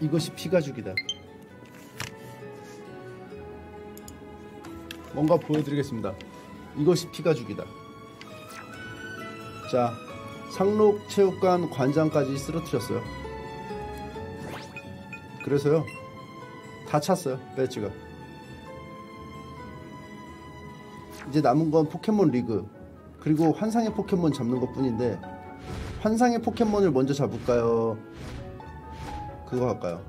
이것이 피가죽이다. 뭔가 보여드리겠습니다. 이것이 피가죽이다. 자, 상록체육관 관장까지 쓰러뜨렸어요. 그래서요, 다 찼어요, 배지가. 이제 남은 건 포켓몬 리그, 그리고 환상의 포켓몬 잡는 것 뿐인데, 환상의 포켓몬을 먼저 잡을까요? 그거 할까요?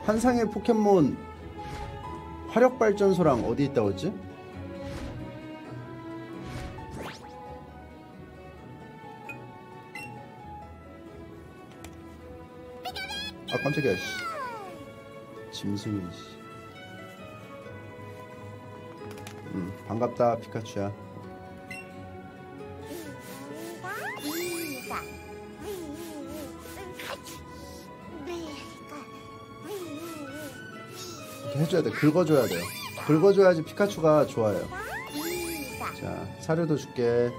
환상의 포켓몬 화력 발전소랑 어디 있다고 했지? 아 깜짝이야 씨. 짐승이 씨. 음, 반갑다 피카츄야 해줘야 돼 긁어줘야 돼요. 긁어줘야지 피카츄가 좋아요. 자 사료도 줄게.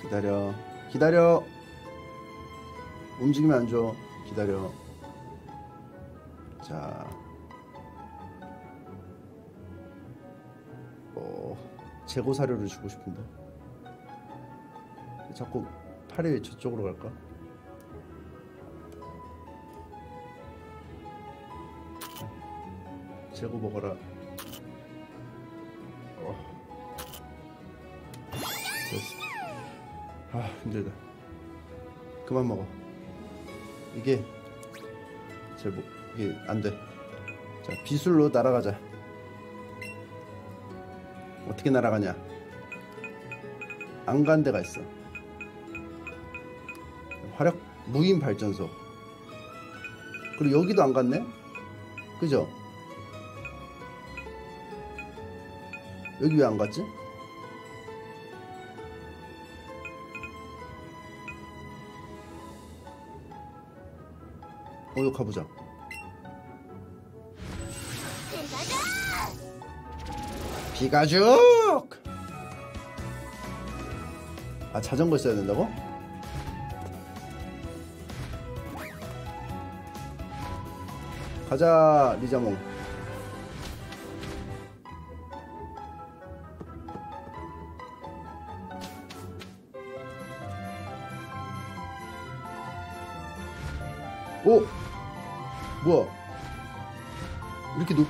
기다려. 기다려. 움직이면 안 줘. 기다려. 자. 어, 재고 사료를 주고 싶은데? 자꾸 팔이 저쪽으로 갈까? 재고 먹어라 어. 됐어. 아 힘들다. 그만 먹어. 이게 제 뭐, 이게 안 돼. 자 비술로 날아가자. 어떻게 날아가냐? 안 간 데가 있어. 화력 무인 발전소. 그리고 여기도 안 갔네? 그죠? 여기 왜 안 갔지? 어, 여기 가보자. 비가죽! 아, 자전거 써야 된다고? 가자, 리자몽.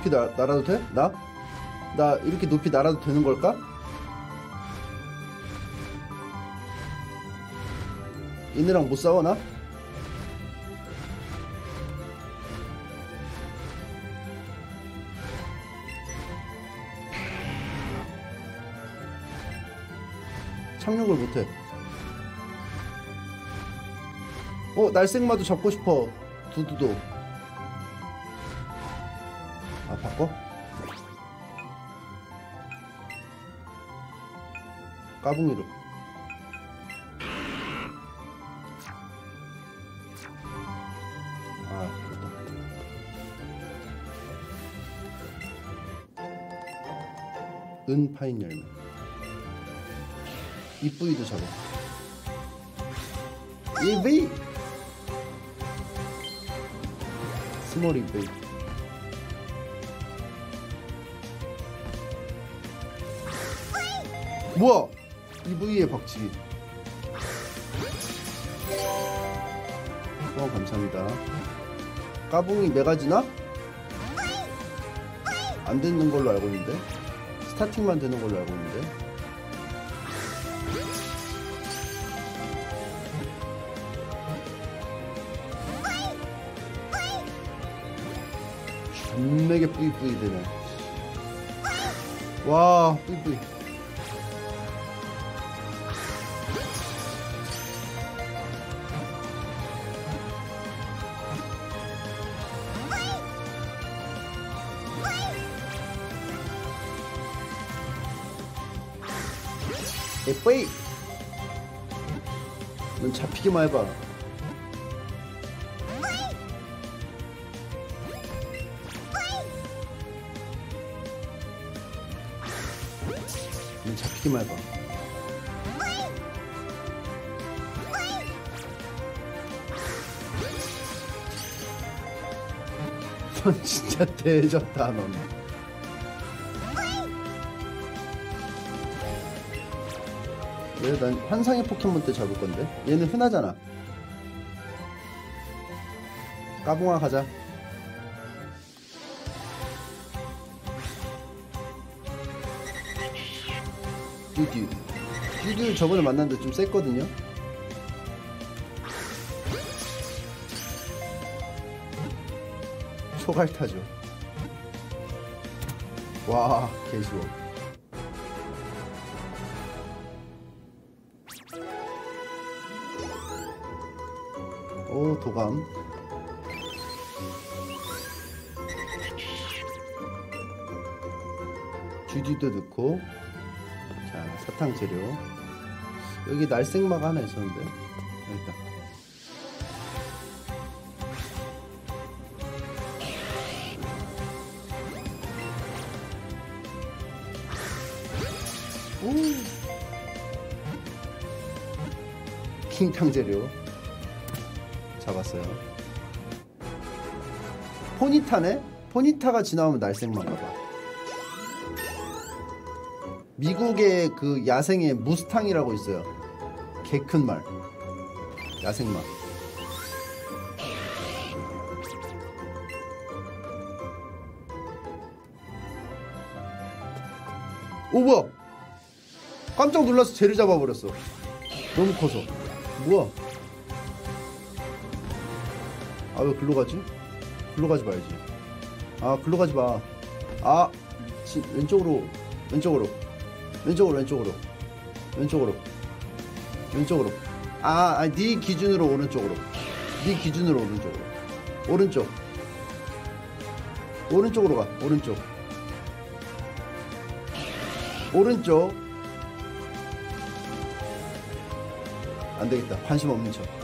높이 나, 날아도 돼? 나? 나 이렇게 높이 날아도 되는 걸까? 이느랑 못 싸워 나? 착륙을 못해. 어 날생마도 잡고 싶어. 두두도. 아 바꿔? 까붕이로. 아 됐다. 은파인 열매. 이뿌이도 잡아. 이브이. 스몰 이브이. 이브이의 박치기. 어 감사합니다. 까붕이 메가지나? 안 되는 걸로 알고 있는데 스타팅만 되는 걸로 알고 있는데 존나게 뿌이뿌이 되네 와 뿌이뿌이 한번 해봐. 잡히기만 해봐. 넌 진짜 대졌다, 넌. 얘난 환상의 포켓몬 때 잡을 건데 얘는 흔하잖아. 까봉아 가자. 듀듀. 듀듀 저번에 만났는데 좀 셌거든요. 초갈타죠. 와, 개쉬워. 오, 도감. 주디도 넣고 자 사탕 재료. 여기 날생마가 하나 있었는데. 오! 킹탕 재료 잡았어요 포니타네? 포니타가 지나오면 날생마인가봐 미국의 그 야생의 무스탕이라고 있어요. 개 큰 말. 야생마. 오 뭐야? 깜짝 놀라서 쟤를 잡아버렸어. 너무 커서. 뭐야? 아 왜 글로 가지? 글로 가지 말지. 아 글로 가지 마. 아 지, 왼쪽으로 왼쪽으로. 왼쪽으로 왼쪽으로. 왼쪽으로. 왼쪽으로. 아, 아, 네 기준으로 오른쪽으로. 네 기준으로 오른쪽으로. 오른쪽. 오른쪽으로 가. 오른쪽. 오른쪽. 안 되겠다. 관심 없는 척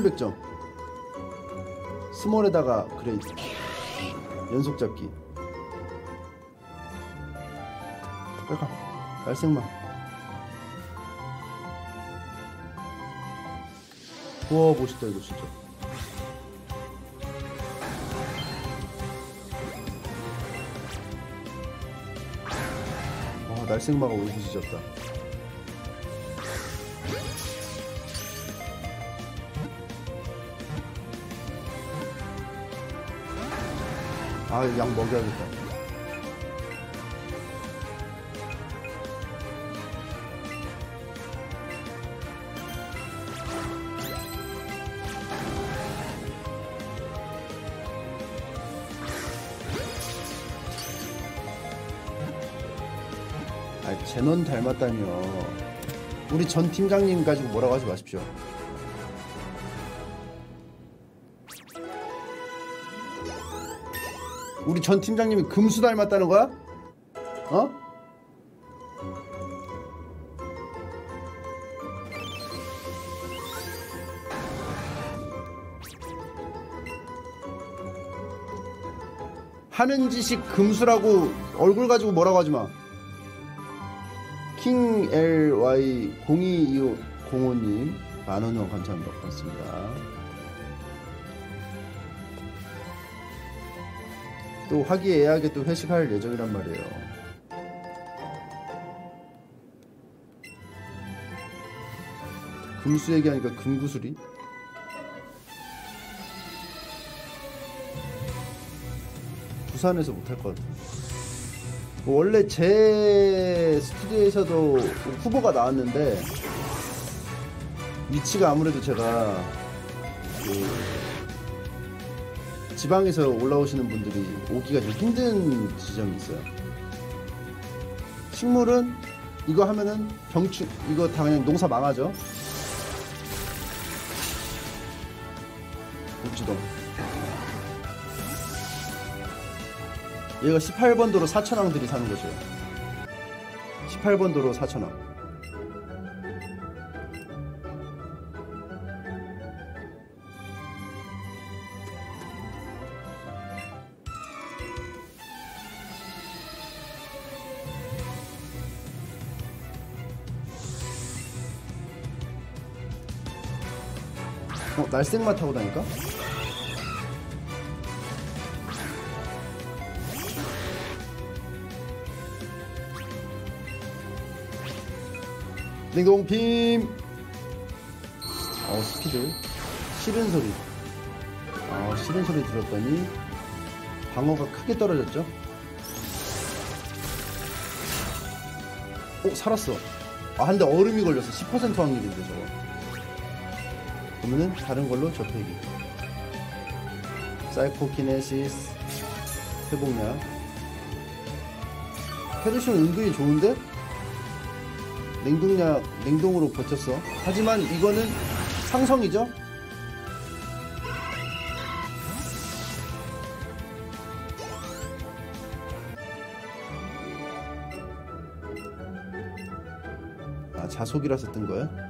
1200점. 스몰에다가 그레이드. 연속 잡기. 가. 날생마. 우와, 멋있다, 이거 진짜. 와, 날생마가 울부짖었다. 아, 양 먹여야겠다. 아, 제넌 닮았다며. 우리 전 팀장님 가지고 뭐라고 하지 마십시오. 우리 전 팀장님이 금수 닮았다는 거야? 어? 하는 짓이 금수라고 얼굴 가지고 뭐라고 하지 마. 킹 LY 0225 05님 만원원 감사합니다. 고맙습니다. 또 화기애애하게 또 회식할 예정이란 말이에요. 금수 얘기하니까 금구슬이? 부산에서 못할 것 같아. 뭐 원래 제 스튜디오에서도 후보가 나왔는데 위치가 아무래도 제가 그 지방에서 올라오시는 분들이 오기가 좀 힘든 지점이 있어요. 식물은 이거 하면은 병충 이거 다 그냥 농사 망하죠. 옥지동 얘가 18번 도로 4천왕들이 사는 거죠 18번 도로 4천왕 날생마 타고 다니까? 냉동빔 어 스피드. 싫은 소리. 아 싫은 소리 들었더니 방어가 크게 떨어졌죠? 어 살았어. 아 근데 얼음이 걸렸어 10% 확률인데 저거 그러면은 다른 걸로 접해기 사이코키네시스 회복량 페르시온 은근히 좋은데? 냉동약 냉동으로 버텼어 하지만 이거는 상성이죠 아 자속이라서 뜬 거야?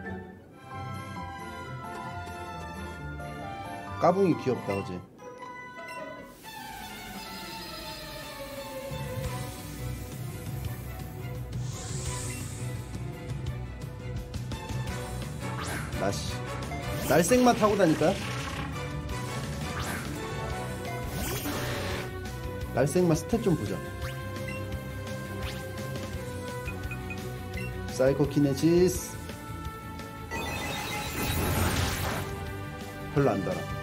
까붕이 귀엽다 그지? 나씨. 날생만 타고 다니까? 날생만 스탯 좀 보자. 사이코키네시스. 별로 안 달아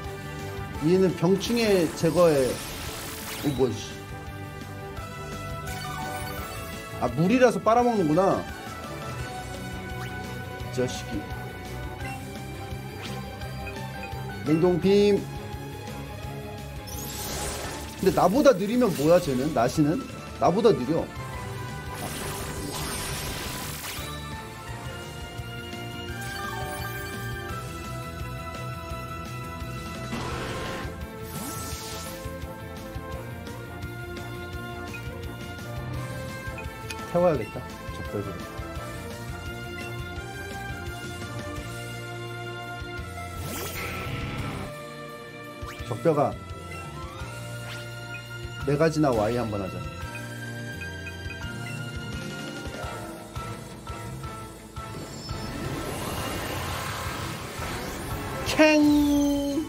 얘는 병충해 제거에 오 뭐지. 아 물이라서 빨아먹는구나. 이 자식이. 냉동빔. 근데 나보다 느리면 뭐야 쟤는? 나시는? 나보다 느려 태워야겠다 적별으로 적뼈가 네 가지나 Y 한번 하자. 캥!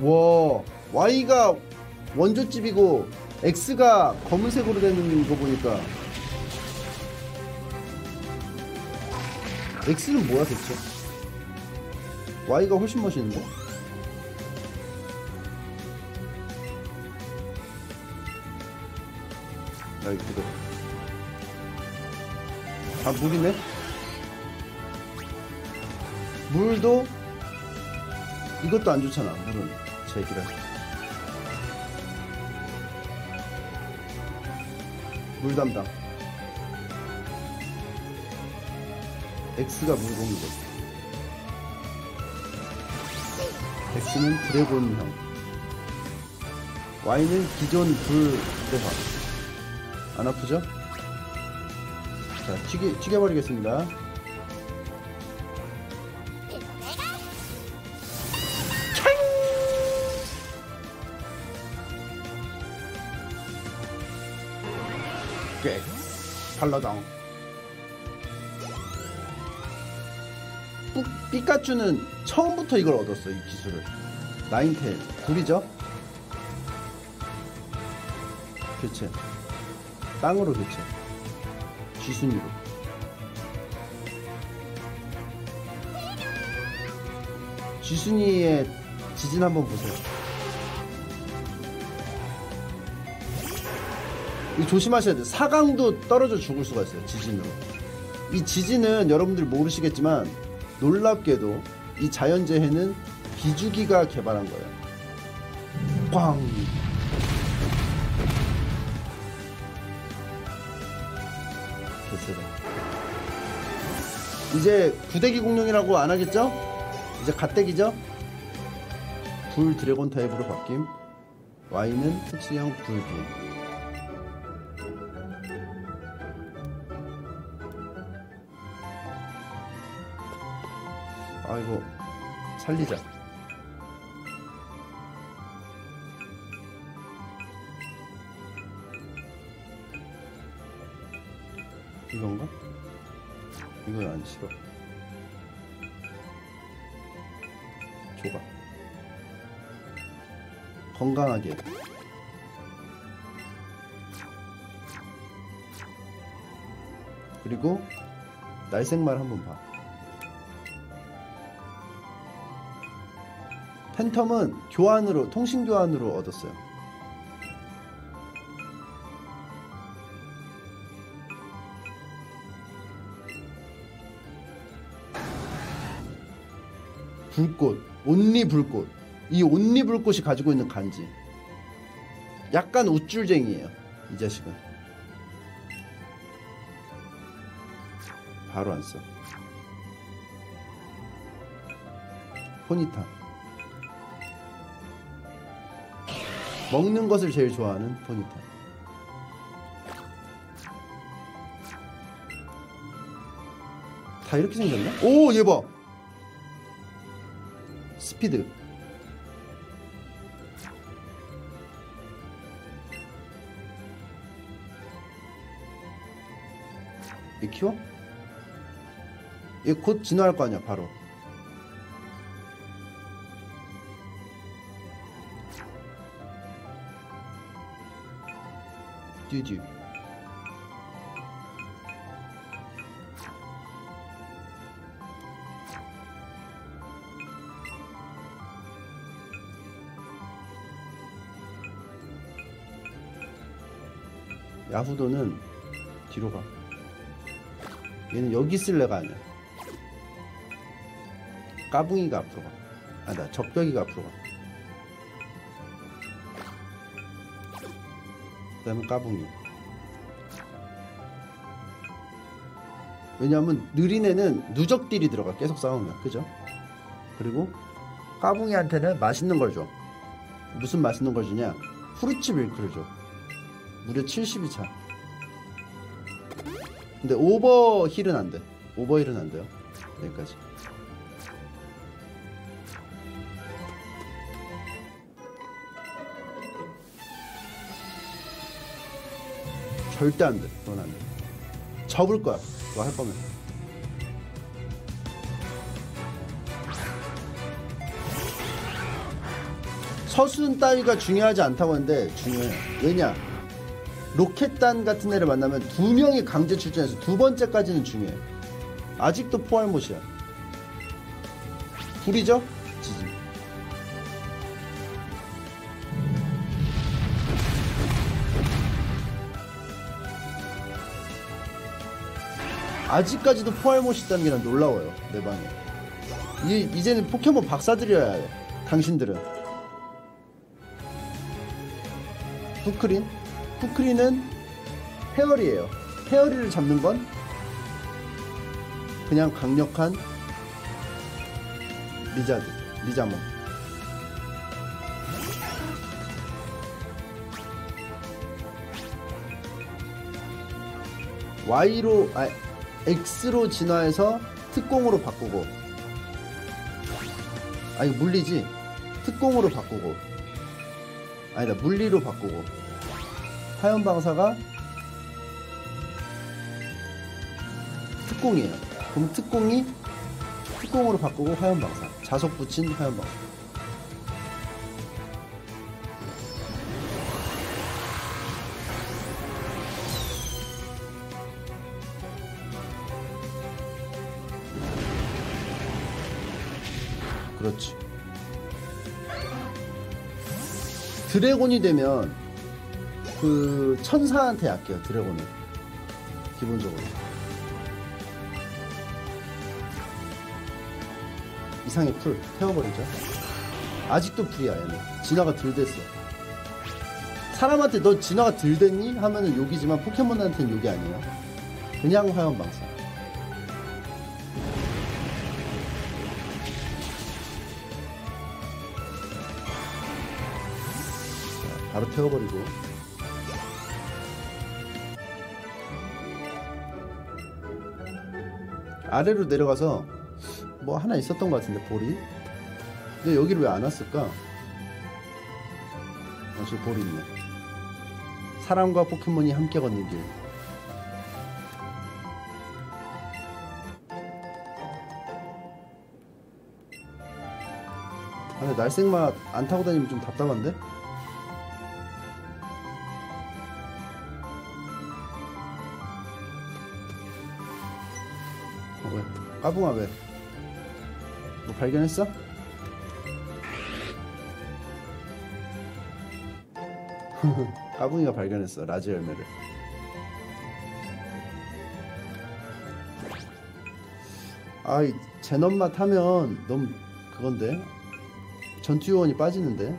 와, Y가 원조집이고 X가 검은색으로 되는 거 보니까 X는 뭐야 대체? Y가 훨씬 멋있는데? 야, 이거 그거. 아, 물이네? 물도, 이것도 안 좋잖아, 물은. 제기라. 물 담당. X가 물공이고. X는 드래곤형. Y는 기존 불 대화. 안 아프죠? 자, 튀기, 튀겨버리겠습니다. 꽤 팔라당 삐까쭈는 처음부터 이걸 얻었어 이 기술을. 나인텔 둘이죠? 교체. 땅으로 교체. 쥐순이로. 쥐순이의 지진 한번 보세요. 이 조심하셔야 돼요. 사강도 떨어져 죽을 수가 있어요 지진으로. 이 지진은 여러분들 모르시겠지만 놀랍게도 이 자연재해는 비주기가 개발한 거예요 꽝 됐어요. 이제 구대기 공룡이라고 안 하겠죠? 이제 갓대기죠? 불 드래곤 타입으로 바뀜 Y는 특수형 불비 아이고 살리자. 이건가? 이건 안 싫어. 줘봐. 건강하게. 그리고 날색말 한번 봐 팬텀은 교환으로 통신 교환으로 얻었어요 불꽃, 온리 불꽃. 이 온리 불꽃이 가지고 있는 간지. 약간 우쭐쟁이에요. 이 자식은. 바로 안 써. 포니타. 먹는 것을 제일 좋아하는 포니타. 다 이렇게 생겼나? 오, 얘 봐. 스피드 얘 키워? 얘 곧 진화할 거 아니야 바로 듀듀 야후도는 뒤로 가. 얘는 여기 쓸 애가 아니야. 까붕이가 앞으로 가. 아, 나 적벽이가 앞으로 가. 그 다음에 까붕이. 왜냐하면 느린 애는 누적딜이 들어가. 계속 싸우면. 그죠? 그리고 까붕이한테는 맛있는 걸 줘. 무슨 맛있는 걸 주냐? 후르츠 밀크를 줘. 무려 70이 차. 근데 오버힐은 안 돼. 오버힐은 안 돼요. 여기까지. 절대 안 돼. 그건 안 돼. 접을 거야. 그거 할 거면. 서순 따위가 중요하지 않다고 하는데 중요해. 왜냐? 로켓단 같은 애를 만나면 두 명이 강제 출전해서 두 번째까지는 중요해. 아직도 포알못이야. 불이죠? 아직까지도 포알못이 있다는 게 난 놀라워요. 내 방에. 이, 이제는 포켓몬 박사들이어야 해. 당신들은. 푸크린? 푸크린은 fairy예요. fairy를 잡는 건 그냥 강력한 리자드, 리자몽. Y로 아 X로 진화해서 특공으로 바꾸고. 아 이거 물리지? 특공으로 바꾸고. 아니다 물리로 바꾸고. 화염방사가 특공이에요. 그럼 특공이 특공으로 바꾸고 화염방사. 자석 붙인 화염방사 그렇지. 드래곤이 되면 그 천사한테 약해요 드래곤은 기본적으로. 이상해풀 태워버리죠. 아직도 풀이야 얘는. 진화가 덜 됐어. 사람한테 너 진화가 덜 됐니? 하면은 욕이지만 포켓몬한테는 욕이 아니에요 그냥 화염방사 바로 태워버리고 아래로 내려가서 뭐 하나 있었던 것 같은데 볼이 근데 여기를 왜 안 왔을까? 어, 저기 볼이 있네 사람과 포켓몬이 함께 걷는 길 아, 근데 날생마 안 타고 다니면 좀 답답한데? 까붕아 왜? 뭐 발견했어? 까붕이가 발견했어 라지 열매를 아이 제넌마 타면 너무 그건데 전투 요원이 빠지는데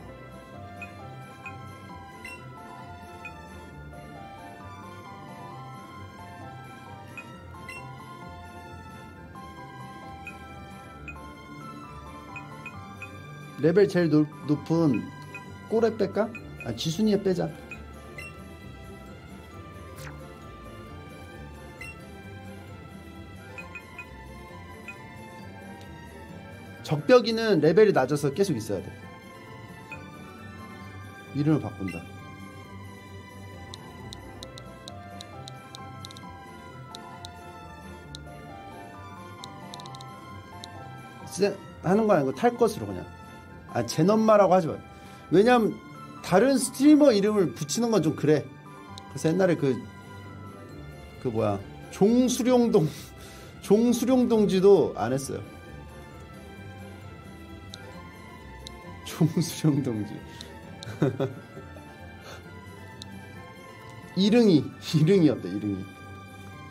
레벨 제일 높, 높은 꼴에 뺄까? 아 지순이에 빼자. 적벽이는 레벨이 낮아서 계속 있어야 돼. 이름을 바꾼다. 쓰- 하는 거 아니고 탈 것으로 그냥 아 제넘마라고 하지 마 왜냐면 다른 스트리머 이름을 붙이는 건 좀 그래. 그래서 옛날에 그 그 뭐야. 종수룡동 종수룡동지도 안 했어요. 종수룡동지. 이릉이 이릉이었다 이릉이.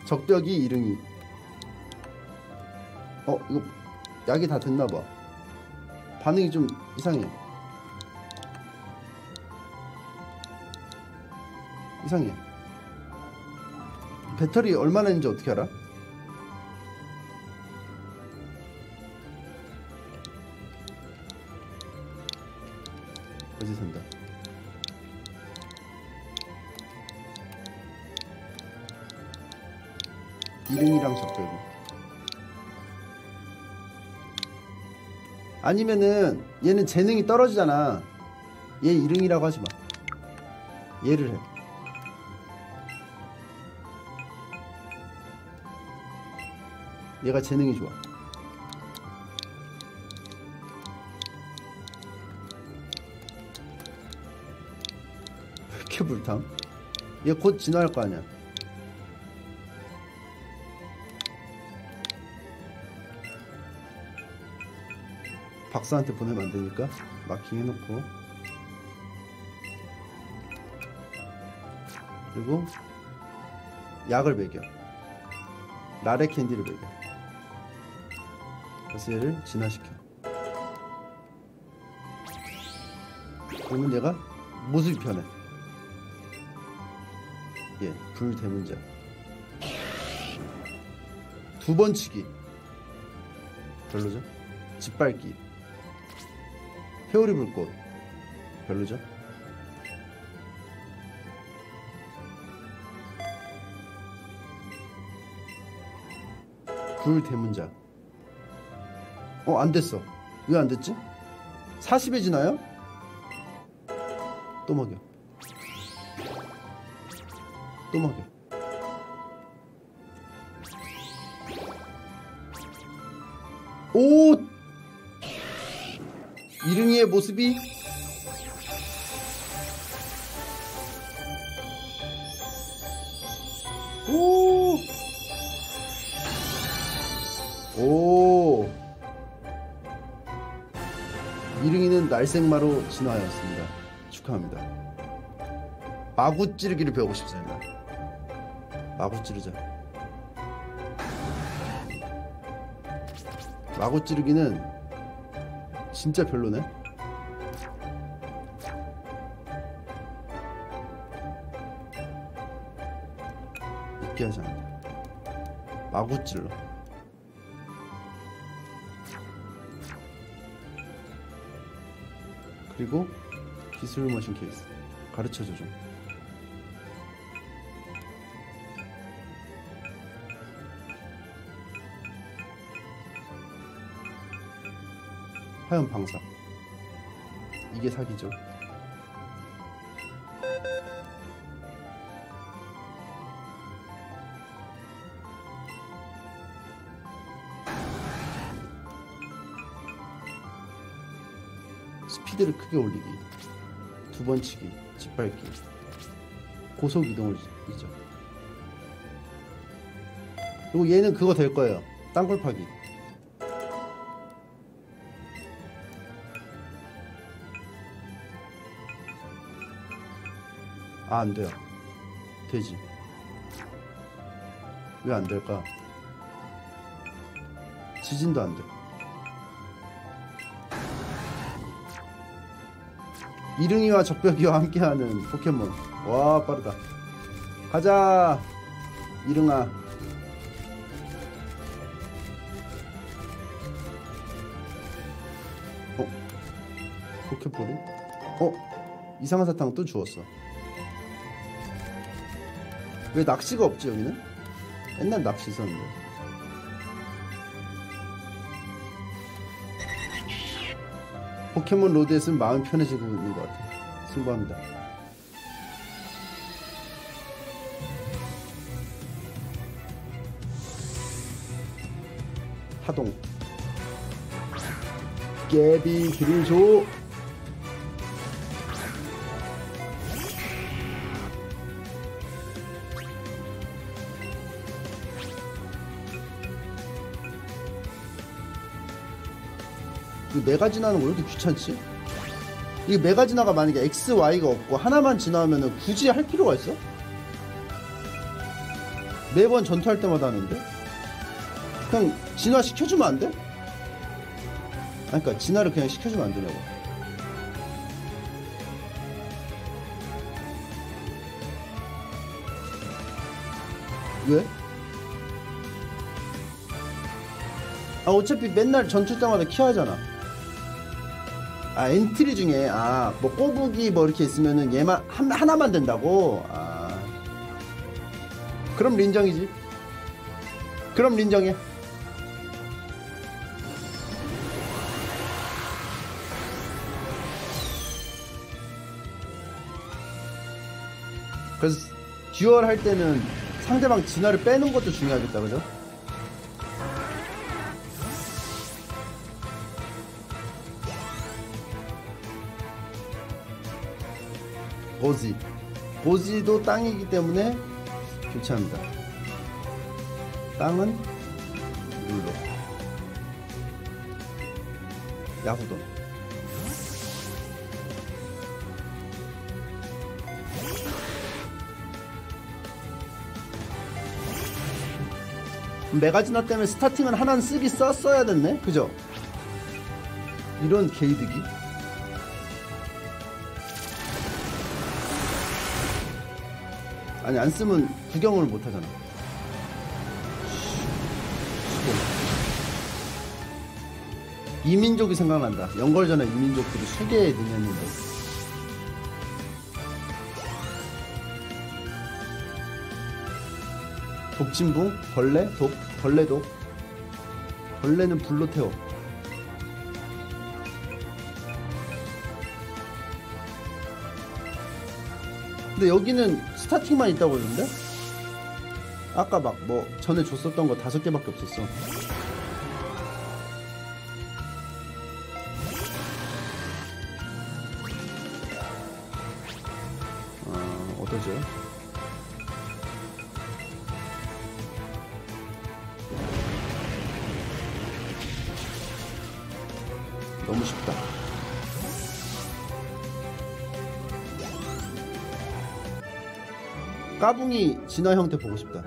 적벽이 이릉이. 어 이거 약이 다 됐나봐 반응이 좀 이상해 이상해 배터리 얼마나 있는지 어떻게 알아? 아니면은 얘는 재능이 떨어지잖아. 얘 이릉이라고 하지 마. 얘를 해. 얘가 재능이 좋아. 왜 이렇게 불탐? 얘 곧 진화할 거 아니야 박사한테 보내면 안 되니까 마킹 해놓고. 그리고 약을 먹여. 라레 캔디를 먹여. 그래서 얘를 진화시켜. 그러면 얘가 모습이 변해. 예, 불대문자 두 번 치기. 별로죠? 짓밟기 회오리 불꽃 별로죠? 불 대문자 어 안됐어 왜 안됐지? 40에 지나요? 또 먹여 또 먹여 오 모습이 오 오. 이릉이는 날생마로 진화하였습니다. 축하합니다. 마구 찌르기를 배우고 싶습니다. 마구 찌르자. 마구 찌르기는 진짜 별로네. 마구 찔러. 그리고 기술 머신 케이스 가르쳐줘 좀. 화염 방사. 이게 사기죠. 크게 올리기. 두 번 치기. 짓밟기. 고속 이동을 이죠. 그리고 얘는 그거 될 거예요. 땅굴 파기. 아, 안 돼요. 되지. 왜 안 될까? 지진도 안 돼. 이릉이와 적벽이와 함께하는 포켓몬. 와, 빠르다. 가자! 이릉아. 어? 포켓볼이? 어? 이상한 사탕 또 주웠어. 왜 낚시가 없지 여기는? 옛날 낚시 있었는데 포켓몬 로드에서는 마음이 편해지고 있는 것 같아요. 승부합니다. 하동. 깨비 줘 이 메가 진화하는 거 왜 이렇게 귀찮지? 이 메가 진화가 만약에 X, Y가 없고 하나만 진화하면 굳이 할 필요가 있어? 매번 전투할 때마다 하는데? 그냥 진화 시켜주면 안 돼? 그니까 진화를 그냥 시켜주면 안 되냐고 왜? 아 어차피 맨날 전투 때마다 pick하잖아 아 엔트리 중에 아 뭐 꼬부기 뭐 이렇게 있으면은 얘만 한, 하나만 된다고? 아. 그럼 린정이지. 그럼 린정이야. 그래서 duel 할 때는 상대방 진화를 빼는 것도 중요하겠다 그죠? 보지. 보지도 땅이기 때문에 교체합니다. 땅은 물로. 야구돈. 메가지나 때문에 스타팅은 하나는 쓰기 썼어야 됐네. 그죠? 이런 개이득이 아니 안 쓰면 구경을 못 하잖아. 이민족이 생각난다. 연걸전에 이민족들이 수계에 능했는데. 독진붕, 벌레, 독, 벌레 독. 벌레는 불로 태워. 근데 여기는 스타팅만 있다고 그러는데? 아까 막 뭐 전에 줬었던 거 다섯 개밖에 없었어. 어, 까붕이 진화 형태 보고 싶다.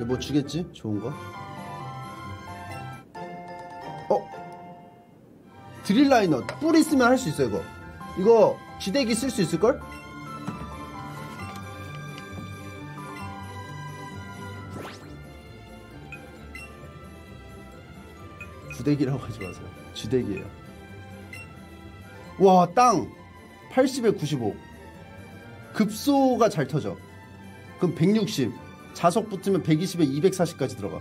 얘 뭐 주겠지? 좋은 거? 어? 드릴 라이너 뿔 있으면 할 수 있어 이거. 이거 기대기 쓸 수 있을 걸? 구대기라고 하지 마세요. 쥐대기예요. 와, 땅 80에 95. 급소가 잘 터져. 그럼 160. 자석 붙으면 120에 240까지 들어가.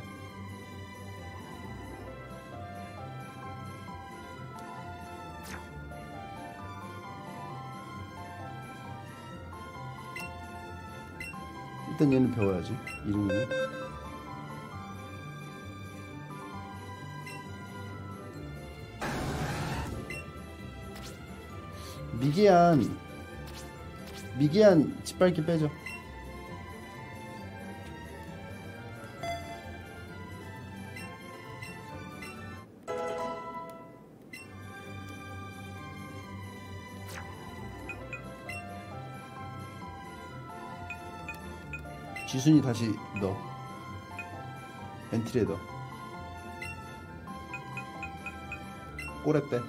일단 얘는 배워야지. 이름은. 미개한 미개한 짓밟기 빼죠. 지순이 다시 넣어. 엔트리에 넣어. 꼬레 빼.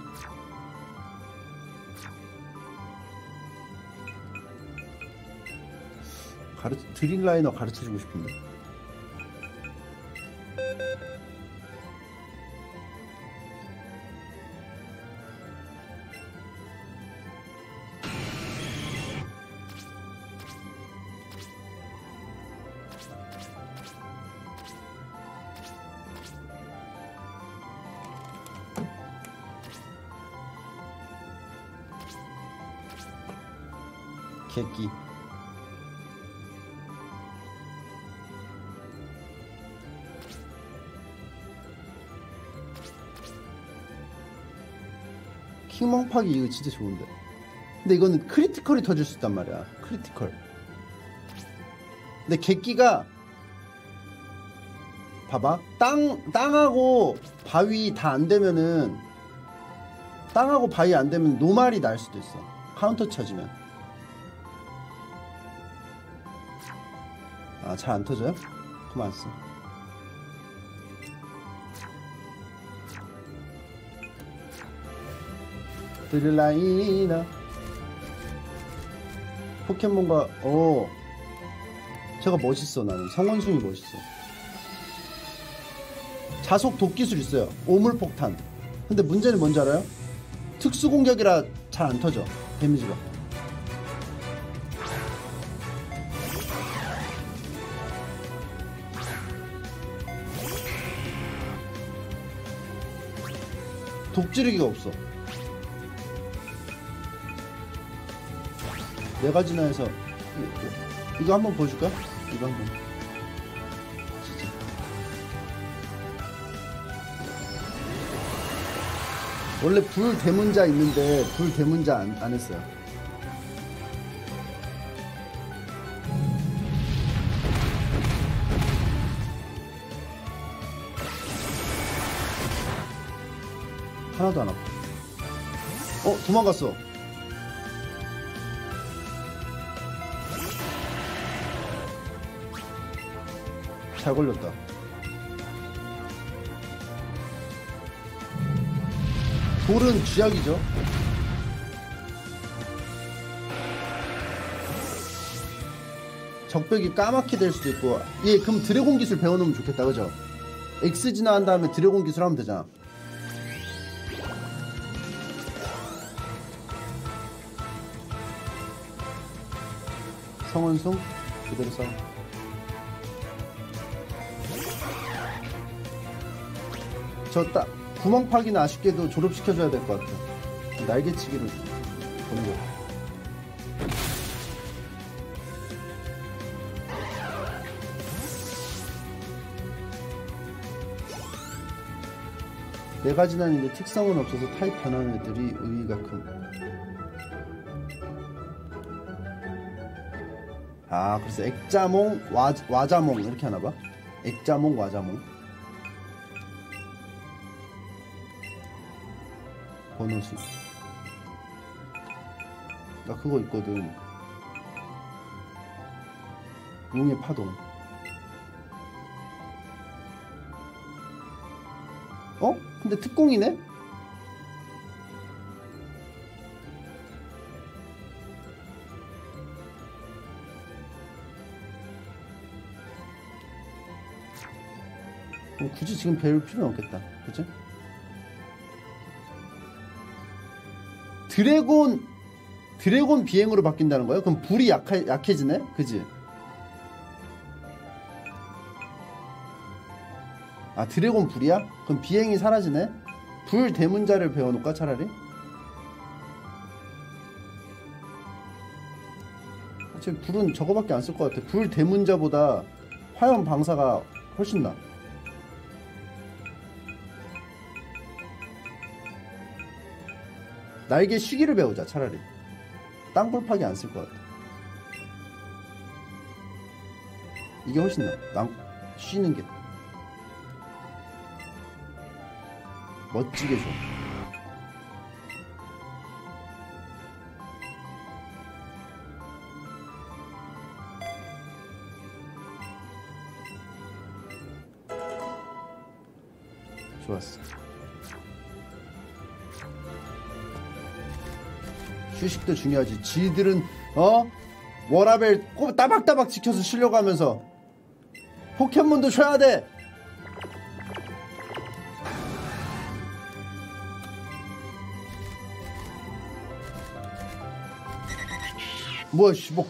가르 드릴 라이너 가르쳐 주고 싶은데. 구멍파기 이거 진짜 좋은데. 근데 이거는 critical이 터질 수 있단 말이야. critical. 근데 객기가 봐봐. 땅 땅하고 바위 다 안 되면은 땅하고 바위 안 되면 normal이 날 수도 있어. 카운터 쳐지면. 아, 잘 안 터져요? 그만 써. 드릴라이나. 포켓몬과 어. 제가 멋있어 나는. 성원숭이 멋있어. 자속 독기술 있어요. 오물폭탄. 근데 문제는 뭔지 알아요? 특수 공격이라 잘 안 터져 데미지가. 독지르기가 없어 네 가지나 해서 이- 이거 한번 보여줄까? 이거 한번. 진짜 원래 불 대문자 있는데 불 대문자 안, 안 했어요. 하나도 안 아파. 어 도망갔어 잘 걸렸다. 돌은 쥐약이죠. 적벽이 까맣게 될 수도 있고 얘 그럼 드래곤 기술 배워놓으면 좋겠다 그죠? X 진화한 다음에 드래곤 기술 하면 되잖아 성원숭 그대로 싸워 저딱 구멍 파기는 아쉽게도 졸업시켜줘야 될 것 같아. 날개치기를 보는 거. 네 가지 난인데 특성은 없어서 타입 변하는 애들이 의의가 큼. 아, 그래서 액자몽, 와, 와자몽 이렇게 하나 봐. 액자몽, 와자몽. 번호수. 나 그거 있거든. 용의 파동. 어? 근데 특공이네? 어, 굳이 지금 배울 필요는 없겠다. 그치? 드래곤 드래곤 비행으로 바뀐다는 거예요? 그럼 불이 약해, 약해지네? 그지? 아 드래곤 불이야? 그럼 비행이 사라지네? 불 대문자를 배워놓을까 차라리? 지금 불은 저거밖에 안 쓸 것 같아 불 대문자보다 화염 방사가 훨씬 나 날개 쉬기를 배우자 차라리. 땅굴 파기 안 쓸 것 같아. 이게 훨씬 나 난, 쉬는 게 멋지게 줘 휴식도 중요하지 지들은 어? 워라벨 꼭 따박따박 지켜서 쉬려고 하면서 포켓몬도 쉬어야 돼 뭐야 씨뭐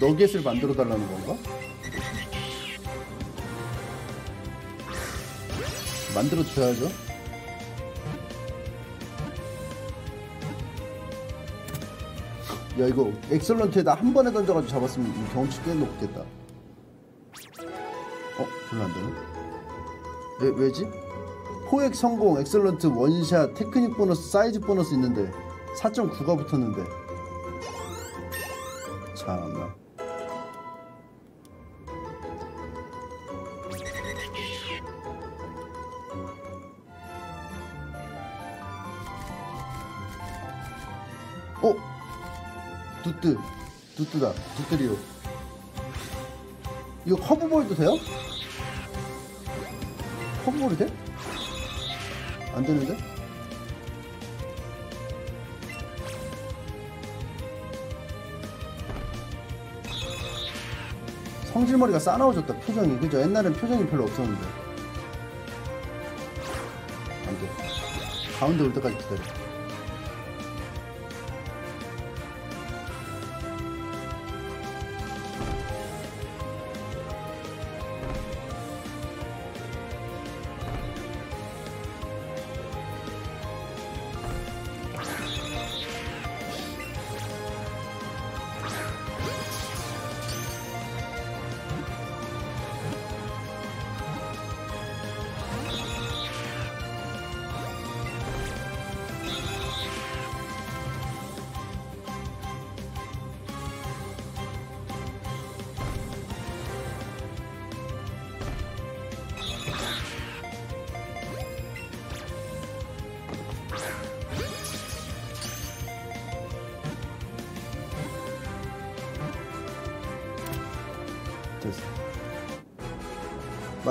너겟을 만들어 달라는 건가? 만들어 줘야죠. 야 이거 excellent에다 한 번에 던져가지고 잡았으면 경험치 꽤 높겠다. 어? 별로 안 되네. 왜, 왜지? 포획 성공, excellent, one shot, 테크닉 보너스, 사이즈 보너스 있는데 4.9가 붙었는데 참나 두뜨다 두뜨리오 이거 커브볼도 돼요? 커브볼이 돼? 안 되는데? 성질머리가 싸나워졌다 표정이 그죠 옛날엔 표정이 별로 없었는데 안돼 가운데 올 때까지 기다려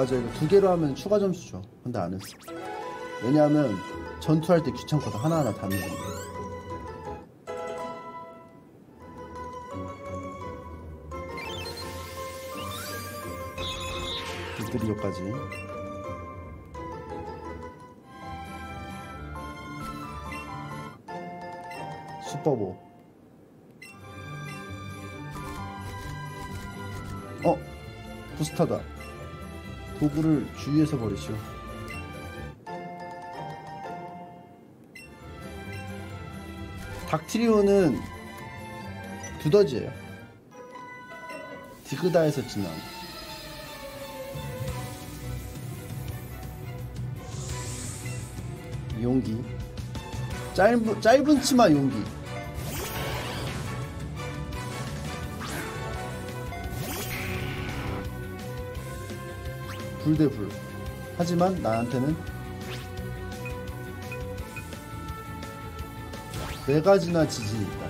맞아 이거 두 개로 하면 추가 점수 줘 근데 안 했어. 왜냐하면 전투할 때 귀찮거든. 하나하나 다거 이들이요까지. 슈퍼보. 어? 부스터다 도구를 주위에서 버리시오 닥트리오는 두더지예요. 디그다에서 지난 용기. 짧은, 짧은 치마 용기 불 대 불. 하지만 나한테는 네 가지나 지진이 있다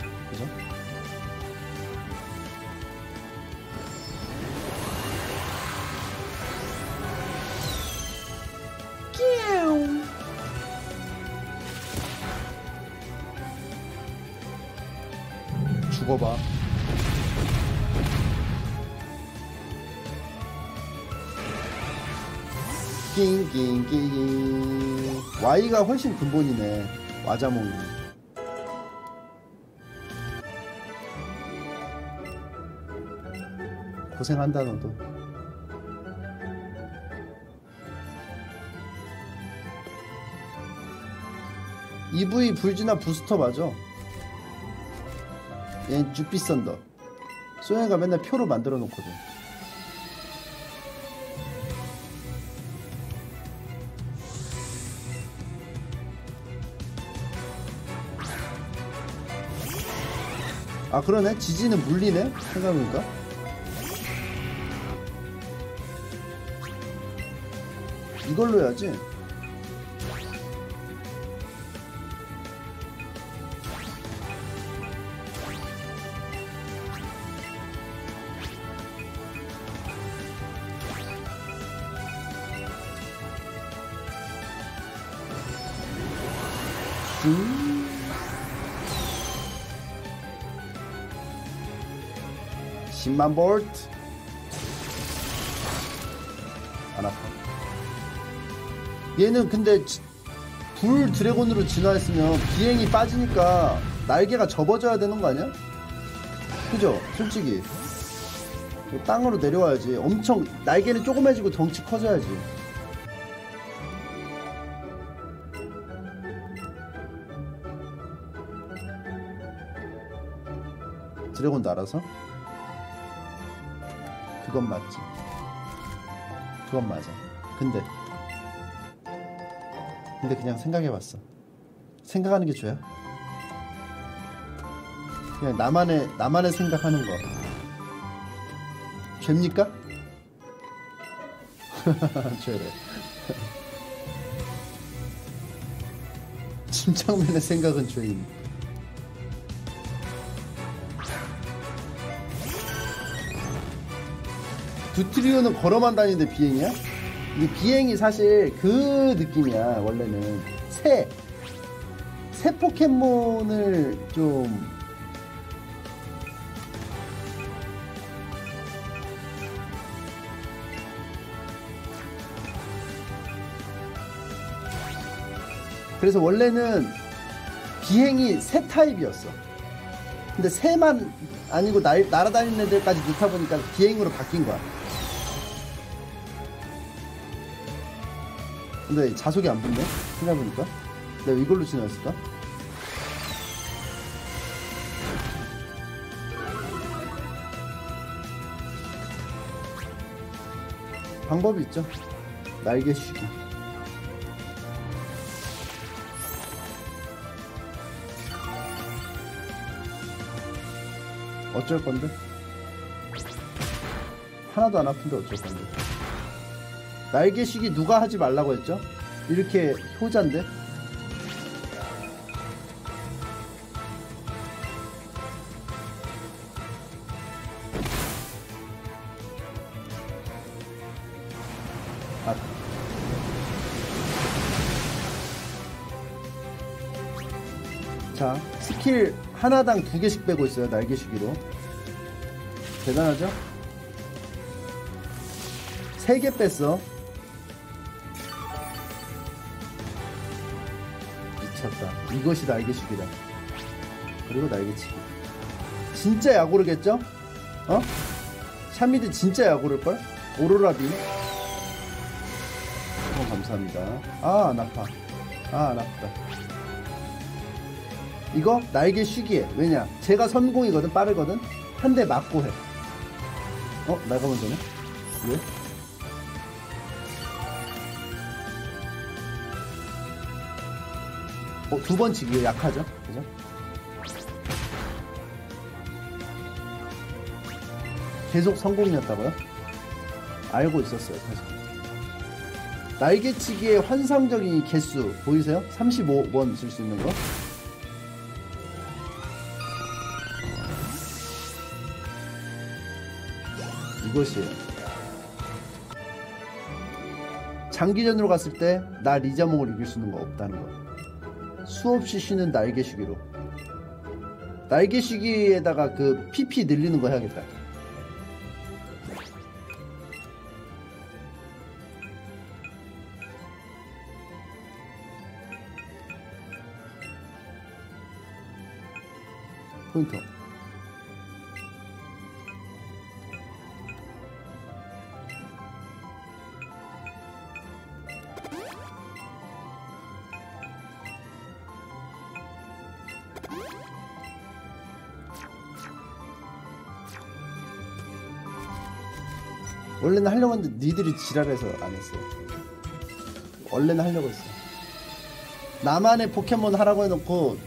고기가 훨씬 근본이네. 와자몽이. 고생한다 너도. EV 불지나 부스터 맞아. 얘는 주피썬더. 소영이가 맨날 표로 만들어 놓거든. 아 그러네. 지지는 물리네. 생각해보니까. 이걸로 해야지 10만 볼트 안 아파 얘는 근데 지- 불 드래곤으로 진화했으면 비행이 빠지니까 날개가 접어져야 되는 거 아니야? 그죠? 솔직히 땅으로 내려와야지 엄청 날개는 조그매지고 덩치 커져야지 드래곤 날아서? 그건 맞지. 그건 맞아. 근데 근데 그냥 생각해봤어. 생각하는 게 죄야? 그냥 나만의 나만의 생각하는 거 죄입니까? 죄래. 침착맨의 생각은 죄임. 두트리오는 걸어만 다니는데 비행이야? 이 비행이 사실 그 느낌이야 원래는. 새, 새 포켓몬을 좀 그래서 원래는 비행이 새 타입이었어. 근데 새만 아니고 날, 날아다니는 애들까지 넣다 보니까 비행으로 바뀐 거야 근데 자석이 안 붙네? 생각해보니까 내가 이걸로 지나갔을까? 방법이 있죠 날개 쉬기 어쩔 건데? 하나도 안 아픈데 어쩔 건데? 날개식이 누가 하지 말라고 했죠? 이렇게 효자인데? 아. 자, 스킬 하나당 두 개씩 빼고 있어요, 날개쉬기로. 대단하죠? 세 개 뺐어. 미쳤다. 이것이 날개쉬기다. 그리고 날개치기. 진짜 약오르겠죠? 어? 샤미드 진짜 약오를걸? aurora beam. 어, 감사합니다. 아, 안 아파. 아, 안 아프다. 이거 날개 쉬기에. 왜냐? 제가 선공이거든, 빠르거든? 한 대 맞고 해. 어? 날가 먼저네? 왜? 어, 두 번 치기 약하죠? 그죠? 계속 성공이었다고요? 알고 있었어요, 사실. 날개치기의 환상적인 개수 보이세요? 35번 쓸 수 있는 거? 이것이에요. 장기전으로 갔을 때 나 리자몽을 이길 수 있는 거 없다는 거. 수없이 쉬는 날개 시기로. 날개 시기에다가 그 PP 늘리는 거 해야겠다. 포인터. 원래는 하려고 했는데 니들이 지랄해서 안 했어요. 원래는 하려고 했어. 나만의 포켓몬 하라고 해놓고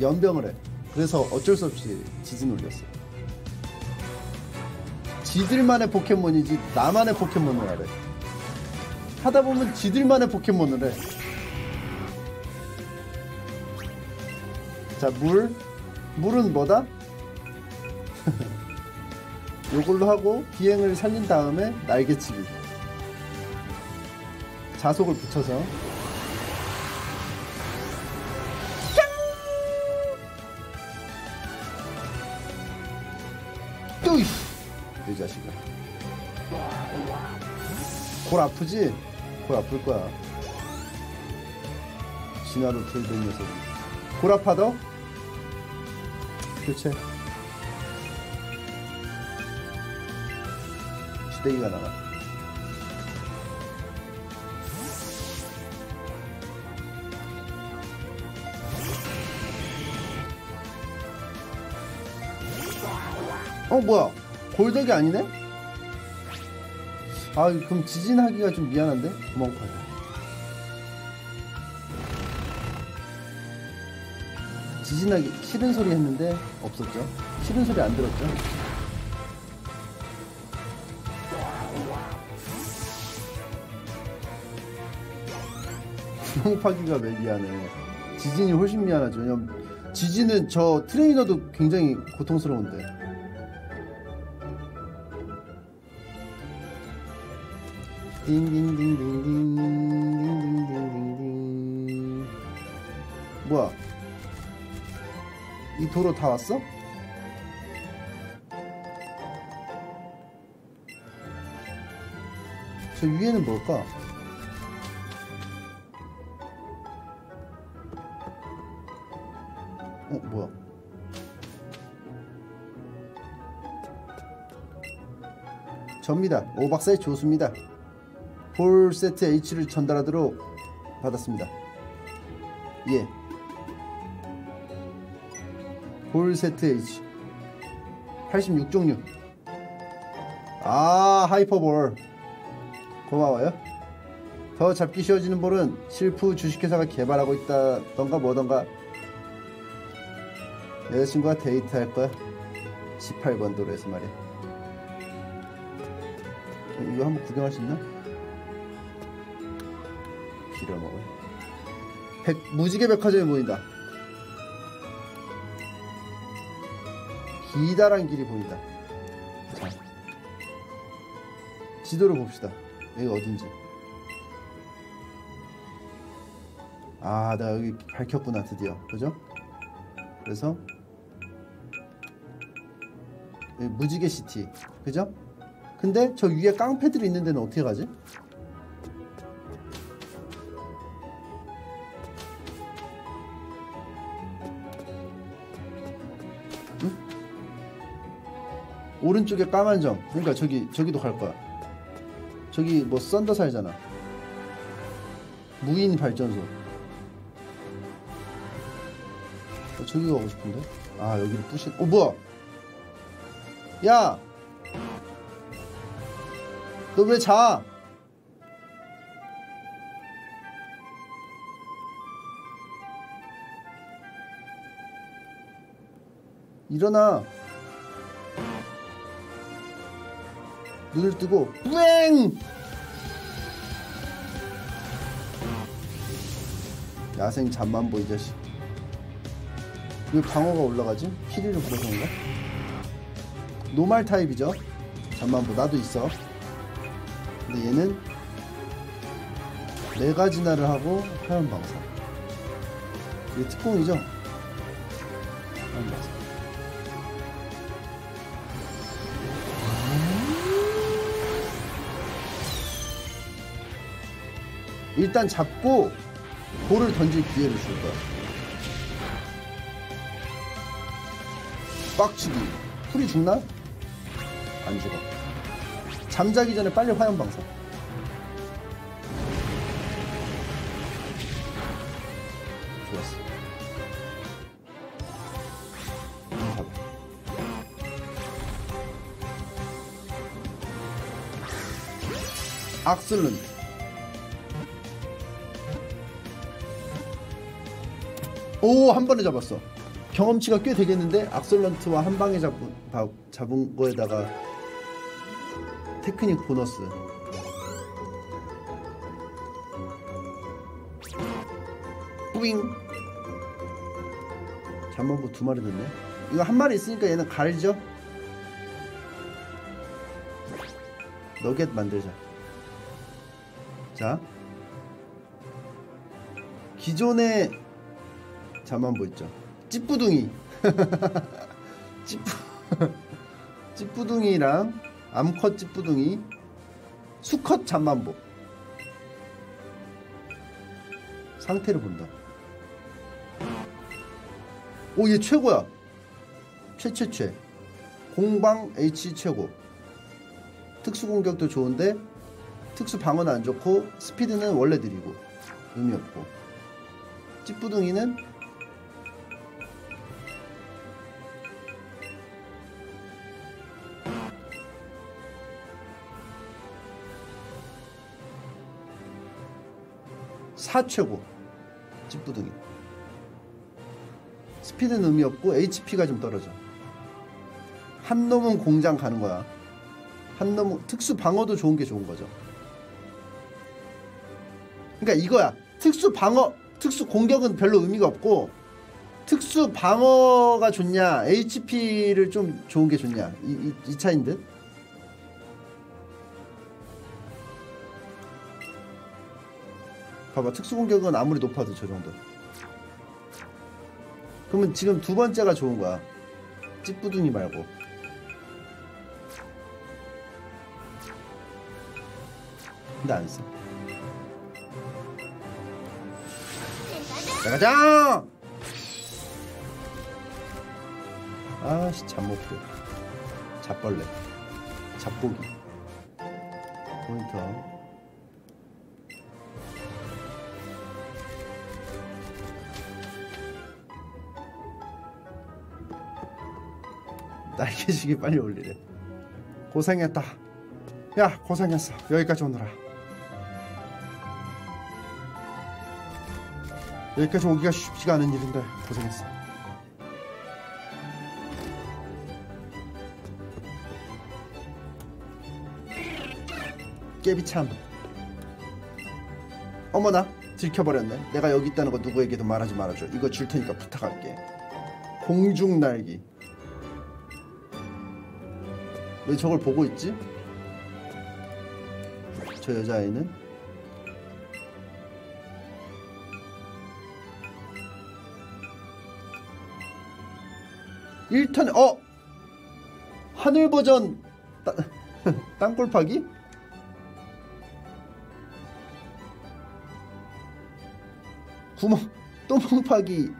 연병을 해. 그래서 어쩔 수 없이 지진 올렸어. 지들만의 포켓몬이지 나만의 포켓몬을 하래. 하다 보면 지들만의 포켓몬을 해. 자, 물. 물은 뭐다? 요걸로 하고 비행을 살린 다음에 날개치기. 자속을 붙여서. 뚜이! 이 자식아. 골 아프지? 골 아플 거야. 진화로 들던 녀석이. 골 아파 더? 교체 시대기가 나가 어 뭐야? 골덕이 아니네? 아 그럼 지진하기가 좀 미안한데? 구멍파기 지진하기 싫은 소리 했는데 없었죠? 싫은 소리 안 들었죠 구멍파기가 왜 미안해 지진이 훨씬 미안하죠. 왜냐면 지진은 저 트레이너도 굉장히 고통스러운데. 딩딩딩딩딩딩딩딩딩. 뭐야? 이 도로 다 왔어? 저 위에는 뭘까? 접니다 오박사의 조수입니다 볼 세트 H를 전달하도록 받았습니다. 예. 볼 세트 H. 86종류. 아, 하이퍼볼. 고마워요. 더 잡기 쉬워지는 볼은 실프 주식회사가 개발하고 있다던가 뭐던가 여자친구와 데이트할 거야. 18번 도로에서 말이야. 이거 한번 구경할 수 있나? 빌어먹어요. 백, 무지개 백화점이 보인다. 기다란 길이 보인다. 자, 지도를 봅시다. 여기 어딘지. 아, 나 여기 밝혔구나, 드디어. 그죠? 그래서, 무지개 시티. 그죠? 근데 저 위에 깡패들이 있는 데는 어떻게 가지? 오른쪽에 까만 점. 그러니까 저기 저기도 갈 거야. 저기 뭐 썬더 살잖아. 무인 발전소. 어, 저기 가고 싶은데. 아 여기를 부신. 어 뭐야? 야. 너 왜 자? 일어나. 눈을 뜨고 뿌앵! 야생 잠만 보 이 자식 왜 방어가 올라가지? 피리를 불어서인가? 노말 타입이죠 잠만 보 나도 있어 근데 얘는 네가 진화를 하고 하얀 방사 이게 특공이죠? 하얀 방사 일단 잡고 볼을 던질 기회를 줄 거야. 빡치기. 풀이 죽나? 안 죽어. 잠자기 전에 빨리 화염 방사. 좋았어. 잡아. 악슬룬 오한 번에 잡았어 경험치가 꽤 되겠는데 악설런트와 한 방에 잡은, 잡은 거에다가 테크닉 보너스. 뿌잉. 잠만보 두 마리 넣네. 이거 한 마리 있으니까 얘는 가리죠? 너겟 만들자. 자. 기존의 잠만보 있죠? 찌뿌둥이. 찌뿌 찌뿌둥이랑 암컷 찌뿌둥이 수컷 잠만보. 상태를 본다. 오 얘 최고야. 최최최. 공방 H 최고. 특수 공격도 좋은데 특수 방어는 안 좋고 스피드는 원래 느리고 의미 없고. 찌뿌둥이는 사최고. 찌뿌둥이. 스피드는 의미 없고 HP가 좀 떨어져. 한 놈은 공장 가는 거야. 한 놈은 특수 방어도 좋은 게 좋은 거죠. 그러니까 이거야. 특수 방어 특수 공격은 별로 의미가 없고 특수 방어가 좋냐 HP를 좀 좋은 게 좋냐. 이, 이, 이 차인 듯 봐봐 특수 공격은 아무리 높아도 저 정도. 그러면 지금 두 번째가 좋은 거야. 찌뿌둥이 말고. 근데 안 써. 나가자! 아씨 잡목들 잡벌레. 잡고기. 포인터 날개시기 빨리 올리래. 고생했다. 야 고생했어. 여기까지 오느라. 여기까지 오기가 쉽지가 않은 일인데 고생했어. 깨비참. 어머나 들켜버렸네. 내가 여기 있다는 거 누구에게도 말하지 말아줘. 이거 줄 테니까 부탁할게. 공중 날기 왜 저걸 보고 있지? 저 여자아이는? 일턴 어! 하늘 버전 따, 땅굴 파기? 구멍 똥파기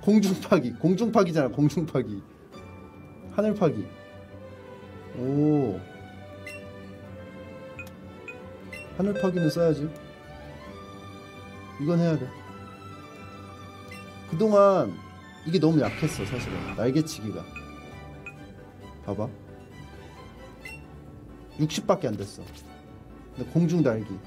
공중 파기 공중 파기잖아 공중 파기 하늘 파기 오. 하늘 파기는 써야지. 이건 해야 돼. 그동안 이게 너무 약했어 사실은. 날개치기가. 봐봐. 60밖에 안 됐어. 공중 날기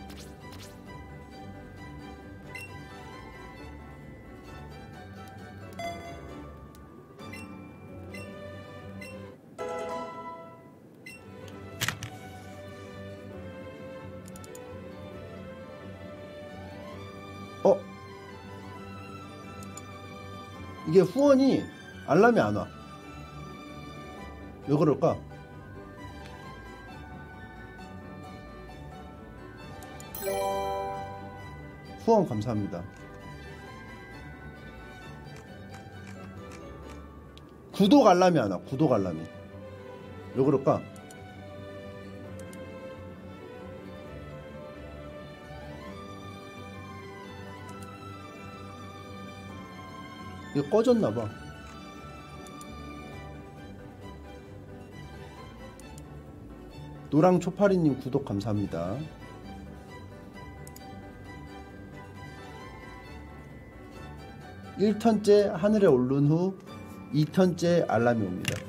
후원이 알람이 안 와. 왜 그럴까? 후원 감사합니다. 구독 알람이 안 와. 구독 알람이. 왜 그럴까? 이거 꺼졌나봐. 노랑 초파리님 구독 감사합니다. (1턴째) 하늘에 오른 후 (2턴째) 알람이 옵니다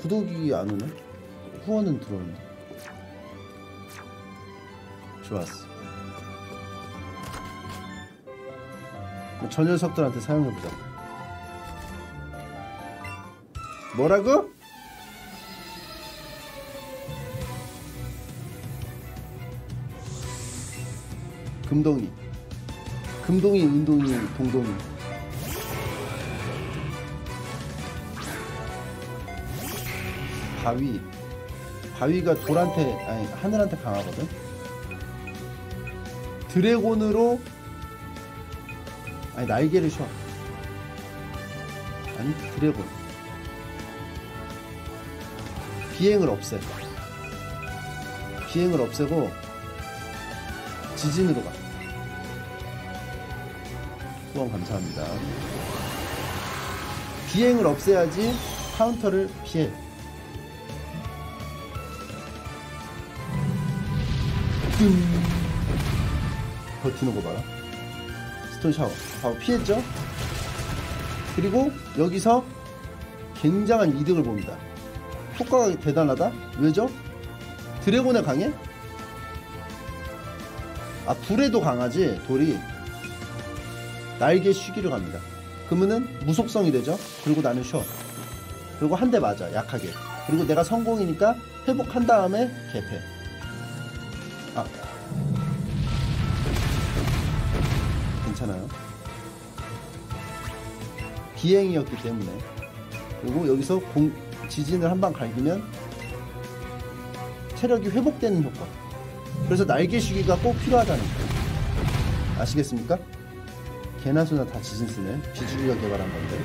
구독이 안 오네 후원은 들어오는데 좋았어. 저 녀석들한테 사용해보자. 뭐라고? 금동이. 금동이, 은동이, 동동이. 바위. 바위가 돌한테, 아니, 하늘한테 강하거든? 드래곤으로 아니 날개를 쉬어 아니 드래곤. 비행을 없애. 비행을 없애고 지진으로 가. 후원 감사합니다. 비행을 없애야지 카운터를 피해. 버티는 거 봐라 stone shower. 바로 피했죠? 그리고 여기서 굉장한 이득을 봅니다. 효과가 대단하다. 왜죠? 드래곤에 강해? 아 불에도 강하지 돌이. 날개 쉬기를 갑니다. 그러면은 무속성이 되죠? 그리고 나는 쉬어. 그리고 한 대 맞아 약하게. 그리고 내가 성공이니까 회복한 다음에 개패 비행이었기 때문에 그리고 여기서 공, 지진을 한 방 갈기면 체력이 회복되는 효과. 그래서 날개 쉬기가 꼭 필요하다는 거. 아시겠습니까? 개나 소나 다 지진 쓰네. 비주기가 개발한 건데.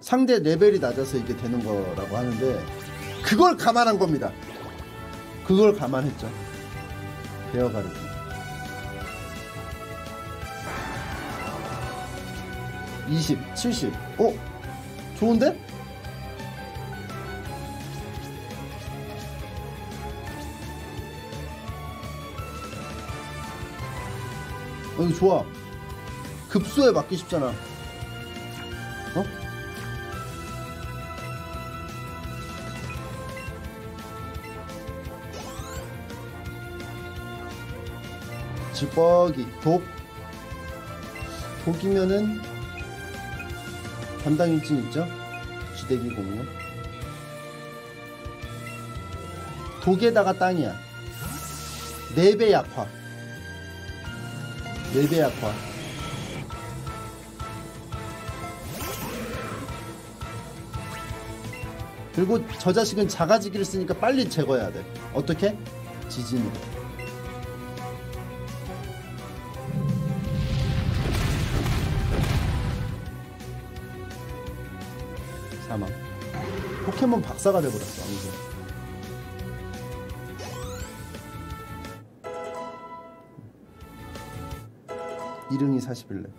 상대 레벨이 낮아서 이게 되는 거라고 하는데 그걸 감안한 겁니다. 그걸 감안했죠. 베어 가르기. (20) (70) 어? 좋은데? 어, 이거 좋아 급소에 맞기 쉽잖아 어? 지뻑이 독. 독이면은 담당 일진 있죠? 지대기 공룡 독에다가 땅이야. 4배 약화. 4배 약화. 그리고 저 자식은 자가지기를 쓰니까 빨리 제거해야 돼. 어떻게? 지진으로 포켓몬 박사가 돼버렸어. 아무튼. 이릉이 41렙.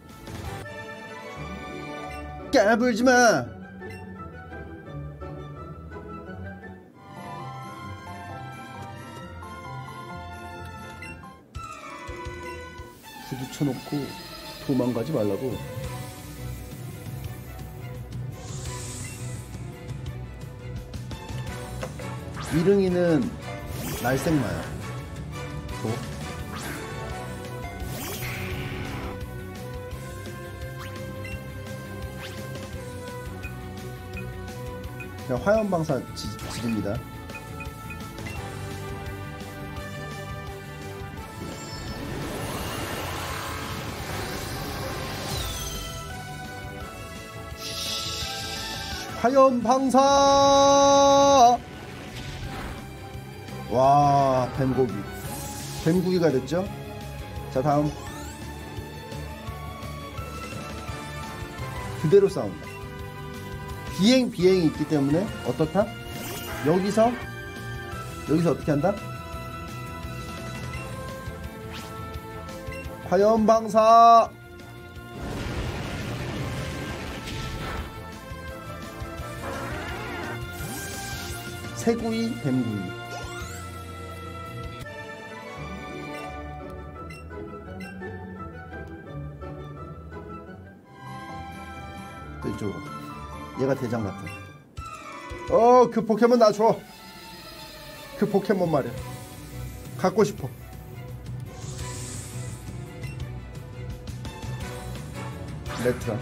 까불지 마. 부딪혀놓고 도망가지 말라고. 이릉이는 날생마야. 도. 그냥 화염방사 지, 지릅니다. 화염 방사! 와 뱀고기. 뱀고기가 됐죠? 자 다음. 그대로 싸운다. 비행 비행이 있기 때문에 어떻다? 여기서 여기서 어떻게 한다? 화염 방사! 새구이 뱀구이 얘가 대장 같아. 어 그 포켓몬 나 줘. 그 포켓몬 말이야. 갖고 싶어. 레트라.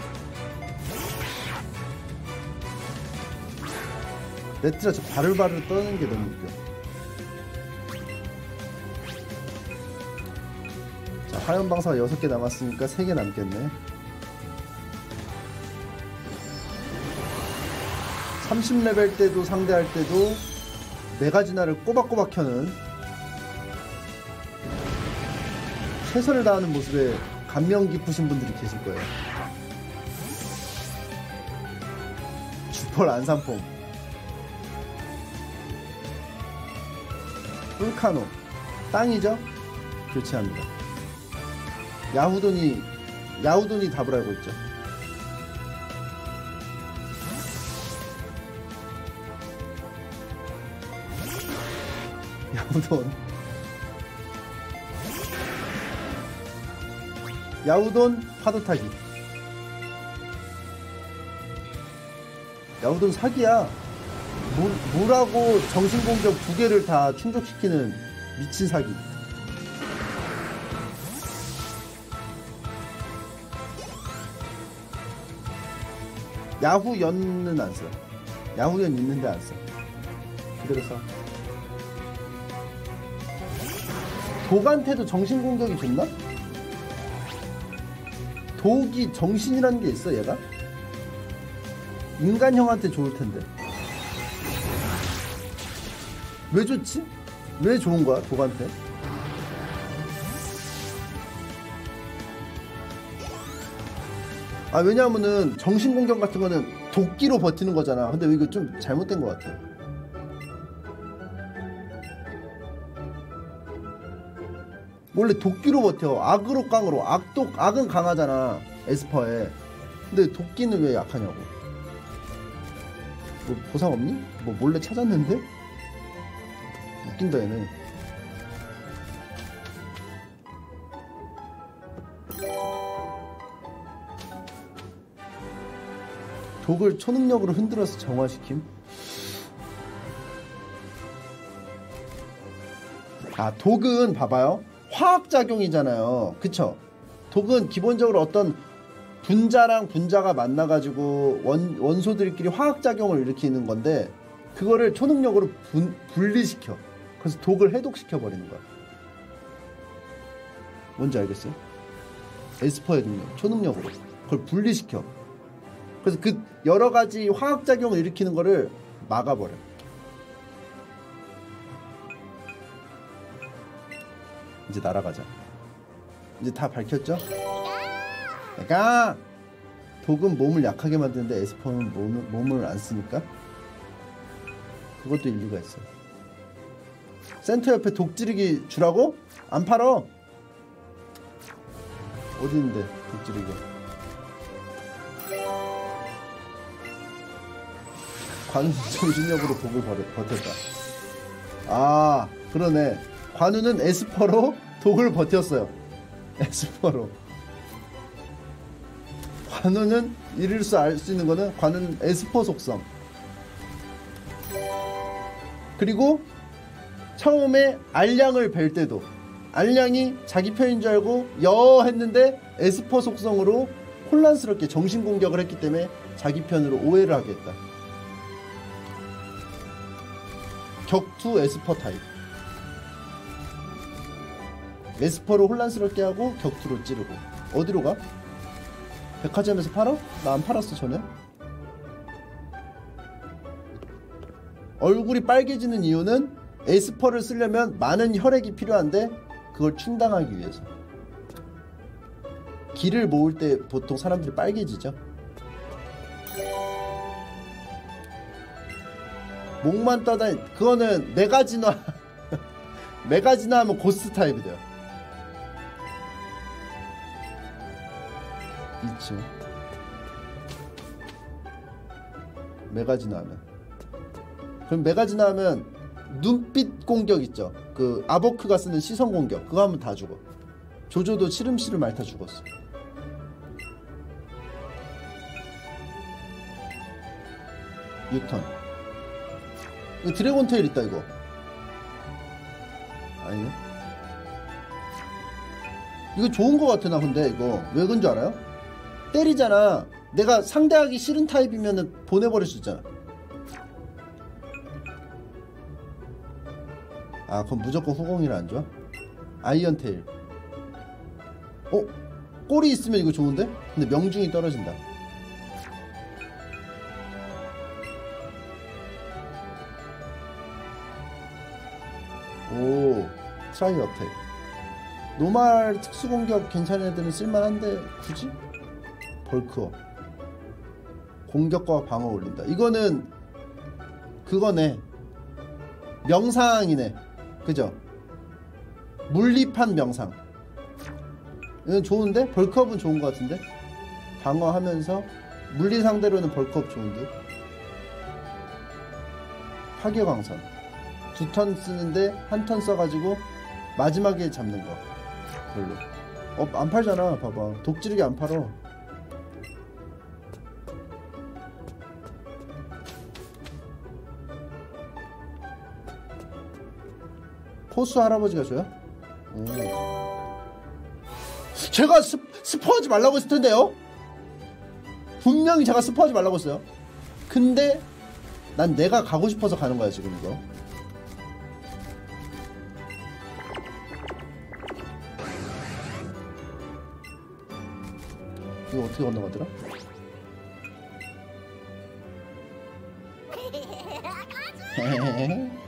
레트라 저 바글바글 떠는 게 너무 웃겨. 자 화염방사가 6개 남았으니까 3개 남겠네 30레벨 때도 상대할 때도 메가지나를 꼬박꼬박 켜는 최선을 다하는 모습에 감명 깊으신 분들이 계실 거예요. 주펄 안산폼 뿔카노 땅이죠? 교체합니다. 야후돈이 야후돈이 답을 알고 있죠. 야우돈 야우돈 파도타기 야우돈 사기야 물, 물하고 정신공격 두 개를 다 충족시키는 미친 사기 야후연은 안 써. 야후연 있는데 안 써. 그대로 써. 독한테도 정신 공격이 좋나? 독이 정신이라는 게 있어 얘가? 인간형한테 좋을 텐데 왜 좋지? 왜 좋은 거야 독한테? 아 왜냐하면은 정신 공격 같은 거는 도끼로 버티는 거잖아 근데 이거 좀 잘못된 것 같아 원래 도끼로 버텨. 악으로 깡으로. 악독 악은 강하잖아. 에스퍼에. 근데 도끼는 왜 약하냐고. 뭐 보상 없니? 뭐 몰래 찾았는데? 웃긴다 얘네. 독을 초능력으로 흔들어서 정화시킴? 아 독은 봐봐요 화학작용이잖아요. 그쵸? 독은 기본적으로 어떤 분자랑 분자가 만나가지고 원, 원소들끼리 화학작용을 일으키는 건데 그거를 초능력으로 분, 분리시켜. 그래서 독을 해독시켜 버리는 거야. 뭔지 알겠어요? 에스퍼의 능력, 초능력으로. 그걸 분리시켜. 그래서 그 여러 가지 화학작용을 일으키는 거를 막아버려. 이제 날아가자. 이제 다 밝혔죠? 그러니까 독은 몸을 약하게 만드는데 에스퍼는 몸을, 몸을 안 쓰니까 그것도 일리가 있어. 센터 옆에 독 지르기 주라고? 안 팔어. 어디 있는데 독 지르기? 관우 정신력으로 독을 버텼다. 아 그러네. 관우는 esper로 독을 버텼어요. esper로. 관우는 이럴 수알 수 있는 거는 관우는 esper 속성. 그리고 처음에 안량을 벨 때도 안량이 자기 편인 줄 알고 여 했는데 esper 속성으로 혼란스럽게 정신 공격을 했기 때문에 자기 편으로 오해를 하겠다. 격투 esper 타입. esper를 혼란스럽게 하고 격투로 찌르고. 어디로 가? 백화점에서 팔아? 나 안 팔았어 전에. 얼굴이 빨개지는 이유는 esper를 쓰려면 많은 혈액이 필요한데 그걸 충당하기 위해서. 기를 모을 때 보통 사람들이 빨개지죠. 목만 떠다니 그거는 메가진화 메가진화 하면 고스트 타입이 돼요 2층 메가지나 하면. 그럼 메가지나 하면 눈빛 공격 있죠. 그 아보크가 쓰는 시선 공격. 그거 하면 다 죽어. 조조도 시름시름 말타 죽었어. 유턴. 이거 드래곤 테일 있다 이거. 아니네. 이거 좋은 거 같아 나 근데 이거. 왜 그런 줄 알아요? 때리잖아 내가 상대하기 싫은 타입이면은 보내버릴 수 있잖아 아 그럼 무조건 후공이라 안 좋아? iron tail 어? 꼬리 있으면 이거 좋은데? 근데 명중이 떨어진다 오 tri attack 노말 특수공격 괜찮은 애들은 쓸만한데 굳이? 벌크업. 공격과 방어 올린다. 이거는 그거네. 명상이네. 그죠? 물리판 명상. 이건 좋은데? 벌크업은 좋은 것 같은데? 방어하면서 물리 상대로는 벌크업 좋은데? 파괴광선. 두 턴 쓰는데 한 턴 써가지고 마지막에 잡는 거. 별로. 어 안 팔잖아. 봐봐. 독지르기 안 팔어 포수 할아버지가 줘요? 오. 제가 스, 스포하지 말라고 했을 텐데요? 분명히 제가 스포하지 말라고 했어요. 근데 난 내가 가고 싶어서 가는 거야 지금 이거. 이거 어떻게 건너가더라?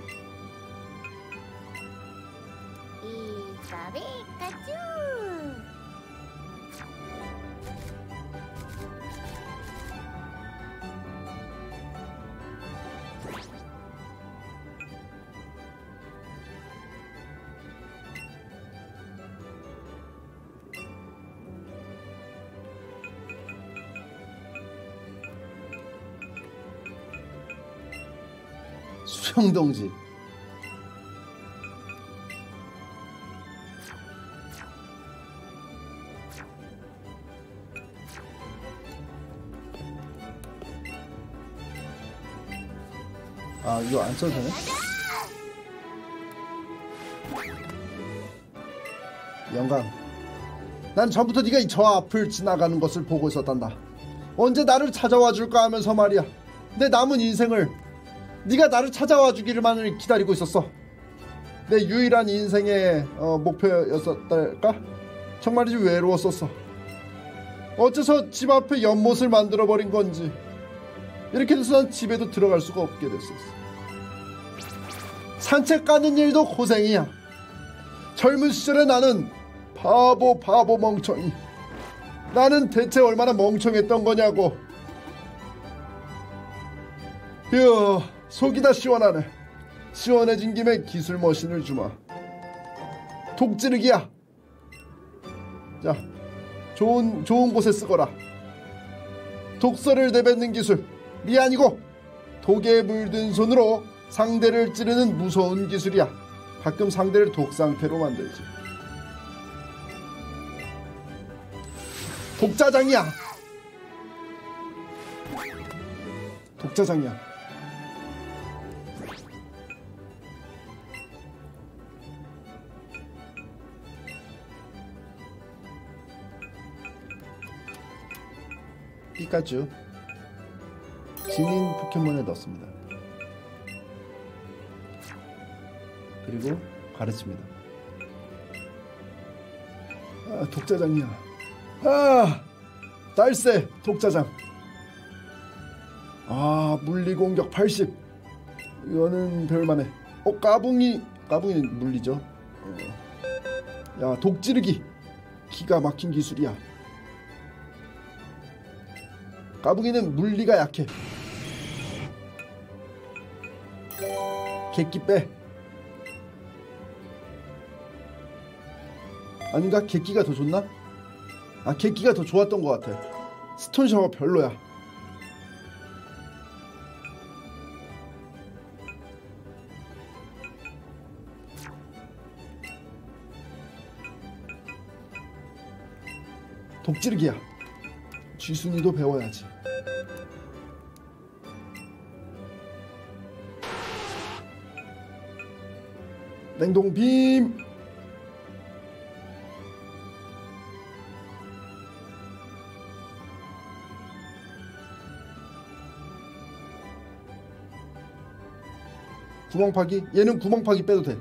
수영동지. 아 이거 안 써도 되네? 영광 난 전부터 네가 이 저 앞을 지나가는 것을 보고 있었단다 언제 나를 찾아와 줄까 하면서 말이야 내 남은 인생을 네가 나를 찾아와 주기를만을 기다리고 있었어. 내 유일한 인생의 어, 목표였었달까? 정말이지 외로웠었어. 어째서 집 앞에 연못을 만들어 버린 건지 이렇게 돼서 난 집에도 들어갈 수가 없게 됐었어. 산책 가는 일도 고생이야. 젊은 시절에 나는 바보 바보 멍청이. 나는 대체 얼마나 멍청했던 거냐고. 이야 속이 다 시원하네. 시원해진 김에 기술 머신을 주마. 독지르기야. 자 좋은 좋은 곳에 쓰거라. 독서를 내뱉는 기술. 미안이고 독에 물든 손으로 상대를 찌르는 무서운 기술이야. 가끔 상대를 독 상태로 만들지. 독자장이야. 독자장이야 피카츄 진인 포켓몬에 넣습니다. 그리고 가르칩니다. 아, 독자장이야. 아, 딸새 독자장. 아, 물리 공격 80. 이거는 별만해. 어, 까붕이, 까붕이는 물리죠. 어. 야, 독지르기. 기가 막힌 기술이야. 까붕이는 물리가 약해. 객기 빼. 아닌가? 객기가 더 좋나? 아, 객기가 더 좋았던 것 같아. 스톤 샤워 별로야. 독지르기야. 쥐순이도 배워야지. 냉동빔! 구멍 파기? 얘는 구멍 파기 빼도 돼.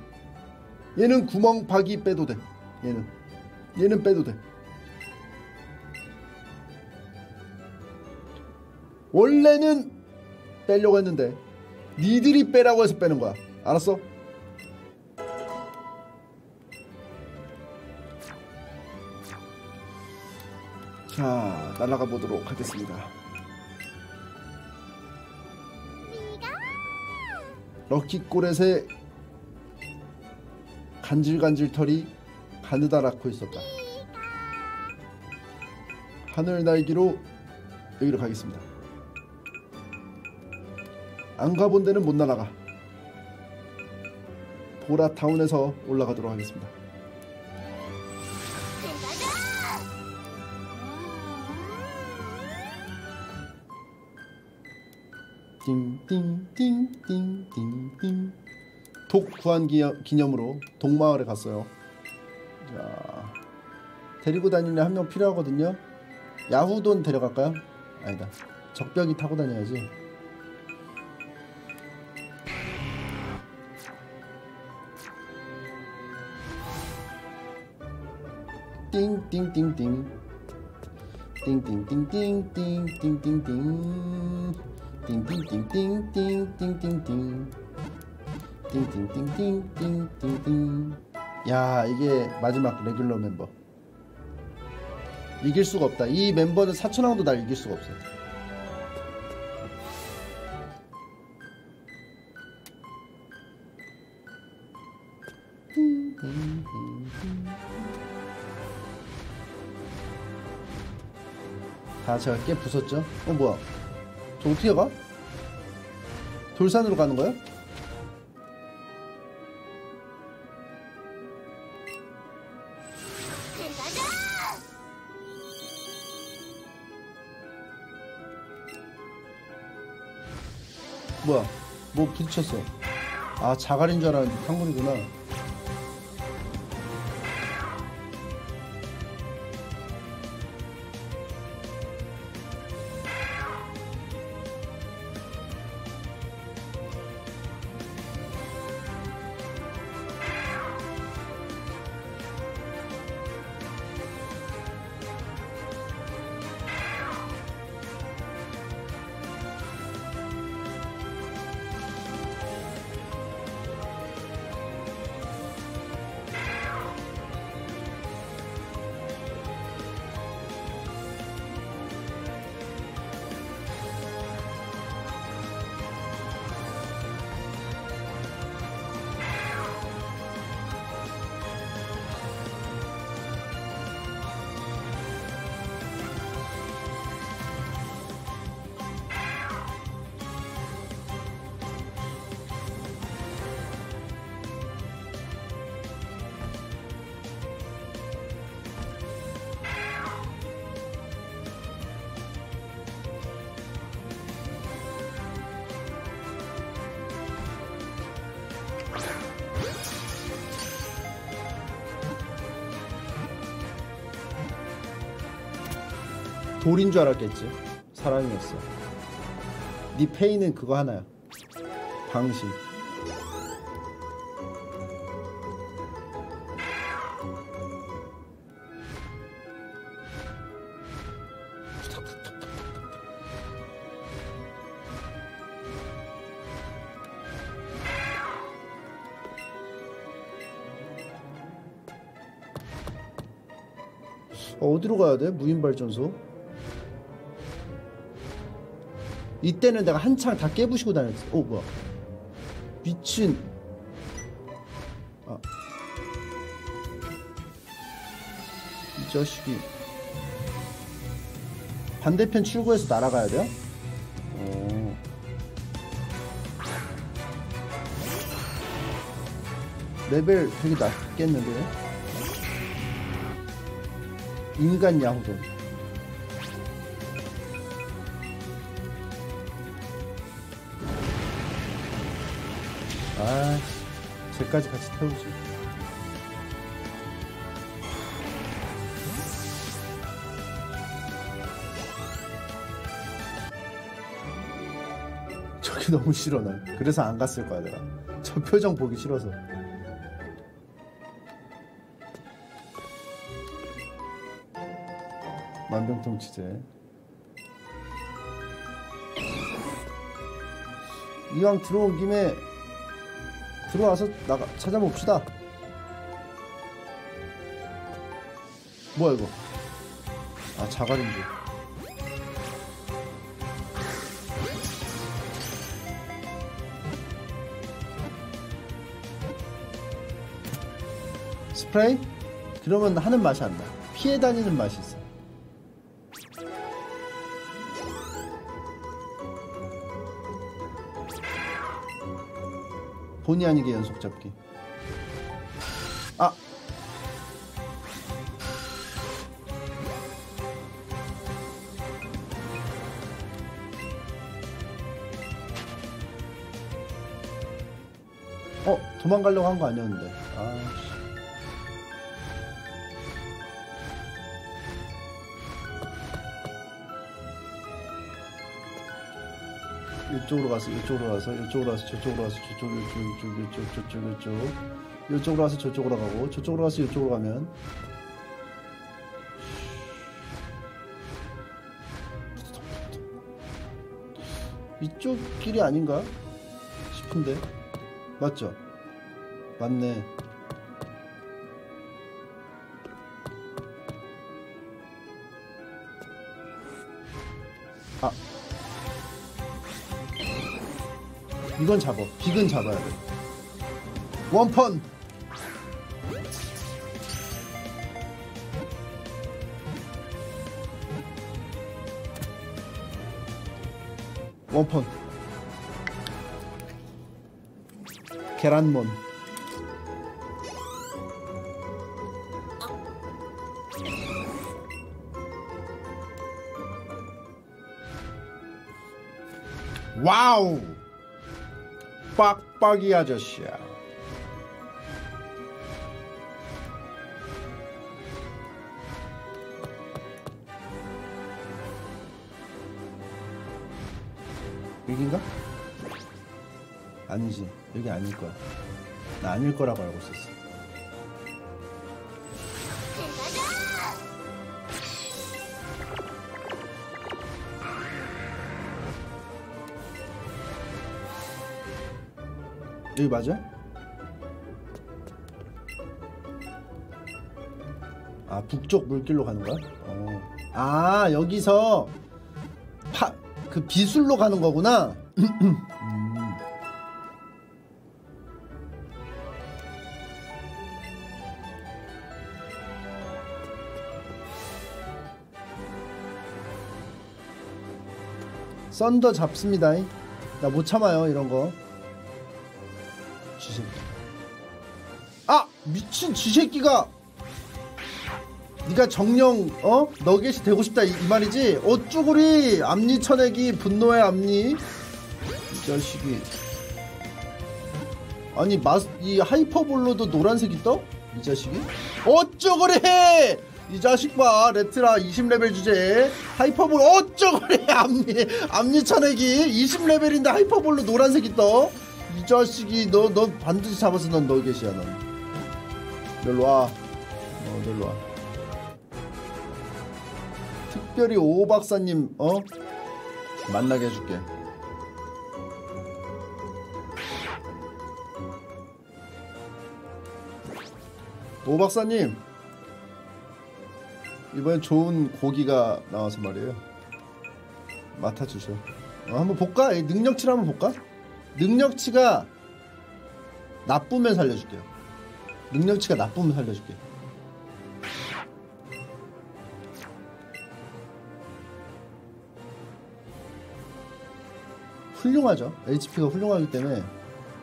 얘는 구멍 파기 빼도 돼. 얘는. 얘는 빼도 돼 원래는 빼려고 했는데 니들이 빼라고 해서 빼는 거야. 알았어? 자 날아가 보도록 하겠습니다. 럭키꼬렛의 간질간질 털이 가느다랗고 있었다. 하늘 날기로 여기로 가겠습니다 안 가본 데는 못 날아가. 보라타운에서 올라가도록 하겠습니다. 띵띵띵띵띵띵. 독 구한 기념, 기념으로 독마을에 갔어요. 자 데리고 다니는 한 명 필요하거든요. 야후돈 데려갈까요? 아니다. 적벽이 타고 다녀야지 띵띵띵띵 띵띵띵띵띵띵띵띵 띵띵띵띵띵띵띵띵 띵띵띵띵띵띵띵 야 이게 마지막 레귤러 멤버 이길 수가 없다 이 멤버는 사천왕도 날 이길 수가 없어 다 제가 깨 부쉈죠? 어 뭐야 저 어떻게 가? 돌산으로 가는 거야? 뭐야 뭐 부딪혔어 아 자갈인 줄 알았는데 탕물이구나 돌인 줄 알았겠지 사람이었어 네 페이는 그거 하나야 방심 어, 어디로 가야 돼? 무인발전소? 이때는 내가 한창 다 깨부시고 다녔어. 어 뭐야? 미친. 아. 이 자식이. 반대편 출구에서 날아가야 돼요? 어. 레벨 되게 낮겠는데? 인간 야후돈. 아, 쟤까지 같이 태우지. 저기 너무 싫어 난. 그래서 안 갔을 거야 내가. 저 표정 보기 싫어서. 만병통치제. 이왕 들어온 김에 들어와서 나가 찾아봅시다. 뭐야 이거? 아 자갈인 줄. 스프레이? 그러면 하는 맛이 안 나. 피해 다니는 맛이 있어. 본의 아니게 연속 잡기. 아! 어, 도망가려고 한 거 아니었는데. 이쪽으로 가서 이쪽으로 가서 이쪽으로 가서 저쪽으로 가서 저쪽 이쪽 이쪽 이쪽 저쪽 이쪽 이쪽으로 가서 저쪽으로 가고 저쪽으로 가서 이쪽으로 가면 이쪽 길이 아닌가 싶은데 맞죠? 맞네. 이건 잡아. 빅은 잡아야 돼. 원펀. 원펀. 계란몬. 와우. 빡빡이 아저씨야. 여긴가? 아니지. 여기 아닐 거야. 나 아닐 거라고 알고 있었어. 여기 맞아? 아 북쪽 물길로 가는 거야? 어. 아 여기서 파, 그 비술로 가는 거구나. 음. 썬더 잡습니다. 나 못 참아요 이런 거. 쥐새끼. 아 미친 쥐새끼가. 네가 정녕 어 너겟이 되고 싶다 이, 이 말이지. 어쭈구리 앞니 쳐내기 분노의 앞니. 이 자식이. 아니 마스 이 하이퍼볼로도 노란색이 떠? 이 자식이? 어쩌그래 해! 이 자식 봐 레트라 20레벨 주제 하이퍼볼 어쩌그래 앞니 앞니 쳐내기 20레벨인데 하이퍼볼로 노란색이 떠? 이 자식이 너 너 반드시 잡아서 넌 너겟이야 넌. 일로 와. 어, 일로 와. 특별히 오 박사님 어? 만나게 해줄게. 오 박사님. 이번엔 좋은 고기가 나와서 말이에요. 맡아주셔 어, 한번 볼까? 이 능력치를 한번 볼까? 능력치가 나쁘면 살려줄게요. 능력치가 나쁘면 살려줄게 훌륭하죠? HP가 훌륭하기 때문에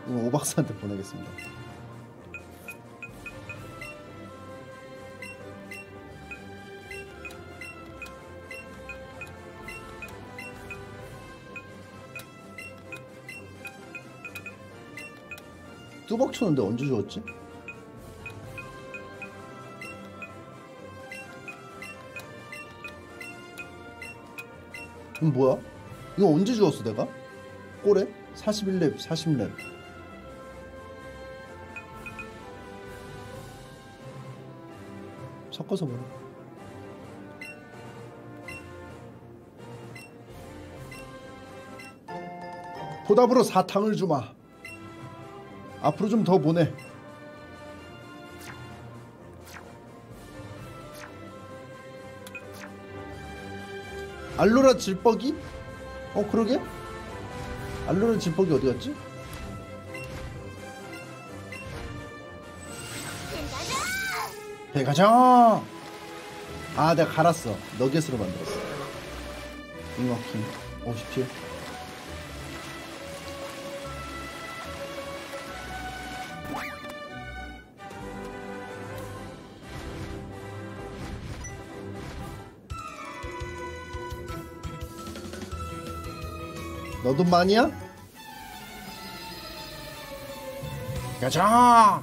이거 오 박사한테 보내겠습니다 뚜벅 쳤는데 언제 죽었지? 이건 뭐야? 이거 언제 죽었어 내가? 꼬레? 41렙 40렙 섞어서 보내 보답으로 사탕을 주마 앞으로 좀 더 보내 알로라 질뻑이? 어 그러게? 알로라 질뻑이 어디 갔지? 배가자! 아 내가 갈았어 너겟으로 만들었어 잉어킹 50 너도 많이야? 가자!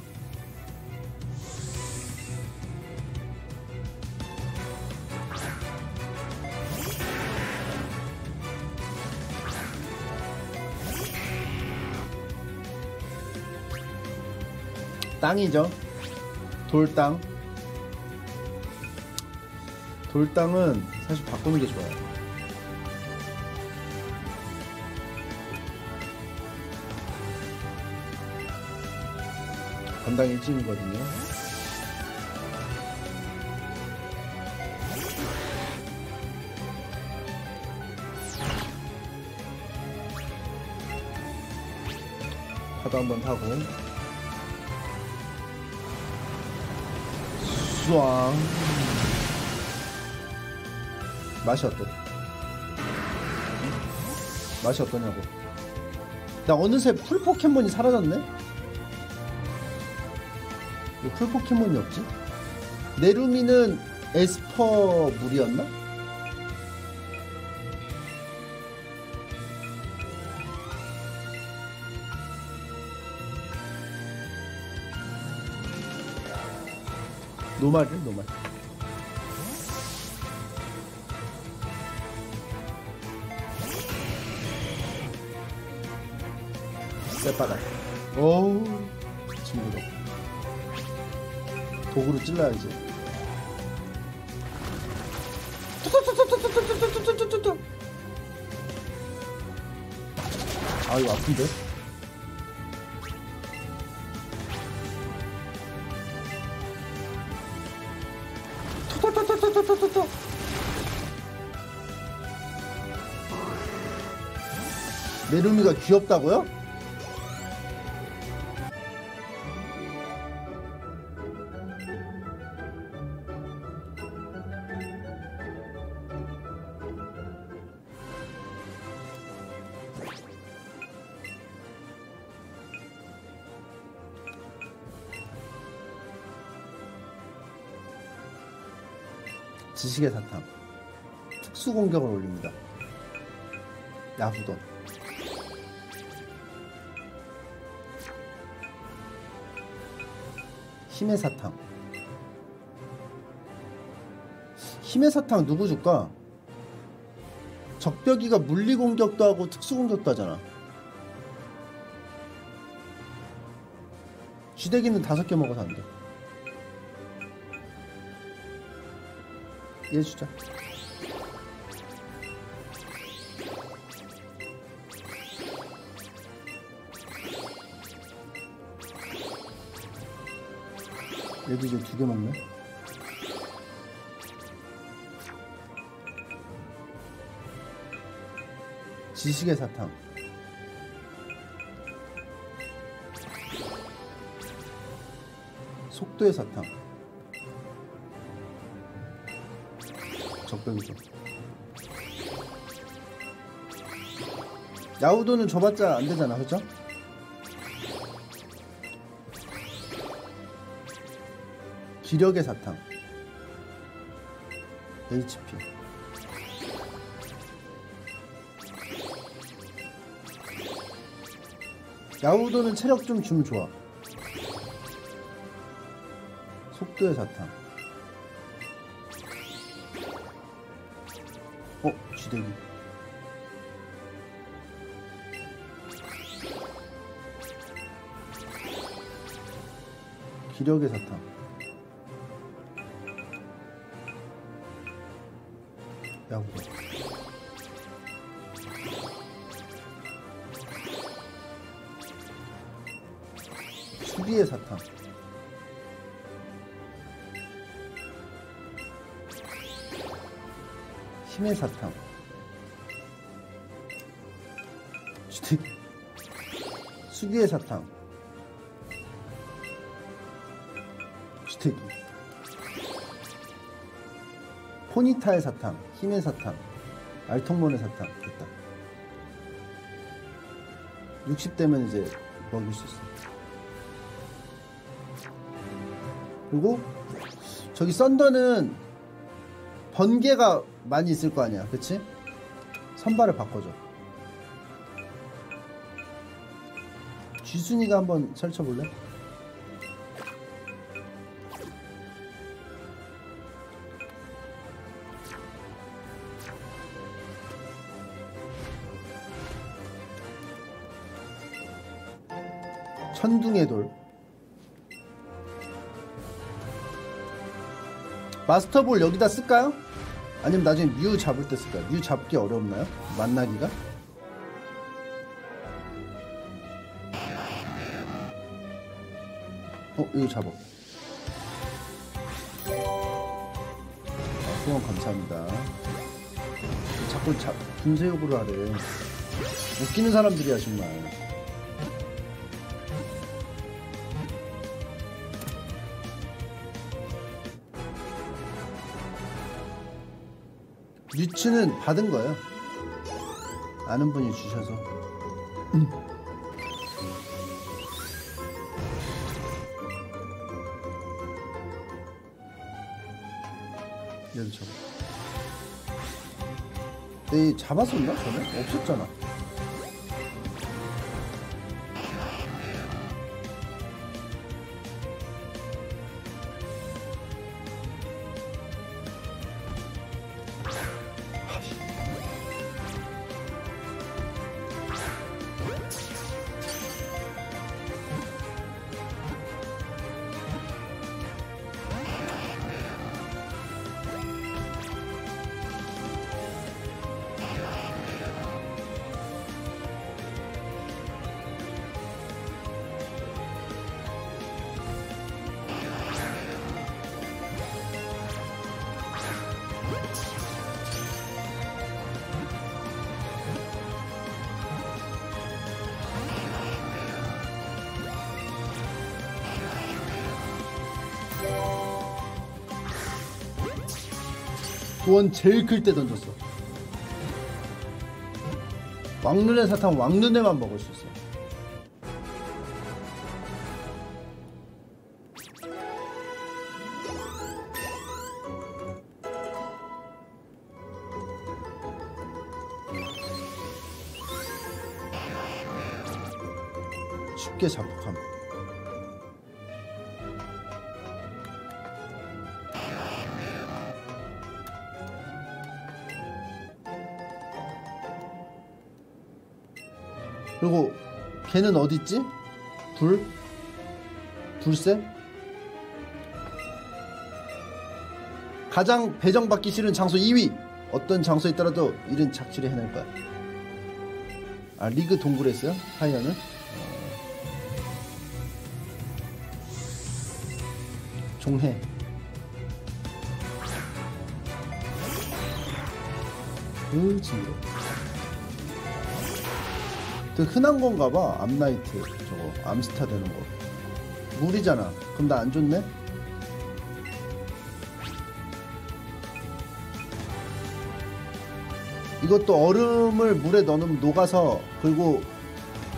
땅이죠. 돌땅. 돌땅은 사실 바꾸는 게 좋아요. 건당 일진이거든요. 카드 한번 타고 쏘앙 맛이 어때? 맛이 어떠냐고 나 어느새 풀 포켓몬이 사라졌네? 왜풀 포켓몬이 없지? 네루미는 에스퍼 물이었나? 노말이야 노말 찔러야지 아 이거 아픈데? 토토토토토토토토 메루미가 귀엽다고요? 지식의 사탕 특수 공격을 올립니다. 야구돈 힘의 사탕 힘의 사탕 누구 줄까? 적벽이가 물리 공격도 하고 특수 공격도 하잖아. 쥐대기는 다섯 개 먹어서 안 돼. 얘 주자. 얘도 이제 두 개 먹네. 지식의 사탕. 속도의 사탕. 적극이죠. 야우도는 줘봤자 안 되잖아, 그죠? 기력의 사탕. HP. 야우도는 체력 좀 주면 좋아. 속도의 사탕. 어, 쥐대기. 기력의 사탕. 야구가. 수비의 사탕. 힘의 사탕. 수비의 사탕. 주택이. 포니타의 사탕. 힘의 사탕. 알통몬의 사탕. 됐다. 60대면 이제 먹일 수 있어. 그리고 저기 썬더는 번개가 많이 있을 거 아니야 그치? 선발을 바꿔줘 쥐순이가 한번 설쳐볼래? 천둥의 돌 마스터볼 여기다 쓸까요? 아니면 나중에 뮤 잡을 때 쓸까요? 뮤 잡기 어렵나요? 만나기가? 어 이거 잡아. 아, 후원 감사합니다. 자꾸 자, 분쇄욕으로 하래. 웃기는 사람들이야 정말. 유치는 받은 거예요. 아는 분이 주셔서. 내 잡았었나? 전에? 없었잖아. 원 제일 클 때 던졌어. 왕눈의 사탕 왕눈에만 먹을 수 있어. 걔는 어디 있지? 불? 불새? 가장 배정받기 싫은 장소 2위. 어떤 장소에 있더라도 일은 착실히 해낼 거야. 아 리그 동굴에 있어요? 파이어는? 종해. 으 징그러. 되게 흔한 건가 봐. 암나이트 저거 암스타 되는 거. 물이잖아. 나안 좋네? 이것도 얼음을 물에 넣으면 녹아서 그리고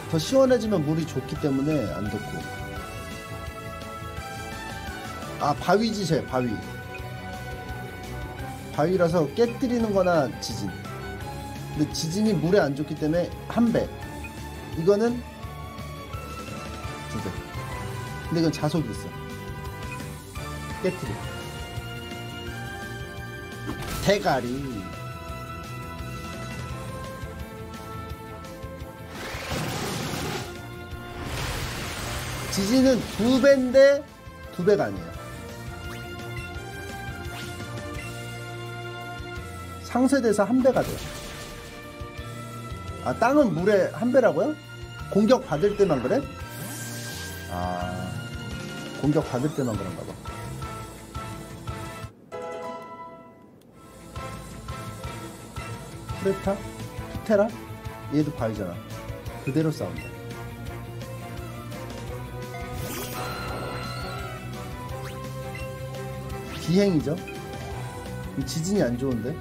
더 시원해지면 물이 좋기 때문에 안 덥고 아 바위지 쟤 바위 바위라서 깨뜨리는 거나 지진 근데 지진이 물에 안 좋기 때문에 한배 이거는 두배 근데 이건 자석이 있어. 깨트리 대가리. 지진은 두 배인데 두 배가 아니에요. 상세돼서 한 배가 돼요 아 땅은 물에 한 배라고요? 공격 받을 때만 그래? 아 공격 받을 때만 그런가 봐 프레타? 투테라? 얘도 바위잖아 그대로 싸운다 비행이죠 지진이 안 좋은데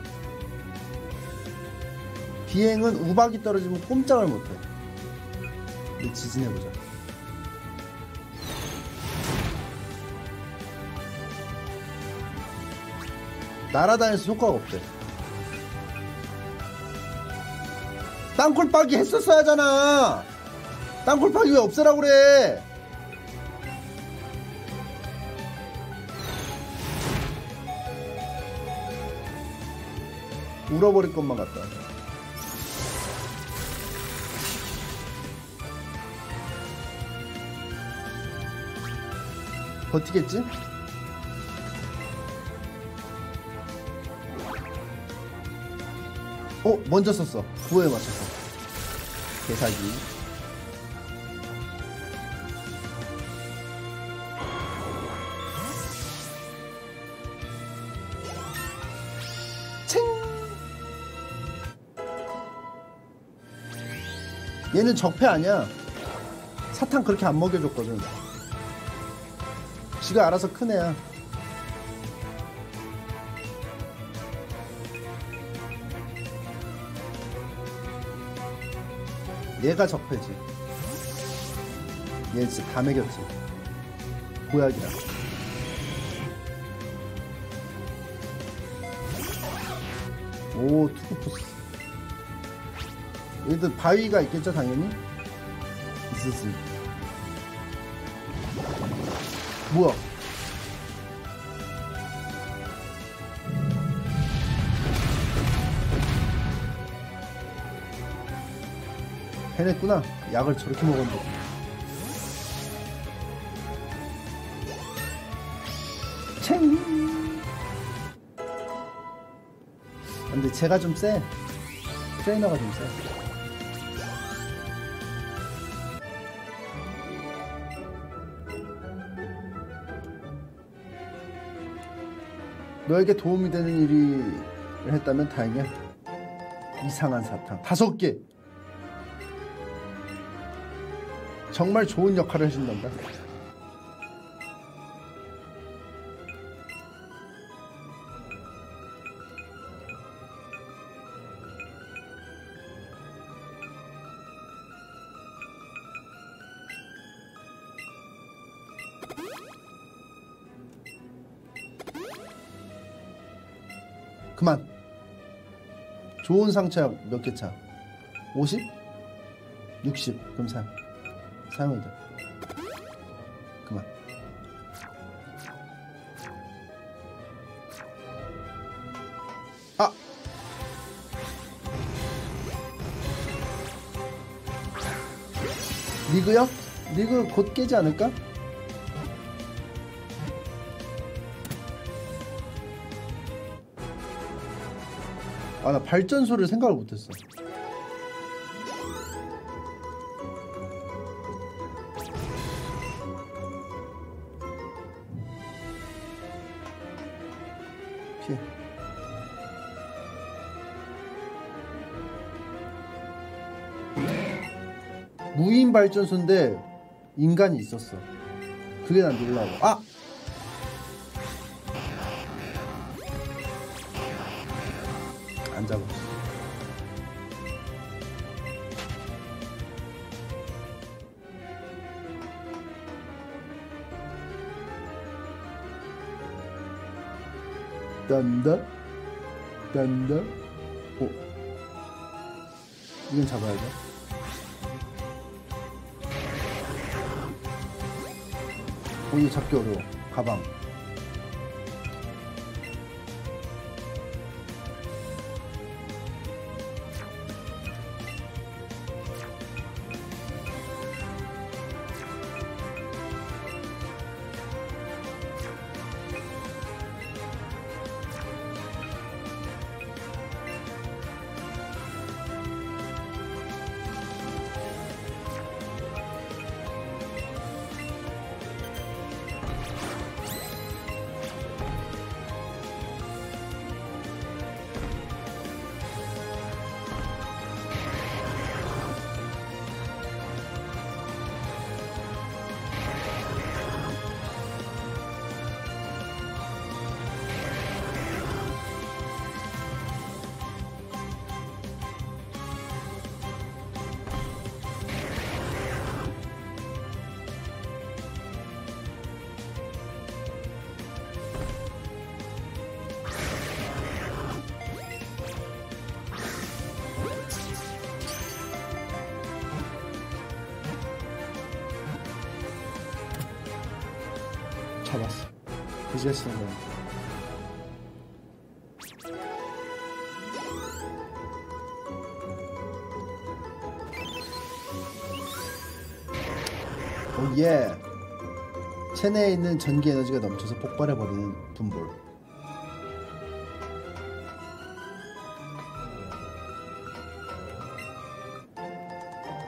비행은 우박이 떨어지면 꼼짝을 못해. 근데 지진해보자. 날아다녀서 효과가 없대. 땅굴박이 했었어야 하잖아. 땅굴박이 왜 없애라고 그래? 울어버릴 것만 같다 버티겠지? 어 먼저 썼어. 구호에 맞췄어 개사기. 칭 얘는 적폐 아니야. 사탕 그렇게 안 먹여줬거든 지가 알아서 큰 애야 얘가 적폐지. 얘 진짜 다 먹였지. 보약이라. 오, 투구포스. 얘들 바위가 있겠죠, 당연히? 있으지. 뭐야? 해냈구나. 약을 저렇게 먹었는데. 챙! 근데 제가 좀 세. 트레이너가 좀 세. 너에게 도움이 되는 일을 했다면 다행이야. 이상한 사탕. 다섯 개. 정말 좋은 역할을 해준단다. 상처 몇개 차? 50? 60. 그럼 사. 사용해도 돼. 그만. 아! 리그요? 리그 곧 깨지 않을까? 아, 나 발전소를 생각을 못했어. 피해. 무인 발전소인데 인간이 있었어. 그게 난 놀라워. 아! 딴다? 딴다? 오. 이건 잡아야 돼? 오, 이거 잡기 어려워. 가방 그지같이 된 거야. 오 예. 체내에 있는 전기 에너지가 넘쳐서 폭발해버리는 분볼.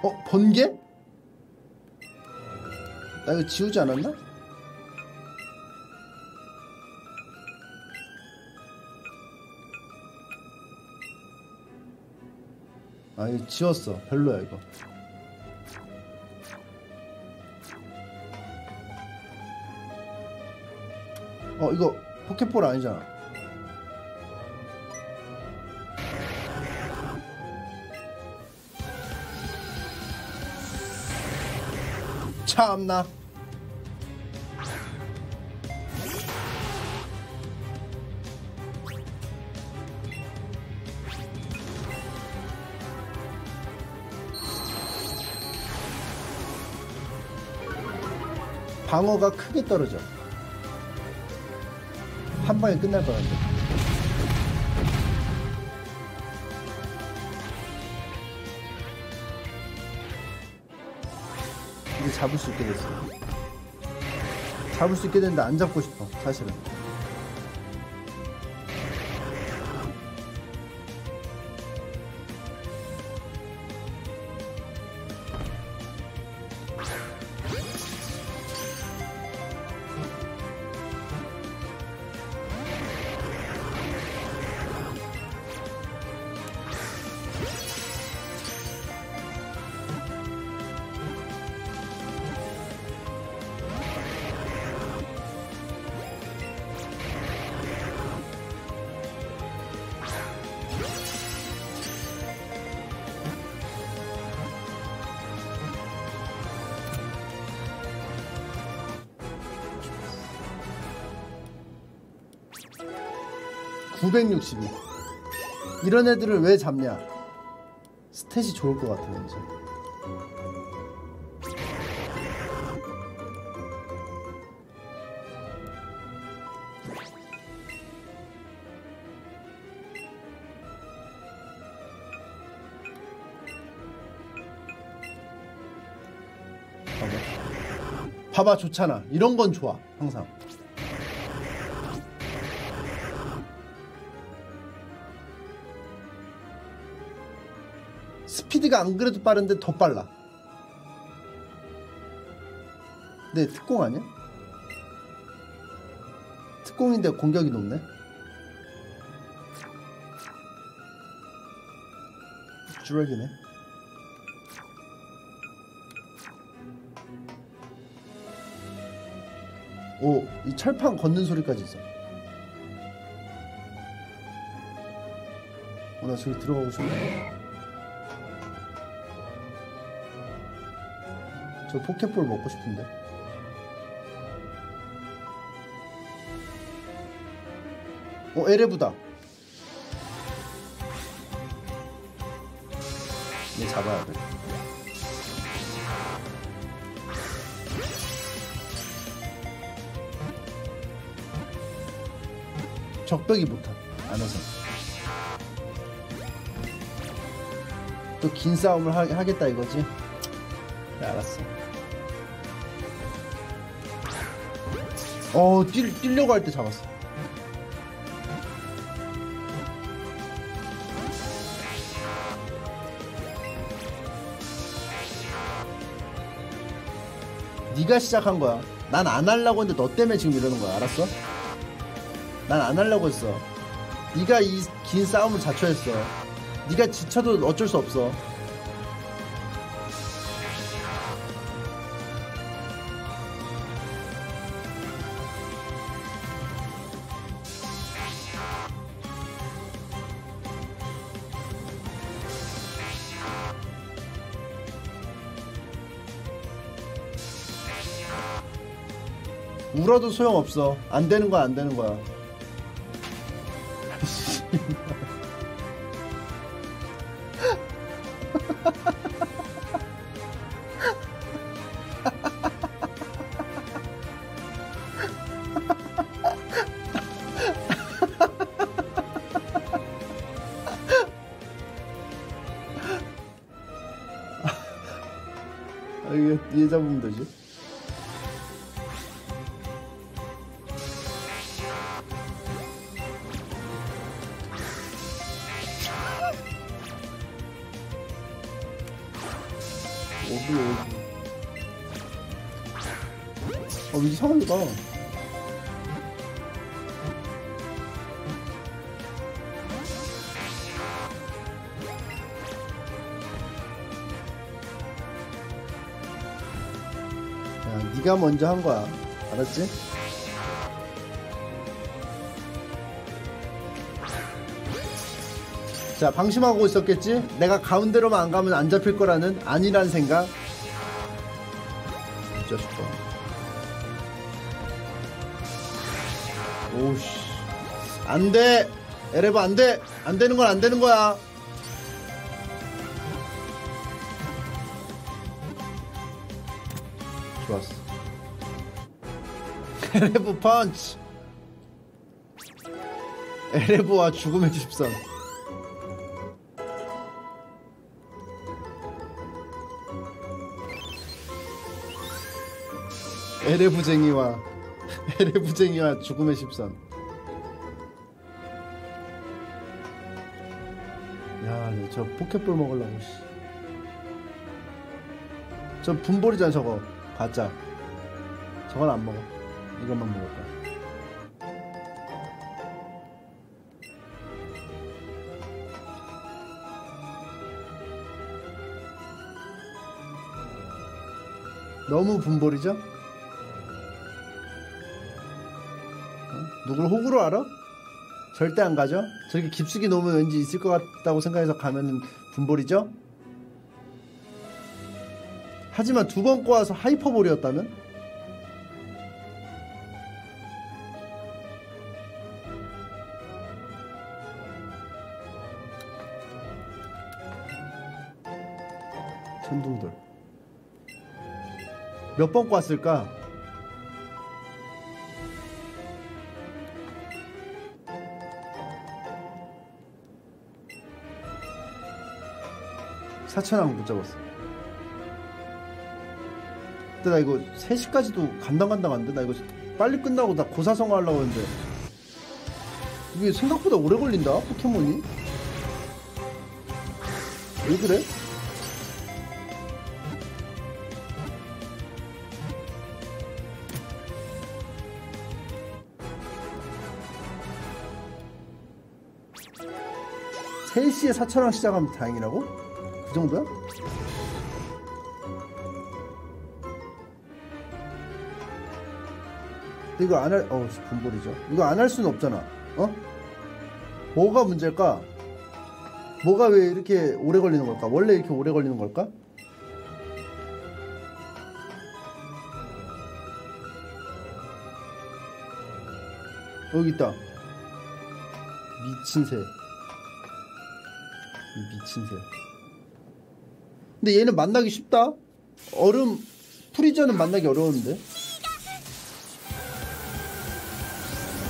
어? 번개? 나 이거 지우지 않았나? 아 이거 지웠어. 별로야 이거. 어 이거 포켓볼 아니잖아. 참나 방어가 크게 떨어져. 한 방에 끝날 것 같아. 이제 잡을 수 있게 됐어. 잡을 수 있게 됐는데 안 잡고 싶어 사실은 (962) 이런 애들을 왜 잡냐? 스탯이 좋을 것 같아 왠지. 봐봐. 좋잖아. 이런 건 좋아 항상 스피드가 안 그래도 빠른데 더 빨라 네 특공 아니야? 특공인데 공격이 높네 쭈락이네 오, 이 철판 걷는 소리까지 있어. 어, 나 저기 들어가고 싶네. 저 포켓볼 먹고 싶은데. 어, 에레브다. 얘 잡아야 돼. 적벽이 못하 안에서 또 긴 싸움을 하, 하겠다 이거지 그래 알았어 어 뛸, 뛰려고 할 때 잡았어 네가 시작한 거야 난 안 하려고 했는데 너 때문에 지금 이러는 거야 알았어? 난 안 하려고 했어. 네가 이 긴 싸움을 자초했어. 네가 지쳐도 어쩔 수 없어. 울어도 소용없어. 안 되는 거야, 안 되는 거야. 네가 먼저 한 거야. 알았지? 자, 방심하고 있었겠지? 내가 가운데로만 안 가면 안 잡힐 거라는 아니란 생각. 진짜 싶다. 오씨. 안 돼! 에레브 안 돼! 안 되는 건 안 되는 거야. 에레브 펀치! 에레브와 죽음의 집선. 에레부쟁이와 에레부쟁이와 죽음의 십선. 야, 네, 저 포켓볼 먹으려고. 씨. 저 분볼이잖아 저거 가짜. 저건 안 먹어. 이것만 먹을 거야. 너무 분볼이죠? 어? 누굴 호구로 알아? 절대 안 가죠? 저렇게 깊숙이 놓으면 왠지 있을 것 같다고 생각해서 가면은 분볼이죠? 하지만 두 번 꼬아서 하이퍼볼이었다면? 몇번 꼬았을까? 사천왕 못 잡았어. 근데 나 이거 3시까지도 간당간당한데? 나 이거 빨리 끝나고 나 고사성어 하려고 했는데 이게 생각보다 오래 걸린다 포켓몬이 왜 그래? 세시에 4천원 시작하면 다행이라고? 그 정도야? 이거 안 할, 어우, 분볼이죠. 이거 안 할 수는 없잖아. 어? 뭐가 문제일까? 뭐가 왜 이렇게 오래 걸리는 걸까? 원래 이렇게 오래 걸리는 걸까? 여기 있다. 미친 새. 이 미친 새. 근데 얘는 만나기 쉽다. 얼음 프리저는 만나기 어려운데.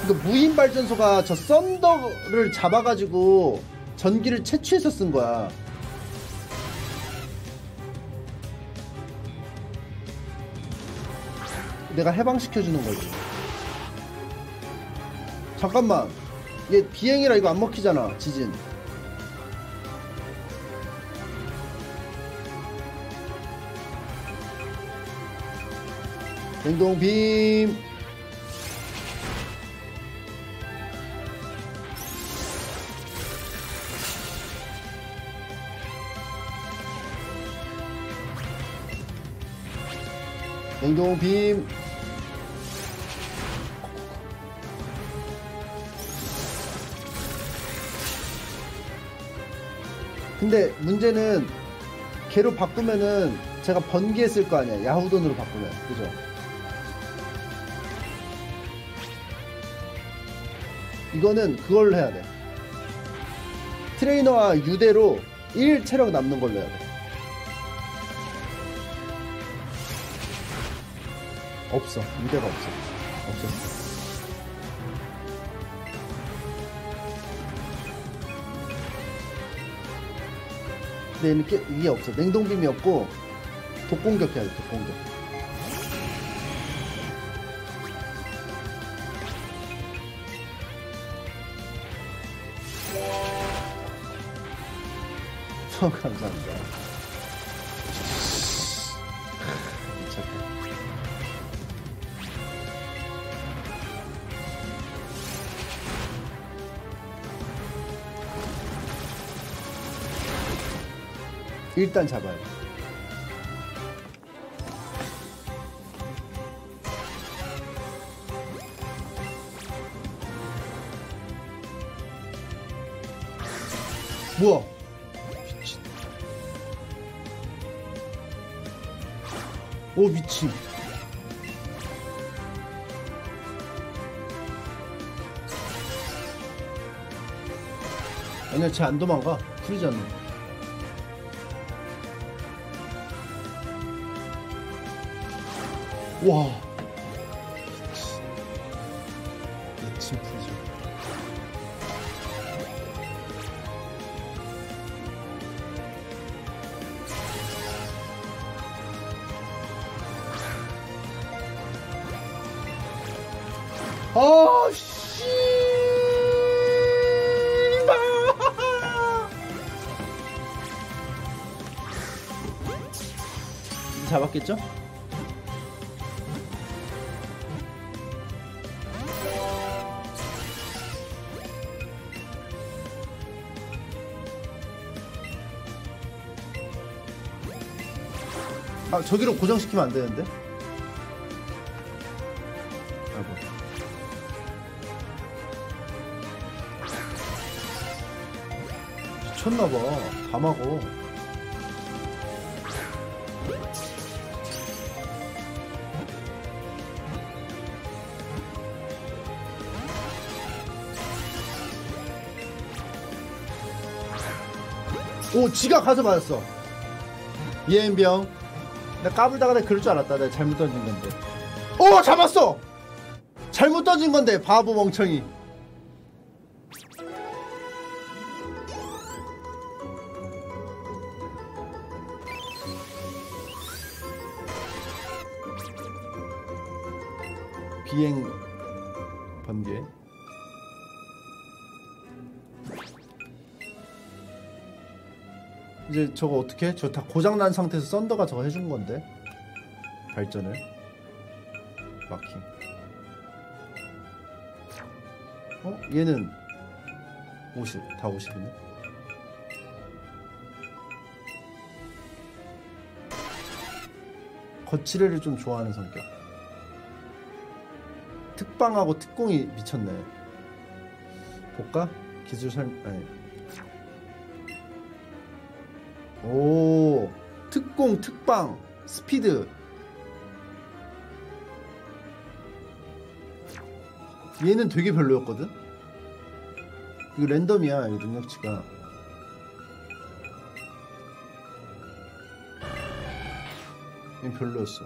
그 무인 발전소가 저 썬더를 잡아가지고 전기를 채취해서 쓴 거야. 내가 해방시켜주는 거지. 잠깐만. 얘 비행이라 이거 안 먹히잖아, 지진. 행동빔. 행동빔. 근데 문제는 걔로 바꾸면은 제가 번개했을 거 아니야 야후 돈으로 바꾸면 그죠? 이거는 그걸 해야 돼. 트레이너와 유대로 1 체력 남는 걸로 해야 돼. 없어. 유대가 없어. 없어. 근데 얘는 깨- 이게 없어. 냉동빔이 없고 독공격 해야 돼 독공격 어, 감사합니다. 일단 잡아요. 뭐 쟤 안 도망가. 않네. 와. 잡았겠죠? 아, 저기로 고정시키면 안 되는데? 미쳤나봐. 밤하고. 오, 지가 맞았어. 예은병. 나 까불다가 내가 그럴 줄 알았다. 내가 잘못 던진 건데. 오, 잡았어! 잘못 던진 건데, 바보 멍청이. 저거 어떻게? 저 다 고장난 상태에서 썬더가 저거 해준 건데 발전을 마킹 어? 얘는 50, 다 50이네 거칠애를 좀 좋아하는 성격 특방하고 특공이 미쳤네. 볼까? 기술 설 아니. 오 특공 특방 스피드 얘는 되게 별로였거든. 이거 랜덤이야 이 능력치가. 얘는 별로였어.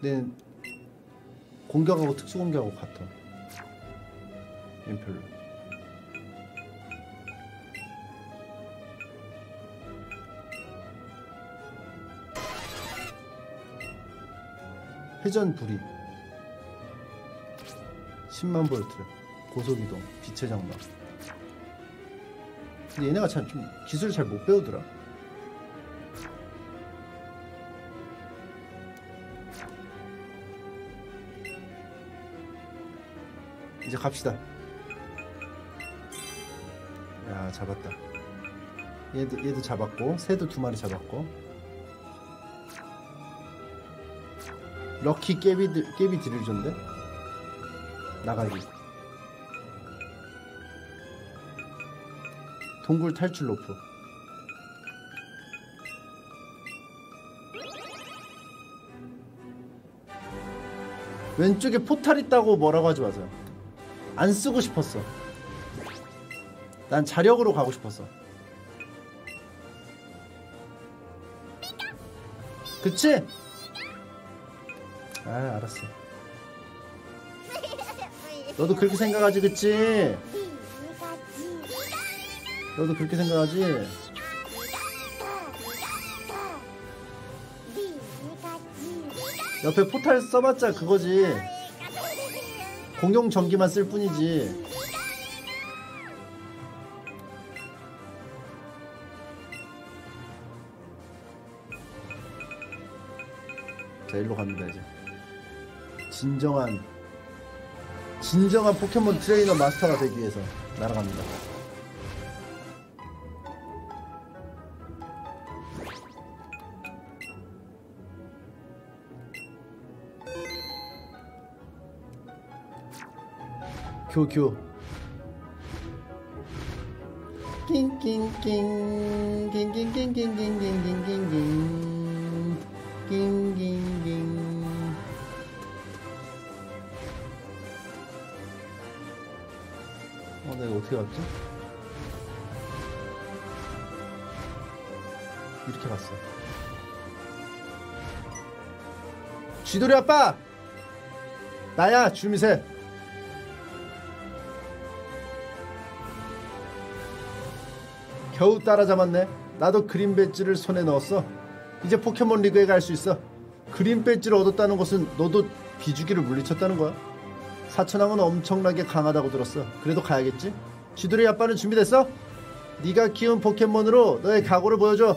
근데 공격하고 특수 공격하고 같아. 얘는 별로. 회전 불이. 10만 볼트 고속 이동 빛의 장막. 근데 얘네가 참 좀 기술을 잘 못 배우더라. 이제 갑시다. 야 잡았다. 얘도 얘도 잡았고 새도 두 마리 잡았고 럭키 깨비 깨비 드릴전데? 나가기. 동굴 탈출 로프. 왼쪽에 포탈 있다고 뭐라고 하지 마세요. 안 쓰고 싶었어. 난 자력으로 가고 싶었어. 그치? 아 알았어 너도 그렇게 생각하지 그치? 너도 그렇게 생각하지? 옆에 포탈 써봤자 그거지 공용 전기만 쓸 뿐이지 자 일로 갑니다 이제 진정한 진정한 포켓몬 트레이너 마스터가 되기 위해서 날아갑니다 교교 낑낑낑 낑낑낑낑낑낑낑낑낑 낑낑낑 어떻게 갔지? 이렇게 갔어 쥐돌이 아빠! 나야 주미새 겨우 따라잡았네. 나도 그린 배지를 손에 넣었어. 이제 포켓몬 리그에 갈 수 있어. 그린 배지를 얻었다는 것은 너도 비주기를 물리쳤다는 거야. 사천왕은 엄청나게 강하다고 들었어. 그래도 가야겠지? 쥐돌이 아빠는 준비됐어? 네가 키운 포켓몬으로 너의 각오를 보여줘.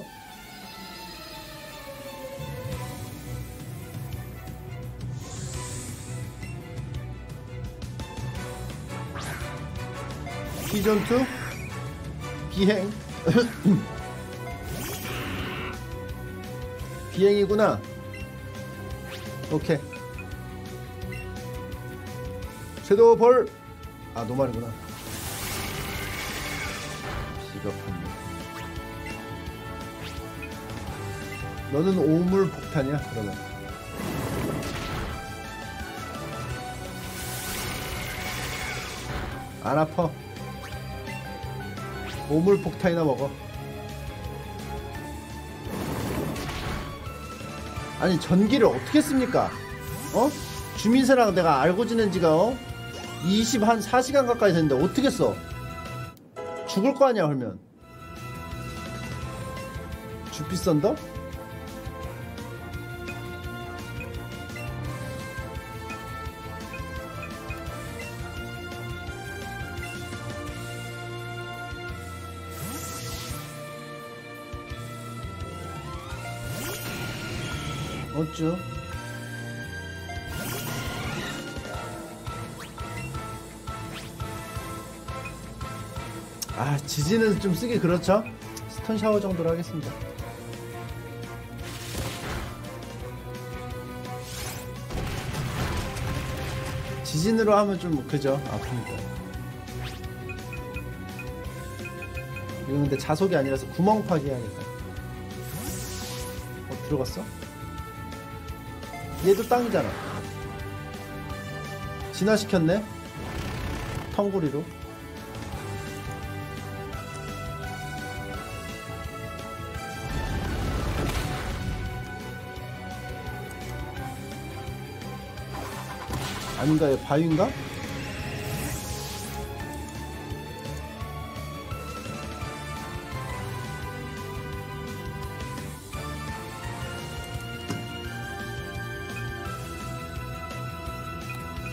피전투? 비행? 비행이구나. 오케이. 섀도우 볼아 노말이구나 비겁한 너는 오물 폭탄이야 그러면 안 아파 오물 폭탄이나 먹어. 아니 전기를 어떻게 씁니까? 어? 주민세랑 내가 알고 지낸 지가 어? 20 한 4시간 가까이 됐는데 어떻게 써? 죽을 거 아니야 그러면 주피썬더? 어쭈? 아 지지는 좀 쓰기 그렇죠? 스톤 샤워 정도로 하겠습니다 지진으로 하면 좀 그죠? 아프니까 이거 근데 자석이 아니라서 구멍 파기 해야겠다 어 들어갔어? 얘도 땅이잖아 진화시켰네 텅구리로 아닌가 얘 바위인가?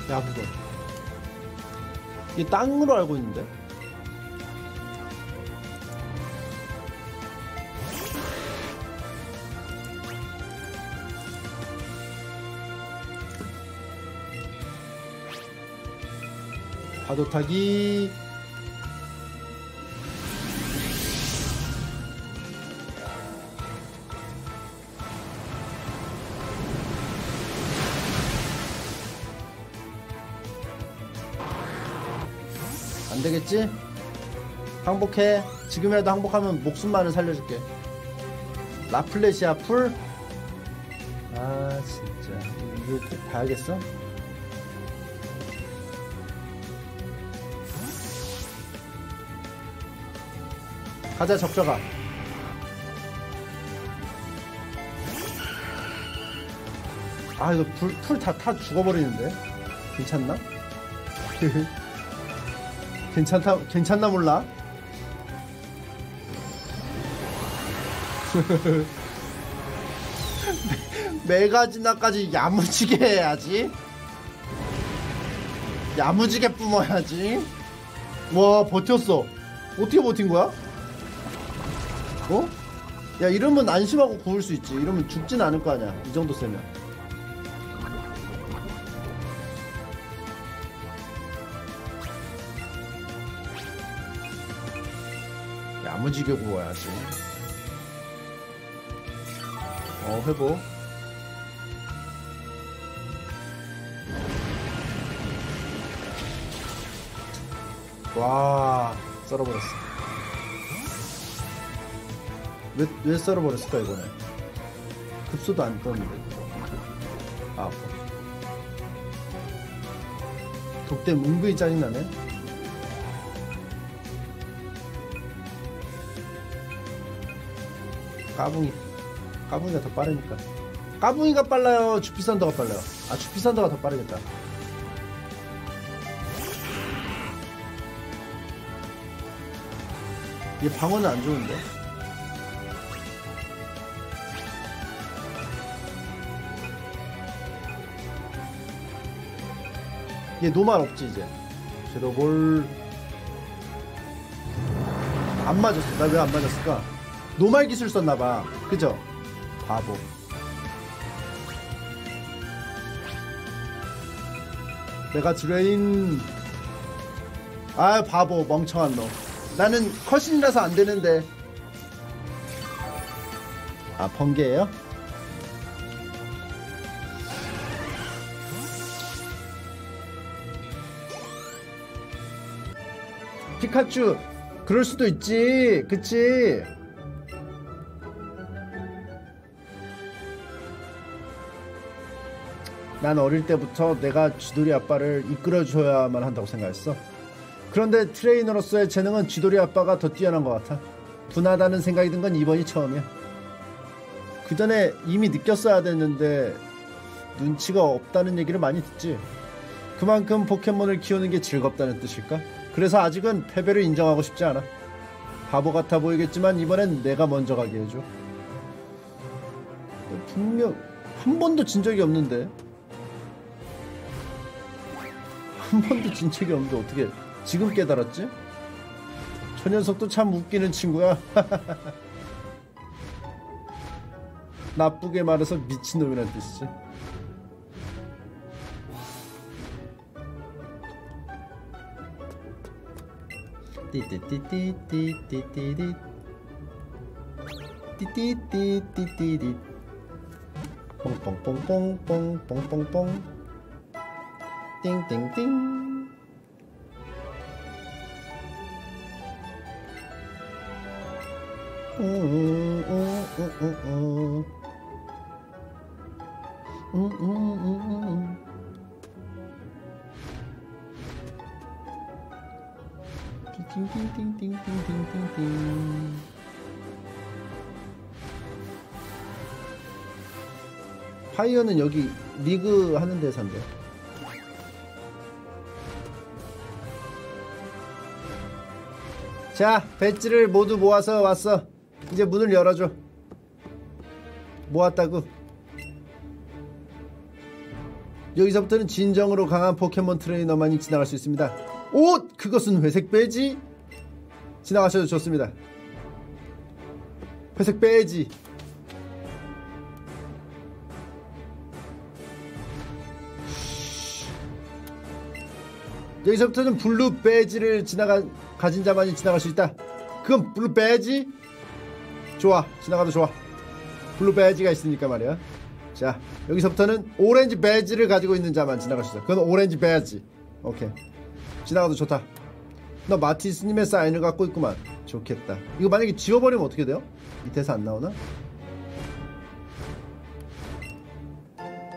야구도 이게 땅으로 알고 있는데 파도 타기 안 되겠지? 항복해. 지금이라도 항복하면 목숨만을 살려줄게. 라플레시아 풀? 아, 진짜. 이거 꼭 봐야겠어? 가자, 적자가. 아, 이거 풀, 풀 다, 다 죽어버리는데? 괜찮나? 괜찮다, 괜찮나 몰라? 메가지나까지 야무지게 해야지 야무지게 뿜어야지 와 버텼어 어떻게 버틴 거야? 어? 야 이러면 안심하고 구울 수 있지. 이러면 죽진 않을 거 아니야. 이 정도 세면. 야무지게 구워야지. 어 회복. 와 썰어버렸어 왜, 왜 썰어버렸을까 이번에? 급소도 안 떴는데. 아 아파 독대 뭉그이 짜증나네? 까붕이. 까붕이가 더 빠르니까. 까붕이가 빨라요? 주피산더가 빨라요? 아 주피산더가 더 빠르겠다. 얘 방어는 안 좋은데 얘 normal 없지 이제. 섀도볼 안 맞았어 나 왜 안 맞았을까? normal 기술 썼나봐. 그죠? 바보. 내가 드레인 아 바보. 멍청한 놈. 나는 귀신이라서 안 되는데. 아 번개예요? 피카츄. 그럴 수도 있지. 그치? 난 어릴 때부터 내가 쥐돌이 아빠를 이끌어줘야만 한다고 생각했어. 그런데 트레이너로서의 재능은 쥐돌이 아빠가 더 뛰어난 것 같아. 분하다는 생각이 든 건 이번이 처음이야. 그 전에 이미 느꼈어야 됐는데 눈치가 없다는 얘기를 많이 듣지. 그만큼 포켓몬을 키우는 게 즐겁다는 뜻일까? 그래서 아직은 패배를 인정하고 싶지 않아. 바보 같아 보이겠지만 이번엔 내가 먼저 가게 해줘. 분명 한 번도 진 적이 없는데. 한 번도 진 적이 없는데 어떻게 지금 깨달았지? 저 녀석도 참 웃기는 친구야. 나쁘게 말해서 미친놈이란 뜻이지. Bong bong bong bong bong bong bong bong. Ding ding ding. Mm mm mm mm mm. Mm mm mm mm mm. 띵띵띵띵띵띵띵띵 파이어는 여기 리그 하는 데산대 자 배지를 모두 모아서 왔어. 이제 문을 열어줘. 모았다고. 여기서부터는 진정으로 강한 포켓몬 트레이너만이 지나갈 수 있습니다 옷! 그것은 회색 배지? 지나가셔도 좋습니다. 회색 배지. 여기서부터는 블루 배지를 지나가 가진 자만이 지나갈 수 있다. 그건 블루 배지? 좋아. 지나가도 좋아. 블루 배지가 있으니까 말이야. 자, 여기서부터는 오렌지 배지를 가지고 있는 자만 지나갈 수 있어. 그건 오렌지 배지. 오케이. 지나가도 좋다. 너 마티스님의 사인을 갖고 있구만. 좋겠다. 이거 만약에 지워버리면 어떻게 돼요? 이 대사 안 나오나?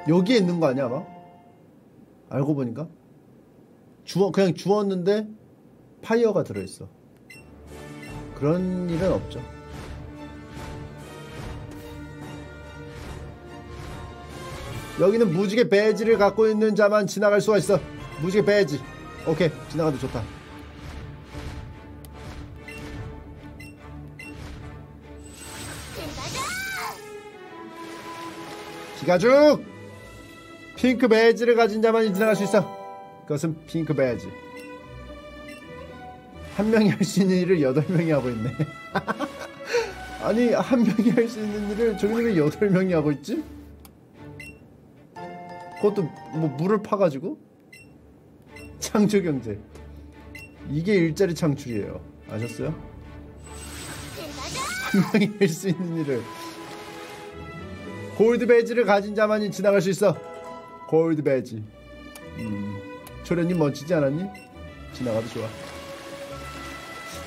여기에 있는 거 아니야 아마? 알고 보니까 주워 그냥 주웠는데 파이어가 들어있어. 그런 일은 없죠. 여기는 무지개 배지를 갖고 있는 자만 지나갈 수가 있어. 무지개 배지. 오케이 지나가도 좋다. 기가죽! 핑크 베지를 가진 자만이 지나갈 수 있어. 그것은 핑크 베지. 한 명이 할 수 있는 일을 여덟 명이 하고 있네. 아니 한 명이 할 수 있는 일을 저기는 왜 여덟 명이 하고 있지? 그것도 뭐 물을 파가지고 창조 경제. 이게 일자리 창출이에요. 아셨어요? 한 명이 할 수 있는 일을 골드 베지를 가진 자만이 지나갈 수 있어. 골드 베지. 음, 초련님 멋지지 않았니? 지나가도 좋아.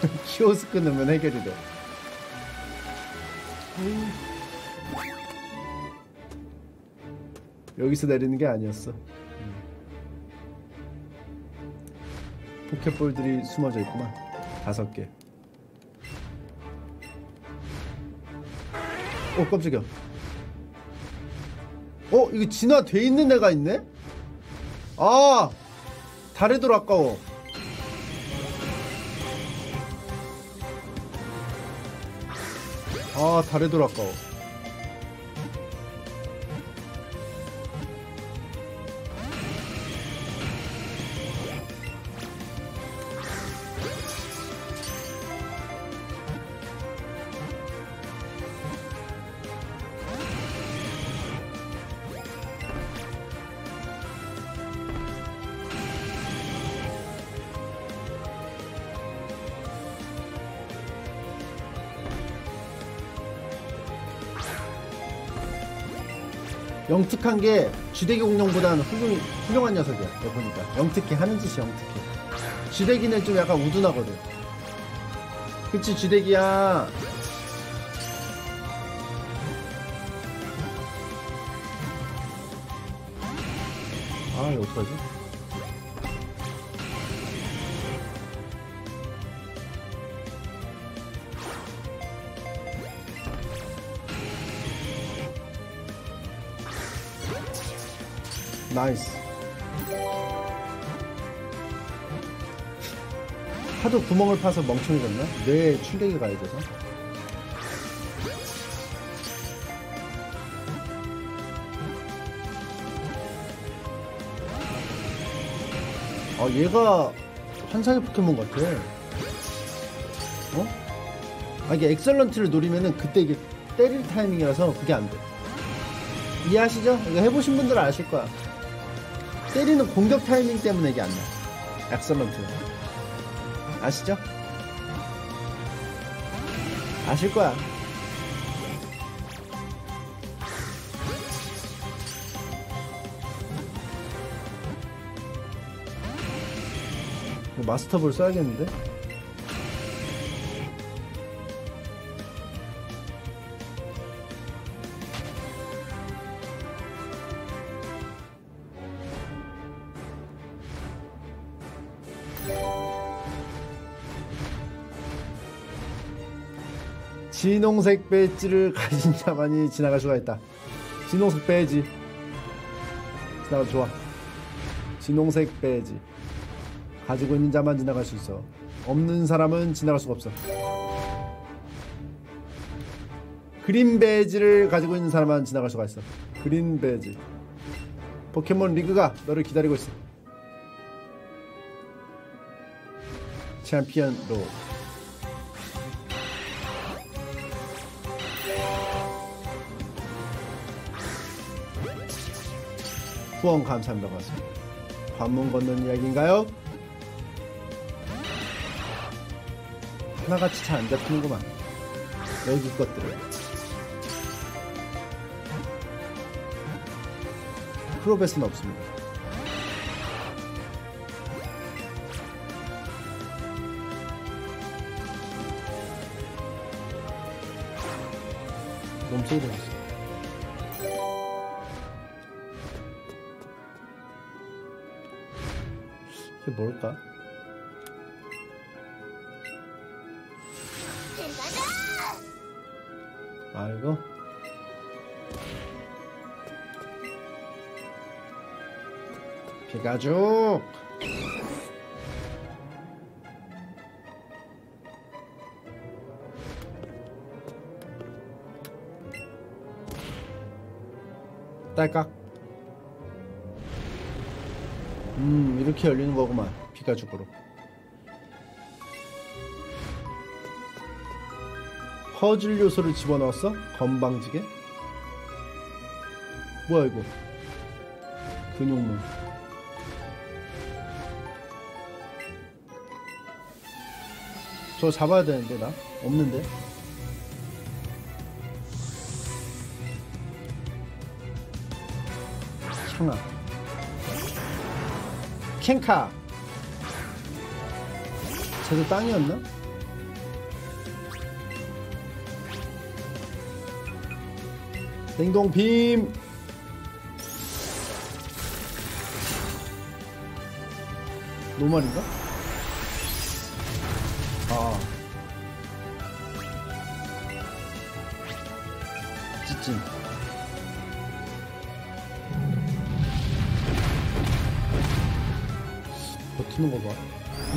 키오스크 넣으면 해결이 돼. 여기서 내리는 게 아니었어. 포켓볼들이 숨어져 있구만. 다섯 개. 어 깜짝이야. 어 이거 진화돼 있는 애가 있네? 아 달에도 아까워. 아 달에도 아까워. 영특한 게 쥐대기 공룡보다는 훌륭, 훌륭한 녀석이야. 내가 보니까. 영특해. 하는 짓이 영특해. 쥐대기는 좀 약간 우둔하거든. 그치, 쥐대기야. 아, 이거 어떡하지? Nice. 하도 구멍을 파서 멍청해졌나? 뇌에 충격이 가야 돼서. 아, 얘가 환상의 포켓몬 같아. 어? 아, 이게 excellent를 노리면은 그때 이게 때릴 타이밍이라서 그게 안 돼. 이해하시죠? 이거 해보신 분들은 아실 거야. 때리는 공격 타이밍 때문에 이게 안 나. Excellent. 아시죠? 아실 거야. 마스터볼 써야겠는데? 진홍색 배지를 가진 자만이 지나갈 수가 있다. 진홍색 배지. 지나가 좋아. 진홍색 배지. 가지고 있는 자만 지나갈 수 있어. 없는 사람은 지나갈 수가 없어. 그린 배지를 가지고 있는 사람만 지나갈 수가 있어. 그린 배지. 포켓몬 리그가 너를 기다리고 있어. 챔피언 로드. 후원 감사합니다. 고맙습니다. 관문 걷는 이야기인가요? 하나같이 잘 안 잡히는구만. 여기 것들을. 프로베스는 없습니다. 세 뭘까? 아이고. 피가죽. 딸깍. 음 이렇게 열리는 거구만 피가죽으로 퍼즐 요소를 집어넣었어? 건방지게? 뭐야 이거? 근육물. 저 잡아야 되는데 나? 없는데? 청아 캔카 쟤도 땅이었나? 냉동빔 노말인가?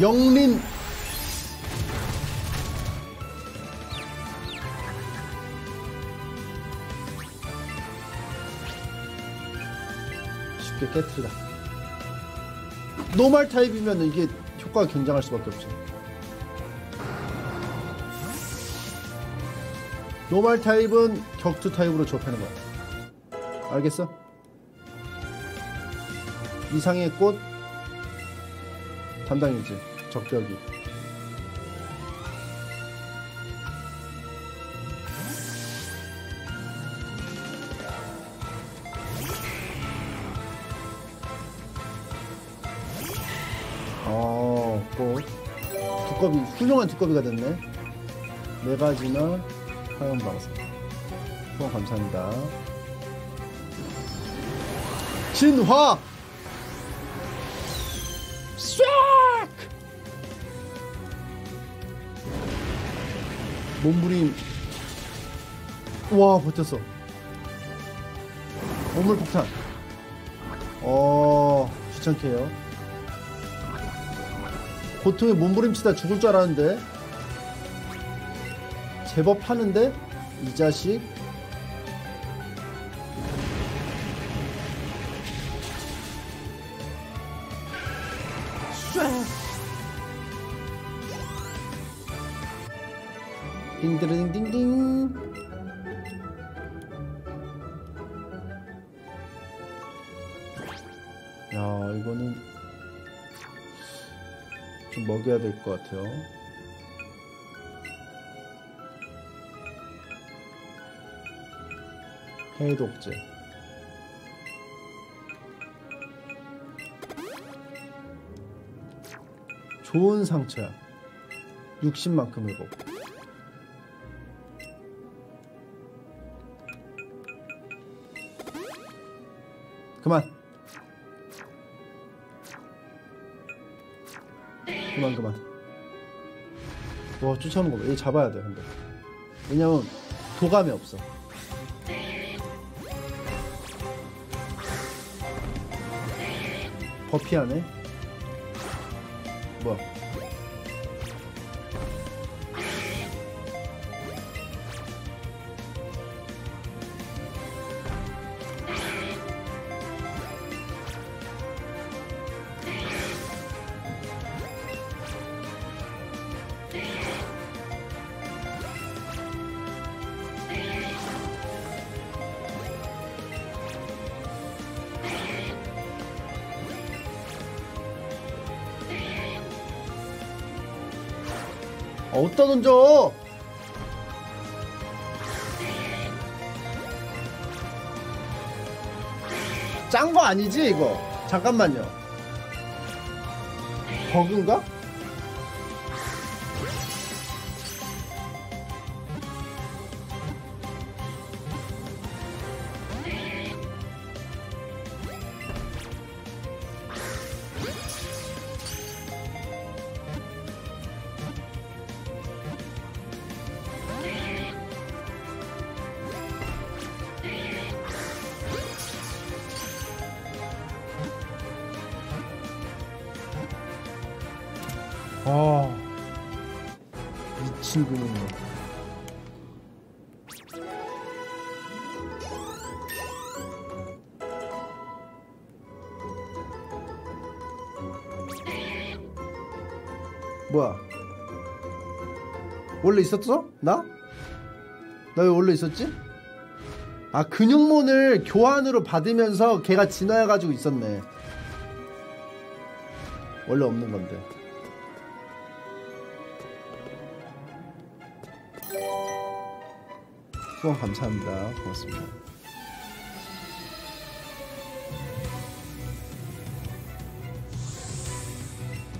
영린. 쉽게 깨트리다 노말 타입이면 이게 효과가 굉장할 수밖에 없지. 노말 타입은 격투 타입으로 조합하는 거야. 알겠어? 이상의 꽃 담당이지 적벽이 어, 꽃 두꺼비 훌륭한 두꺼비가 됐네. 네 가지나 화염 방사 후원 감사합니다. 진화 몸부림. 와 버텼어. 몸물 폭탄. 어 귀찮게 해요. 고통에 몸부림치다 죽을 줄 알았는데 제법 하는데 이 자식 될 것 같아요. 해독제. 좋은 상처야. 60만큼 회복 그만 그만. 와 쫓아오는 거얘 잡아야 돼 근데. 왜냐면 도감이 없어. 버피하네 던져? 짠 거 아니지 이거? 잠깐만요. 버그인가? 원래 있었어? 나? 나 왜 원래 있었지? 아 근육몬을 교환으로 받으면서 걔가 진화해가지고 있었네 원래 없는 건데 후원 감사합니다 고맙습니다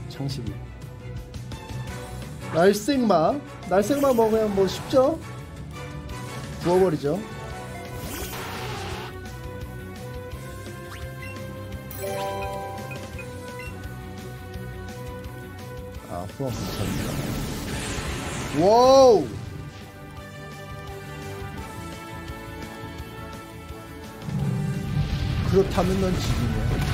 창식이 날생마 날생마 먹으면 뭐 쉽죠? 부어버리죠. 아 후원 감사합니다. 와우! 그렇다면 넌 지금이야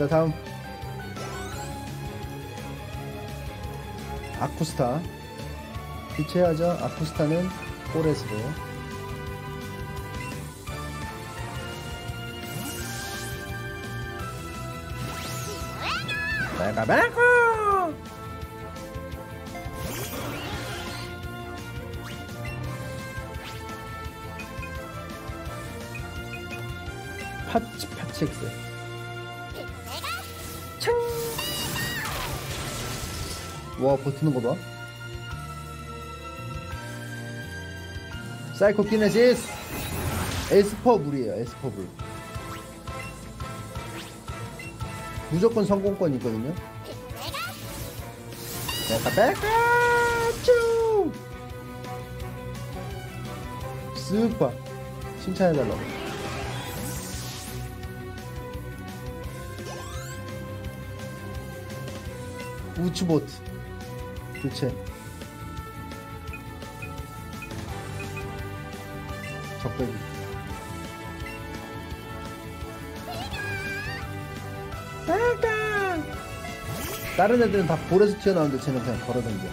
자 다음. 아쿠스타. 교체하죠 아쿠스타는 포레스로. 메가 메가 파치 파치엑스 와 버티는 거 봐. 사이코 키네시스. 에스퍼 불이에요 에스퍼 불 무조건 성공권 있거든요. 내가 백가쭈! 스파 칭찬해달라고. 우츠보트 교체 적배기. 다른 애들은 다 볼에서 튀어나오는데 쟤는 그냥 걸어댕겨.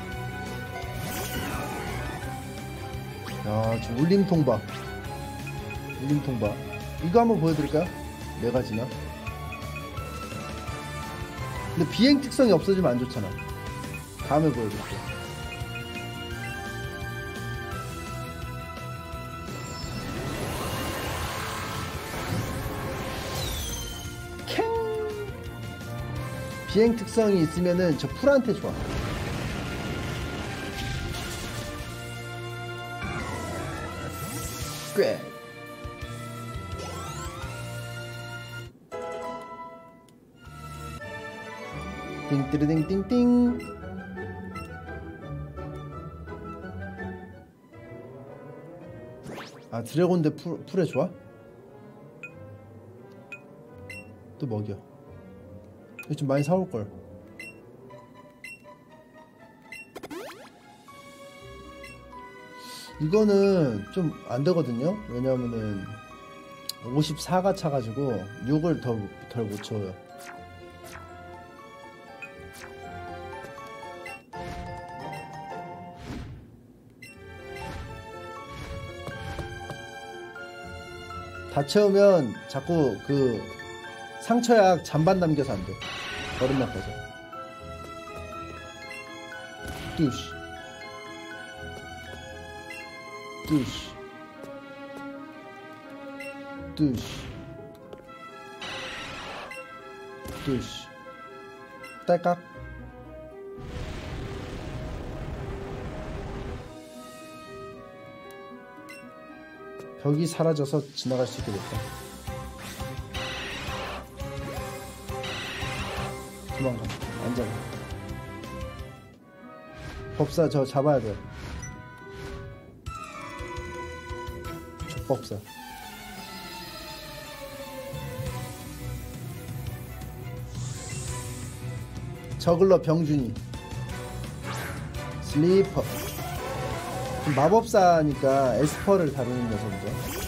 야저 울림통박. 울림통박. 이거 한번 보여드릴까요? 네 가지나? 근데 비행 특성이 없어지면 안 좋잖아 다음에 보여드릴게요. 캥! 비행 특성이 있으면은 저 풀한테 좋아. 꽤. 띵 띠르띵 띵띵 아 드래곤데 풀, 풀에 좋아? 또 먹여. 이거 좀 많이 사올걸. 이거는 좀 안되거든요? 왜냐면은 54가 차가지고 6을 더 덜 못 채워요 다 채우면 자꾸 그 상처약 잔반 남겨서 안 돼. 얼음 나빠져. 뚜시. 뚜시. 뚜시. 뚜시. 딸깍. 벽이 사라져서 지나갈 수 있게 됐다. 도망가. 앉아라. 법사 저 잡아야 돼. 족법사. 저글러 병준이. 슬리퍼. 마법사니까 에스퍼를 다루는 녀석이죠.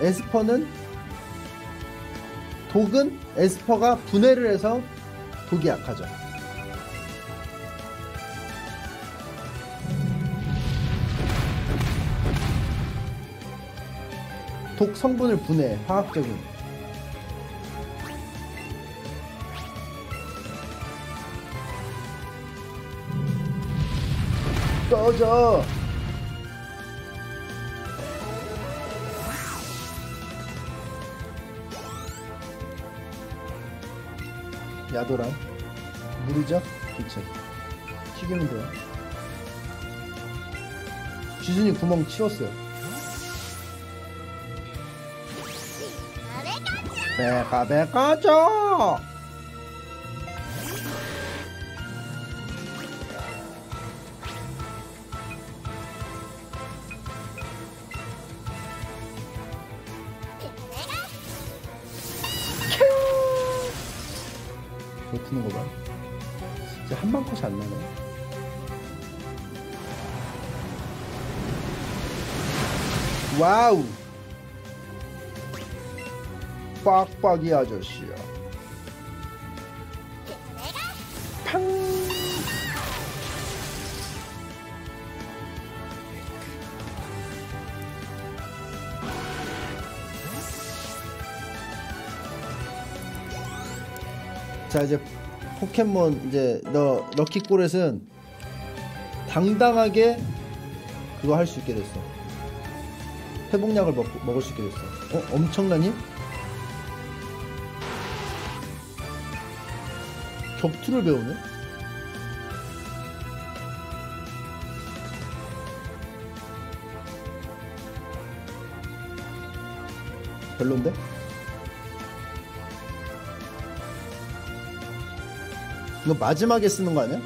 에스퍼는 독은 에스퍼가 분해를 해서 독이 약하죠. 독 성분을 분해, 화학적인. 꺼져! 야도란 물이죠? 그치 튀기면 돼요 지순이 구멍 치웠어요 배가 배가죠 버티 빡빡이 아저씨야. 팡! 자 이제 포켓몬 이제 너 럭키 꼬렛은 당당하게 그거 할 수 있게 됐어. 회복약을 먹, 먹을 수 있게 됐어. 어 엄청난 힘? 격투를 배우네? 별론데? 이거 마지막에 쓰는 거 아니야?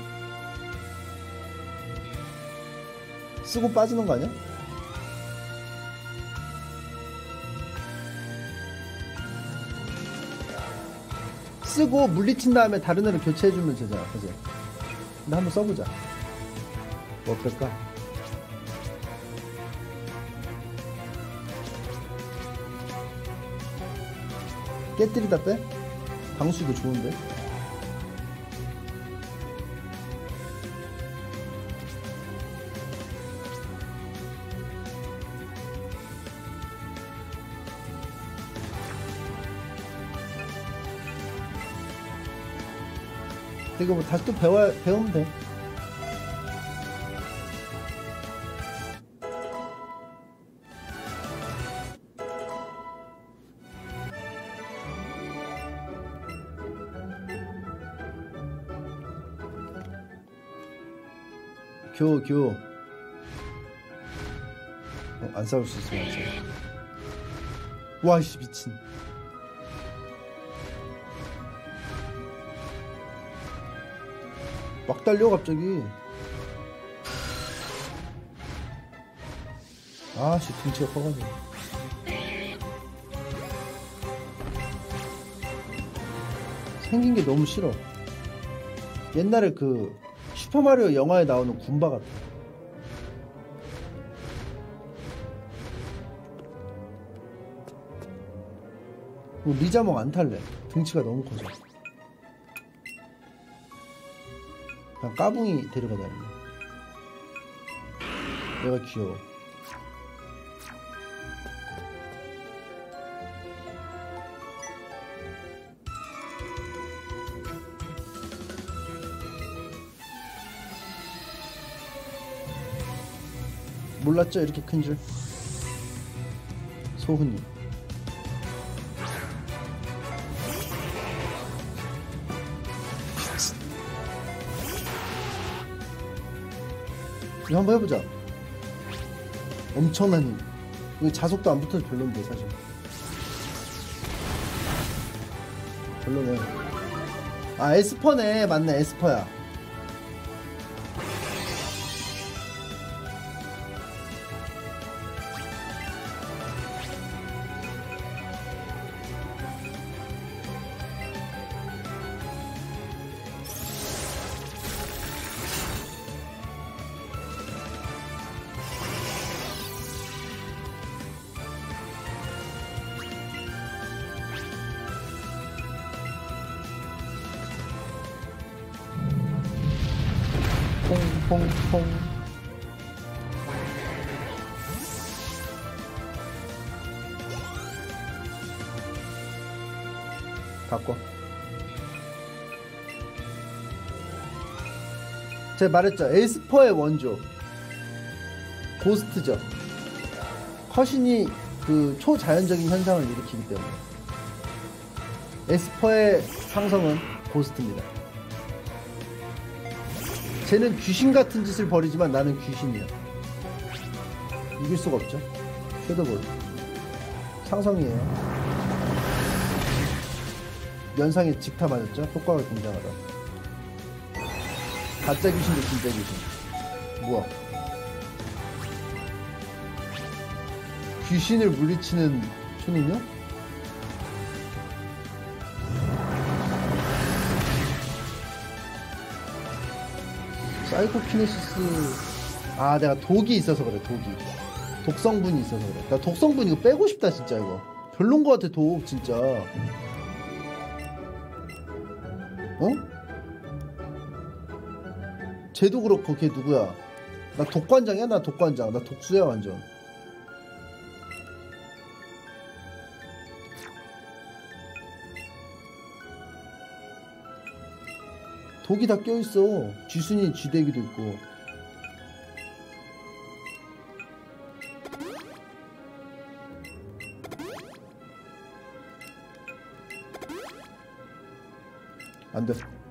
쓰고 빠지는 거 아니야? 쓰고 물리친 다음에 다른 애를 교체해주면 되잖아, 그지? 근데 한번 써보자. 뭐 어떨까? 깨뜨리다 빼? 방수도 좋은데? 이거 뭐 다시 또 배워 배우면 돼. 교, 교. 어, 안 싸울 수 있으면 안 싸워. 와, 씨, 미친. 막 달려, 갑자기. 아, 씨, 등치가 커가지고. 생긴 게 너무 싫어. 옛날에 그, 슈퍼마리오 영화에 나오는 군바 같아. 뭐 리자몽 안 탈래. 등치가 너무 커서. 그냥 까붕이 데려가 다니네. 얘가 귀여워. 몰랐죠? 이렇게 큰 줄. 소훈님. 이거 한번 해보자. 엄청난 힘. 이거 자속도 안 붙어서 별론데, 사실. 별로네. 아, 에스퍼네. 맞네, 에스퍼야. 제가 말했죠. Esper의 원조. Ghost죠. 귀신이 그 초자연적인 현상을 일으키기 때문에. Esper의 상성은 ghost입니다. 쟤는 귀신 같은 짓을 벌이지만 나는 귀신이야. 이길 수가 없죠. 섀도볼. 상성이에요. 면상에 직타 맞았죠? 효과가 굉장하다 가짜 귀신도 진짜 귀신 뭐야? 귀신을 물리치는 초능력? 사이코키네시스 아 내가 독이 있어서 그래 독이. 독성분이 있어서 그래. 나 독성분 이거 빼고 싶다 진짜 이거. 별론 거 같아 독 진짜. 어? 쟤도 그렇고 걔 누구야? 나 독관장이야 나 독관장. 나 독수야 완전. 독이 다 껴있어. 쥐순이 쥐대기도 있고. 안돼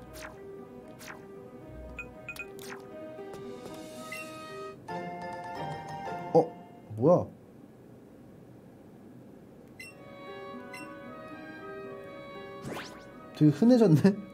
되게 흔해졌네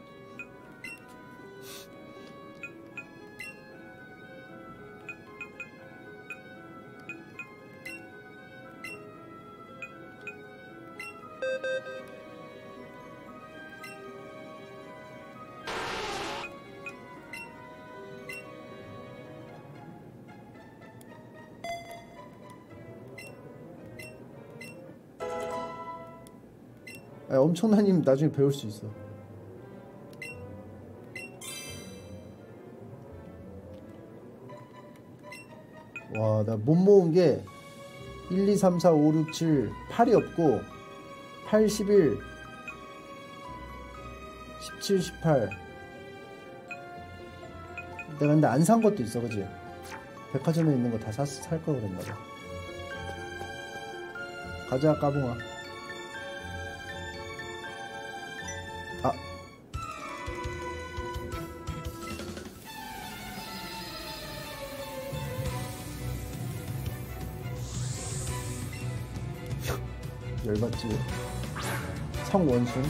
엄청난 힘 나중에 배울 수 있어. 와, 나 못 모은 게 1, 2, 3, 4, 5, 6, 7, 8이 없고 8, 11, 17, 18. 내가 근데 안 산 것도 있어, 그지? 백화점에 있는 거 다 살 걸 그랬나 봐. 가자, 까붕아. 아. 열받지. 성원순.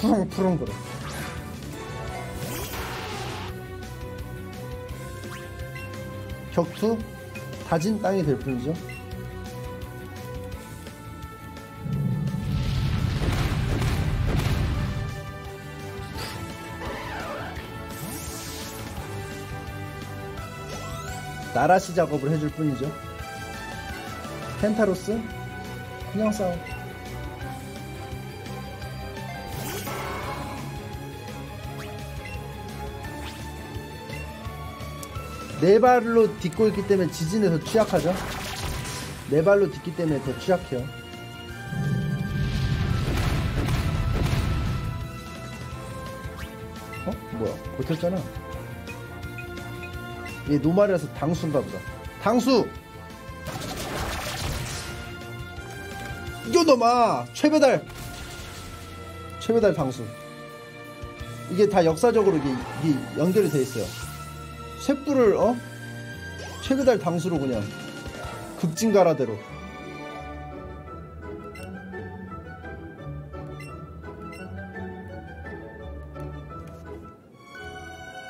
푸릉 푸릉 그래. 격투? 다진 땅이 될 뿐이죠. 나라시 작업을 해줄 뿐이죠. 펜타로스 그냥 싸워. 네 발로 딛고 있기 때문에 지진에 더 취약하죠. 네 발로 딛기 때문에 더 취약해요. 어? 뭐야? 버텼잖아. 얘 노말이라서 당수인가 보다. 당수! 놈아! 최배달! 최배달 당수. 이게 다 역사적으로 이게, 이게 연결이 돼 있어요. 쇳불을, 어? 최배달 당수로 그냥. 극진가라대로.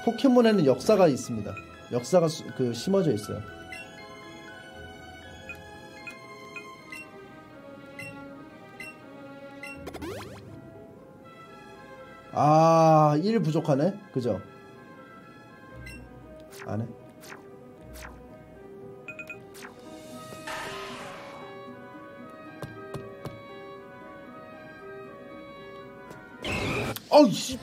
포켓몬에는 역사가 있습니다. 역사가 수- 그 심어져 있어요. 아, 1 부족하네. 그죠? 안 해. 어우 씨.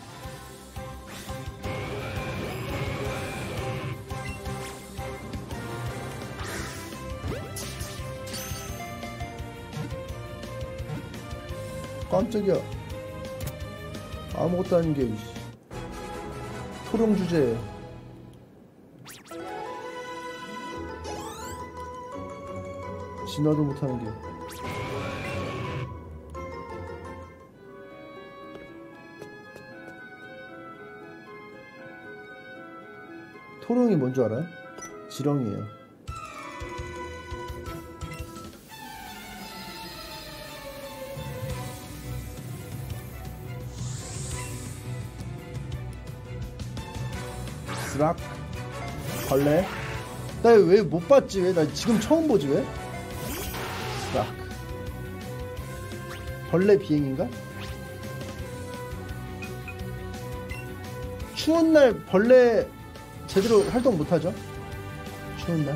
깜짝이야. 아무것도 아닌 게. 토령 주제 진화도 못하는 게 토령이 뭔 줄 알아요? 지렁이에요 스락 벌레? 나 왜 못 봤지? 왜? 나 지금 처음 보지 왜? 스락. 벌레 비행인가? 추운 날 벌레 제대로 활동 못 하죠? 추운 날?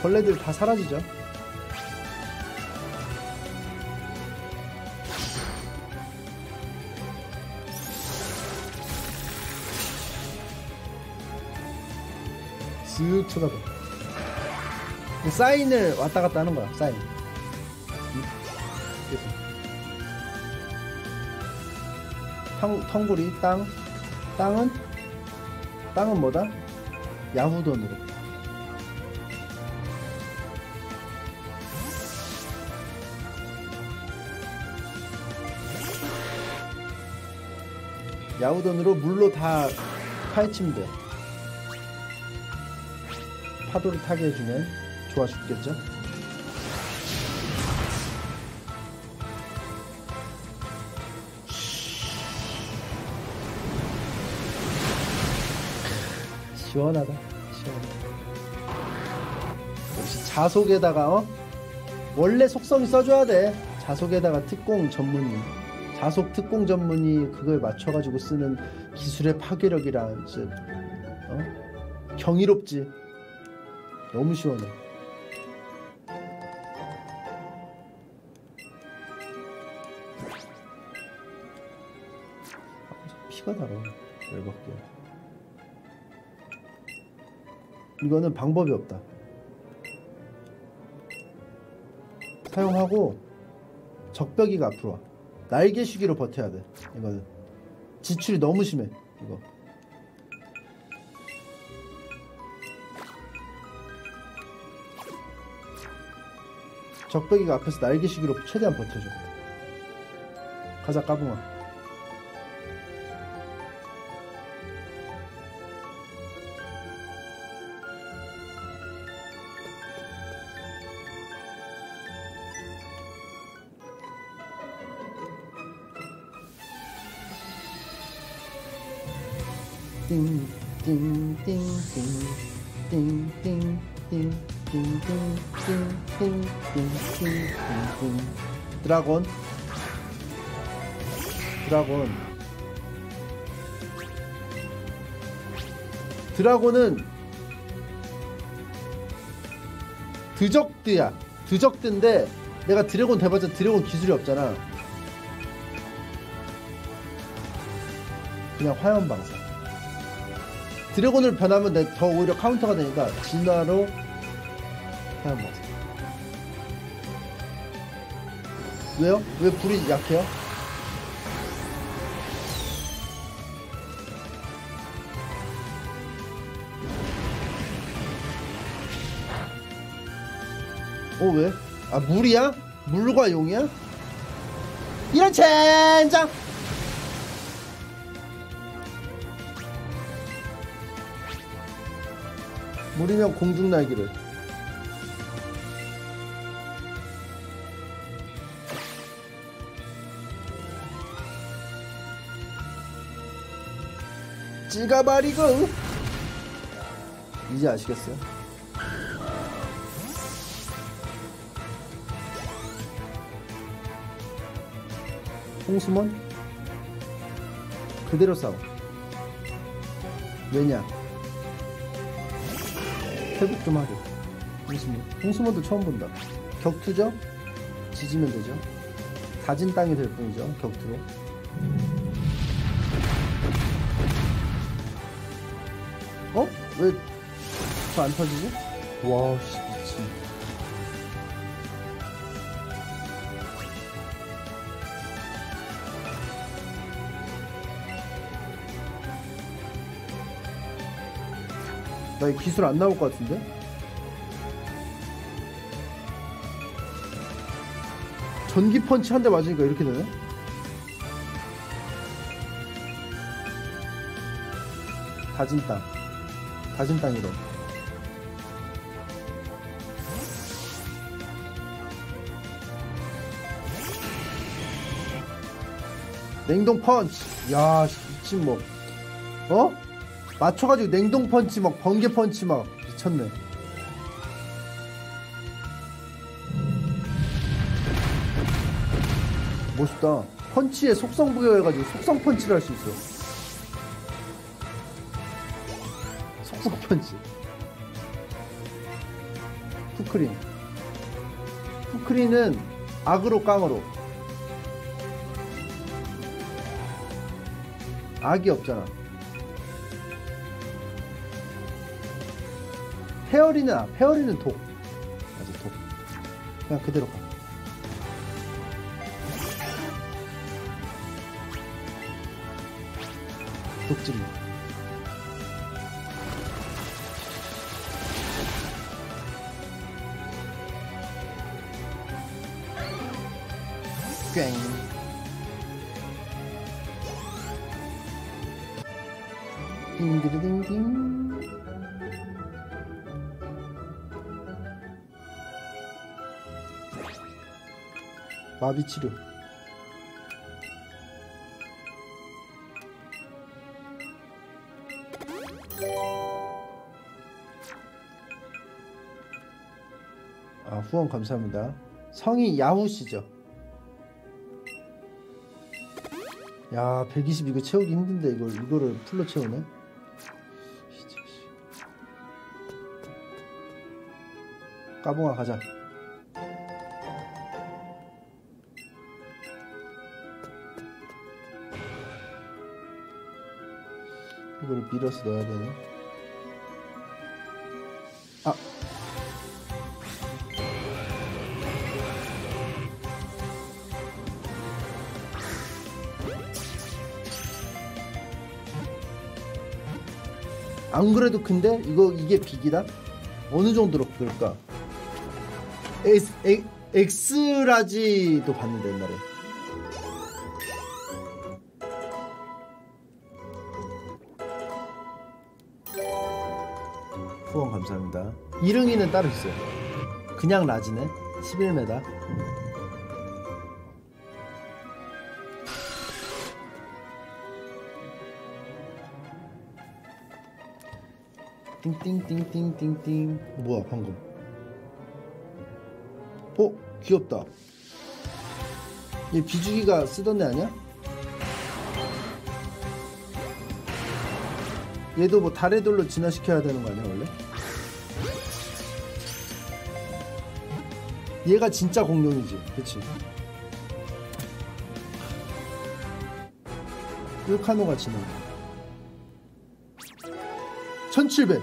벌레들 다 사라지죠 쳐다봐. 사인을 왔다 갔다 하는 거야, 사인. 응? 계속. 텅, 텅구리, 땅. 땅은? 땅은 뭐다? 야후돈으로. 야후돈으로 물로 다 파헤치면 돼. 파도를 타게 해주면 좋아 죽겠죠? 시원하다. 시원하다. 역시 자속에다가 어? 원래 속성이 써줘야 돼. 자속에다가 특공 전문의. 자속 특공 전문의 그걸 맞춰가지고 쓰는 기술의 파괴력이라 이제 어? 경이롭지. 너무 시원해. 아, 피가 달아. 열받게. 이거는 방법이 없다. 사용하고 적벽이가 앞으로 와. 날개 시기로 버텨야 돼. 이거는 지출이 너무 심해. 이거. 적배기가 앞에서 날개시기로 최대한 버텨줘. 가자 까붕아. 띵띵띵띵띵. 드라곤. 드라곤. 드라곤은 드적드야. 드적드인데 내가 드래곤 돼봤자 드래곤 기술이 없잖아. 그냥 화염방사. 드래곤을 변하면 내더 오히려 카운터가 되니까 진화로 화염방사 왜요? 왜 불이 약해요? 어 왜? 아 물이야? 물과 용이야? 이런 젠장! 물이면 공중 날기를 찍어버리고. 이제 아시겠어요? 홍수몬? 그대로 싸워. 왜냐? 회복 좀 하게. 홍수몬. 홍수몬도 처음 본다. 격투죠? 지지면 되죠. 다진 땅이 될 뿐이죠 격투로 왜저안 터지지? 와, 씨, 미친. 나 이 기술 안 나올 것 같은데? 전기 펀치 한 대 맞으니까 이렇게 되네? 다진 땅. 다진 땅이래. 냉동 펀치. 야, 씨, 미친 뭐. 어? 맞춰가지고 냉동 펀치 막 번개 펀치 막 미쳤네. 멋있다. 펀치에 속성 부여해가지고 속성 펀치를 할 수 있어. 속성 펀치. 푸크린. 푸크린은 악으로 깡으로. 악이 없잖아. 페어리는 아, 페어리는 독. 맞아, 독. 그냥 그대로 가. 독질이. 마비 치료. 아, 후원 감사합니다. 성이 야후씨죠. 야, 120 이거 채우기 힘든데 이걸 이거를 풀로 채우네. 까봉아 가자. 이걸 밀어서 넣어야 되네. 아. 안 그래도 근데 이거 이게 빅이다? 어느 정도로 그럴까? 엑스라지도 봤는데 옛날에 감사합니다 이릉이는 따로 있어요 그냥 라지네 11m 띵띵띵띵띵띵 뭐야 방금 어? 귀엽다 얘 비주기가 쓰던 애 아니야? 얘도 뭐 달의 돌로 진화시켜야 되는 거 아니야 원래? 얘가 진짜 공룡이지. 그치? 꿀카노가 진화 1700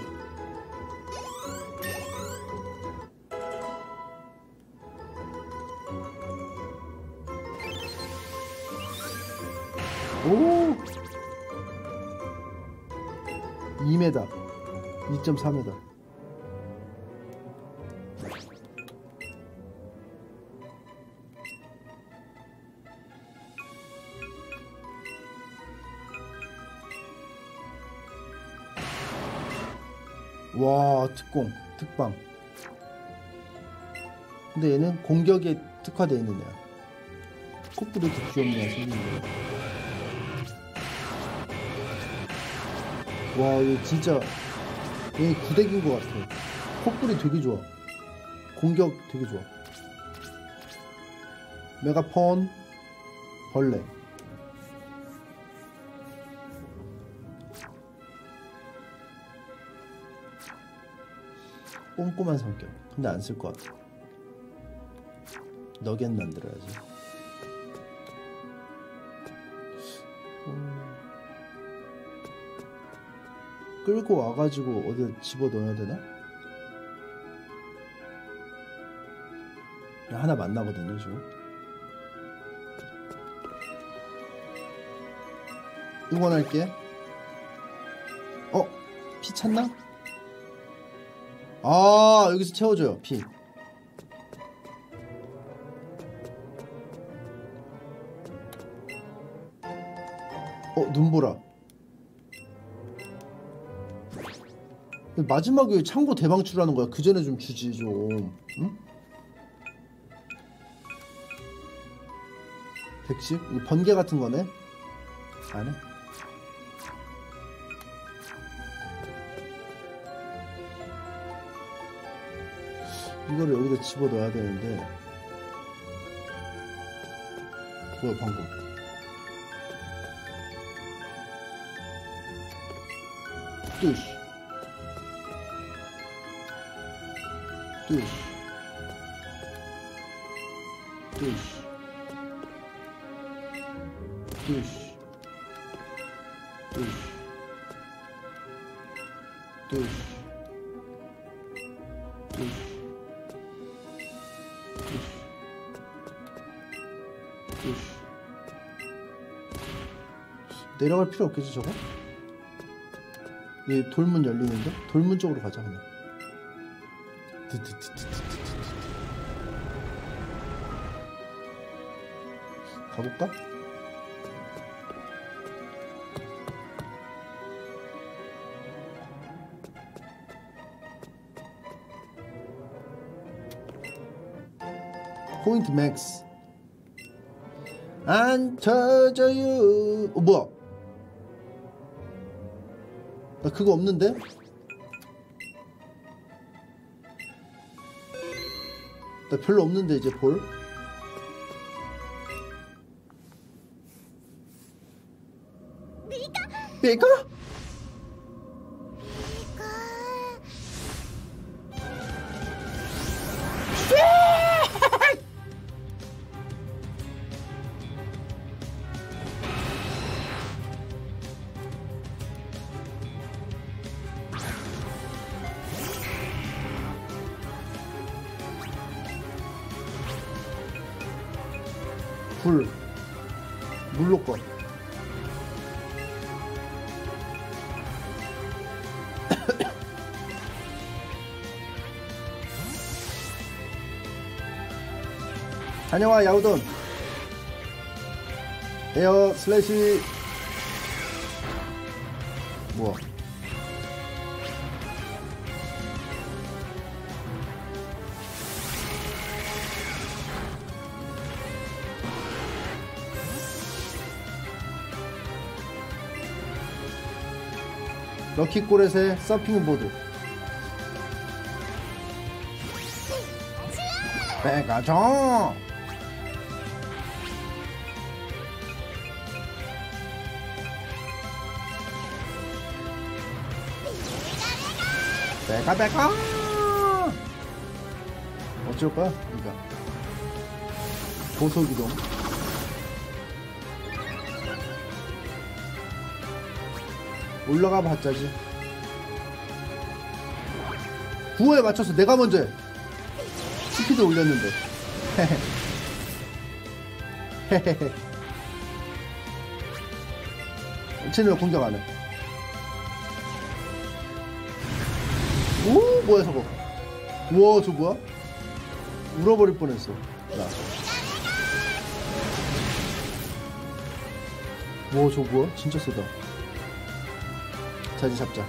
오! 2m 2.4m 특공 특방. 근데 얘는 공격에 특화되어 있는 애야 코뿔이 도 귀엽네 생긴 거와 이거 진짜 얘 구덱인 것 같아. 코뿔이 되게 좋아. 공격 되게 좋아. 메가폰 벌레 꼼꼼한 성격. 근데 안 쓸 것 같아. 너겟 만들어야지. 음. 끌고 와가지고 어디 집어 넣어야 되나? 하나 만나거든요 지금. 응원할게. 어? 피 찼나? 아 여기서 채워줘요 피 어, 눈보라. 마지막에 창고 대방출하는 거야. 그 전에 좀 주지 좀. 응? 110? 이 번개 같은 거네. 안 해. 이거를 여기다 집어 넣어야 되는데. 뭐야 방금. 뜨시. 뜨시. 뜨시. 뜨시. 내려갈 필요 없겠지 저거? 얘 돌문 열리는데? 돌문 쪽으로 가자 그냥. 가볼까? 포인트 맥스 안 터져요 어 뭐야 그거 없는데? 나 별로 없는데 이제 볼 내가? 불 다녀와 야우돈. 에어 슬래시. 뭐야 럭키골에서의 서핑 보드. 빼가죠 빼가 빼가. 어쩔 거야 이거. 고속이동. 올라가 봤자지. 구호에 맞춰서 내가 먼저 해. 스피드 올렸는데. 쟤는 왜 공격 안 해? 뭐야 저거 우와 저 뭐야? 울어버릴 뻔했어 나. 우와 저 뭐야? 진짜 세다 자 이제 잡자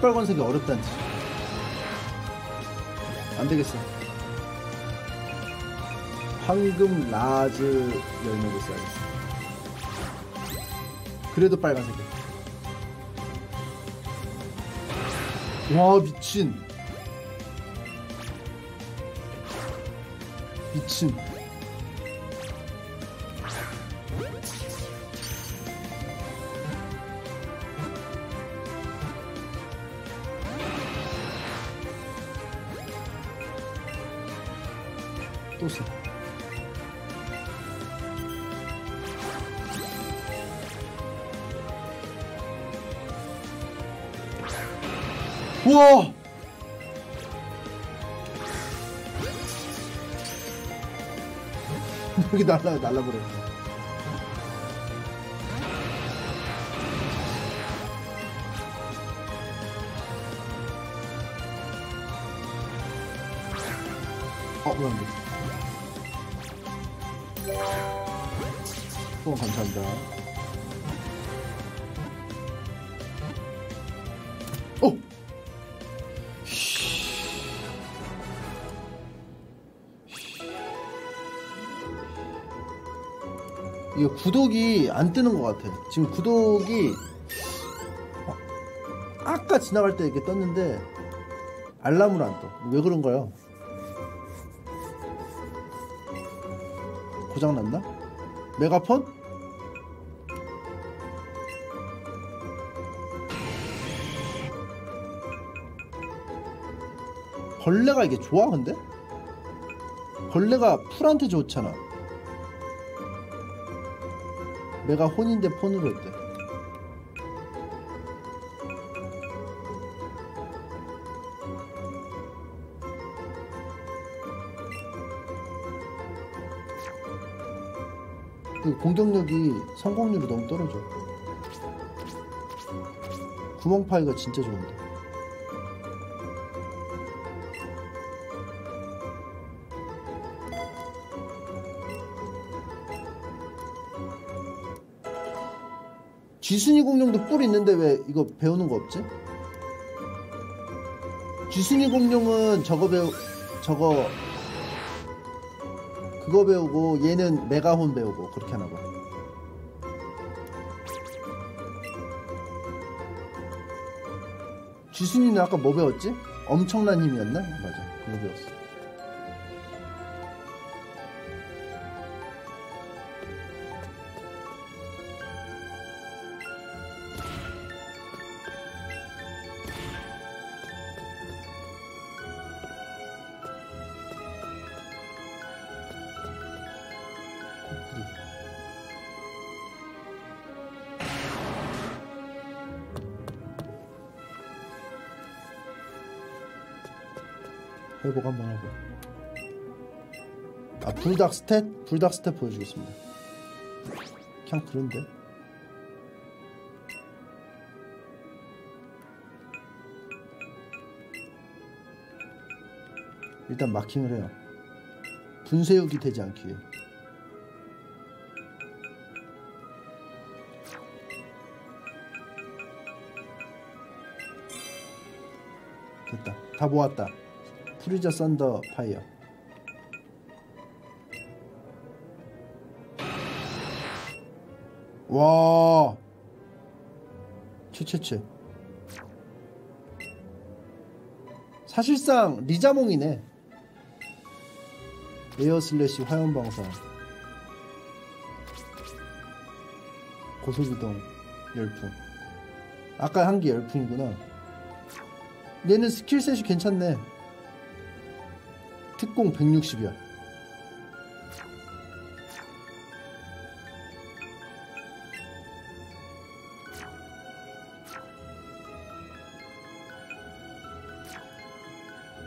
시뻘건색이 어렵다는 뜻. 안 되겠어. 황금 라즈 열매를 써야겠어. 그래도 빨간색이야. 와 미친 미친 여기 날라 날라버려. 어, 뭐야, 이거. 후원 감사합니다. 이거 구독이 안 뜨는 것 같아. 지금 구독이 어, 아까 지나갈 때 이렇게 떴는데 알람으로 안 떠. 왜 그런가요? 고장 났나? 메가폰? 벌레가 이게 좋아 근데? 벌레가 풀한테 좋잖아 내가 혼인데 폰으로 했대. 그 공격력이 성공률이 너무 떨어져. 구멍 파이가 진짜 좋은데 쥐순이 공룡도 뿔 있는데 왜 이거 배우는 거 없지? 쥐순이 공룡은 저거 배우 저거 그거 배우고 얘는 메가혼 배우고 그렇게 하나 봐. 쥐순이는 아까 뭐 배웠지? 엄청난 힘이었나? 맞아. 그거 배웠어. 회복 한번 하고. 아 불닭 stat? 불닭 stat 보여주겠습니다. 그냥 그런데. 일단 마킹을 해요. 분쇄육이 되지 않기 위해. 됐다. 다 모았다. 프리저 썬더 파이어. 와. 최최최. 사실상 리자몽이네. 에어 슬래시 화염 방사. 고속이동 열풍. 아까 한 게 열풍이구나. 얘는 스킬셋이 괜찮네. 특공 160이야.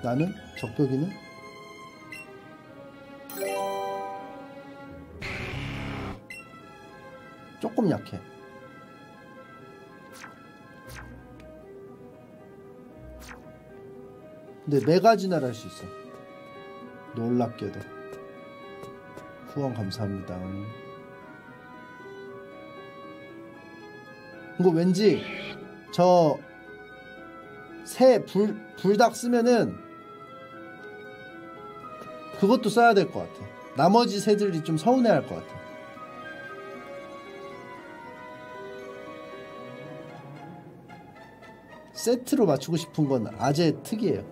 나는 적벽이는 조금 약해. 근데 네 가지나 할 수 있어. 놀랍게도. 후원 감사합니다. 이거 왠지 저 새 불, 불닭 쓰면은 그것도 써야 될 것 같아. 나머지 새들이 좀 서운해 할것 같아. 세트로 맞추고 싶은 건 아재 특이에요.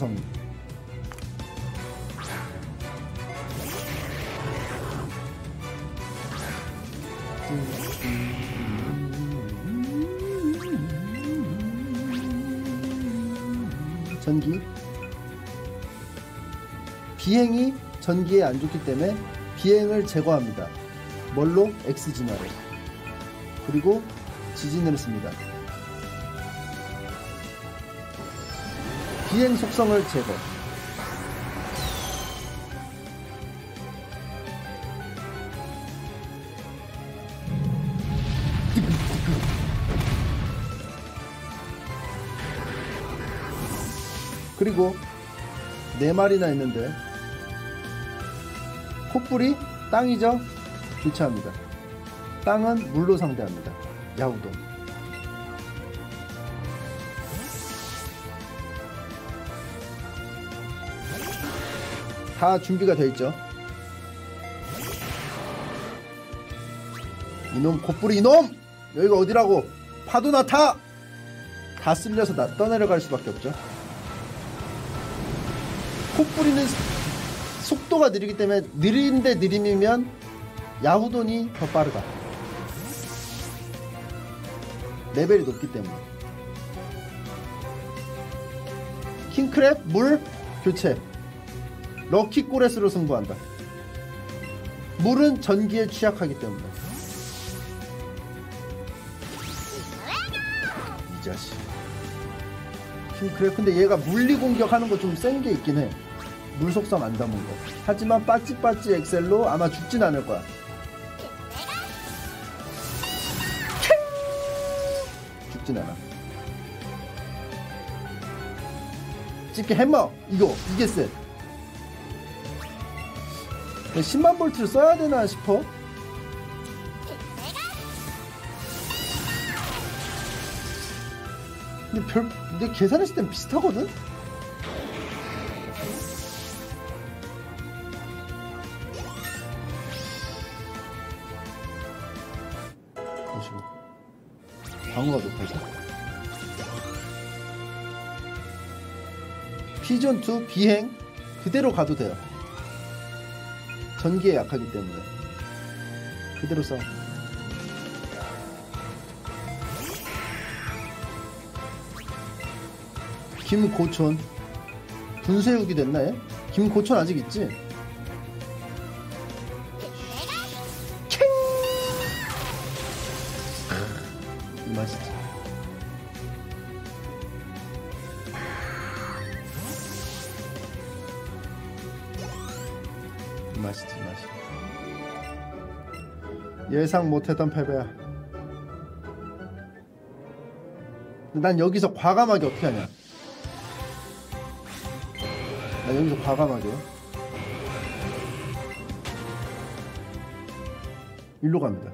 주성 전기 비행이 전기에 안 좋기 때문에 비행을 제거합니다. 뭘로? X 진화로. 그리고 지진을 씁니다. 비행 속성을 제거. 그리고 네 마리나 있는데 콧불이 땅이죠? 교체합니다. 땅은 물로 상대합니다. 야우동. 다 준비가 되어 있죠. 이놈 콧불이 이놈! 여기가 어디라고? 파도 나타! 다 쓸려서 나 떠내려갈 수밖에 없죠. 콧불이는 속도가 느리기 때문에 느린데 느림이면 야후돈이 더 빠르다. 레벨이 높기 때문에. 킹크랩 물 교체. 럭키 꼬레스로 승부한다. 물은 전기에 취약하기 때문에. 이 자식. 킹크랩 근데 얘가 물리 공격하는 거 좀 센 게 있긴 해. 물 속성 안 담은 거. 하지만 빠찌빠찌 엑셀로 아마 죽진 않을 거야. 죽진 않아. 집게 해머! 이거, 이게 쎄. 10만 볼트를 써야 되나 싶어. 근데 별, 근데 계산했을 땐 비슷하거든? 보시고. 방어가 높아져. 피전2 비행 그대로 가도 돼요. 전기에 약하기 때문에. 그대로 써. 김고촌. 분쇄육이 됐나 얘? 김고촌 아직 있지? 예상 못했던 패배야. 난 여기서 과감하게 어떻게 하냐? 나 여기서 과감하게 일로 갑니다.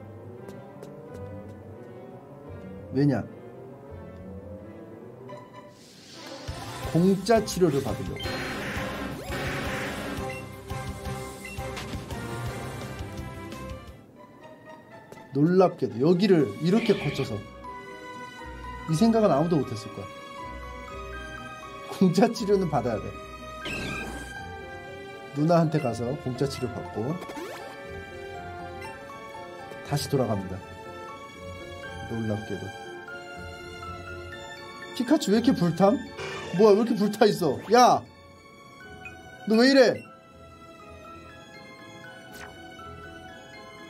왜냐? 공짜 치료를 받으려고. 놀랍게도 여기를 이렇게 거쳐서 이 생각은 아무도 못했을 거야. 공짜 치료는 받아야 돼. 누나한테 가서 공짜 치료 받고 다시 돌아갑니다. 놀랍게도. 피카츄 왜 이렇게 불탐? 뭐야 왜 이렇게 불타 있어? 야! 너 왜 이래?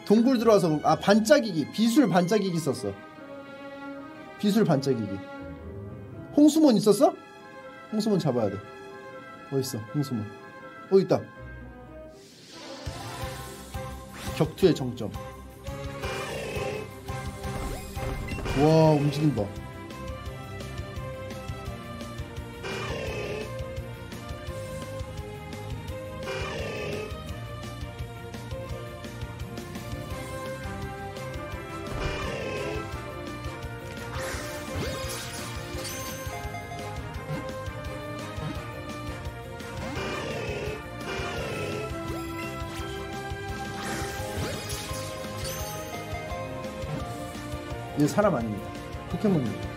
동굴 들어와서 아 반짝이기 비술 반짝이기 썼어. 비술 반짝이기. 홍수몬 있었어? 홍수몬 잡아야 돼. 어딨어 홍수몬. 어 있다. 격투의 정점. 와 움직임 봐. 사람 아닙니다. 포켓몬입니다.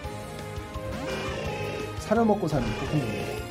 살을 먹고 사는 포켓몬입니다.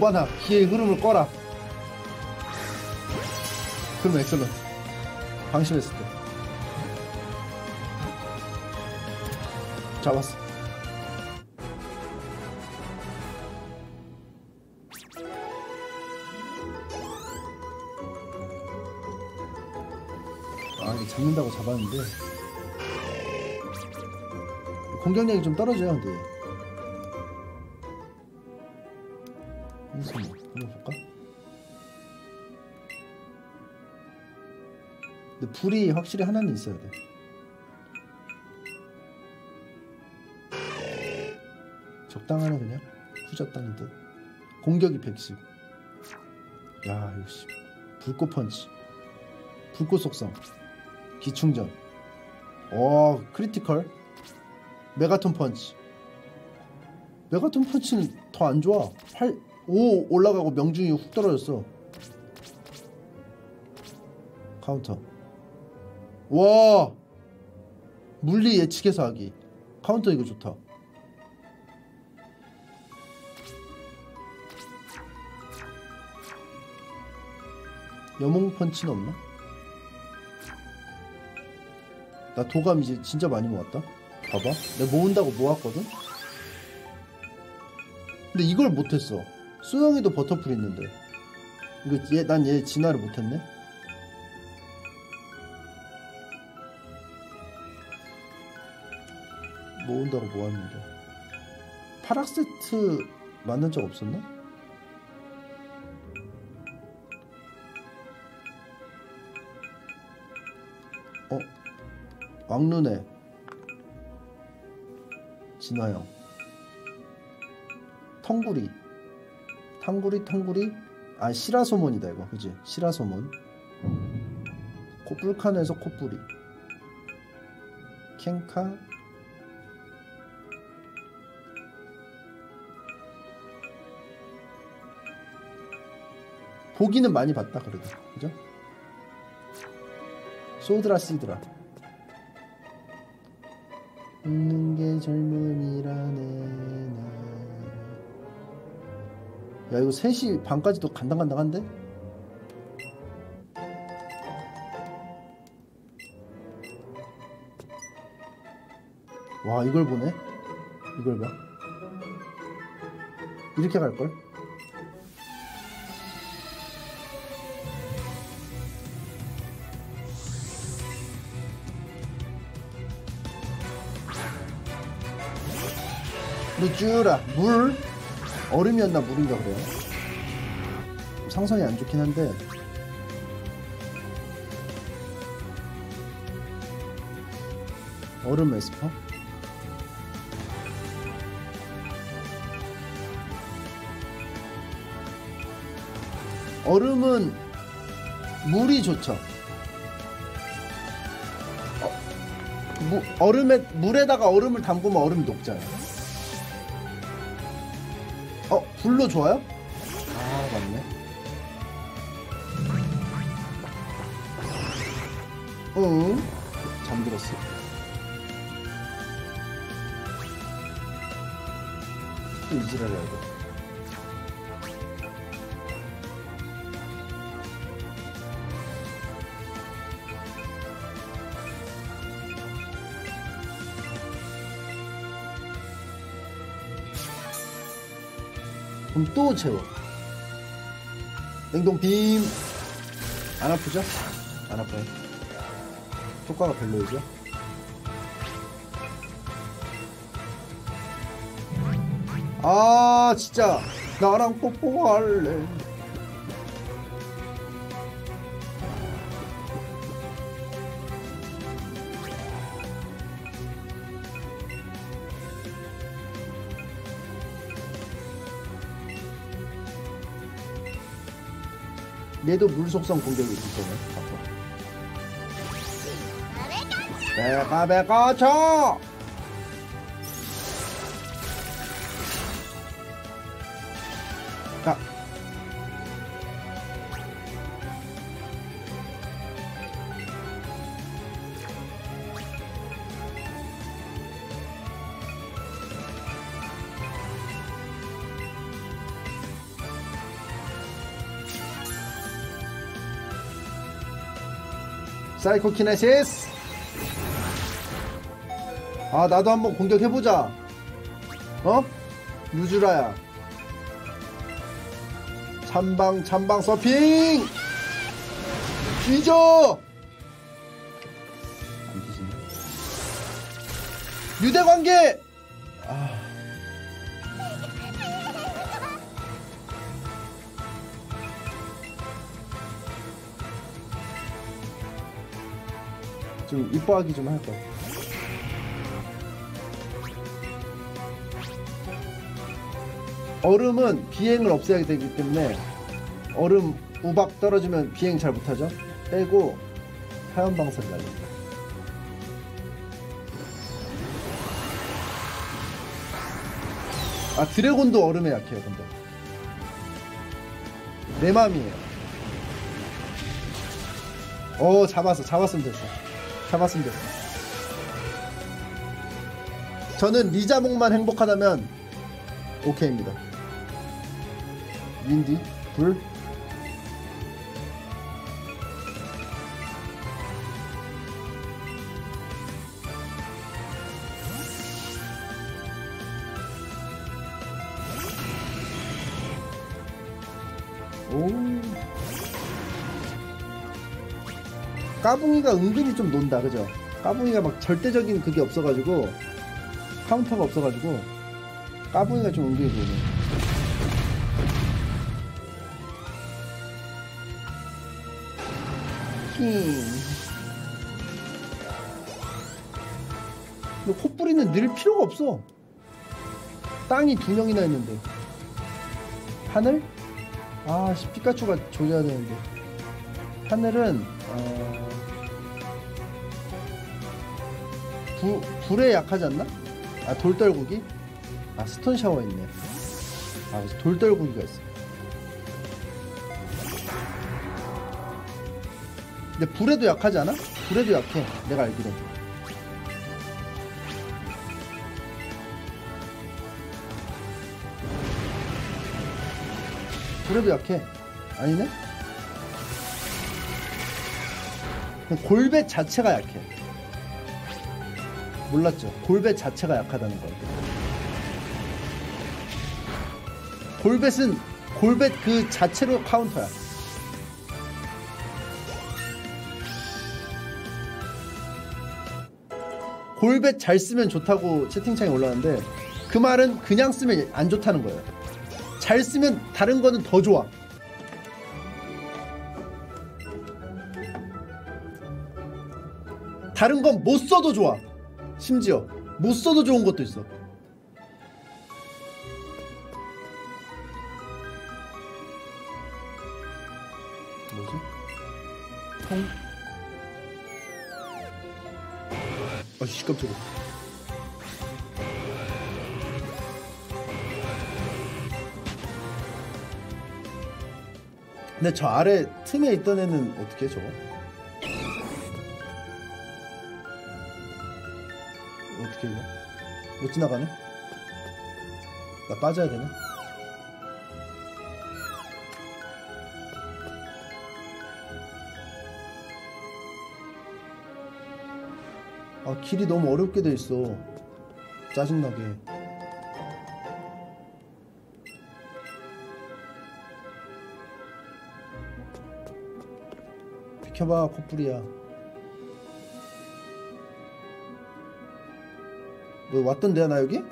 오바나 기의 흐름을 꺼라. 그럼 엑셀런트. 방심했을 때. 잡았어. 아, 이게 잡는다고 잡았는데. 공격력이 좀 떨어져요, 근데. 불이 확실히 하나는 있어야 돼. 적당하네 그냥 후졌다는 듯. 공격이 110. 야씨 불꽃 펀치. 불꽃 속성. 기충전. 어 critical. 메가톤 펀치. 메가톤 펀치는 더 안 좋아. 8, 5 올라가고 명중이 훅 떨어졌어. 카운터. 와! 물리 예측해서 하기. 카운터 이거 좋다. 여몽 펀치는 없나? 나 도감 이제 진짜 많이 모았다. 봐봐. 내가 모은다고 모았거든? 근데 이걸 못했어. 수영이도 버터풀 있는데. 이거 얘, 난 얘 진화를 못했네? 모은다고 모았는데. 파락 세트 만든 적 없었나? 어? 왕눈에. 진화형. 텅구리. 텅구리 텅구리? 아 시라소몬이다 이거. 그지? 시라소몬 코뿔칸에서 코뿔이. 캔카 보기는 많이 봤다 그래도 그죠? 소드라 시드라 웃는 게 젊음이라네 야 이거 3시 반까지도 간당간당한데? 와 이걸 보네? 이걸 봐 이렇게 갈걸? 루쭈라 물 얼음이었나 물인가 그래요. 상성이 안 좋긴 한데. 얼음 에스퍼 얼음은 물이 좋죠. 어, 무, 얼음에 물에다가 얼음을 담그면 얼음이 녹잖아요 불로 좋아요? 아 맞네. 응. 잠들었어. 또 하고 그 또 채워. 냉동빔. 안 아프죠? 안 아파요. 효과가 별로이죠? 아 진짜. 나랑 뽀뽀할래 얘도 물속성 공격이 있기 때문에 배가 배가 쳐 사이코키네시스. 아 나도 한번 공격해보자. 어? 루즈라야. 찬방 찬방 서핑! 뒤져 유대관계 좀 이뻐하기 좀할 거야 얼음은 비행을 없애야 되기 때문에 얼음 우박 떨어지면 비행 잘 못하죠? 빼고 하연방사를 날립니다. 아 드래곤도 얼음에 약해요 근데. 내 맘이에요. 어 잡았어. 잡았으면 됐어 잡았으면 됐어 저는 리자몽만 행복하다면 오케이입니다. 윈디 불 까붕이가 은근히 좀 논다, 그죠? 까붕이가 막 절대적인 그게 없어가지고, 카운터가 없어가지고, 까붕이가 좀 은근히 노네. 힝. 근데 콧뿌리는 늘 필요가 없어. 땅이 두 명이나 있는데. 하늘? 아, 씨, 피카츄가 조져야 되는데. 하늘은, 어... 부, 불에 약하지 않나? 아, 돌떨구기? 아, 스톤 샤워 있네. 아, 돌떨구기가 있어. 근데 불에도 약하지 않아? 불에도 약해. 내가 알기로. 불에도 약해. 아니네? 골벳 자체가 약해. 몰랐죠? 골벳 자체가 약하다는 거. 골벳은 골벳 그 자체로 카운터야. 골벳 잘 쓰면 좋다고 채팅창에 올라왔는데 그 말은 그냥 쓰면 안 좋다는 거예요. 잘 쓰면 다른 거는 더 좋아. 다른 건 못 써도 좋아. 심지어 못 써도 좋은 것도 있어. 뭐지? 통? 아씨 깜짝이야. 근데 저 아래 틈에 있던 애는 어떻게 해 저거? 못 지나가네? 나 빠져야 되네. 아 길이 너무 어렵게 돼 있어 짜증나게 비켜봐 코뿔이야 너 왔던데야 나 여기?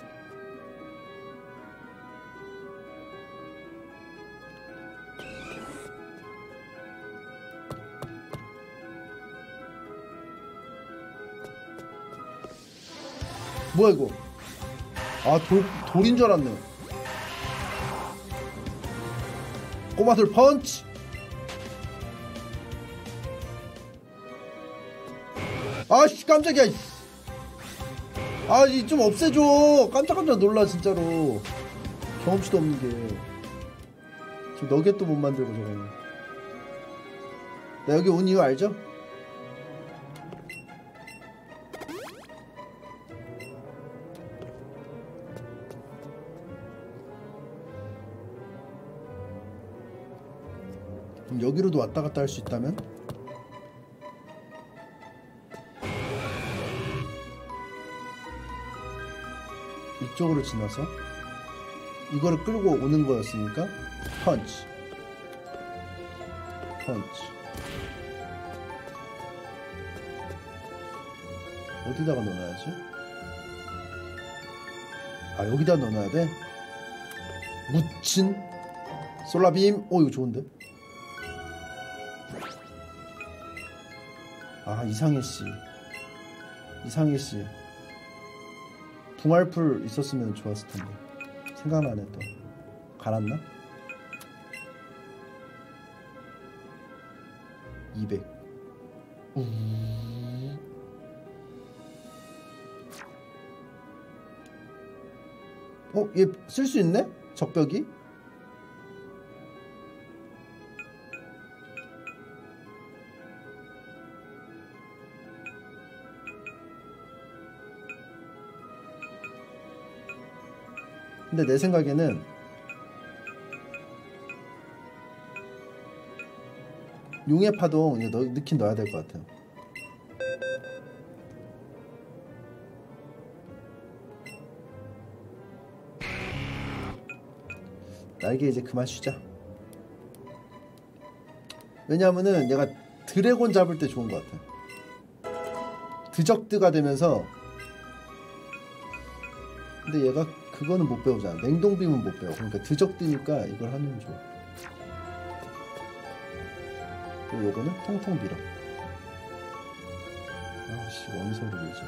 뭐야 이거? 아 돌, 돌인 줄 알았네. 꼬마돌 펀치! 아씨 깜짝이야 아 이 좀 없애줘 깜짝깜짝 놀라 진짜로 경험치도 없는 게 지금 너겟도 못 만들고 저거 나 여기 온 이유 알죠? 그럼 여기로도 왔다 갔다 할 수 있다면? 이쪽으로 지나서 이거를 끌고 오는 거였으니까 펀치 펀치 어디다가 넣어놔야지? 아 여기다 넣어놔야 돼? 묻힌 솔라빔 오 이거 좋은데? 아 이상해씨 이상해씨 붕알풀 있었으면 좋았을 텐데 생각나네 또 갈았나? 200 우... 어? 얘 쓸 수 있네? 적벽이? 근데 내 생각에는 용의 파동 이제 넣, 넣긴 넣어야 될 것 같아요. 날개 이제 그만 쉬자. 왜냐하면은 얘가 드래곤 잡을 때 좋은 것 같아. 드적드가 되면서 근데 얘가 그거는 못 배우잖아. 냉동빔은 못 배워. 그러니까 드적드니까 이걸 하면 좋아. 그리고 요거는 통통 밀어. 아씨 원소를 밀지.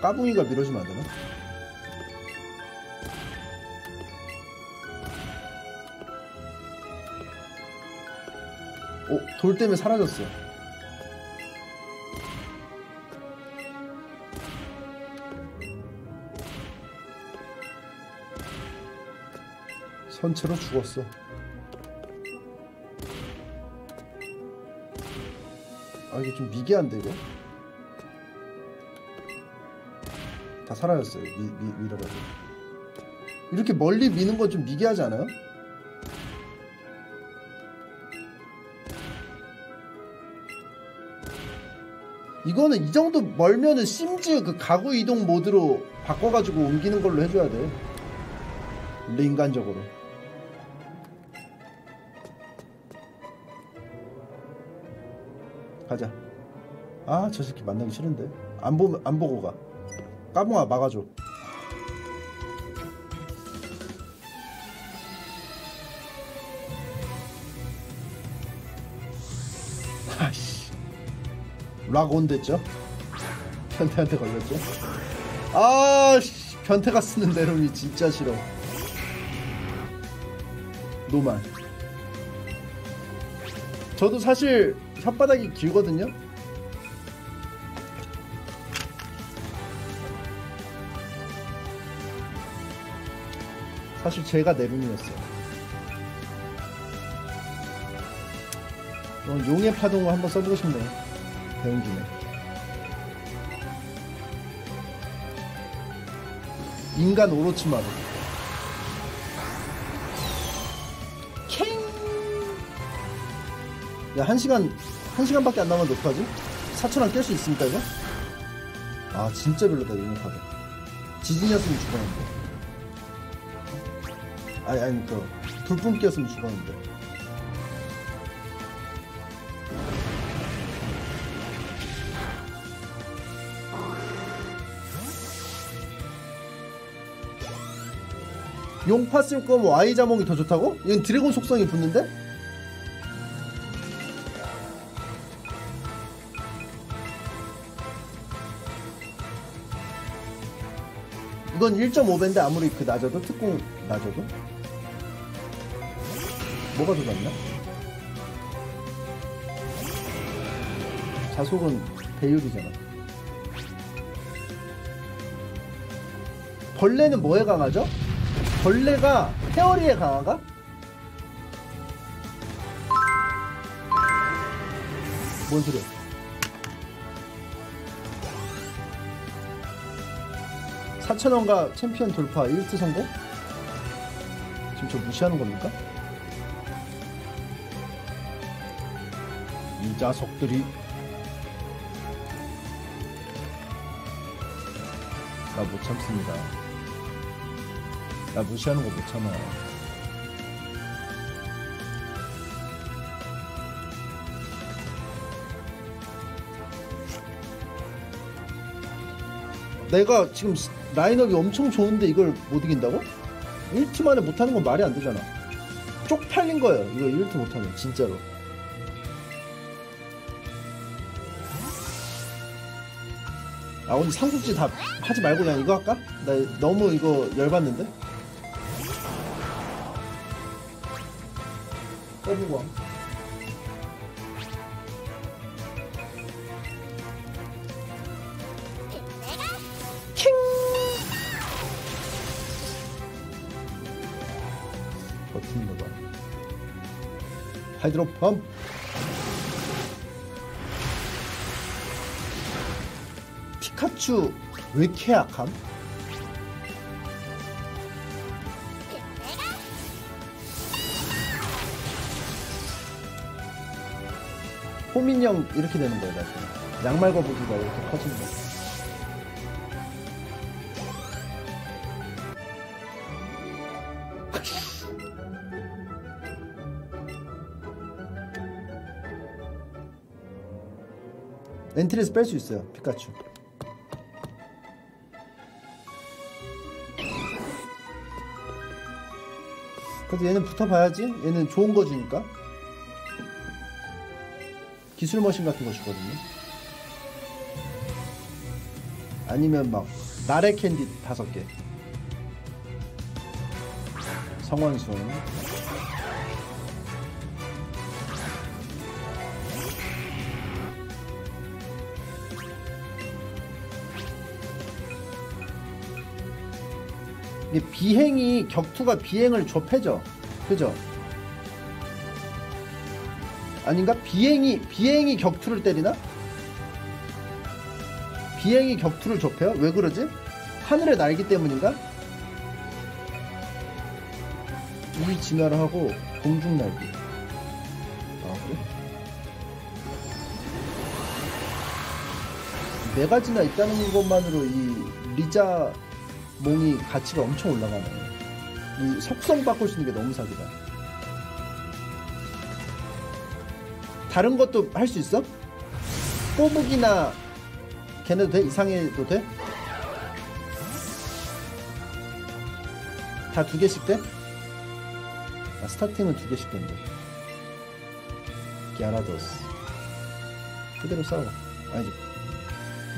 까붕이가 밀어주면 안 되나? 오, 어, 돌 때문에 사라졌어. 선체로 죽었어. 아 이게 좀 미개한데 이거? 다 사라졌어요. 미, 미, 밀어가지고. 이렇게 멀리 미는 건 좀 미개하지 않아요? 이거는 이 정도 멀면은 심즈 그 가구 이동 모드로 바꿔가지고 옮기는 걸로 해줘야 돼. 인간적으로. 가자. 아, 저 새끼 만나기 싫은데. 안 보면 안 보고 가. 까몽아 막아줘. 아씨. 락온 됐죠? 변태한테 걸렸죠? 아씨, 변태가 쓰는 내름이 진짜 싫어. 노말. 저도 사실 혓바닥이 길거든요. 사실 제가 내눈이었어요. 어, 용의 파동을 한번 써보고 싶네요. 배운 김에. 인간 오로치마루. 야, 한 시간, 1시간밖에 안 남은 녹화지? 4천원 깰 수 있습니까 이거? 아 진짜 별로다 용역하게 지진이었으면 죽었는데 아니 아니 그 돌풍기였으면 죽었는데 용파 쓸거면 Y자몽이 뭐 더 좋다고? 이건 드래곤 속성이 붙는데? 이건 1.5배인데 아무리 그 낮아도 특공 낮아도 뭐가 더 낫나? 자속은 배율이잖아. 벌레는 뭐에 강하죠? 벌레가 페어리에 강한가? 뭔 소리야? 사천원가 챔피언 돌파 1트 성공? 지금 저 무시하는 겁니까? 이 자석들이 나 못 참습니다. 나 무시하는 거 못 참아. 내가 지금 라인업이 엄청 좋은데 이걸 못 이긴다고? 1트 만에 못하는 건 말이 안 되잖아. 쪽팔린 거예요. 이거 1트 못하면 진짜로. 아 오늘 삼국지 다 하지 말고 그냥 이거 할까? 나 너무 이거 열받는데? 꺼보고 하이드로 펌. 피카츄 왜 이렇게 약함? 호민형 이렇게 되는 거야 나중에 양말 거북이가 이렇게 커지는 거야 엔트리에서 뺄 수 있어요 피카츄. 그래도 얘는 붙어봐야지. 얘는 좋은 거 주니까. 기술 머신 같은 거 주거든요. 아니면 막 나래 캔디 다섯 개. 성원숭 비행이 격투가 비행을 좁혀져 그죠? 아닌가? 비행이 비행이 격투를 때리나? 비행이 격투를 좁혀요? 왜 그러지? 하늘의 날기 때문인가? 이 진화를 하고 공중 날기 아 그래? 네 가지나 있다는 것만으로 이 리자 몽이 가치가 엄청 올라가네. 이 속성 바꿀 수 있는 게 너무 사기다. 다른 것도 할 수 있어? 꼬북이나 걔네도 돼? 이상해도 돼? 다 두 개씩 돼? 아, 스타팅은 두 개씩 된대. 기아라도스. 그대로 싸워. 아니지.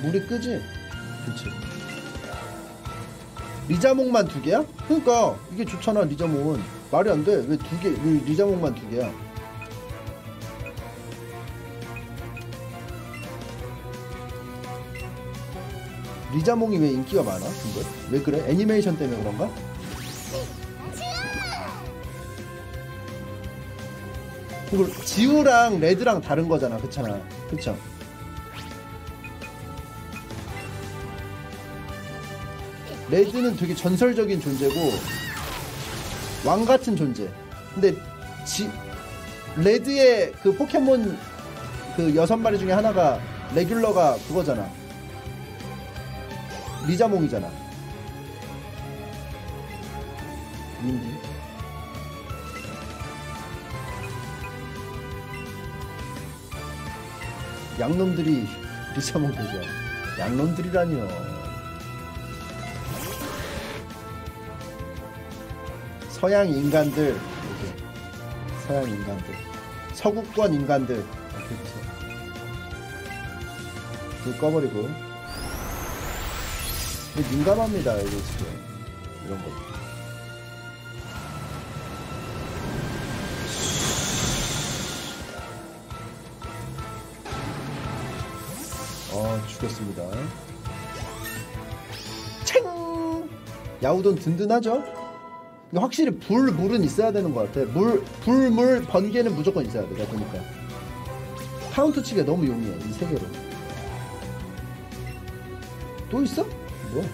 물이 끄지? 그치. 리자몽만 두 개야? 그러니까 이게 좋잖아 리자몽은 말이 안 돼. 왜 두 개? 왜 리자몽만 두 개야? 리자몽이 왜 인기가 많아? 근데 왜 그래? 애니메이션 때문에 그런가? 그리고 지우랑 레드랑 다른 거잖아, 그렇잖아, 그쵸? 레드는 되게 전설적인 존재고 왕 같은 존재. 근데 지, 레드의 그 포켓몬 그 여섯 마리 중에 하나가 레귤러가 그거잖아. 리자몽이잖아. 민디. 양놈들이 리자몽 되죠. 양놈들이라뇨. 서양 인간들 이렇게. 서양 인간들. 서구권 인간들. 이렇게 해서 불 꺼버리고. 민감합니다 이게 지금. 이런 거. 어, 죽였습니다. 챙! 야우돈 든든하죠? 근데 확실히 불, 물은 있어야 되는 것 같아. 물, 불, 물, 번개는 무조건 있어야 돼. 내가 보니까. 카운터 치기가 너무 용이해. 이 세 개로. 또 있어? 뭐?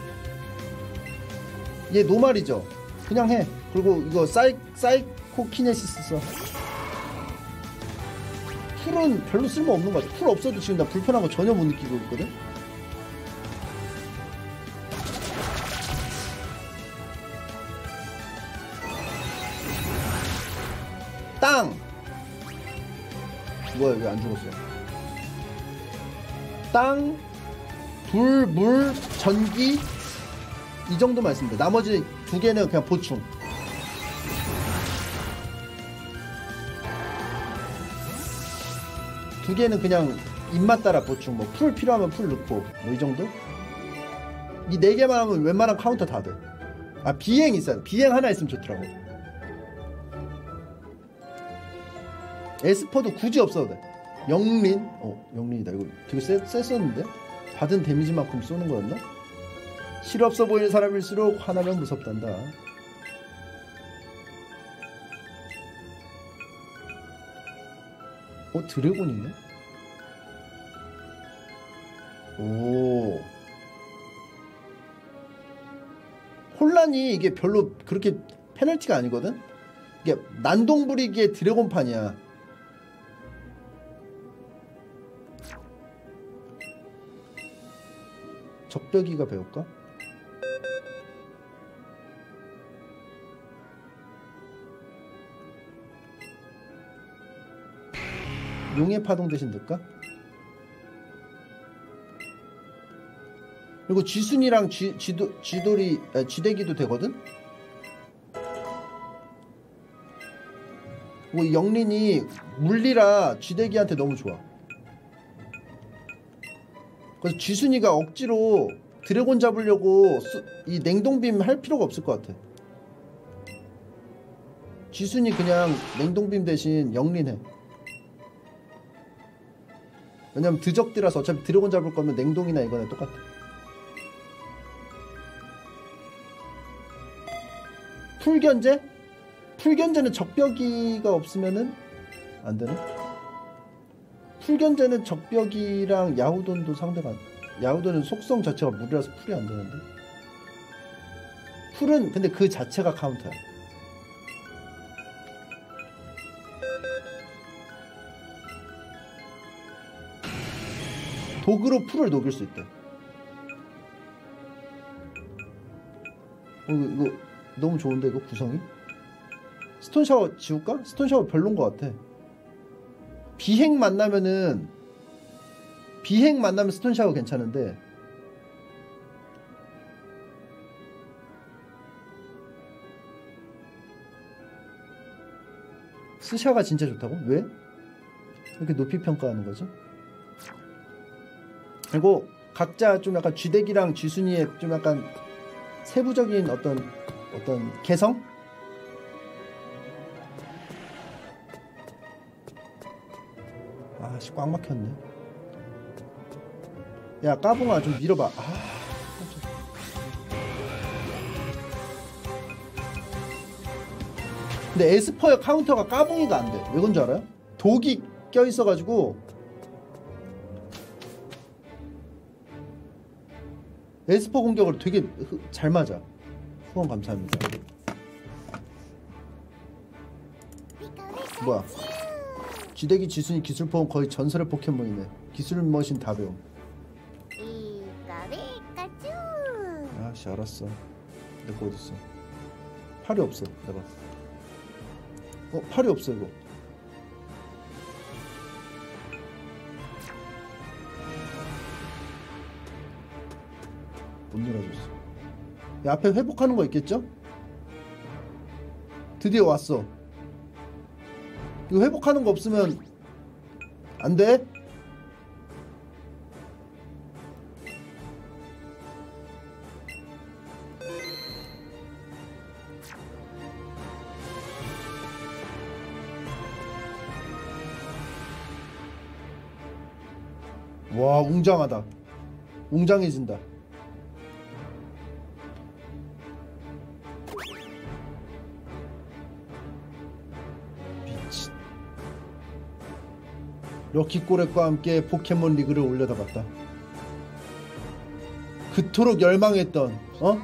얘 normal이죠? 그냥 해. 그리고 이거 사이, 사이코 키네시스 써. 풀은 별로 쓸모없는 것 같아. 풀 없어도 지금 나 불편한 거 전혀 못 느끼고 있거든? 안 죽었어? 땅, 불, 물, 전기, 이 정도만 돼. 나머지 두 개는 그냥 보충. 두 개는 그냥 입맛 따라 보충 뭐 풀 필요하면 풀 넣고 뭐 이 정도 이 네 개만 하면 웬만한 카운터 다 돼 아 비행 있어요 비행 하나 있으면 좋더라고 에스퍼도 굳이 없어도 돼 영린? 어 영린이다. 이거 되게 세, 셌었는데? 받은 데미지만큼 쏘는 거였나? 실없어 보이는 사람일수록 화나면 무섭단다. 어 드래곤 있네? 오. 혼란이 이게 별로 그렇게 페널티가 아니거든? 이게 난동 부리기의 드래곤판이야 적벽이가 배울까? 용의 파동 대신 넣을까? 그리고 쥐순이랑 쥐, 쥐도, 쥐돌이, 아, 쥐대기도 되거든? 뭐 영린이 물리라 쥐대기한테 너무 좋아. 그래서 쥐순이가 억지로 드래곤 잡으려고 수, 이 냉동빔 할 필요가 없을 것 같아. 쥐순이 그냥 냉동빔 대신 영린해. 왜냐면 드적들라서 어차피 드래곤 잡을 거면 냉동이나 이거나 똑같아. 풀견제? 풀견제는 적벽이가 없으면은 안 되네. 풀견제는 적벽이랑 야후돈도 상대가 안, 야후돈은 속성 자체가 무리라서 풀이 안 되는데. 풀은 근데 그 자체가 카운터야. 도구로 풀을 녹일 수 있대. 어, 이거 너무 좋은데 이거 구성이? 스톤 샤워 지울까? 스톤 샤워 별론 것 같아. 비행 만나면은 비행 만나면 스톤 샤워 괜찮은데 스샤가 진짜 좋다고? 왜? 이렇게 높이 평가하는 거지? 그리고 각자 좀 약간 쥐대기랑 쥐순이의 좀 약간 세부적인 어떤 어떤 개성? 아씨 꽉 막혔네. 야 까붕아 좀 밀어봐. 아. 근데 에스퍼의 카운터가 까붕이가 안 돼. 왜 그런 줄 알아요? 독이 껴 있어가지고 에스퍼 공격을 되게 흐- 잘 맞아. 후원 감사합니다. 뭐야? 지대기 지순이 기술 포함 거의 전설의 포켓몬이네. 기술 머신 다 배움. 피카 피카츄 아씨 알았어. 내거 어딨어? 팔이 없어. 내가. 어 팔이 없어 이거. 못 놀아줬어. 야, 앞에 회복하는 거 있겠죠? 드디어 왔어. 이거 회복하는 거 없으면 안 돼? 와 웅장하다 웅장해진다 럭키꼬렉과 함께 포켓몬 리그를 올려다봤다. 그토록 열망했던 어?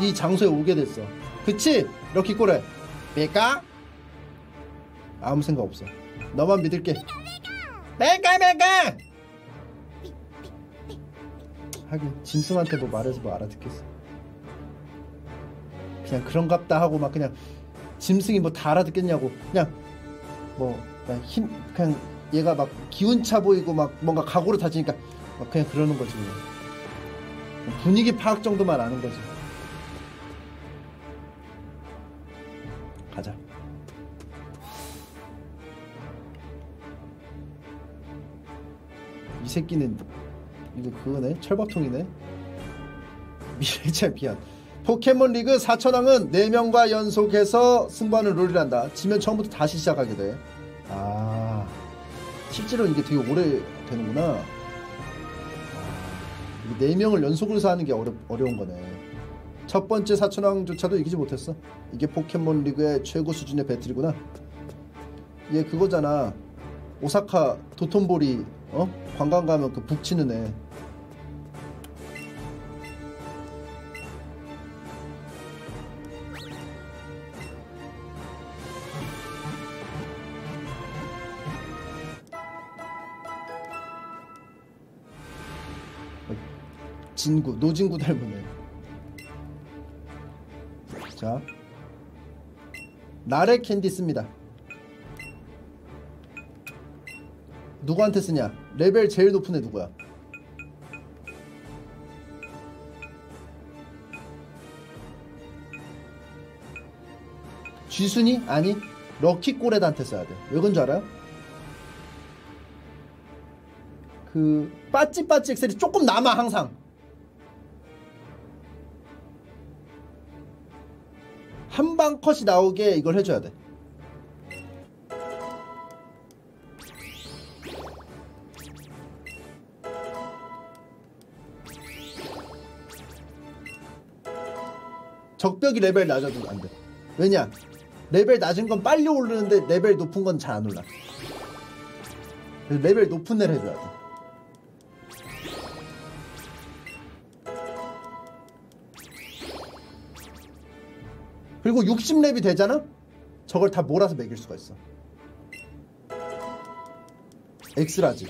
이 장소에 오게 됐어. 그치? 럭키꼬렉 메가? 아무 생각 없어. 너만 믿을게. 메가 메가 하긴 짐승한테 뭐 말해서 뭐 알아듣겠어. 그냥 그런갑다 하고 막 그냥 짐승이 뭐 다 알아듣겠냐고. 그냥 뭐 힘 그냥 얘가 막 기운차 보이고 막 뭔가 각오를 다지니까 막 그냥 그러는 거지 분위기 파악 정도만 아는 거지. 가자. 이 새끼는 이거 그거네? 철밥통이네? 미래 챔피언 포켓몬 리그 4천왕은 4명과 연속해서 승부하는 룰이란다. 지면 처음부터 다시 시작하게 돼 아 실제로 이게 되게 오래 되는구나. 아, 이게 4명을 연속으로 하는 게 어려, 어려운 거네. 첫 번째 4천왕조차도 이기지 못했어. 이게 포켓몬 리그의 최고 수준의 배틀이구나. 얘 그거잖아. 오사카 도톤보리 어? 관광 가면 그 북치는 애 진구 노진구 닮은 애. 자 나래 캔디 씁니다. 누구한테 쓰냐? 레벨 제일 높은 애 누구야? 쥐순이? 아니 럭키 꼬레드한테 써야 돼. 왜 그런 줄 알아요? 그 빠찌빠찌 엑셀이 조금 남아 항상. 한 방 컷이 나오게 이걸 해줘야 돼. 적벽이 레벨 낮아도 안 돼. 왜냐? 레벨 낮은 건 빨리 오르는데 레벨 높은 건 잘 안 올라. 레벨 높은 애를 해줘야 돼. 그리고 60렙이 되잖아? 저걸 다 몰아서 먹일 수가 있어. X-large.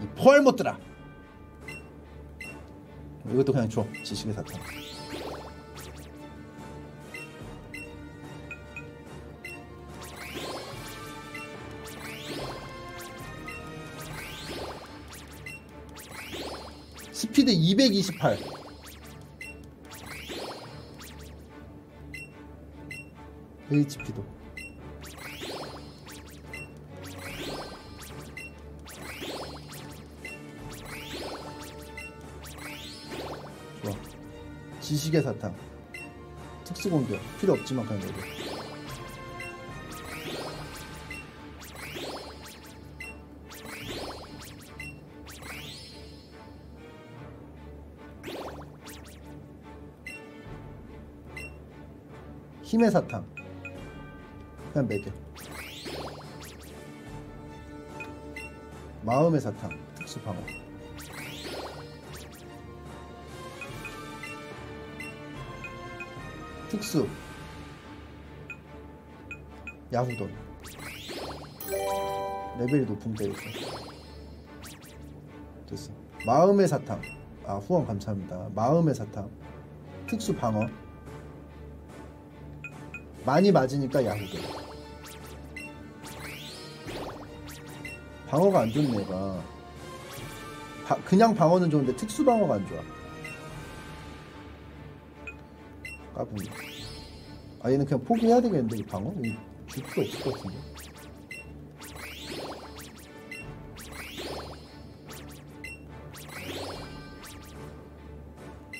이 포알못들아. 이것도 그냥 줘. 지식의 사탕. 스피드 228. HP도. 좋아. 지식의 사탕. 특수 공격. 필요 없지만 그냥 내려. 힘의 사탕. 그냥 매겨. 마음의 사탕. 특수 방어. 특수. 야후돈. 레벨이 높은 데 있어. 됐어. 마음의 사탕. 아, 후원 감사합니다. 마음의 사탕. 특수 방어. 많이 맞으니까 야후돈. 방어가 안 좋네, 얘가. 바- 그냥 방어는 좋은데 특수 방어가 안 좋아. 까불이. 아 얘는 그냥 포기해야 되겠는데 이 방어? 이줄 필요 없을 것 같은데.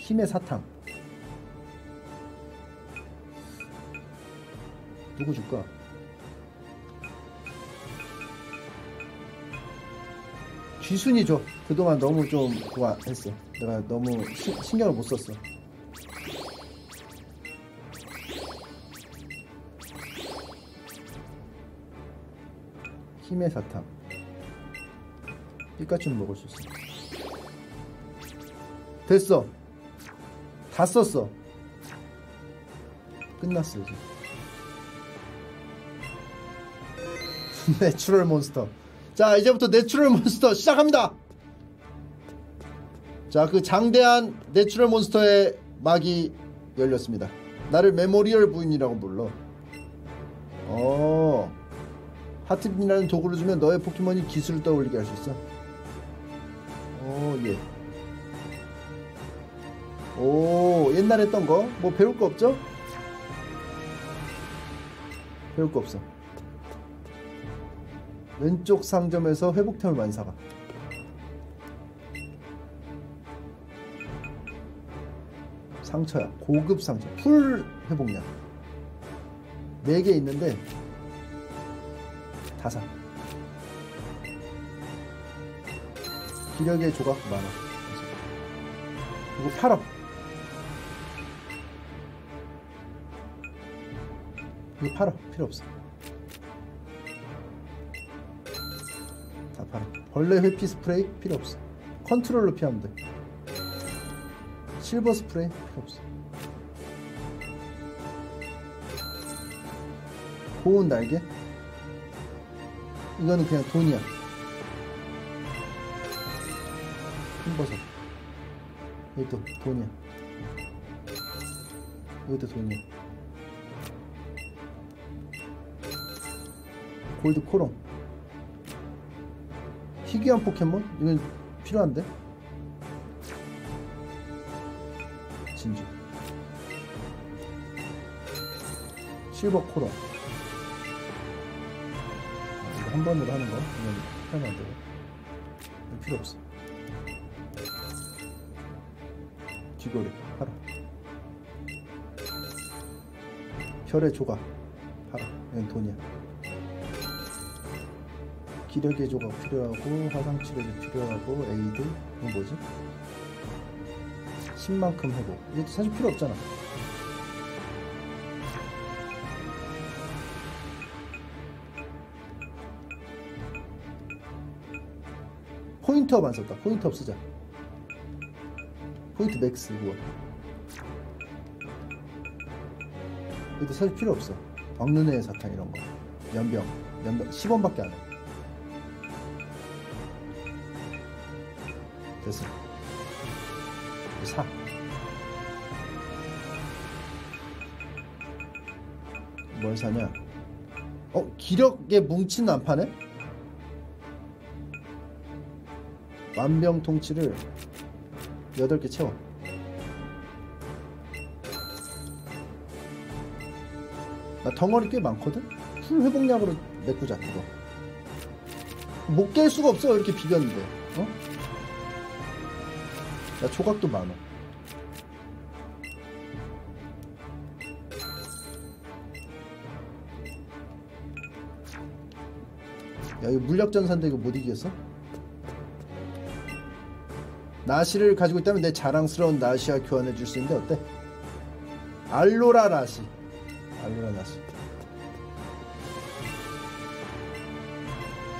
힘의 사탕. 누구 줄까? 쥐순이 줘. 그동안 너무 좀 그거 안 했어. 내가 너무 시- 신경을 못 썼어. 힘의 사탕. 피카츄는 먹을 수 있어. 됐어. 다 썼어. 끝났어 이제. Natural monster. 자 이제부터 natural monster 시작합니다. 자 그 장대한 natural monster의 막이 열렸습니다. 나를 memorial 부인이라고 불러. 어. 하트빈이라는 도구를 주면 너의 포켓몬이 기술을 떠올리게 할 수 있어. 오 예. 오 옛날에 했던 거 뭐 배울 거 없죠? 배울 거 없어. 왼쪽 상점에서 회복템을 많이 사가. 상처야. 고급 상처. 풀 회복량. 4개 있는데 다 사. 기력의 조각 많아. 이거 팔어. 이거 팔어. 필요 없어. 벌레 회피 스프레이 필요 없어. 컨트롤로 피하면 돼. 실버 스프레이 필요 없어. 고운 날개? 이거는 그냥 돈이야. 흰버섯. 여기도 돈이야. 여기도 돈이야. 골드 코롱. 희귀한 포켓몬? 이건 필요한데? 진주. 실버 코롱. 한 번으로 하는 거? 이건 하면 안 되고. 필요 없어. 귀걸이 팔아. 별의 조각 팔아. 이건 돈이야. 기력의 조각 필요하고 화상 치료제 필요하고 에이드 이건 뭐지? 10만큼 회복. 이것도 사실 필요 없잖아. 포인트업 안 썼다. 포인트업 쓰자. 포인트 맥스 이거. 이것도 사실 필요 없어. 박눈의 사탕 이런 거. 연병. 연병 10원밖에 안 해. 됐어. 사. 뭘 사냐? 어, 뭉치는 안 파네? 만병통치를 8개 채워. 나 덩어리 꽤 많거든? 풀 회복약으로 메꾸자, 이거. 못 깰 수가 없어, 이렇게 비볐는데. 어? 나 조각도 많아. 야, 이거 물력전사인데 이거 못 이기겠어? 나시를 가지고 있다면 내 자랑스러운 나시와 교환해 줄 수 있는데 어때? 알로라 나시. 알로라 나시.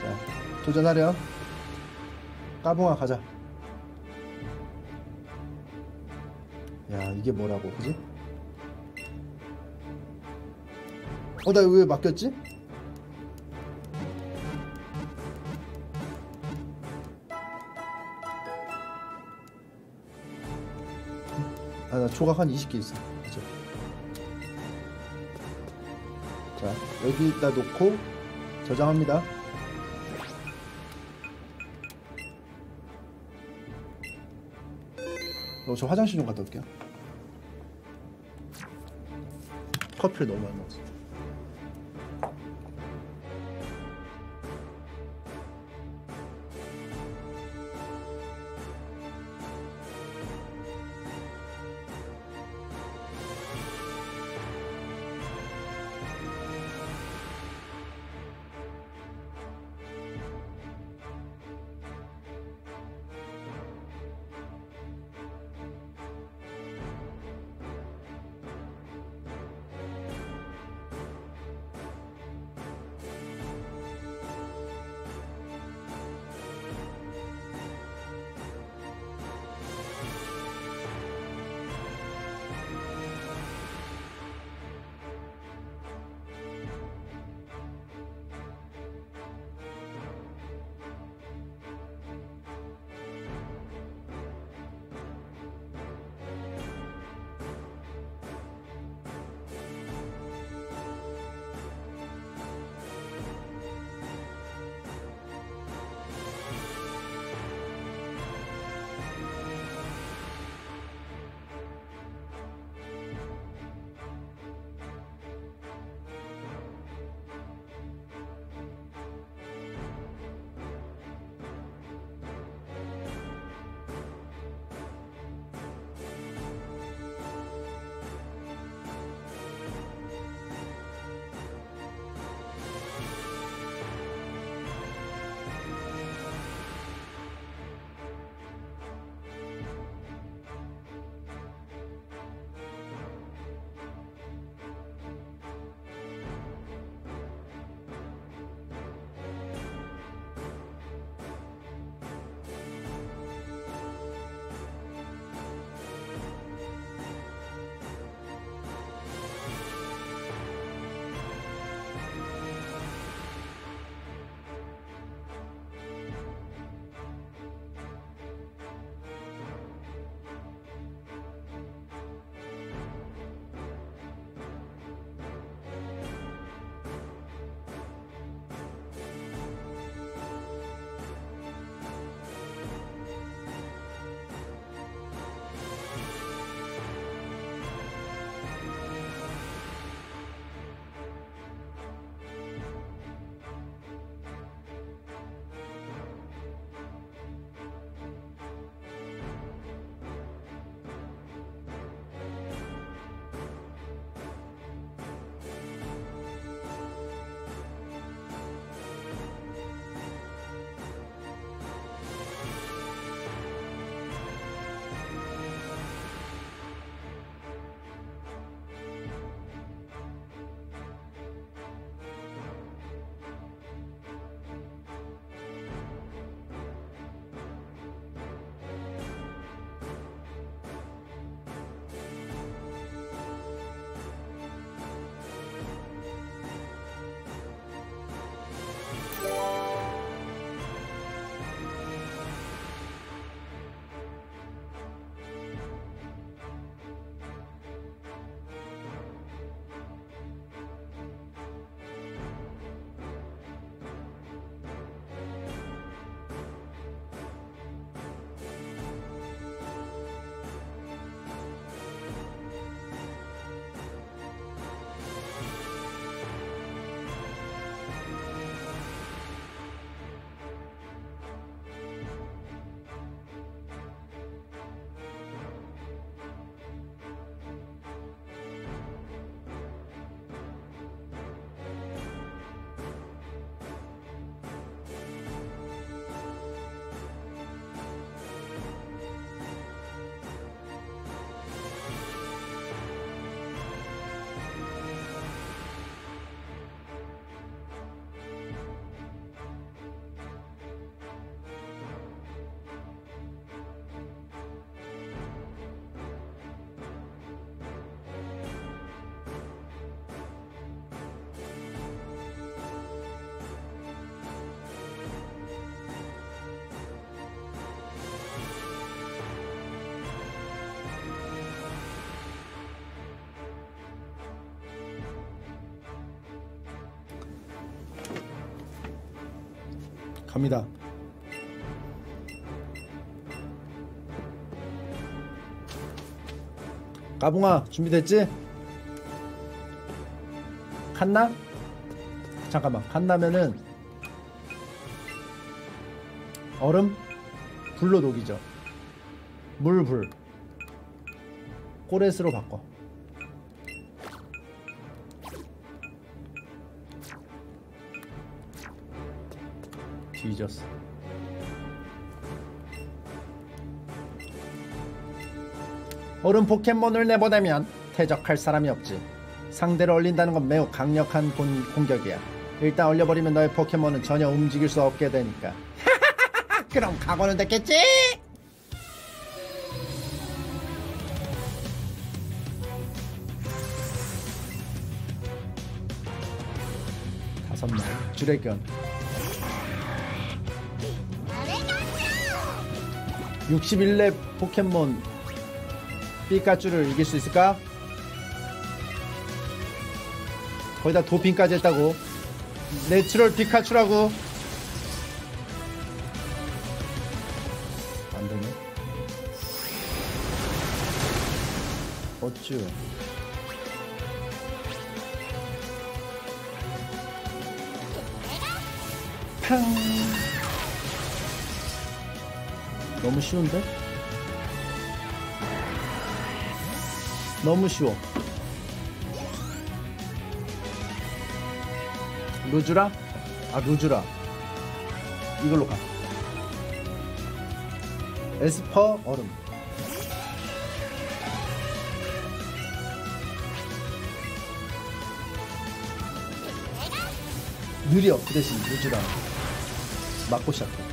자, 도전하렴. 까붕아 가자. 이게 뭐라고, 그지? 어, 나 왜 맡겼지? 아, 나 조각 한 20개 있어. 그죠? 자, 여기다 놓고 저장합니다. 어, 저 화장실 좀 갔다 올게요. 커피를 너무 많이 먹었어. 갑니다. 까붕아 준비됐지? 칸나? 잠깐만 칸나면은 얼음? 불로 녹이죠 물불 꼬레스로 바꿔 뒤졌어. 얼음 포켓몬을 내보내면 퇴적할 사람이 없지. 상대를 얼린다는 건 매우 강력한 공, 공격이야. 일단 얼려버리면 너의 포켓몬은 전혀 움직일 수 없게 되니까. 그럼 각오는 됐겠지? 다섯 명 주레견 61렙 포켓몬 피카츄를 이길 수 있을까? 거의 다 도핑까지 했다고. 내추럴 피카츄라고. 안되네. 어쭈 쉬운데? 너무 쉬워. 루즈라? 아 루즈라. 이걸로 가. 에스퍼 얼음. 느려 그 대신 루즈라. 맞고 시작해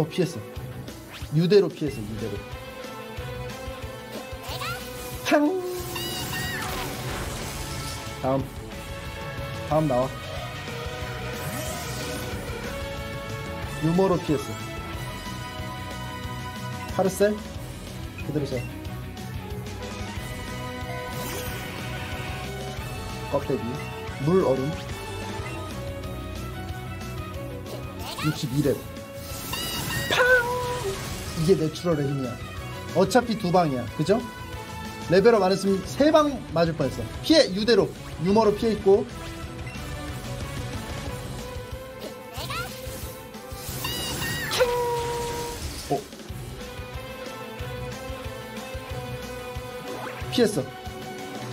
어 피했어. 유대로 피했어 유대로. 팡 다음. 다음 나와. 유머로 피했어. 파르셀? 그대로 자. 껍데기. 물 얼음. 62렙. 팡 이게 내추럴의 힘이야. 어차피 두 방이야. 그죠? 레벨업 안 했으면 세 방 맞을 뻔했어. 피해 유대로. 유머로 피해 있고. 어. 피했어.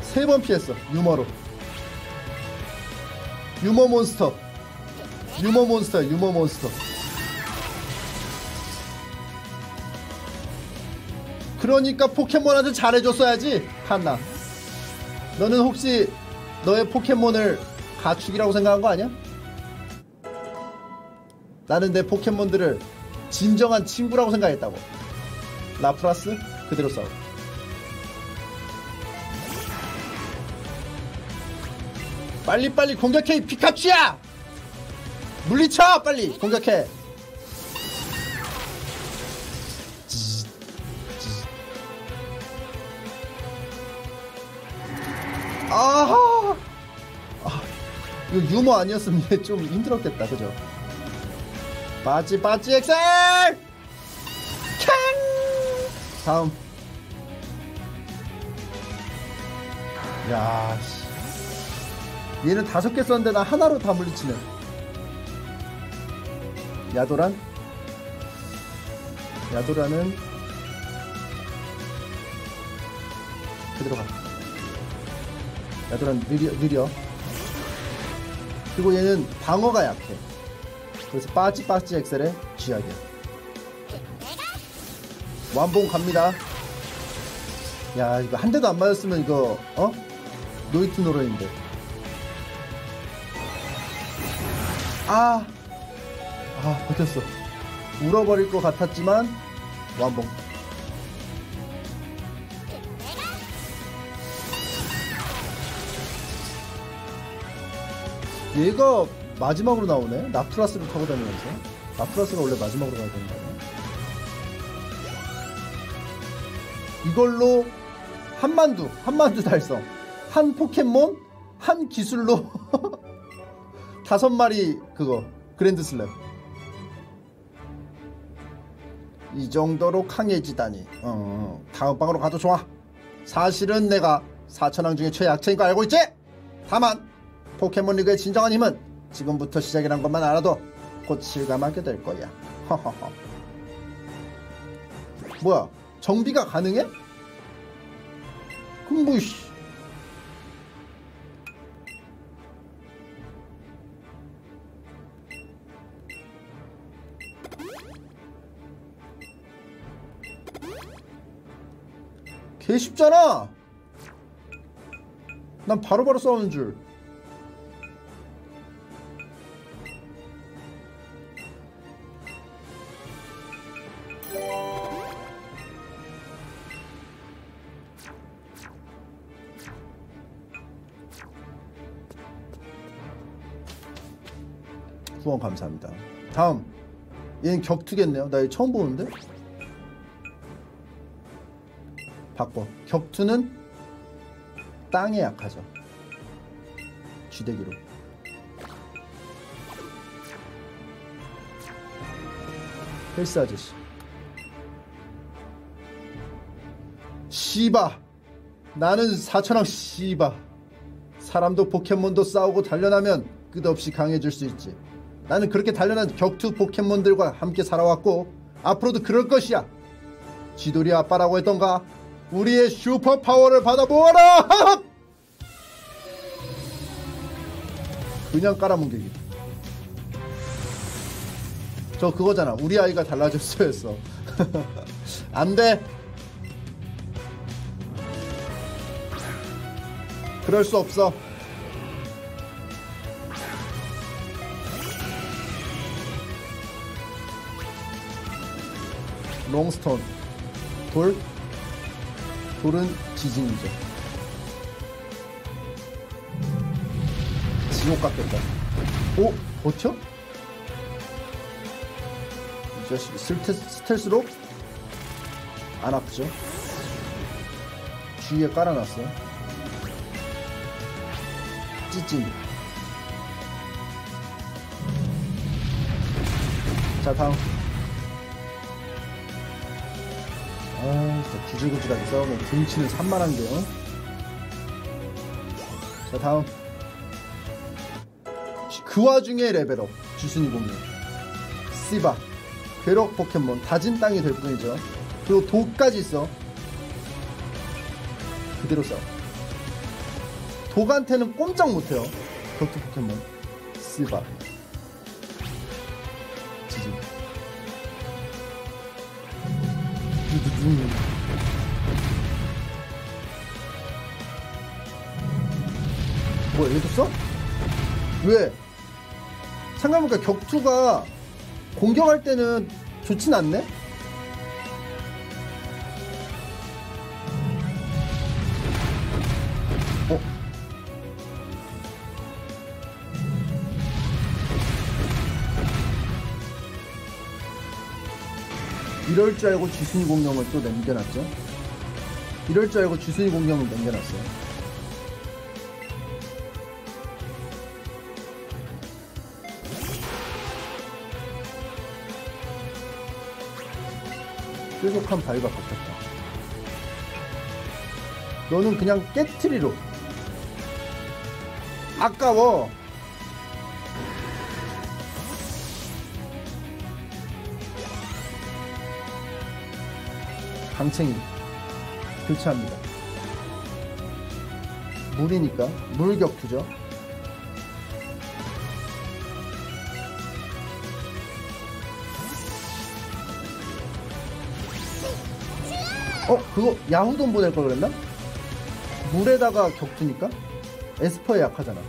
세 번 피했어. 유머로. 유머 몬스터. 유머 몬스터 유머 몬스터 그러니까 포켓몬한테 잘해줬어야지. 칸나 너는 혹시 너의 포켓몬을 가축이라고 생각한 거 아니야? 나는 내 포켓몬들을 진정한 친구라고 생각했다고. 라프라스 그대로 싸워. 빨리빨리 공격해 피카츄야! 물리쳐 빨리 공격해 이거 유머 아니었으면 얘 좀 힘들었겠다 그죠? 바지 바지 엑셀! 캥! 다음. 야 씨. 얘는 다섯 개 썼는데 나 하나로 다 물리치네. 야도란? 야도란은 그대로 가. 야도란 느려, 느려 그리고 얘는 방어가 약해. 그래서 빠지 엑셀에 쥐약이야. 완봉 갑니다. 야 이거 한 대도 안 맞았으면 이거 어? 노이트 노런인데. 아, 아 버텼어. 울어버릴 것 같았지만 완봉 얘가 마지막으로 나오네? 나프라스를 타고 다니면서? 나프라스가 원래 마지막으로 가야 거네 이걸로 한만두 한만두 달성 한 포켓몬 한 기술로 다섯 마리 그거 그랜드슬램. 이 정도로 강해지다니. 어, 다음 방으로 가도 좋아. 사실은 내가 4천왕 중에 최약체인 거 알고 있지? 다만 포켓몬리그의 진정한 힘은 지금부터 시작이란 것만 알아도 곧 실감하게 될 거야. 허허허. 뭐야? 정비가 가능해? 그럼 뭐 씨. 개 쉽잖아. 난 바로바로 싸우는 줄. 후원 감사합니다. 다음 얘는 격투겠네요. 나 얘 처음 보는데. 바꿔. 격투는 땅에 약하죠. 쥐대기로. 헬스 아저씨. 씨바. 나는 사천왕 씨바. 사람도 포켓몬도 싸우고 단련하면 끝없이 강해질 수 있지. 나는 그렇게 단련한 격투 포켓몬들과 함께 살아왔고 앞으로도 그럴 것이야. 지돌이 아빠라고 했던가? 우리의 슈퍼 파워를 받아보아라! 그냥 깔아뭉개기. 저 그거잖아. 우리 아이가 달라졌어였어. 안 돼. 그럴 수 없어. 롱스톤. 돌. 돌은 지진이죠. 지옥 같겠다. 오? 버텨? 이 자식이 스텔, 스텔스로? 안 아프죠? 주위에 깔아놨어요. 찌찐. 자, 다음. 아, 진짜 구질구질하게 싸우면 등치는 산만한데요. 자, 다음. 그 와중에 레벨업. 주순이 공룡. 씨바. 괴력 포켓몬. 다진 땅이 될 뿐이죠. 그리고 독까지 있어. 그대로 싸워. 독한테는 꼼짝 못해요. 격투 포켓몬. 씨바. 뭐야 얘도 써? 왜? 생각해보니까 격투가 공격할 때는 좋진 않네? 이럴 줄 알고 지순이 공룡을 또 남겨놨죠. 이럴 줄 알고 지순이 공룡을 남겨놨어요. 뾰족한 바위가 바뀌었다. 너는 그냥 깨트리로. 아까워. 강챙이 교체합니다. 물이니까 물격투죠. 어 그거 야후돈 보낼 걸 그랬나? 물에다가 격투니까 에스퍼에 약하잖아.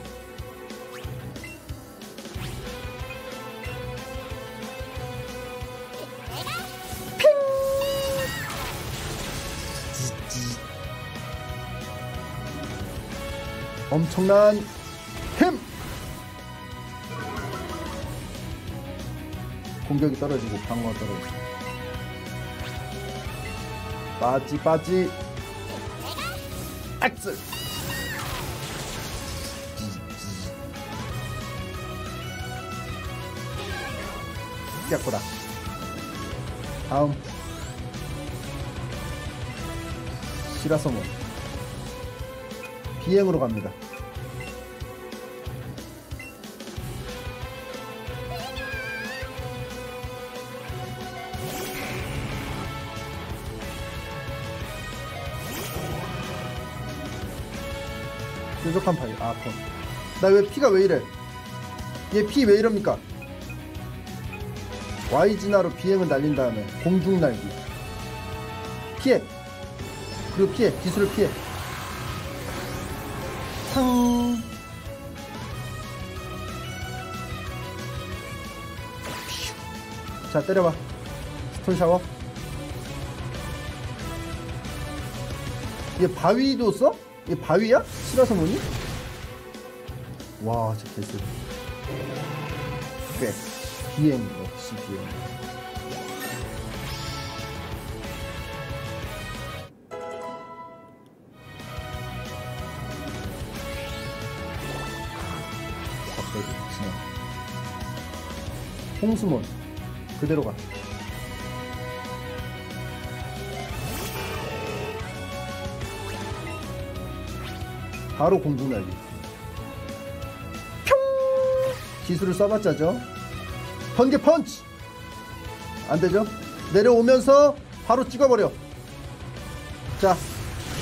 엄청난 힘! 공격이 떨어지고 방어가 떨어지고. 빠지 빠지. 엑스 깨꼬다. 다음. 시라소몬 비행으로 갑니다. 뾰족한 파이 아 폰. 나 왜 피가 왜 이래? 얘 피 왜 이럽니까? Y 진화로 비행을 날린 다음에 공중 날기 피해 그리고 피해 기술을 피해 탕 자, 때려봐. 스톤 샤워. 얘 바위도 써? 얘 바위야? 실화서 뭐니? 와, 진짜 개쎄. 꽤. 비행, 역시 비행. 갑자기 진행. 홍수몬. 그대로 가. 바로 공중 날기. 평! 기술을 써봤자죠. 번개 펀치! 안 되죠? 내려오면서 바로 찍어버려. 자,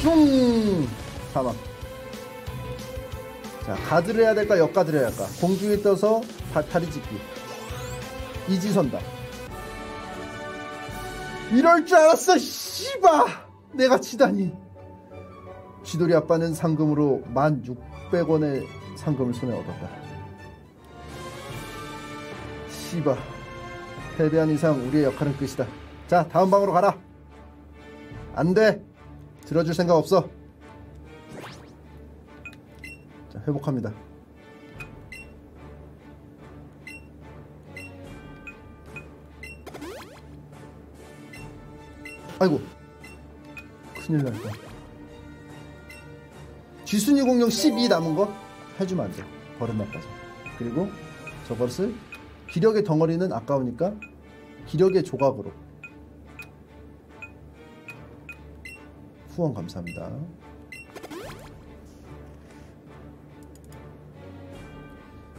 슝! 사망. 자, 가드를 해야 될까, 역가드를 해야 할까? 공중에 떠서 다, 다리 찢기. 이지선다. 이럴 줄 알았어, 씨바! 내가 치다니. 쥐돌이 아빠는 상금으로 1,600원의 상금을 손에 얻었다. 씨바. 패배한 이상 우리의 역할은 끝이다. 자, 다음 방으로 가라. 안 돼. 들어줄 생각 없어. 자, 회복합니다. 아이고. 큰일 날 뻔. 쥐순이 공룡 12 남은 거 해주면 안 돼. 버릇 나빠져. 그리고 저것을 기력의 덩어리는 아까우니까 기력의 조각으로 후원 감사합니다.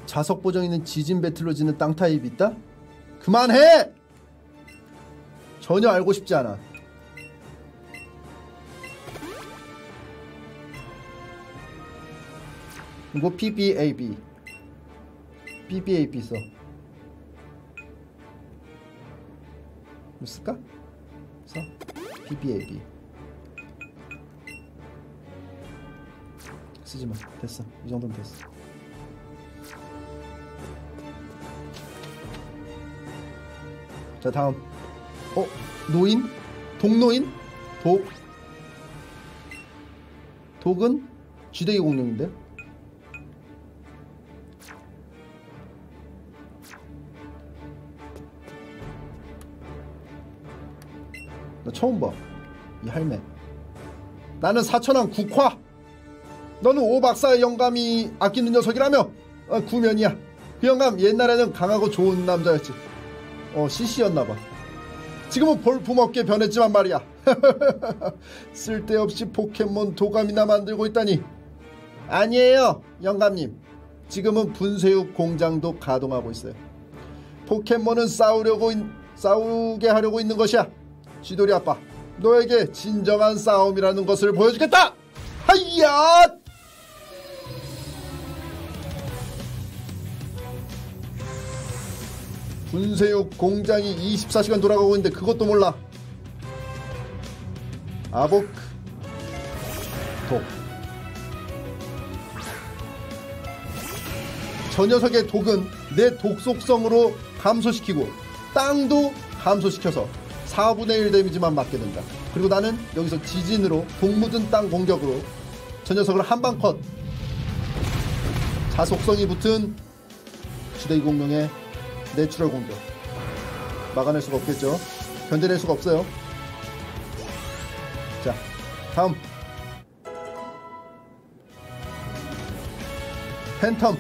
자석 보정 있는 지진 배틀로 지는 땅 타입이 있다? 그만해! 전혀 알고 싶지 않아. 이거 PBAB. PBAB 써. 뭐 쓸까? 써. PBAB. 쓰지 마. 됐어. 이 정도면 됐어. 자, 다음. 어? 노인? 동노인? 독? 독은 쥐대기 공룡인데? 처음 봐. 이 할매. 나는 사천왕 국화. 너는 오 박사의 영감이 아끼는 녀석이라며? 어, 구면이야. 그 영감 옛날에는 강하고 좋은 남자였지. 어, CC였나봐. 지금은 볼품없게 변했지만 말이야. 쓸데없이 포켓몬 도감이나 만들고 있다니. 아니에요, 영감님. 지금은 분쇄육 공장도 가동하고 있어요. 포켓몬은 싸우려고 있- 싸우게 하려고 있는 것이야. 쥐돌이 아빠, 너에게 진정한 싸움이라는 것을 보여주겠다. 하이야! 분쇄육 공장이 24시간 돌아가고 있는데 그것도 몰라. 아보크 독. 저 녀석의 독은 내 독속성으로 감소시키고 땅도 감소시켜서 4분의 1 데미지만 맞게 된다. 그리고 나는 여기서 지진으로 독 묻은 땅 공격으로 저 녀석을 한방 컷. 자속성이 붙은 주대기 공룡의 내추럴 공격. 막아낼 수가 없겠죠. 견뎌낼 수가 없어요. 자, 다음. 팬텀.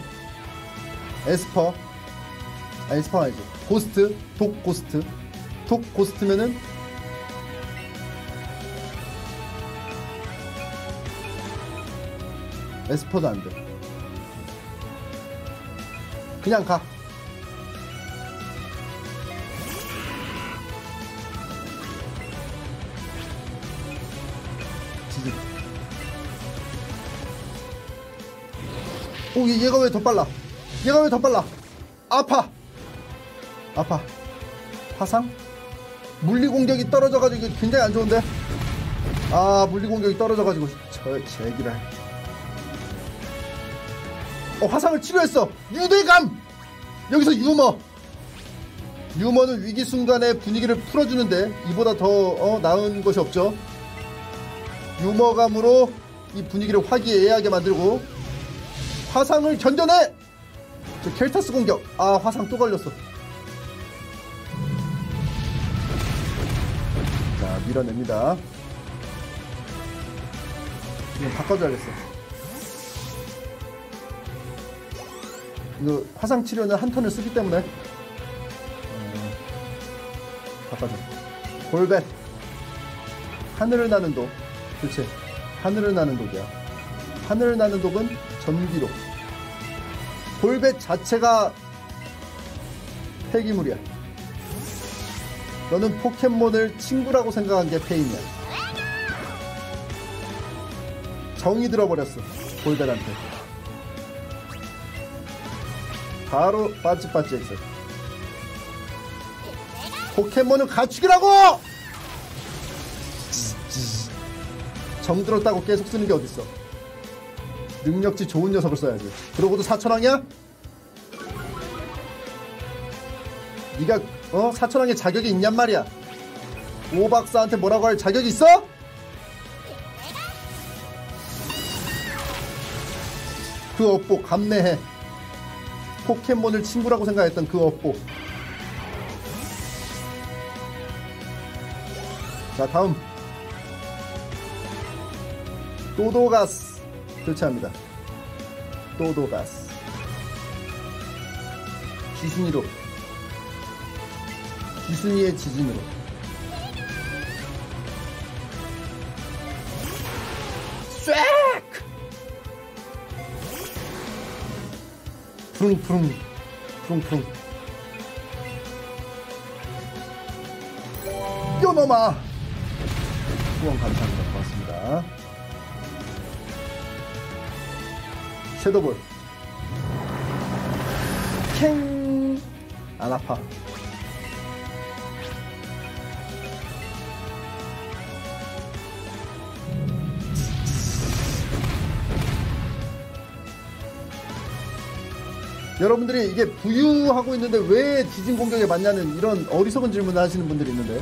에스퍼. 아, 에스퍼 아니지. 고스트. 독 고스트. 독 고스트면은 에스퍼도 안 돼. 그냥 가. 지지. 오, 얘- 얘가 왜 더 빨라? 얘가 왜 더 빨라? 아파. 아파. 화상? 물리 공격이 떨어져가지고 굉장히 안 좋은데? 아, 물리 공격이 떨어져가지고 저 제기랄. 어, 화상을 치료했어. 유대감. 여기서 유머. 유머는 위기 순간에 분위기를 풀어주는데 이보다 더 어, 나은 것이 없죠. 유머감으로 이 분위기를 화기애애하게 만들고 화상을 견뎌내. 저 켈타스 공격. 아, 화상 또 걸렸어. 밀어냅니다. 이거 바꿔줘야겠어. 이거 화상 치료는 한 턴을 쓰기 때문에 어, 바꿔줘. 골벳 하늘을 나는 독. 그렇지. 하늘을 나는 독이야. 하늘을 나는 독은 전기로. 골벳 자체가 폐기물이야. 너는 포켓몬을 친구라고 생각한 게 페인이야. 정이 들어버렸어. 골벳한테. 바로 빠찌빠찌 했어. 포켓몬은 가축이라고! 정 들었다고 계속 쓰는 게 어딨어. 능력치 좋은 녀석을 써야지. 그러고도 사천왕이야? 네가 어 사천왕의 자격이 있냔 말이야. 오 박사한테 뭐라고 할 자격이 있어? 그 업보 감내해. 포켓몬을 친구라고 생각했던 그 업보. 자 다음 또도가스 교체합니다. 또도가스 지순이로 지순이의 지진으로. 쏵 푸릉푸릉 푸릉푸릉. 요놈아 후원 감사합니다. 고맙습니다. 섀도볼. 캥! 안 아파 여러분들이 이게 부유하고 있는데 왜 지진 공격에 맞냐는 이런 어리석은 질문을 하시는 분들이 있는데.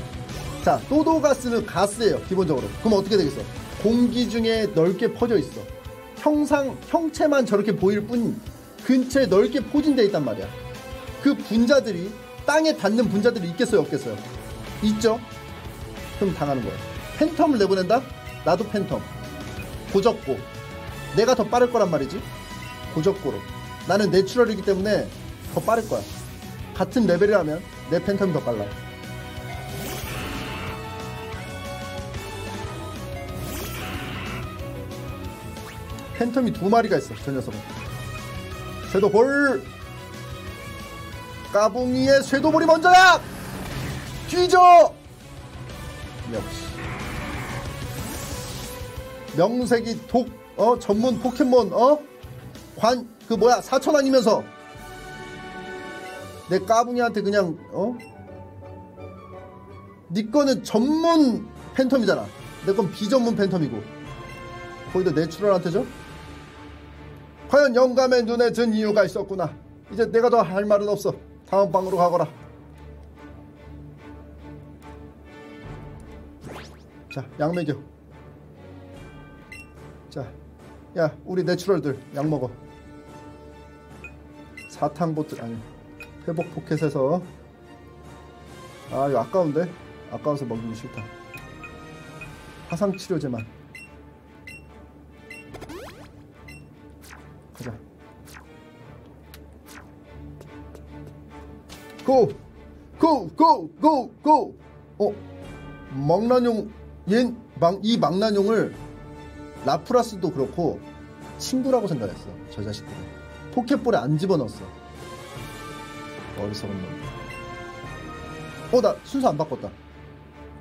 자 또도가스는 가스예요 기본적으로. 그럼 어떻게 되겠어? 공기 중에 넓게 퍼져 있어. 형상 형체만 저렇게 보일 뿐 근처에 넓게 포진되어 있단 말이야. 그 분자들이 땅에 닿는 분자들이 있겠어요 없겠어요? 있죠? 그럼 당하는 거야 팬텀을 내보낸다? 나도 팬텀. 고적고. 내가 더 빠를 거란 말이지? 고적고로 나는 내추럴이기 때문에 더 빠를 거야. 같은 레벨이라면 내 팬텀이 더 빨라. 팬텀이 두 마리가 있어, 저 녀석은. 쇄도볼! 까붕이의 쇄도볼이 먼저야! 뒤져! 역시. 명색이 독, 어, 전문 포켓몬, 어? 관, 그 뭐야, 사천왕이면서 내 까붕이한테 그냥, 어? 네 거는 전문 팬텀이잖아. 내 건 비전문 팬텀이고. 거기다 내추럴한테죠? 과연 영감의 눈에 든 이유가 있었구나. 이제 내가 더 할 말은 없어. 다음 방으로 가거라. 자, 약 먹여. 자, 야, 우리 내추럴들 약 먹어. 사탕보트 아니 회복 포켓에서 아 이거 아까운데 아까워서 먹기 싫다 화상 치료제만 가자 고! 고! 고! 고! 고! 어? 망나뇽 얜, 망, 이 망나뇽을 라프라스도 그렇고 친구라고 생각했어 저 자식들은 포켓볼에 안 집어넣었어 어리석은 놈. 어 나 순서 안 바꿨다.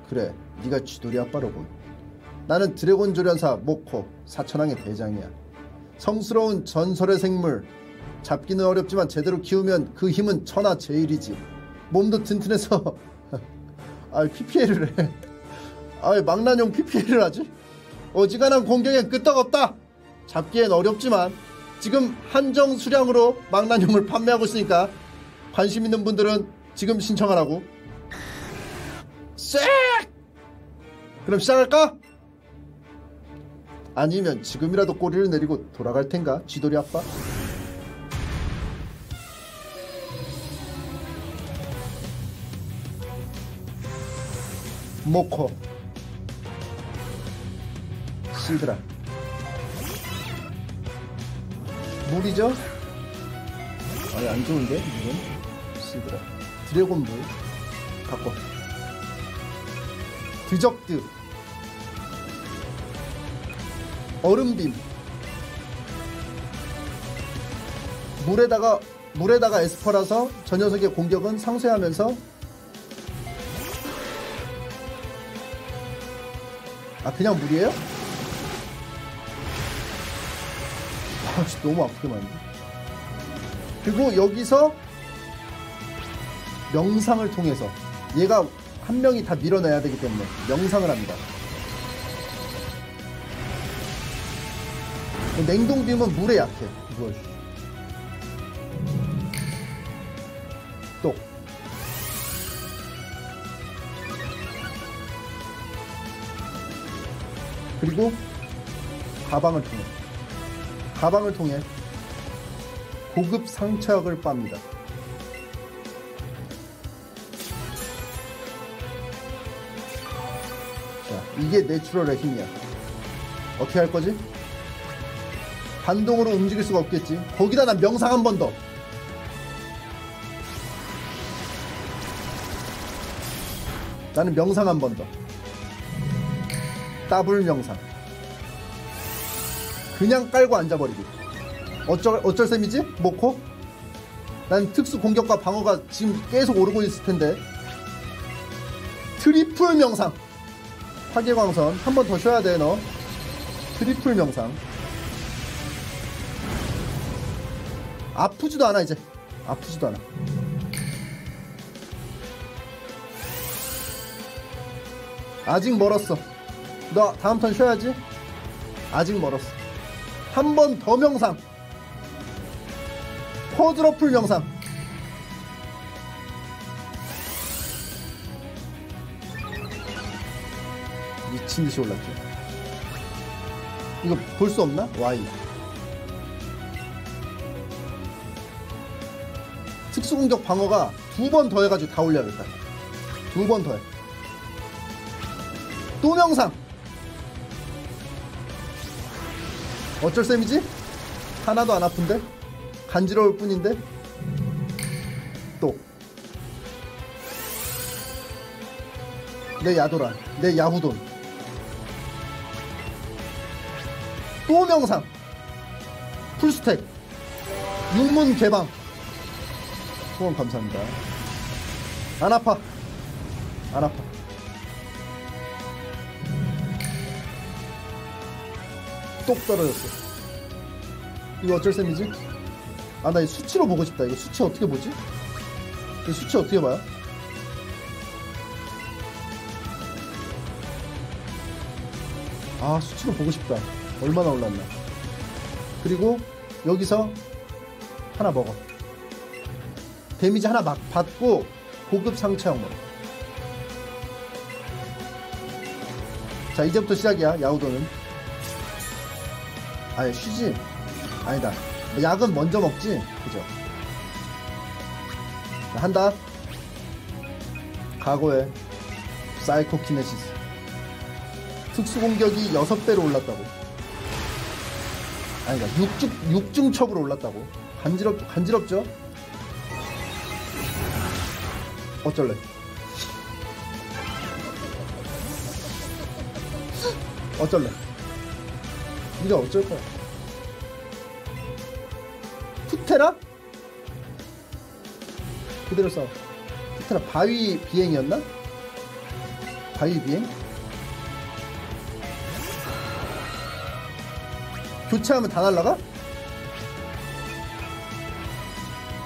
그래 네가 쥐돌이 아빠로군. 나는 드래곤 조련사 모코 사천왕의 대장이야. 성스러운 전설의 생물. 잡기는 어렵지만 제대로 키우면 그 힘은 천하 제일이지. 몸도 튼튼해서 아 PPL을 해. 아 망나뇽 PPL을 하지? 어지간한 공격엔 끄떡없다. 잡기엔 어렵지만 지금 한정 수량으로 망나뇽을 판매하고 있으니까 관심 있는 분들은 지금 신청하라고. 쎄! 그럼 시작할까? 아니면 지금이라도 꼬리를 내리고 돌아갈 텐가? 쥐돌이 아빠? 모코 시드라 물이죠? 아니 안 좋은데 이건? 시드라. 드래곤 물 바꿔 드적드. 얼음빔. 물에다가 물에다가 에스퍼라서 저 녀석의 공격은 상쇄하면서 아 그냥 물이에요? 아 진짜 너무 아프게 만데 그리고 여기서 명상을 통해서 얘가 한 명이 다 밀어내야 되기 때문에 명상을 합니다. 냉동빔은 물에 약해. 이걸. 또. 그리고 가방을 통해 가방을 통해 고급 상처약을 빱니다. 자, 이게 내추럴의 힘이야. 어떻게 할 거지? 반동으로 움직일 수가 없겠지. 거기다 난 명상 한 번 더. 나는 명상 한 번 더. 더블 명상. 그냥 깔고 앉아버리기. 어쩔, 어쩔 셈이지? 모코? 난 특수 공격과 방어가 지금 계속 오르고 있을 텐데. 트리플 명상. 파괴광선. 한 번 더 쉬어야 돼, 너. 트리플 명상. 아프지도 않아, 이제. 아프지도 않아. 아직 멀었어. 너 다음 턴 쉬어야지. 아직 멀었어. 한 번 더 명상. 쿼드러플 명상. 미친 듯이 올랐죠. 이거 볼 수 없나? Y. 특수공격 방어가 두 번 더 해가지고 다 올려야겠다. 두 번 더 해. 또 명상. 어쩔 셈이지? 하나도 안 아픈데? 간지러울 뿐인데? 또. 내 야도란, 내 야후돈. 또 명상. 풀스택. 육문 개방. 후원 감사합니다. 안 아파. 안 아파. 똑 떨어졌어. 이거 어쩔 셈이지? 아, 나 이 수치로 보고 싶다. 이거 수치 어떻게 보지? 이 수치 어떻게 봐요? 아, 수치로 보고 싶다. 얼마나 올랐나. 그리고 여기서 하나 먹어. 데미지 하나 막 받고 고급 상처형 먹어. 자, 이제부터 시작이야, 야우도는. 아니 쉬지? 아니다. 약은 먼저 먹지? 그죠? 자, 한다. 각오해. 사이코 키네시스. 특수 공격이 6배로 올랐다고. 아니다. 6중, 6중첩으로 올랐다고. 간지럽, 간지럽죠? 어쩔래? 어쩔래 네가 어쩔 거야 투테라? 그대로 싸워 투테라 바위 비행이었나? 바위 비행? 교체하면 다 날라가?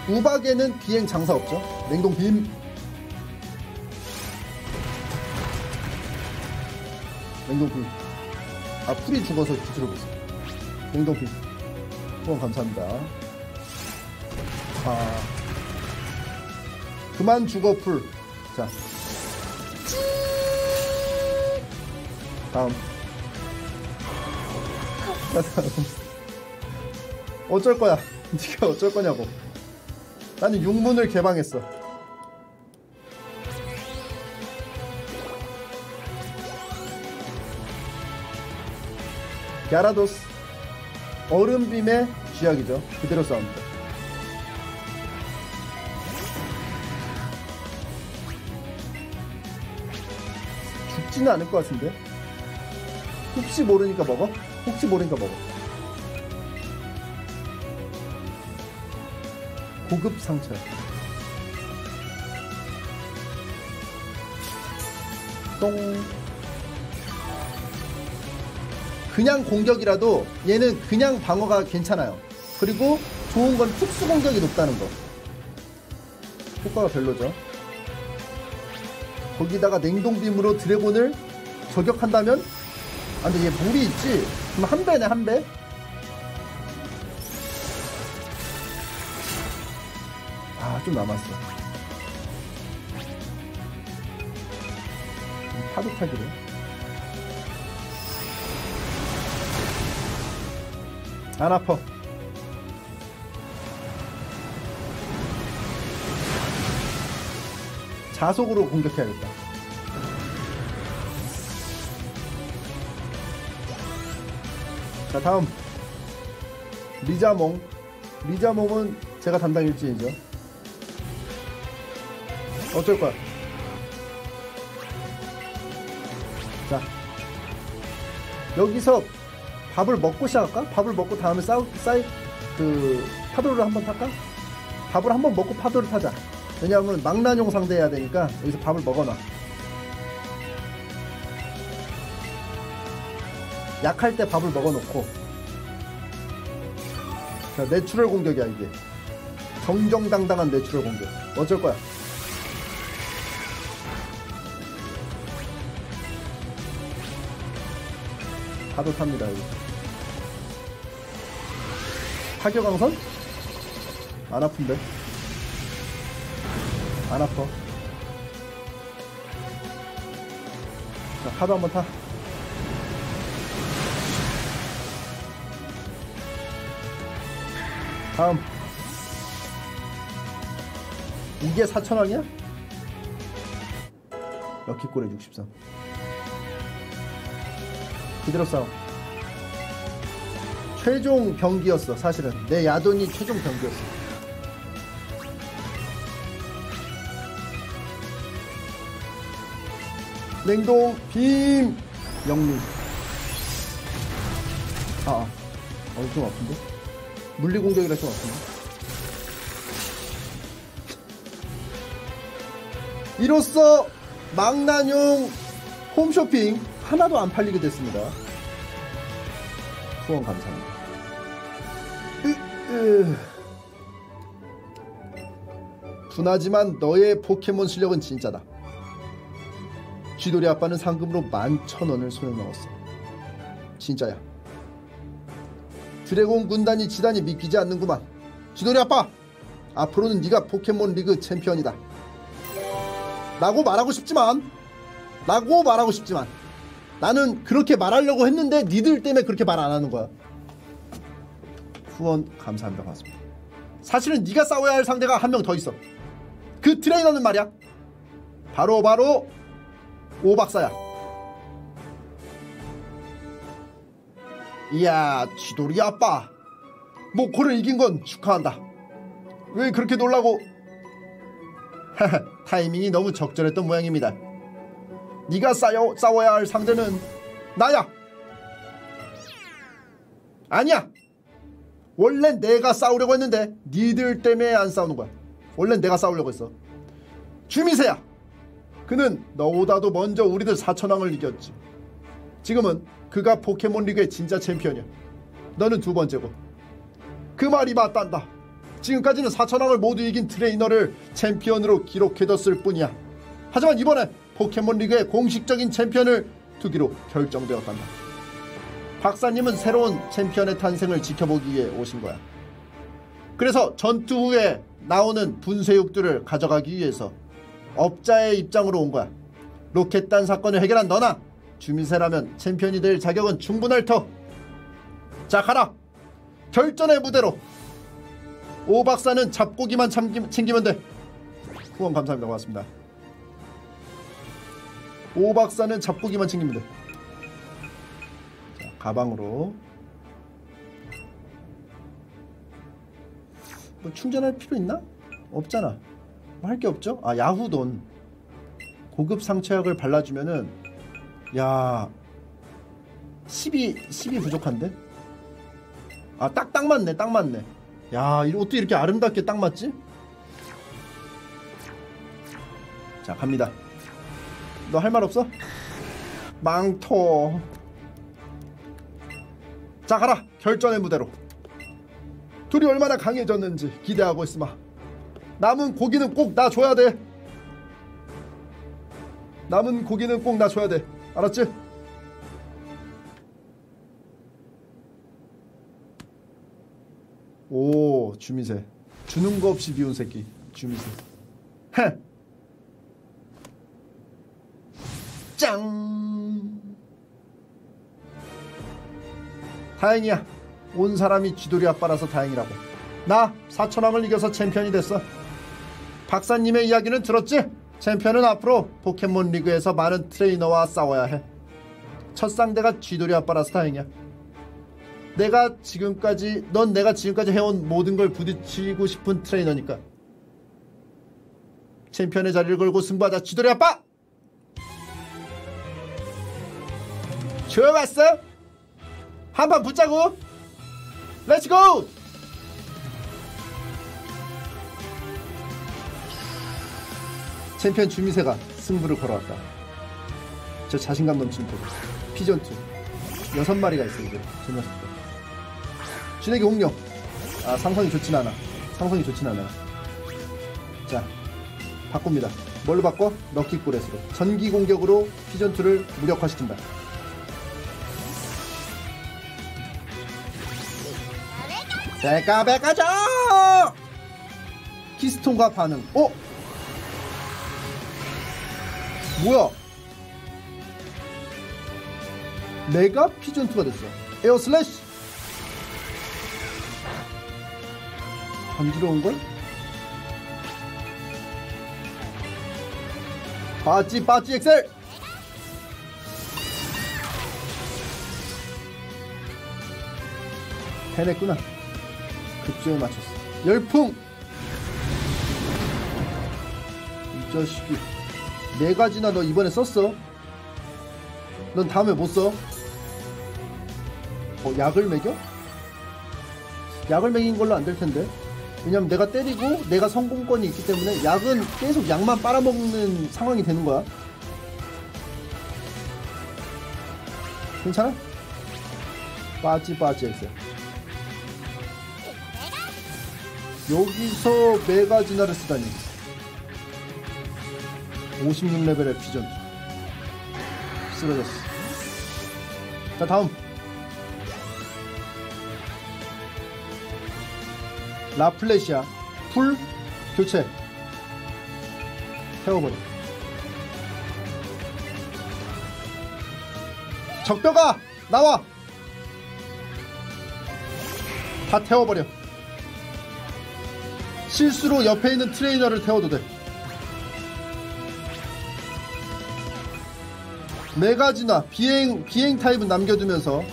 우박에는 비행 장사 없죠 냉동 빔 냉동 빔 아 풀이 죽어서 뒤틀어보세요. 냉동 빔 후원 감사합니다. 아 그만 죽어 풀자. 다음. 자, 다음 어쩔 거야. 네가 어쩔 거냐고. 나는 육문을 개방했어 야라도스 얼음빔의 쥐약이죠. 그대로 싸웁니다. 죽지는 않을 것 같은데? 혹시 모르니까 먹어? 혹시 모르니까 먹어. 고급 상처. 똥 그냥 공격이라도 얘는 그냥 방어가 괜찮아요. 그리고 좋은 건 특수 공격이 높다는 거. 효과가 별로죠. 거기다가 냉동빔으로 드래곤을 저격한다면? 아 근데 얘 물이 있지? 그럼 한 배네 한 배? 아 좀 남았어. 파도 타기로 안 아파. 자속으로 공격해야겠다. 자 다음. 리자몽. 리자몽은 제가 담당 일진이죠. 어쩔 거야. 자 여기서 밥을 먹고 시작할까? 밥을 먹고 다음에 싸우, 싸이 그 파도를 한번 탈까? 밥을 한번 먹고 파도를 타자. 왜냐하면 망나뇽 상대해야 되니까 여기서 밥을 먹어놔. 약할 때 밥을 먹어놓고. 자 내추럴 공격이야 이게. 정정당당한 내추럴 공격. 어쩔 거야? 파도 탑니다 여기 파괴광선? 안 아픈데? 안 아파. 자 파도 한번 타. 다음. 이게 4천왕이야? 럭키골에 63 그대로 싸움 최종 경기였어 사실은 내 야돈이 최종 경기였어 냉동 빔 영리 아, 아. 어, 좀 아픈데? 물리 공격이라 좀 아픈데? 이로써 망나뇽 홈쇼핑 하나도 안 팔리게 됐습니다. 후원 감사합니다. 으, 으. 분하지만 너의 포켓몬 실력은 진짜다. 쥐돌이 아빠는 상금으로 만 천원을 손에 넣었어. 진짜야. 드래곤 군단이 지단이 믿기지 않는구만. 쥐돌이 아빠! 앞으로는 네가 포켓몬 리그 챔피언이다. 라고 말하고 싶지만 라고 말하고 싶지만 나는 그렇게 말하려고 했는데 니들 때문에 그렇게 말 안 하는 거야. 후원 감사합니다. 고맙습니다. 사실은 네가 싸워야 할 상대가 한 명 더 있어. 그 트레이너는 말이야. 바로 바로 오 박사야. 이야 쥐돌이 아빠. 모코를 이긴 건 축하한다. 왜 그렇게 놀라고? 타이밍이 너무 적절했던 모양입니다. 네가 싸워, 싸워야 할 상대는 나야. 아니야. 원래 내가 싸우려고 했는데 니들 때문에 안 싸우는 거야. 원래 내가 싸우려고 했어. 주미세야. 그는 너보다도 먼저 우리들 사천왕을 이겼지. 지금은 그가 포켓몬 리그의 진짜 챔피언이야. 너는 두 번째고. 그 말이 맞단다. 지금까지는 사천왕을 모두 이긴 트레이너를 챔피언으로 기록해뒀을 뿐이야. 하지만 이번에 포켓몬 리그의 공식적인 챔피언을 두기로 결정되었단다. 박사님은 새로운 챔피언의 탄생을 지켜보기 위해 오신 거야. 그래서 전투 후에 나오는 분쇄육들을 가져가기 위해서 업자의 입장으로 온 거야. 로켓단 사건을 해결한 너나 주민세라면 챔피언이 될 자격은 충분할 터. 자 가라. 결전의 무대로. 오 박사는 잡고기만 참기, 챙기면 돼. 후원 감사합니다. 고맙습니다. 오 박사는 잡고기만 돼. 자, 가방으로. 뭐 충전할 필요 있나? 없잖아. 뭐 할 게 없죠? 아 야후돈. 고급 상처약을 발라주면은 야 10이 10이 부족한데? 아딱딱 맞네 딱 맞네. 야 어떻게 이렇게 아름답게 딱 맞지? 자 갑니다. 너 할 말 없어? 망토. 자 가라 결전의 무대로. 둘이 얼마나 강해졌는지 기대하고 있으마. 남은 고기는 꼭 나 줘야 돼. 남은 고기는 꼭 나 줘야 돼. 알았지? 오 주미새 주는 거 없이 비운 새끼 주미새 헤 짱! 다행이야. 온 사람이 쥐돌이 아빠라서 다행이라고. 나 사천왕을 이겨서 챔피언이 됐어. 박사님의 이야기는 들었지? 챔피언은 앞으로 포켓몬 리그에서 많은 트레이너와 싸워야 해. 첫 상대가 쥐돌이 아빠라서 다행이야. 내가 지금까지 넌 내가 지금까지 해온 모든 걸 부딪히고 싶은 트레이너니까. 챔피언의 자리를 걸고 승부하자 쥐돌이 아빠! 좋았어? 한 판 붙자고. Let's go! 챔피언 주미세가 승부를 걸어왔다. 저 자신감 넘치는 도 피전투. 여섯 마리가 있어 이제 저 녀석들. 준에게 홍룡 아 상성이 좋진 않아. 상성이 좋진 않아. 자 바꿉니다. 뭘로 바꿔? 럭키꼬렛으로 전기 공격으로 피전투를 무력화시킨다 내가 배가죠 키스톤과 반응. 어? 뭐야? 메가 피전투가 됐어. 에어 슬래시! 간지러운걸? 바지 바지 엑셀! 해냈구나 급조에 맞췄어. 열풍! 이 자식이. 네 가지나 너 이번에 썼어? 넌 다음에 못 써? 어 약을 먹여? 약을 먹인 걸로 안 될 텐데. 왜냐면 내가 때리고 내가 성공권이 있기 때문에 약은 계속 약만 빨아먹는 상황이 되는 거야. 괜찮아? 빠지 빠지 했어 여기서 메가지나를 쓰다니. 56레벨의 비전. 쓰러졌어. 자 다음. 라플레시아. 풀 교체. 태워버려. 적뼈가 나와! 다 태워버려 실수로 옆에 있는 트레이너를 태워도 돼. 메가지나 비행 비행 타입은 남겨두면서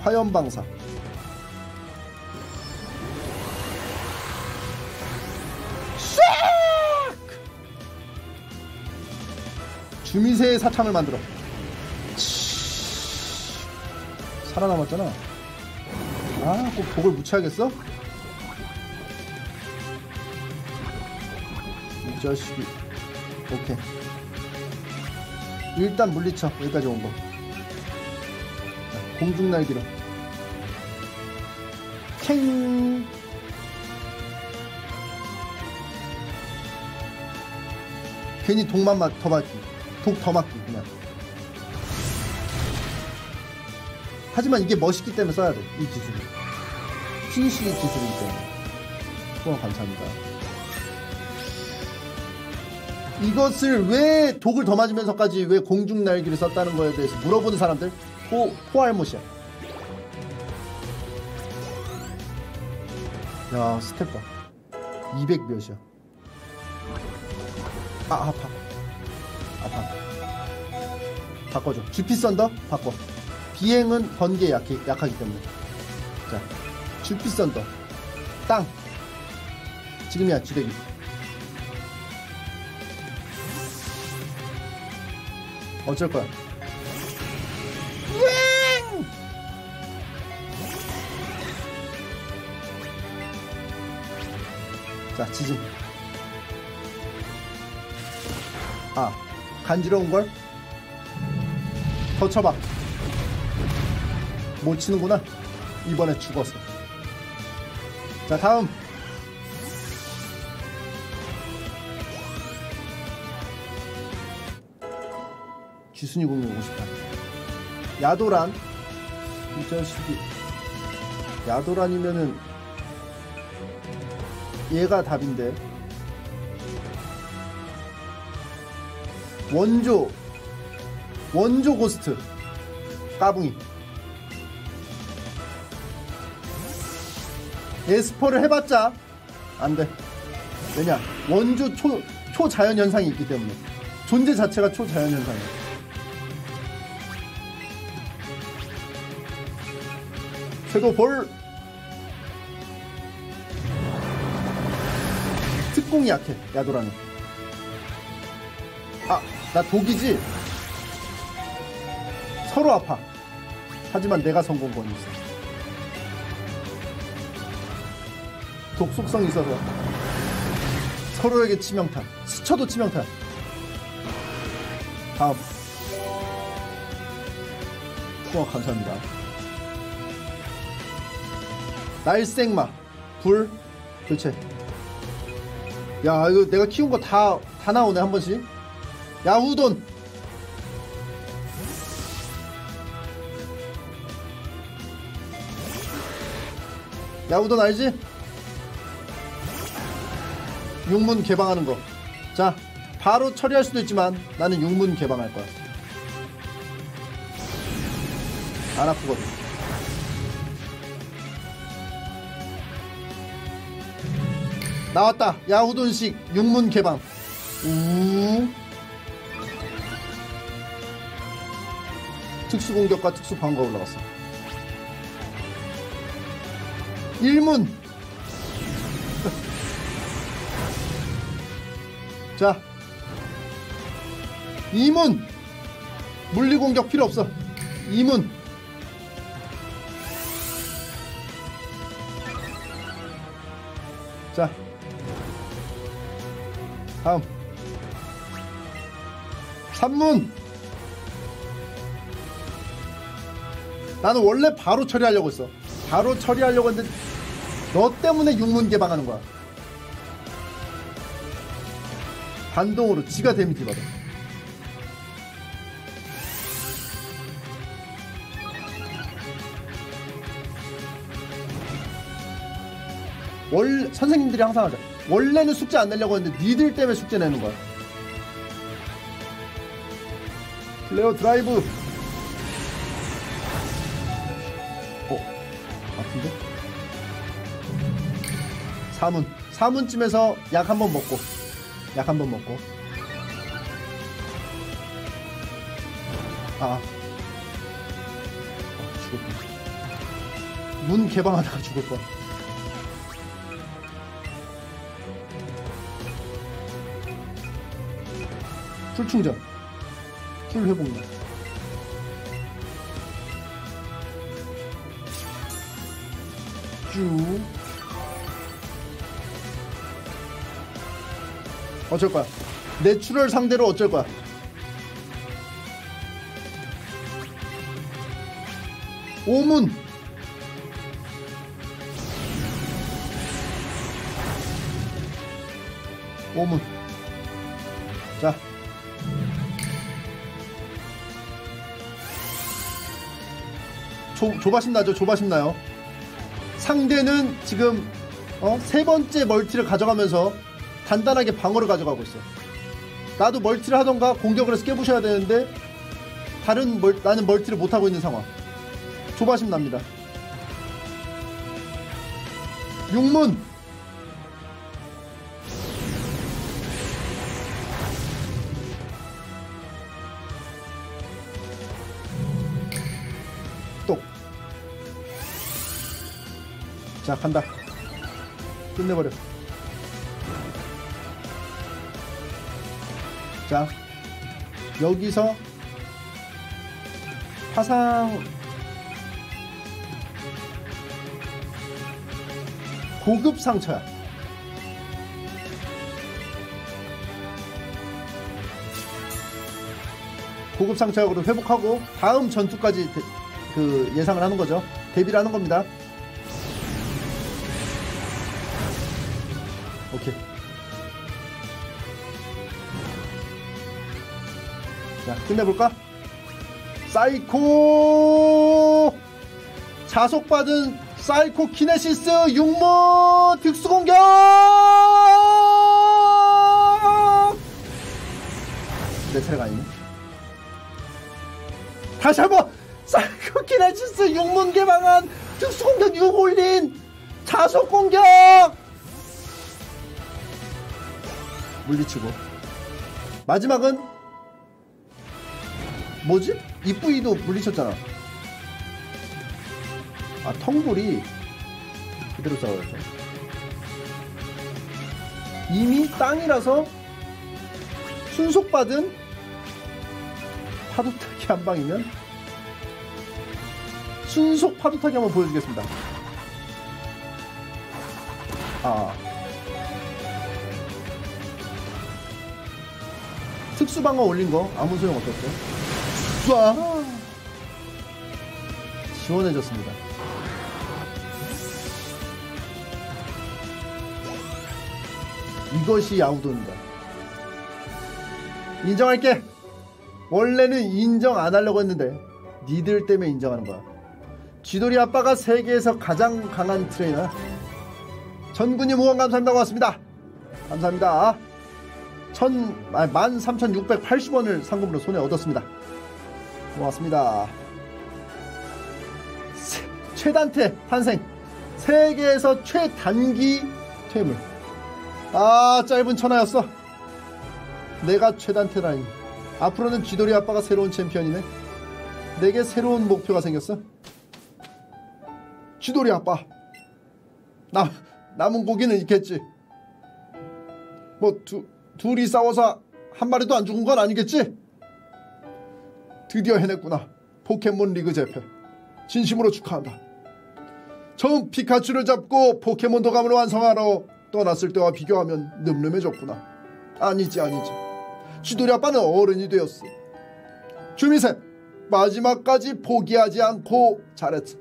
화염 방사. 주미세의 사탕을 만들어. 살아남았잖아. 아, 꼭 독을 묻혀야겠어? 자식이. 오케이. 일단 물리쳐. 여기까지 온 거. 자, 공중 날기로. 캥! 괜히 독만 맞, 더 맞기. 독 더 맞기, 그냥. 하지만 이게 멋있기 때문에 써야 돼, 이 기술이. 피니시 기술이기 때문에. 후원 감사합니다. 이것을 왜 독을 더 맞으면서까지 왜 공중 날기를 썼다는 거에 대해서 물어보는 사람들 포, 포알못이야. 야, 스텝 봐. 200 몇이야. 아, 아파. 아파. 바꿔줘. GP 썬더? 바꿔. 비행은 번개 약해, 약하기 때문에. 자, GP 썬더. 땅. 지금이야, 지대기. 어쩔 거야. 자, 지진. 아, 간지러운 걸? 더 쳐봐. 못 치는구나. 이번에 죽었어. 자, 다음. 쥐순이 공룡 오고 싶다. 야도란. 이 자식이. 야도란이면은 얘가 답인데. 원조. 원조 고스트. 까붕이. 에스퍼를 해봤자 안 돼. 왜냐? 원조 초, 초자연 현상이 있기 때문에. 존재 자체가 초자연 현상이야. 섀도우 볼 특공이 약해 야도라는. 아나 독이지? 서로 아파. 하지만 내가 성공권이 있어 독 속성이 있어서 서로에게 치명타 스쳐도 치명타 다음. 후원 감사합니다 날생마 불 교체. 야 이거 내가 키운 거 다다 나오네 한 번씩. 야후돈. 야후돈 알지? 육문 개방하는 거 자 바로 처리할 수도 있지만 나는 육문 개방할 거야. 안 아프거든 나왔다. 야후돈식 육문 개방. 우. 특수 공격과 특수 방어가 올라갔어 1문. 자. 2문. 물리 공격 필요 없어. 2문. 자 다음. 3문. 나는 원래 바로 처리하려고 했어. 바로 처리하려고 했는데 너 때문에 6문 개방하는 거야. 반동으로 지가 데미지 받아. 원래 선생님들이 항상 하자 원래는 숙제 안 내려고 했는데 니들 때문에 숙제 내는 거야. 플레어 드라이브. 어? 아픈데? 4문. 4문쯤에서 약 한 번 먹고. 약 한 번 먹고. 아, 아. 죽을 뻔문 개방하다가 죽을 뻔 풀 충전. 풀 회복력 쭉. 어쩔 거야. 내추럴 상대로 어쩔 거야. 오문 조, 조바심 나죠? 조바심 나요? 상대는 지금 어? 세 번째 멀티를 가져가면서 단단하게 방어를 가져가고 있어 나도 멀티를 하던가 공격을 해서 깨부셔야 되는데 다른 멀, 나는 멀티를 못 하고 있는 상황. 조바심 납니다. 육문 자 간다. 끝내버려. 자 여기서 화상 고급 상처야. 고급 상처약으로 회복하고 다음 전투까지 대, 그 예상을 하는 거죠. 대비를 하는 겁니다 끝내볼까? 사이코! 자속받은 사이코 키네시스 육문 특수공격! 내 차례가 아니네. 다시 한번 사이코 키네시스 육문 개방한 특수공격 6 올린 자속공격! 물리치고. 마지막은 뭐지? 이쁘이도 물리쳤잖아 아 텅구리 그대로 싸워야죠 이미 땅이라서 순속받은 파도타기 한 방이면 순속 파도타기 한번 보여주겠습니다 아 특수방어 올린 거 아무 소용 없었어. 쏴! 시원해졌습니다. 이것이 야우도입니다. 인정할게. 원래는 인정 안 하려고 했는데 니들 때문에 인정하는 거야. 쥐돌이 아빠가 세계에서 가장 강한 트레이너. 전군님 후원 감사합니다. 고맙습니다. 감사합니다. 13,680원을 상금으로 손에 얻었습니다. 고맙습니다. 세, 최단태 탄생. 세계에서 최단기 퇴물. 아, 짧은 천하였어. 내가 최단태라니. 앞으로는 쥐돌이 아빠가 새로운 챔피언이네. 내게 새로운 목표가 생겼어. 쥐돌이 아빠. 남, 남은 고기는 있겠지. 뭐, 두, 둘이 싸워서 한 마리도 안 죽은 건 아니겠지? 드디어 해냈구나. 포켓몬 리그 재패. 진심으로 축하한다. 처음 피카츄를 잡고 포켓몬 도감을 완성하러 떠났을 때와 비교하면 늠름해졌구나. 아니지 아니지. 쥐돌이 아빠는 어른이 되었어. 주미세 마지막까지 포기하지 않고 잘했어.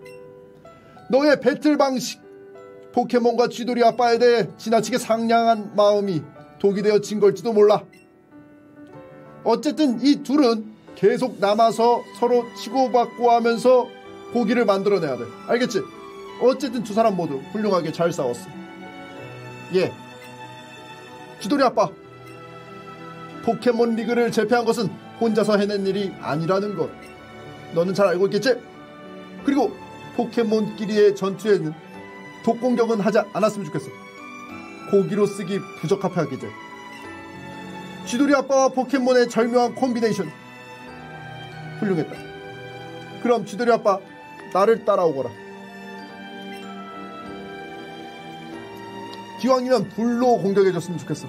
너의 배틀 방식 포켓몬과 쥐돌이 아빠에 대해 지나치게 상냥한 마음이 독이 되어 진 걸지도 몰라. 어쨌든 이 둘은 계속 남아서 서로 치고받고 하면서 고기를 만들어내야 돼. 알겠지? 어쨌든 두 사람 모두 훌륭하게 잘 싸웠어. 예. 쥐돌이 아빠. 포켓몬 리그를 제패한 것은 혼자서 해낸 일이 아니라는 것. 너는 잘 알고 있겠지? 그리고 포켓몬끼리의 전투에는 독공격은 하지 않았으면 좋겠어. 고기로 쓰기 부적합하기죠. 쥐돌이 아빠와 포켓몬의 절묘한 콤비네이션. 훌륭했다. 그럼 쥐돌이 아빠 나를 따라오거라. 기왕이면 불로 공격해줬으면 좋겠어.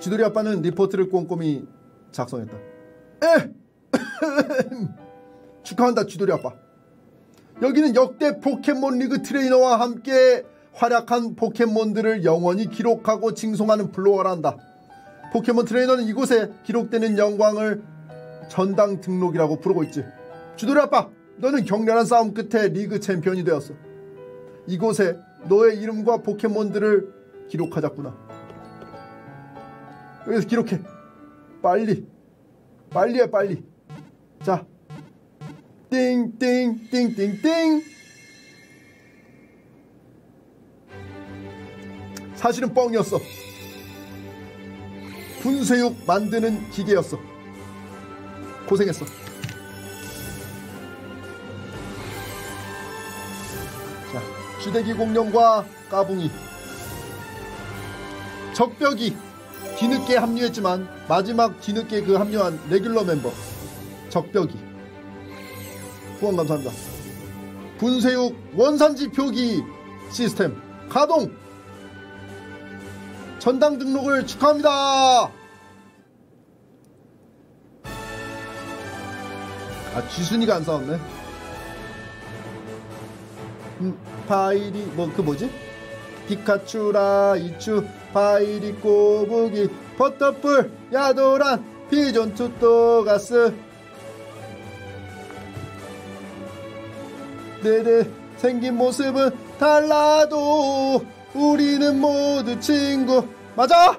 쥐돌이 아빠는 리포트를 꼼꼼히 작성했다. 에! 축하한다 쥐돌이 아빠. 여기는 역대 포켓몬 리그 트레이너와 함께 활약한 포켓몬들을 영원히 기록하고 징송하는 블로어란다. 포켓몬 트레이너는 이곳에 기록되는 영광을 전당 등록이라고 부르고 있지. 쥐돌이 아빠, 너는 격렬한 싸움 끝에 리그 챔피언이 되었어. 이곳에 너의 이름과 포켓몬들을 기록하자꾸나. 여기서 기록해. 빨리. 빨리 해, 빨리. 자. 띵 띵 띵 띵 띵. 사실은 뻥이었어. 분쇄육 만드는 기계였어. 고생했어. 자, 쥐대기 공룡과 까붕이. 적벽이 뒤늦게 합류했지만 마지막 뒤늦게 그 합류한 레귤러 멤버 적벽이 후원 감사합니다. 분쇄육 원산지 표기 시스템 가동 전당 등록을 축하합니다. 아 쥐순이가 안 싸웠네. 음, 파이리 뭐 그 뭐지? 피카츄 라이츄 파이리 꼬부기 버터풀 야도란 피존 또가스 네네 생긴 모습은 달라도 우리는 모두 친구 맞아?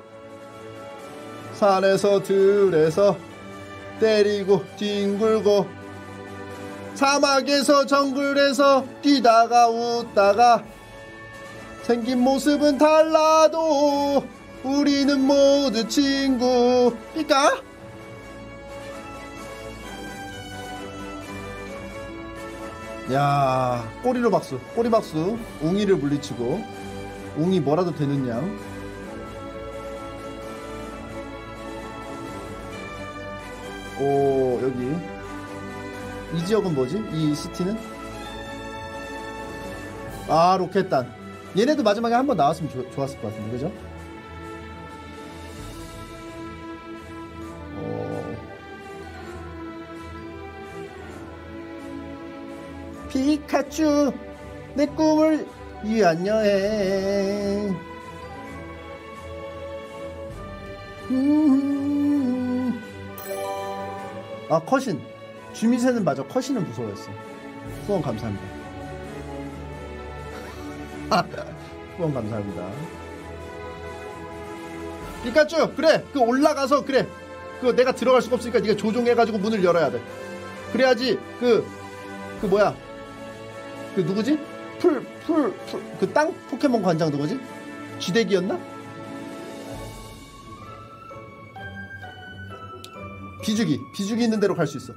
산에서 들에서 때리고 뒹굴고 사막에서 정글에서 뛰다가 웃다가 생긴 모습은 달라도 우리는 모두 친구 삐까. 야 꼬리로 박수 꼬리 박수. 웅이를 물리치고. 웅이 뭐라도 되는 양 오, 여기. 이 지역은 뭐지? 이 시티는? 아, 로켓단. 얘네도 마지막에 한 번 나왔으면 좋- 좋았을 것 같은데, 그죠? 어. 피카츄, 내 꿈을 위한 여행. 음. 아 컷신 주미새는 맞아. 컷신은 무서워했어. 후원 감사합니다. 후원 감사합니다. 피카츄 그래. 그 올라가서 그래. 그 내가 들어갈 수가 없으니까 네가 조종해가지고 문을 열어야 돼. 그래야지 그그 뭐야? 그 누구지? 풀풀 그 땅 포켓몬 관장 누구지? 쥐대기였나 비주기 비주기 있는 대로 갈 수 있어.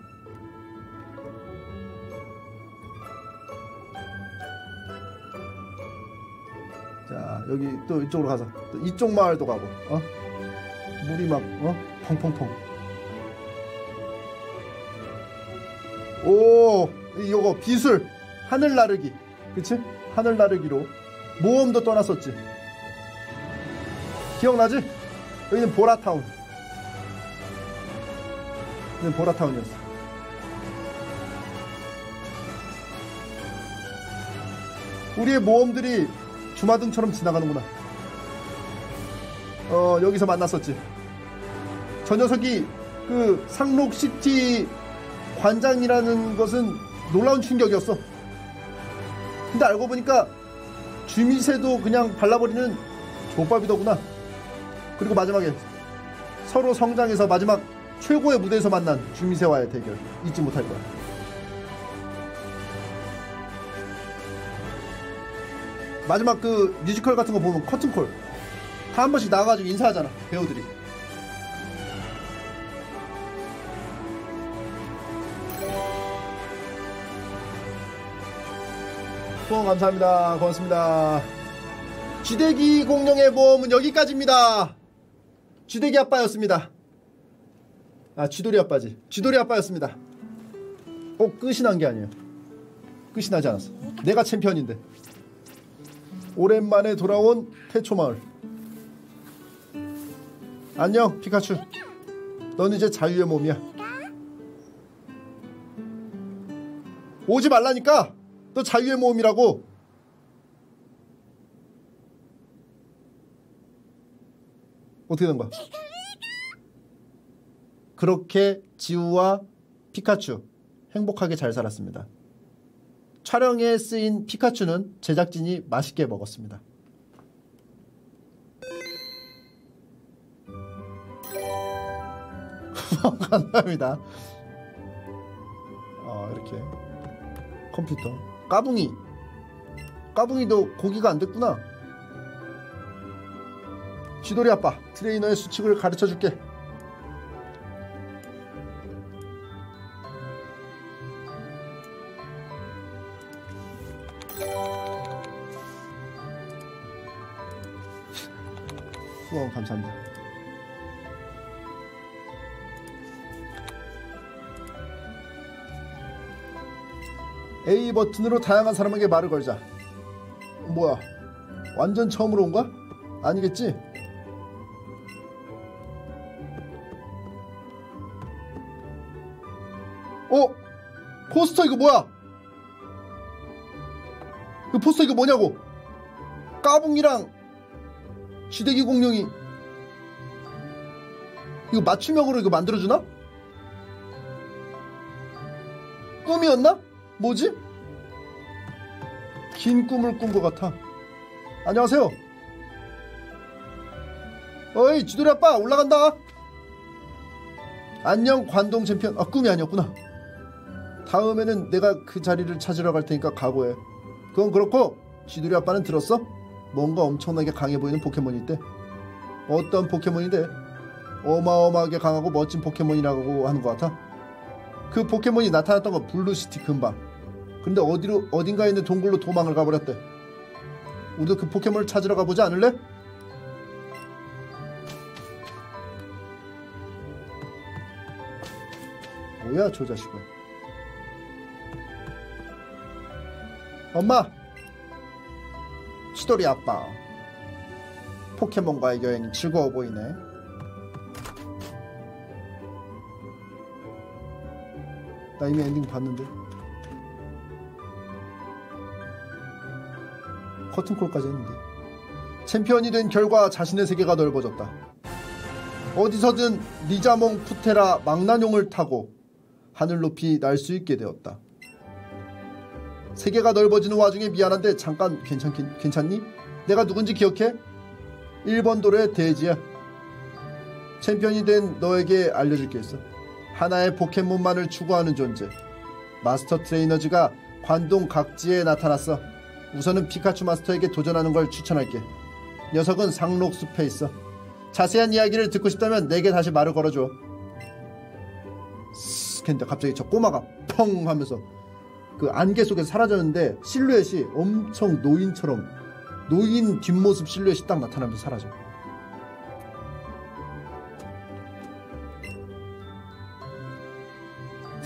자 여기 또 이쪽으로 가서. 또 이쪽 마을도 가고 어? 물이 막 어? 펑펑펑. 오 이거 비술. 하늘 나르기. 그치? 하늘 나르기로. 모험도 떠났었지. 기억나지? 여기는 보라타운 는 보라타운이었어 우리의 모험들이 주마등처럼 지나가는구나. 어, 여기서 만났었지. 저 녀석이 그 상록 시티 관장이라는 것은 놀라운 충격이었어. 근데 알고 보니까 주미새도 그냥 발라버리는 족밥이더구나. 그리고 마지막에 서로 성장해서 마지막 최고의 무대에서 만난 주미새와의 대결. 잊지 못할 거야. 마지막 그 뮤지컬 같은 거 보면 커튼콜. 다 한 번씩 나와가지고 인사하잖아 배우들이. 후원 감사합니다. 고맙습니다. 쥐대기 공룡의 모험은 여기까지입니다. 쥐대기 아빠였습니다 아 쥐돌이 아빠지. 쥐돌이 아빠였습니다. 꼭 끝이 난 게 아니에요. 끝이 나지 않았어. 내가 챔피언인데. 오랜만에 돌아온 태초 마을. 안녕 피카츄. 넌 이제 자유의 몸이야. 오지 말라니까! 너 자유의 모험이라고! 어떻게 된 거야? 그렇게 지우와 피카츄 행복하게 잘 살았습니다. 촬영에 쓰인 피카츄는 제작진이 맛있게 먹었습니다. 감사합니다. 어, 이렇게 컴퓨터 까붕이 까붕이도 고기가 안 됐구나. 쥐돌이 아빠 트레이너의 수칙을 가르쳐 줄게. 감사합니다. A 버튼으로 다양한 사람에게 말을 걸자. 뭐야? 완전 처음으로 온 거야? 아니겠지? 어? 포스터 이거 뭐야? 그 포스터 이거 뭐냐고? 까붕이랑 시대기 공룡이 이거 맞춤형으로 이거 만들어주나? 꿈이었나? 뭐지? 긴 꿈을 꾼 것 같아. 안녕하세요. 어이 지도리 아빠 올라간다. 안녕 관동 챔피언. 아 꿈이 아니었구나. 다음에는 내가 그 자리를 찾으러 갈 테니까 각오해. 그건 그렇고 지도리 아빠는 들었어? 뭔가 엄청나게 강해 보이는 포켓몬이 있대. 어떤 포켓몬인데? 어마어마하게 강하고 멋진 포켓몬이라고 하는 것 같아. 그 포켓몬이 나타났던 건 블루시티 근방. 근데 어디로 어딘가에 있는 동굴로 도망을 가버렸대. 우리도 그 포켓몬을 찾으러 가보지 않을래? 뭐야 저 자식은. 엄마 치돌이 아빠 포켓몬과의 여행이 즐거워 보이네 나 이미 엔딩 봤는데 커튼콜까지 했는데 챔피언이 된 결과 자신의 세계가 넓어졌다 어디서든 리자몽 푸테라 망나뇽을 타고 하늘 높이 날 수 있게 되었다 세계가 넓어지는 와중에 미안한데 잠깐 괜찮긴 괜찮니? 내가 누군지 기억해? 1번 도로의 대지야. 챔피언이 된 너에게 알려줄 게 있어. 하나의 포켓몬만을 추구하는 존재. 마스터 트레이너즈가 관동 각지에 나타났어. 우선은 피카츄 마스터에게 도전하는 걸 추천할게. 녀석은 상록숲에 있어. 자세한 이야기를 듣고 싶다면 내게 다시 말을 걸어줘. 스 근데 갑자기 저 꼬마가 펑 하면서 그 안개 속에 사라졌는데 실루엣이 엄청 노인처럼 노인 뒷모습 실루엣이 딱 나타나면서 사라져.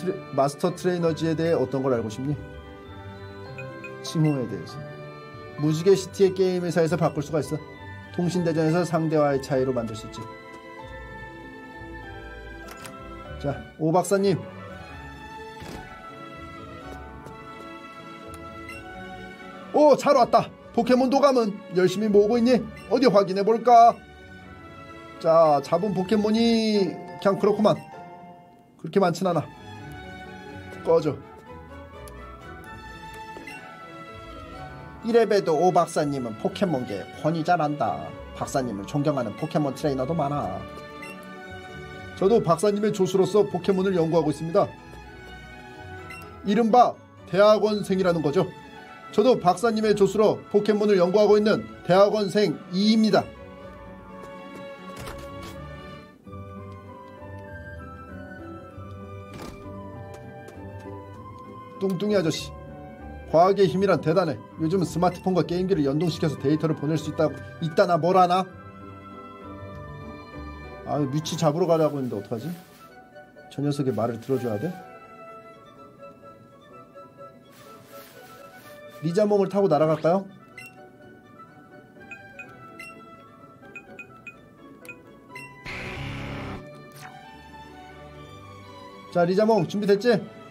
트레, 마스터 트레이너즈에 대해 어떤 걸 알고 싶니? 칭호에 대해서. 무지개 시티의 게임 회사에서 바꿀 수가 있어. 통신 대전에서 상대와의 차이로 만들 수 있지. 자, 오 박사님. 오, 잘 왔다. 포켓몬 도감은 열심히 모으고 있니? 어디 확인해 볼까? 자, 잡은 포켓몬이 그냥 그렇구만. 그렇게 많진 않아. 꺼져. 이래봬도 오 박사님은 포켓몬계 권위 잘한다. 박사님을 존경하는 포켓몬 트레이너도 많아. 저도 박사님의 조수로서 포켓몬을 연구하고 있습니다. 이른바 대학원생이라는 거죠. 저도 박사님의 조수로 포켓몬을 연구하고 있는 대학원생 이입니다. 뚱뚱이 아저씨. 과학의 힘이란 대단해. 요즘은 스마트폰과 게임기를 연동시켜서 데이터를 보낼 수 있다, 있다나 뭐라나? 아, 뮤치 잡으러 가려고 했는데 어떡하지? 저 녀석의 말을 들어줘야 돼? 리자몽을 타고 날아갈까요? 자 리자몽 준비됐지?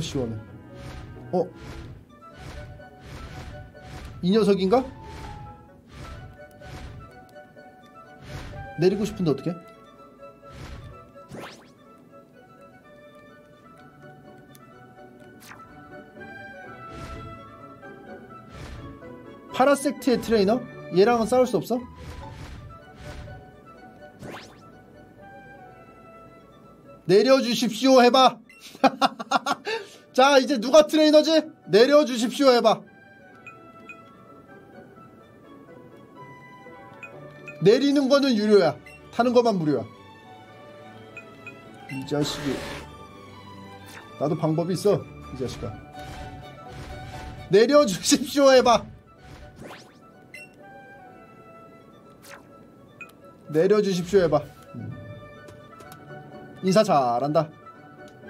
시원해. 어? 이 녀석인가? 내리고 싶은데 어떻게? 파라섹트의 트레이너? 얘랑은 싸울 수 없어? 내려주십시오 해봐. 자 이제 누가 트레이너지? 내려주십시오 해봐. 내리는 거는 유료야. 타는 것만 무료야. 이 자식이. 나도 방법이 있어. 이 자식아. 내려주십시오 해봐. 내려주십시오 해봐. 인사 잘한다.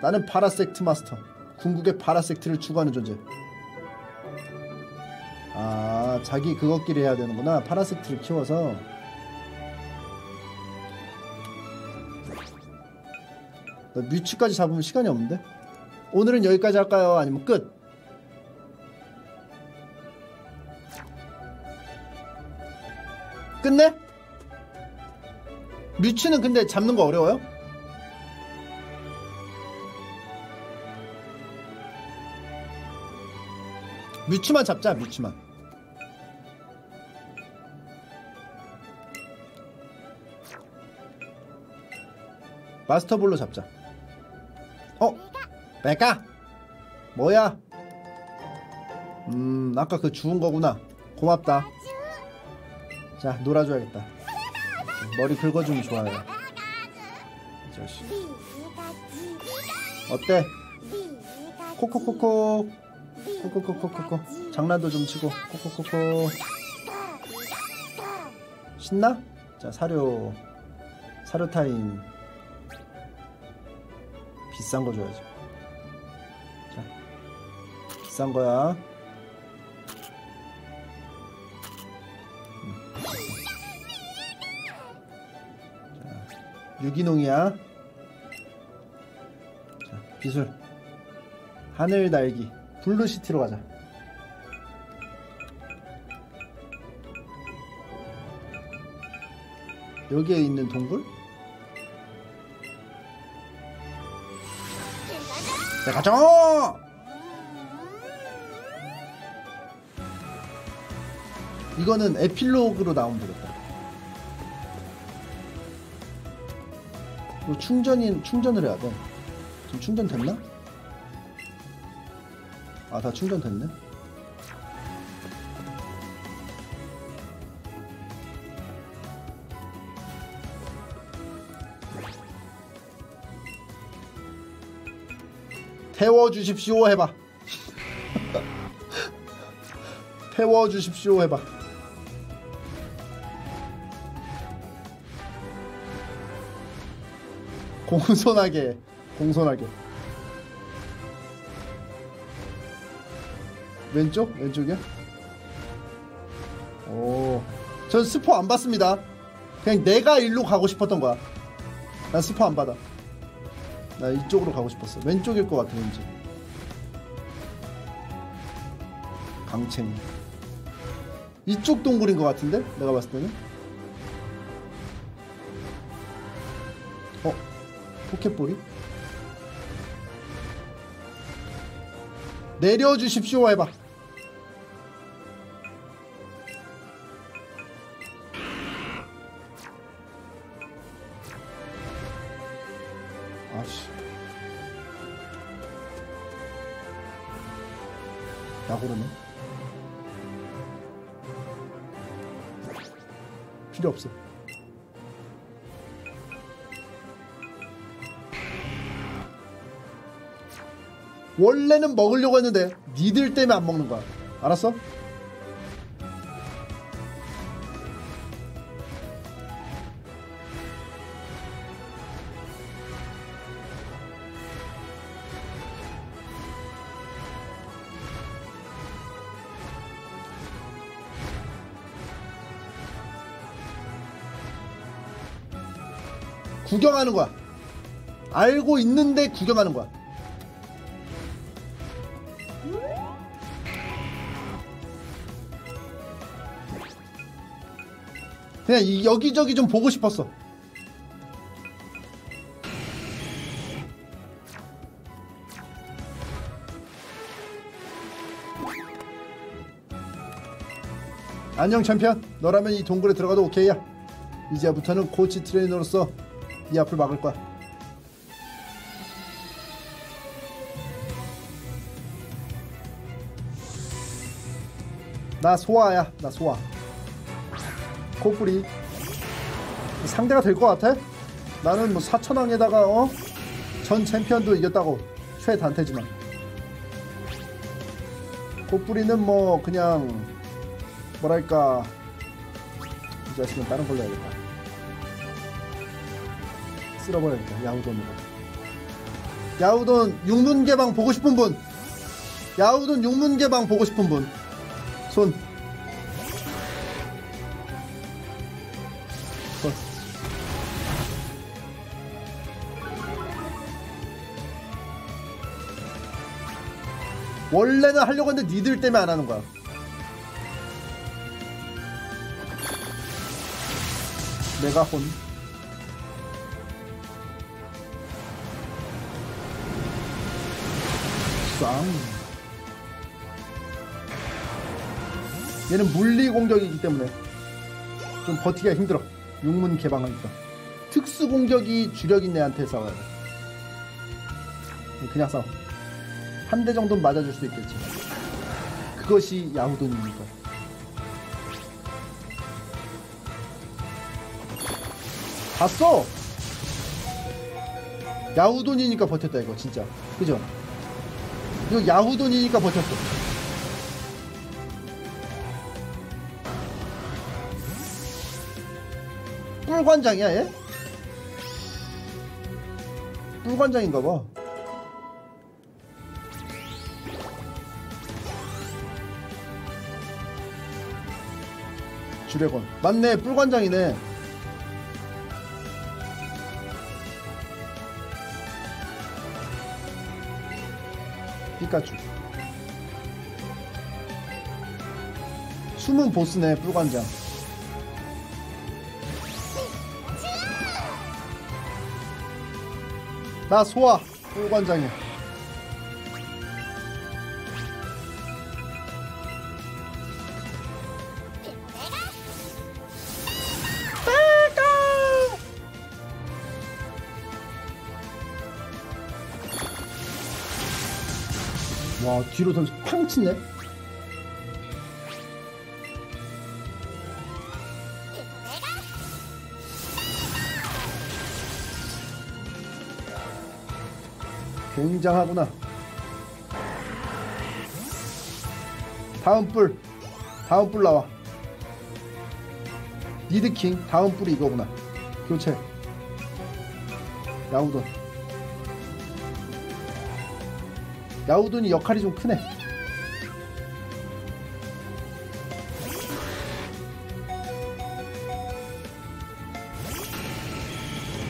나는 파라섹트 마스터. 궁극의 파라섹트를 추구하는 존재. 아, 자기 그것끼리 해야 되는구나. 파라섹트를 키워서. 나 뮤츠까지 잡으면 시간이 없는데? 오늘은 여기까지 할까요? 아니면 끝? 끝내? 뮤츠는 근데 잡는 거 어려워요? 뮤츠만 잡자 뮤츠만 마스터볼로 잡자 어? 백아 뭐야 음 아까 그 주운 거구나 고맙다 자 놀아줘야겠다 머리 긁어주면 좋아요 어때? 코코코코 코코코코코코 장난도 좀 치고. 코코코코 신나? 자 사료. 사료 타임. 비싼 거 줘야지. 자 비싼 거야. 음. 자, 유기농이야. 자 기술. 하늘 날기 블루시티로 가자 여기에 있는 동굴? 자 가자! 이거는 에필로그로 나오면 되겠다. 이거 충전이 충전을 해야 돼. 지금 충전 됐나? 아 다 충전 됐네. 태워 주십시오 해봐. 태워 주십시오 해봐. 공손하게, 공손하게. 왼쪽? 왼쪽이야? 오, 전 스포 안 받습니다. 그냥 내가 일로 가고 싶었던 거야. 난 스포 안 받아. 나 이쪽으로 가고 싶었어. 왼쪽일 것 같아, 왠지. 강챙. 이쪽 동굴인 것 같은데? 내가 봤을 때는. 어? 포켓볼이? 내려주십시오 해봐. 필요 없어. 원래는 먹으려고 했는데 니들 때문에 안 먹는 거야. 알았어? 구경하는 거야. 알고 있는데 구경하는 거야. 그냥 여기저기 좀 보고 싶었어. 안녕 챔피언 너라면 이 동굴에 들어가도 오케이야 이제부터는 코치 트레이너로서 이 앞을 막을 거야. 나 소아야. 나 소아. 코뿔이 상대가 될 것 같아? 나는 뭐 사천왕에다가 어? 전 챔피언도 이겼다고 최단태지만 코뿔이는 뭐 그냥 뭐랄까 이 자식은 다른 걸로 해야겠다 쓸어버려야겠다 야우돈으로 야우돈 육문 개방 보고 싶은 분 야우돈 육문 개방 보고 싶은 분 손 손. 원래는 하려고 했는데 니들 때문에 안 하는 거야. 메가혼. 쌍. 얘는 물리 공격이기 때문에 좀 버티기가 힘들어. 육문 개방하니까. 특수 공격이 주력인 애한테 싸워야 돼. 그냥 싸워. 한 대 정도는 맞아줄 수 있겠지. 그것이 야후돈이니까. 봤어! 야후돈이니까 버텼다, 이거, 진짜. 그죠? 이거 야후돈이니까 버텼어. 뿔관장이야, 얘? 뿔관장인가 봐. 주례건 맞네 뿔관장이네 피카츄 숨은 보스네 뿔관장. 나 소아 뿔관장이야 와 뒤로 던져. 팡 치네. 굉장하구나. 다음 뿔. 다음 뿔 나와. 니드킹. 다음 뿔이 이거구나. 교체. 야우돈 야우돈이 역할이 좀 크네.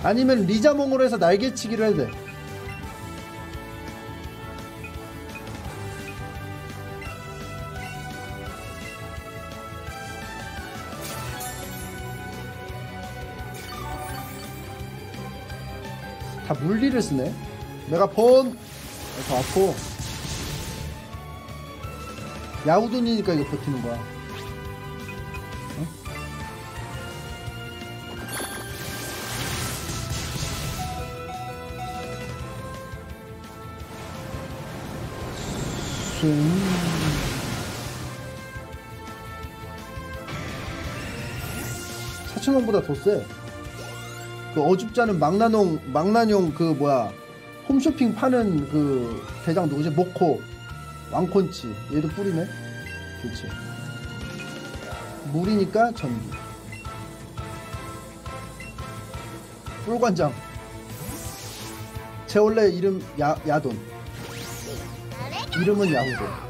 아니면 리자몽으로 해서 날개치기를 해도 돼. 다 물리를 쓰네. 내가 본 더 아프. 야우돈이니까 이거 버티는 거야. 어? 사천원보다 더 세. 그 어줍잖은 망나뇽 망나뇽 그 뭐야 홈쇼핑 파는 그 대장 누구지 모코 왕콘치 얘도 뿌리네? 그렇지 물이니까 전기. 뿔관장. 제 원래 이름 야, 야돈. 이름은 야후돈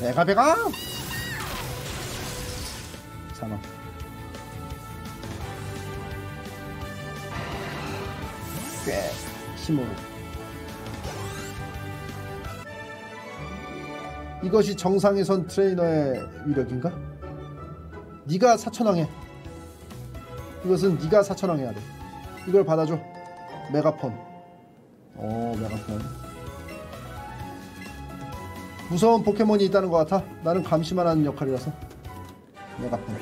배가 배가. 사망 꽤 힘으로. 이것이 정상에 선 트레이너의 위력인가? 네가 사천왕해. 이것은 네가 사천왕해야 돼. 이걸 받아줘. 메가폰. 오 메가폰 무서운 포켓몬이 있다는 것 같아. 나는 감시만 하는 역할이라서. 메가폰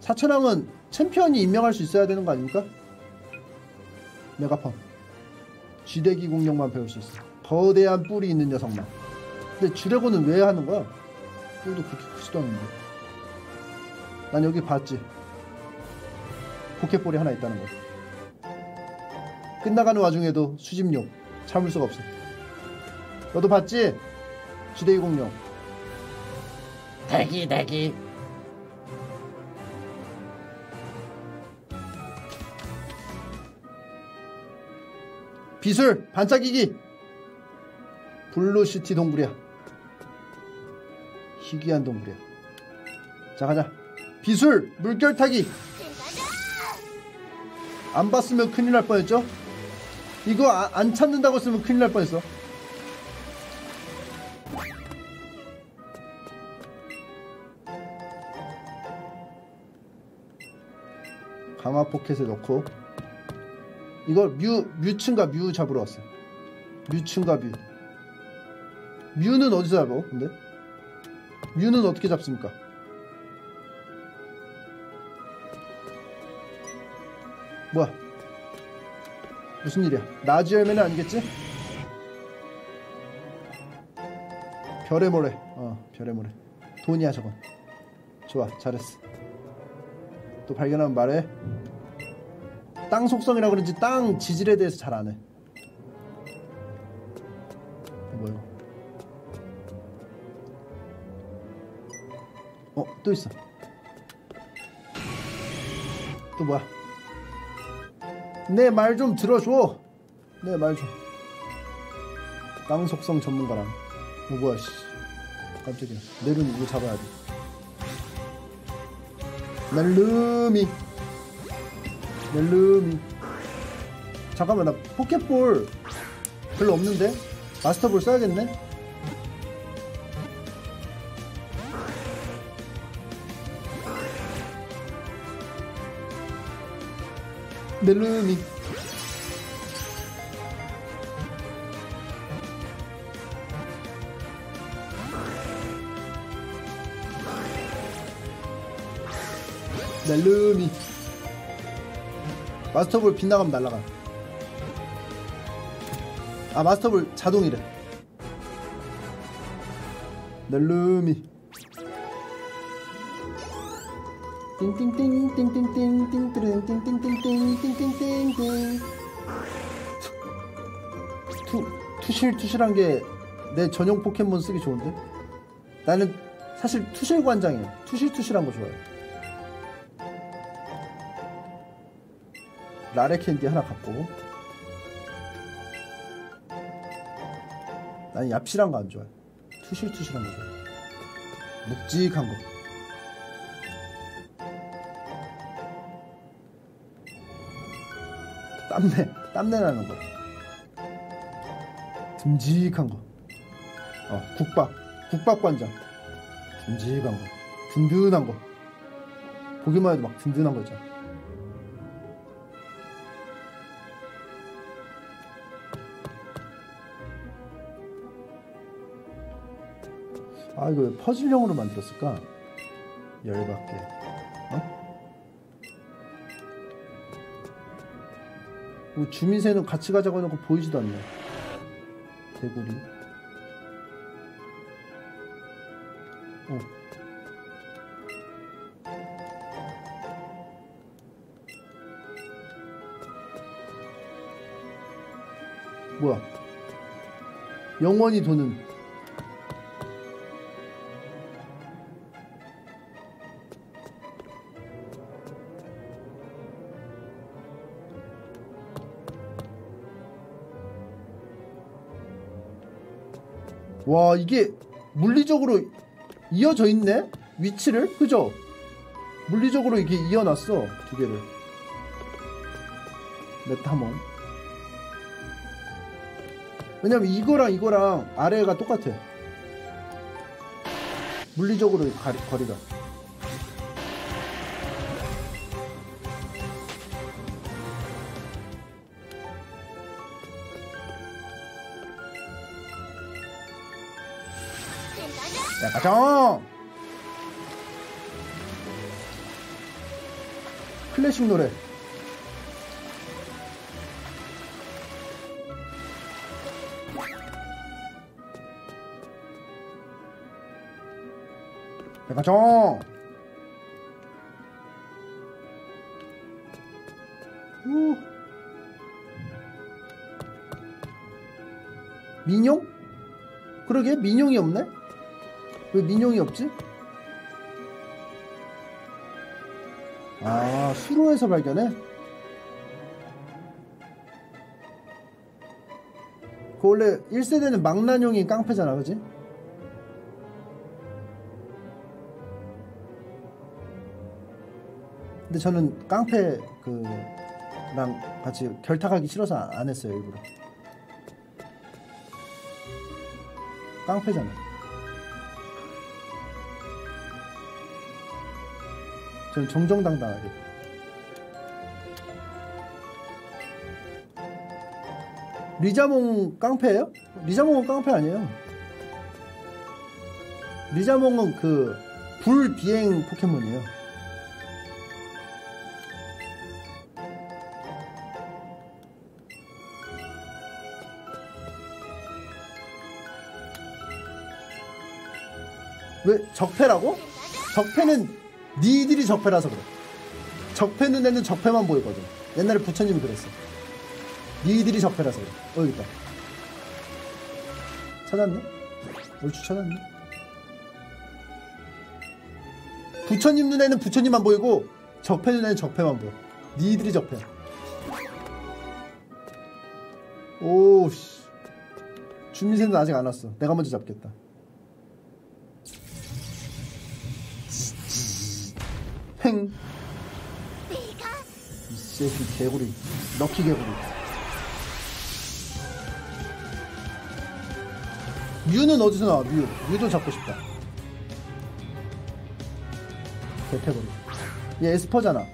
사천왕은 챔피언이 임명할 수 있어야 되는 거 아닙니까? 메가폰 쥐대기 공룡만 배울 수 있어. 거대한 뿔이 있는 녀석만. 근데 쥬레곤은 왜 하는 거야? 뿔도 그렇게 크지도 않은데. 난 여기 봤지. 포켓볼이 하나 있다는 거 끝나가는 와중에도 수집용. 참을 수가 없어 너도 봤지? 쥐대기 공룡. 대기 대기. 기술 반짝이기. 블루시티 동굴이야. 희귀한 동굴이야. 자 가자. 비술 물결 타기. 안 봤으면 큰일 날 뻔했죠? 이거 아- 안 찾는다고 했으면 큰일 날 뻔했어 강화 포켓에 넣고 이걸 뮤 뮤츠인가 뮤 잡으러 왔어. 뮤츠인가 뮤. 뮤는 어디서 잡아? 근데 뮤는 어떻게 잡습니까? 뭐야? 무슨 일이야? 나지 열매는 아니겠지? 별의 모래. 어, 별의 모래. 돈이야 저건. 좋아, 잘했어. 또 발견하면 말해. 땅 속성이라 그런지 땅 지질에 대해서 잘 안 해. 뭐 이거? 어, 또 있어. 또 뭐야? 내 말 좀 들어줘. 내 말 좀. 땅 속성 전문가랑. 어, 뭐야, 씨. 깜짝이야. 내눈 이거 잡아야 돼. 멜름이. 멜름이. 잠깐만, 나 포켓볼 별로 없는데? 마스터볼 써야겠네? 멜름이. 넬름이. 마스터볼 빗나가면 날라가. 아 마스터볼 자동이래. 넬름이. 띵띵띵 띵띵띵 띵띵띵 띵띵띵 띵띵띵 투 투실 투실한 게 내 전용 포켓몬 쓰기 좋은데? 나는 사실 투실 관장이야. 투실 투실한 거 좋아해. 라레 캔디 하나 갖고. 난 얍실한 거 안 좋아해. 투실투실한 거 좋아해. 묵직한 거. 땀내 땀내 나는 거. 듬직한 거. 어, 국밥. 국밥 관장. 듬직한 거. 든든한 거. 보기만 해도 막 든든한 거 있잖아 아 이거 왜 퍼즐형으로 만들었을까? 열받게 어? 뭐 주민세는 같이 가자고 해놓고 보이지도 않네 대구리 어. 뭐야 영원히 도는 와 이게 물리적으로 이어져 있네? 위치를? 그죠? 물리적으로 이게 이어놨어 두 개를. 메타몬. 왜냐면 이거랑 이거랑 아래가 똑같아. 물리적으로 거리가 클래식 노래 자 가자 우. 민용? 그러게 민용이 없네? 왜 민용이 없지? 아, 수로에서 발견해? 그 원래 1세대는 망나뇽이 깡패잖아, 그지? 근데 저는 깡패 그랑 같이 결탁하기 싫어서 안- 안 했어요, 일부러. 깡패잖아. 저는 정정당당하게. 리자몽 깡패예요? 리자몽은 깡패 아니에요. 리자몽은 그 불 비행 포켓몬이에요. 왜 적패라고? 적패는 니들이 적패라서 그래. 적패 눈에는 적패만 보이거든. 옛날에 부처님이 그랬어. 니들이 적패라서 그래. 어, 여기 있다. 찾았네? 옳지, 찾았네. 부처님 눈에는 부처님만 보이고, 적패 눈에는 적패만 보여. 니들이 적패야. 오, 씨. 준비생도 아직 안 왔어. 내가 먼저 잡겠다. 팽. 이 새끼 개구리. 럭키 개구리. 뮤는 어디서 나와? 뮤. 뮤도 잡고 싶다. 개패구리. 얘 에스퍼잖아.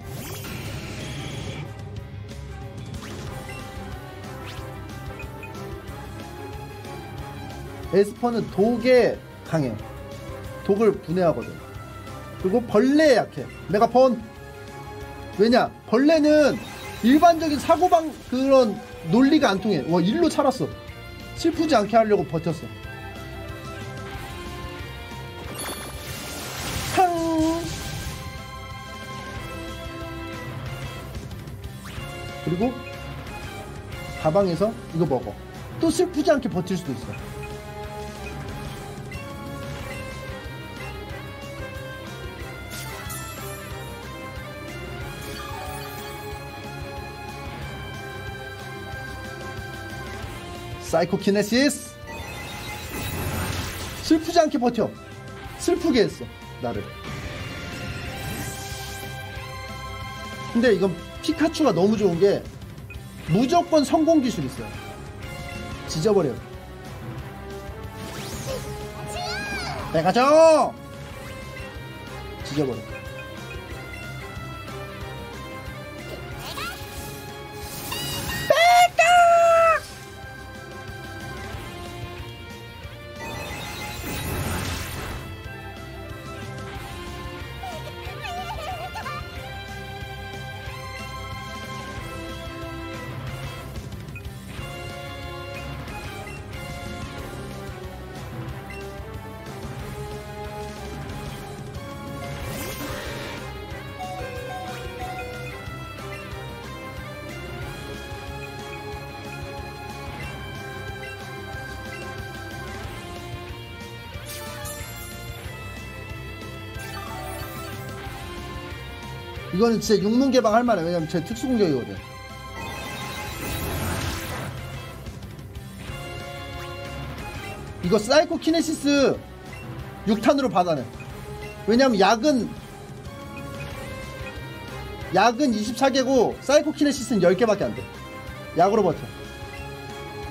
에스퍼는 독에 강해. 독을 분해하거든. 그리고 벌레에 약해. 메가폰. 왜냐? 벌레는 일반적인 사고방 그런 논리가 안 통해. 와, 일로 살았어. 슬프지 않게 하려고 버텼어. 그리고 가방에서 이거 먹어. 또 슬프지 않게 버틸 수도 있어. 사이코키네시스 슬프지 않게 버텨 슬프게 했어 나를 근데 이건 피카츄가 너무 좋은 게 무조건 성공 기술 있어요. 지져버려 내가 져 지져버려 이거는 진짜 육문 개방 할 만해. 왜냐면 제 특수 공격이거든. 이거 사이코 키네시스 육탄으로 받아내. 왜냐면 약은 약은 24개고 사이코 키네시스는 10개밖에 안 돼. 약으로 버텨.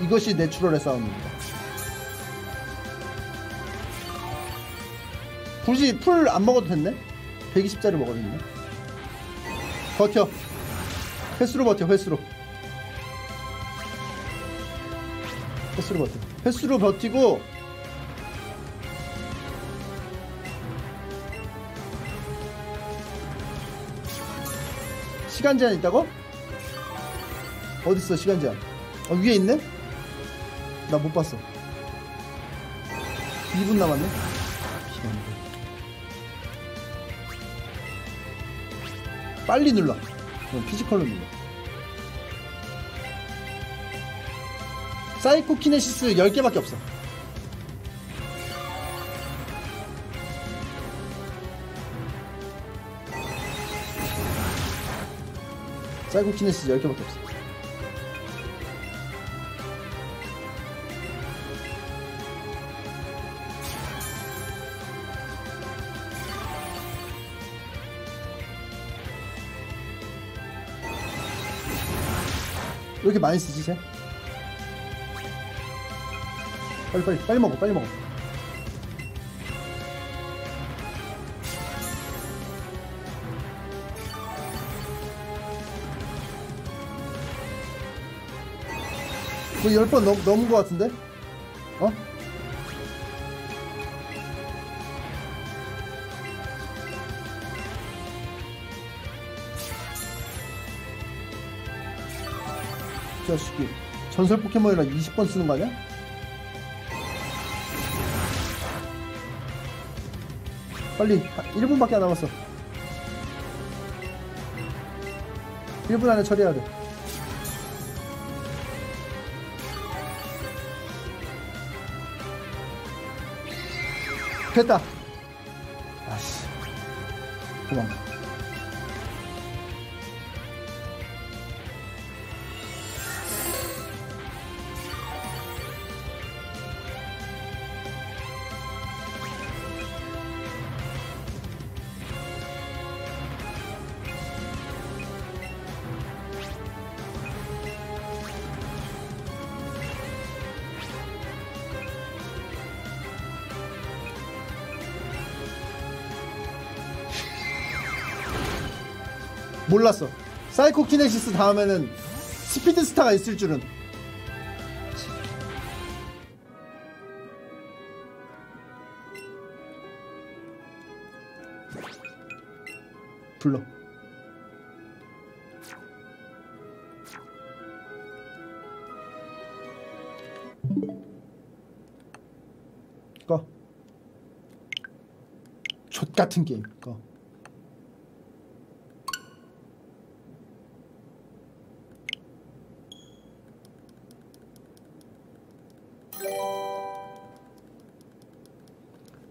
이것이 내추럴의 싸움입니다. 굳이 풀 안 먹어도 됐네? 120짜리 먹었는데. 버텨. 횟수로 버텨, 횟수로. 횟수로 버텨. 횟수로 버티고, 시간 제한 있다고? 어딨어, 시간 제한? 어, 위에 있네? 나 못 봤어. 2분 남았네? 시간 제 빨리 눌러. 그럼 피지컬로 눌러. 사이코키네시스 10개밖에 없어. 사이코키네시스 10개밖에 없어. 이렇게 많이 쓰지, 쟤? 빨리, 빨리, 빨리 먹어, 빨리 먹어. 뭐 10번 넘, 넘은 것 같은데? 자식이 전설 포켓몬이라 20번 쓰는 거 아니야? 빨리 1분밖에 안 남았어. 1분 안에 처리해야 돼. 됐다. 아씨. 도망가 몰랐어. 사이코키네시스 다음에는 스피드스타가 있을 줄은. 불러. 꺼. 족 같은 게임. 꺼.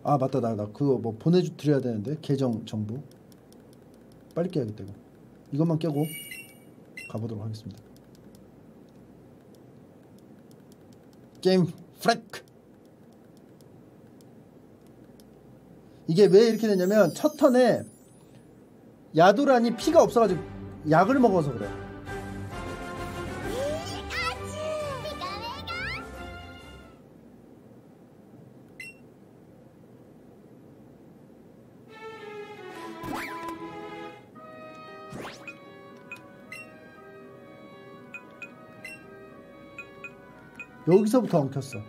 아 맞다. 나, 나 그거 뭐 보내주 드려야 되는데. 계정 정보. 빨리 깨야겠다 이거. 이것만 깨고 가보도록 하겠습니다. 게임 프렉 이게 왜 이렇게 되냐면 첫 턴에 야도란이 피가 없어가지고 약을 먹어서 그래 여기서부터 엉켰어.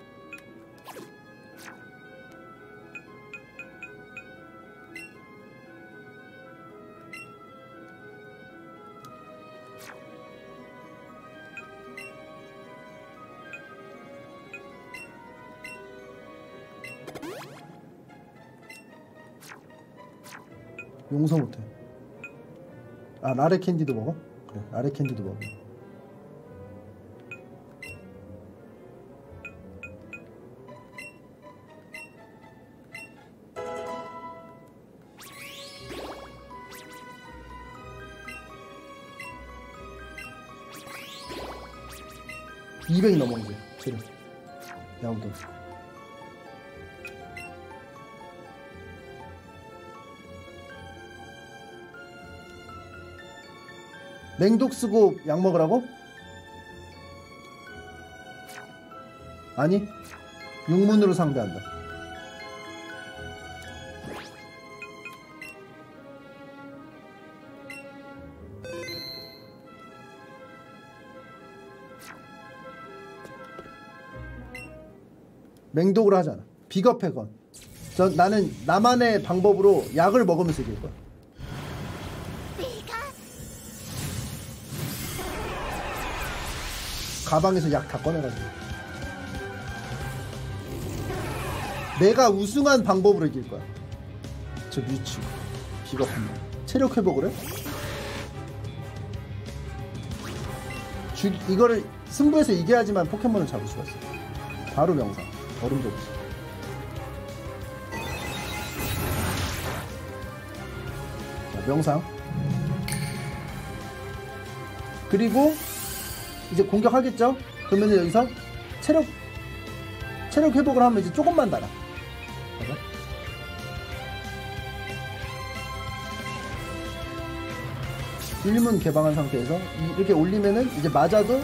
용서 못해. 아 라레 캔디도 먹어? 그래 라레 캔디도 먹어 (200이) 넘어 이제. 체력 야구도 맹독 쓰고 약 먹으라고? 아니 육문으로 상대한다 맹독으로 하잖아. 비겁해 건. 저, 나는 나만의 방법으로 약을 먹으면서 이길 거야. 가방에서 약 다 꺼내가지고. 내가 우승한 방법으로 이길 거야. 저 뮤츠 비겁한 놈. 체력 회복을 해? 주, 이거를 승부에서 이겨야지만 포켓몬을 잡을 수가 있어. 바로 명상 얼음 도구지 자 명상 그리고 이제 공격하겠죠? 그러면 여기서 체력 체력 회복을 하면 이제 조금만 달아. 봐봐. 일문 개방한 상태에서 이- 이렇게 올리면은 이제 맞아도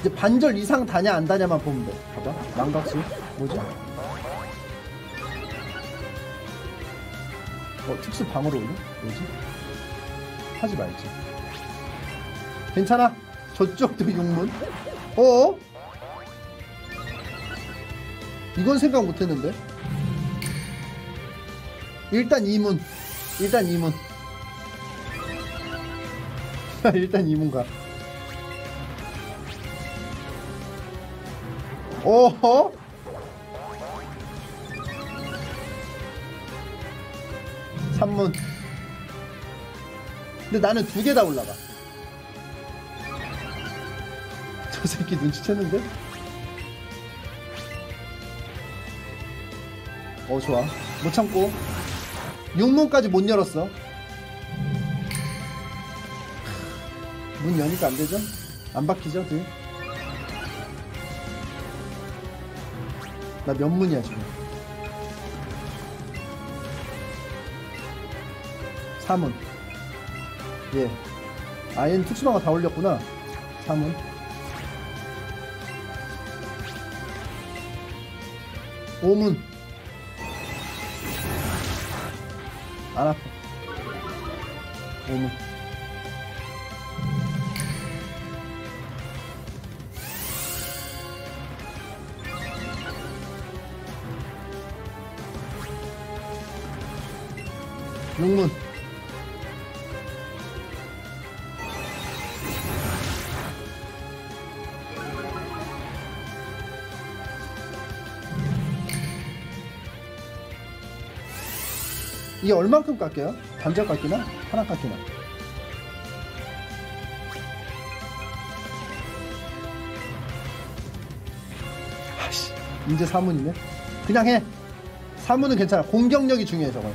이제 반절 이상 다냐 안 다냐만 보면 돼. 봐봐. 망각시 뭐지? 어 특수 방어로 올려? 뭐지? 하지 말지. 괜찮아. 저쪽도 육문. 어? 이건 생각 못했는데. 일단 이문. 일단 이문. 일단 이문 가. 오호? 삼문. 근데 나는 두 개 다 올라가. 저 새끼 눈치챘는데? 어 좋아 못 참고 6문까지 못 열었어 문 여니까 안 되죠? 안 박히죠 뒤? 나몇 문이야 지금? 3문. 예. 아얘는 특수방어 다 올렸구나. 3문. 오문. 안 아파. 오문 이게 얼만큼 깎여요? 반절 깎이나? 하나 깎이나? 아씨, 이제 사문이네. 그냥 해. 사문은 괜찮아. 공격력이 중요해, 저건.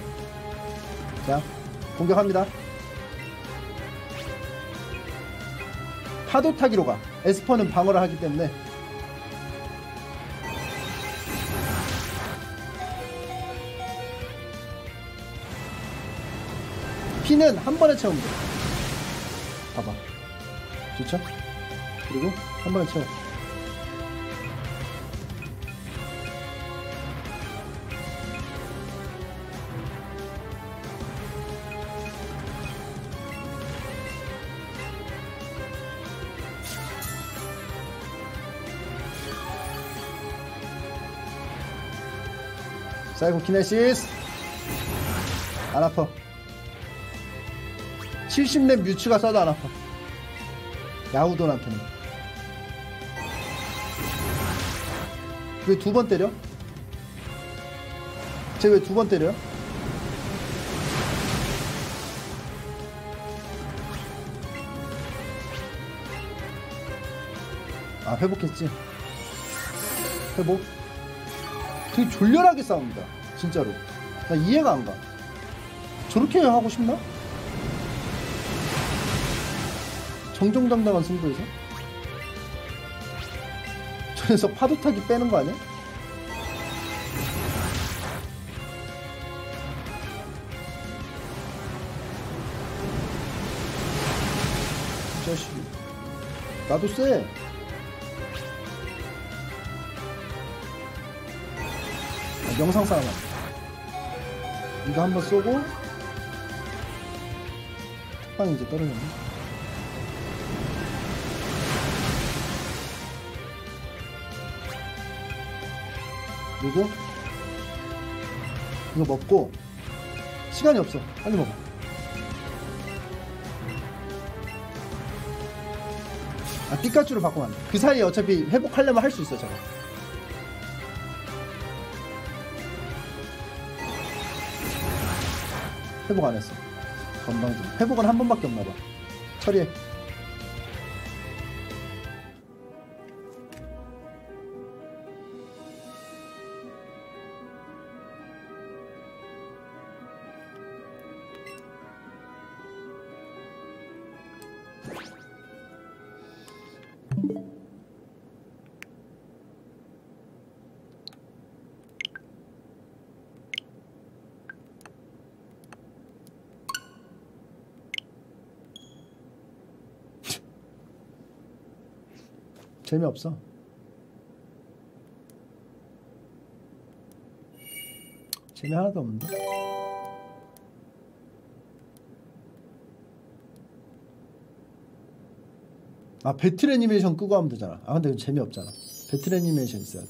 자, 공격합니다. 파도 타기로 가. 에스퍼는 방어를 하기 때문에. 피는 한 번에 돼. 봐봐. 좋죠? 그리고 한 번에 채워. 사이코 키네시스 안 아파 70렙 뮤츠가 써도 안 아파 야후돈한테는 왜 두 번 때려? 쟤 왜 두 번 때려? 아 회복했지 회복 되게 졸렬하게 싸웁니다 진짜로 나 이해가 안가 저렇게 하고 싶나? 정정당당한 승부에서 저 녀석 파도 타기 빼는 거 아니야? 자식이. 나도 쎄. 아, 명상 싸움. 이거 한번 쏘고 탁방이 이제 떨어졌네. 그리고 이거 먹고 시간이 없어. 빨리 먹어. 아, 피카츄로 바꾸면 안 돼. 그 사이에 어차피 회복하려면 할 수 있어, 저거. 회복 안 했어. 건방진. 회복은 한 번밖에 없나 봐. 처리해. 재미없어. 재미 하나도 없는데. 아 배틀 애니메이션 끄고 하면 되잖아. 아 근데 재미없잖아. 배틀 애니메이션 있어야 돼.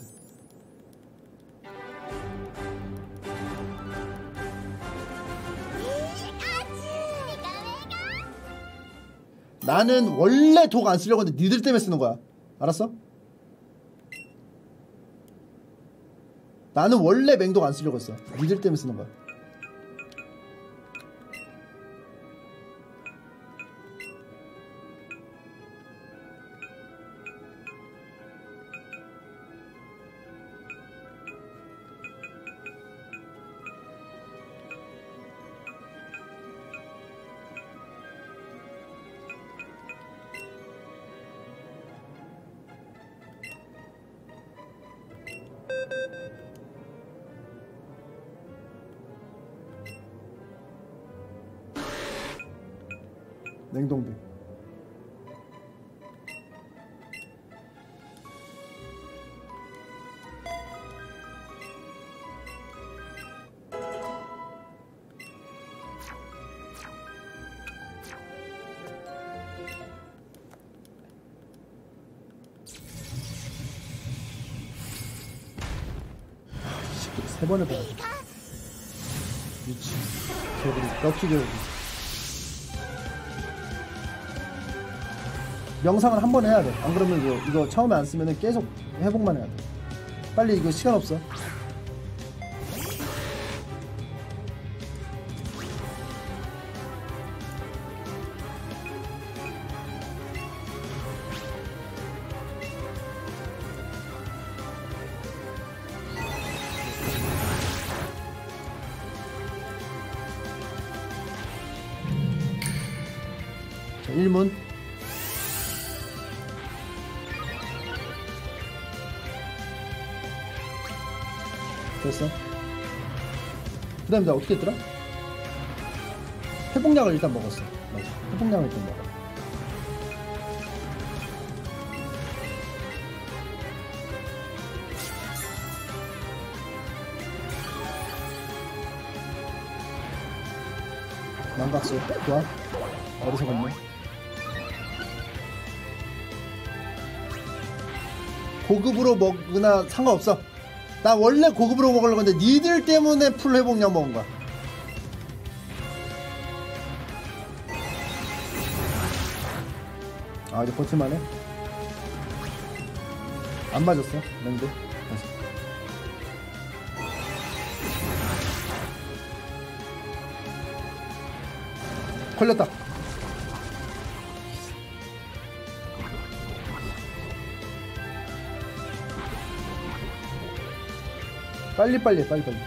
나는 원래 독 안 쓰려고 했는데 니들 때문에 쓰는 거야. 알았어? 나는 원래 맹독 안 쓰려고 했어. 니들 때문에 쓰는 거야. 번에 봐. 미치. 개구리, 럭키 개구리. 명상을 한 번 해야 돼. 안 그러면 이거, 이거 처음에 안 쓰면 계속 회복만 해야 돼. 빨리 이거 시간 없어. 다음에 나 어떻게 했더라? 회복약을 일단 먹었어. 맞아. 회복약을 일단 먹어. 망각수. 좋아. 어리석었네. 고급으로 먹으나 상관없어. 나 원래 고급으로 먹으려고 했는데 니들 때문에 풀 회복약 먹은 거야. 아 이제 버틸만해. 안 맞았어. 맹도. 다시. 걸렸다. 빨리 빨리 해, 빨리 빨리.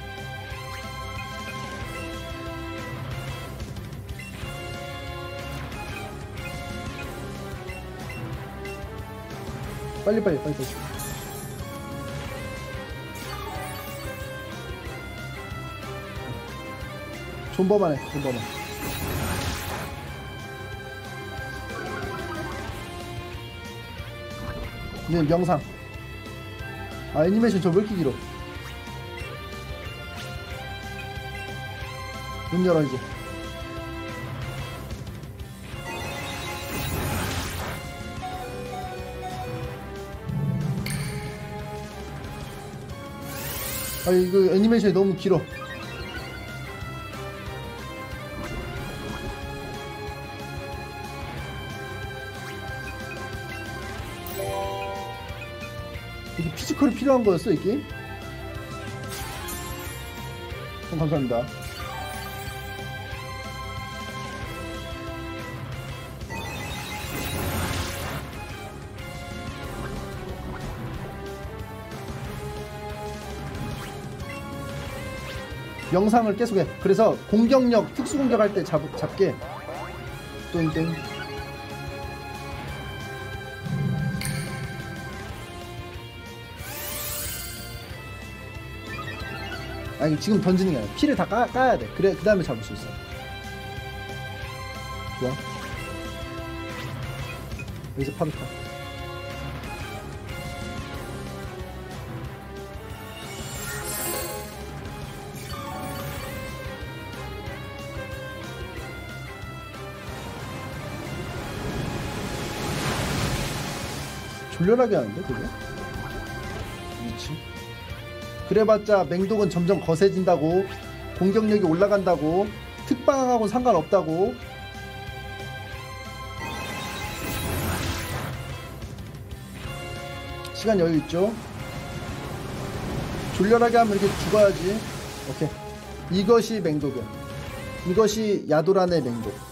빨리 빨리 빨리 빨리. 존버만 해, 존버만. 네, 명상. 아, 애니메이션 저 왜 이렇게 길어? 문 열어, 이제. 아, 이거 애니메이션이 너무 길어. 이게 피지컬이 필요한 거였어, 이 게임? 어, 감사합니다. 영상을 계속 해. 그래서 공격력, 특수 공격할 때 잡, 잡게. 땡땡. 아니 지금 던지는 게 아니라 피를 다 까, 까야 돼. 그래 그 다음에 잡을 수 있어. 좋아. 여기서 파비카. 졸렬하게 하는데 되게? 위치 그래봤자 맹독은 점점 거세진다고 공격력이 올라간다고 특방하고 상관없다고. 시간 여유 있죠? 졸렬하게 하면 이렇게 죽어야지. 오케이. 이것이 맹독이야. 이것이 야도란의 맹독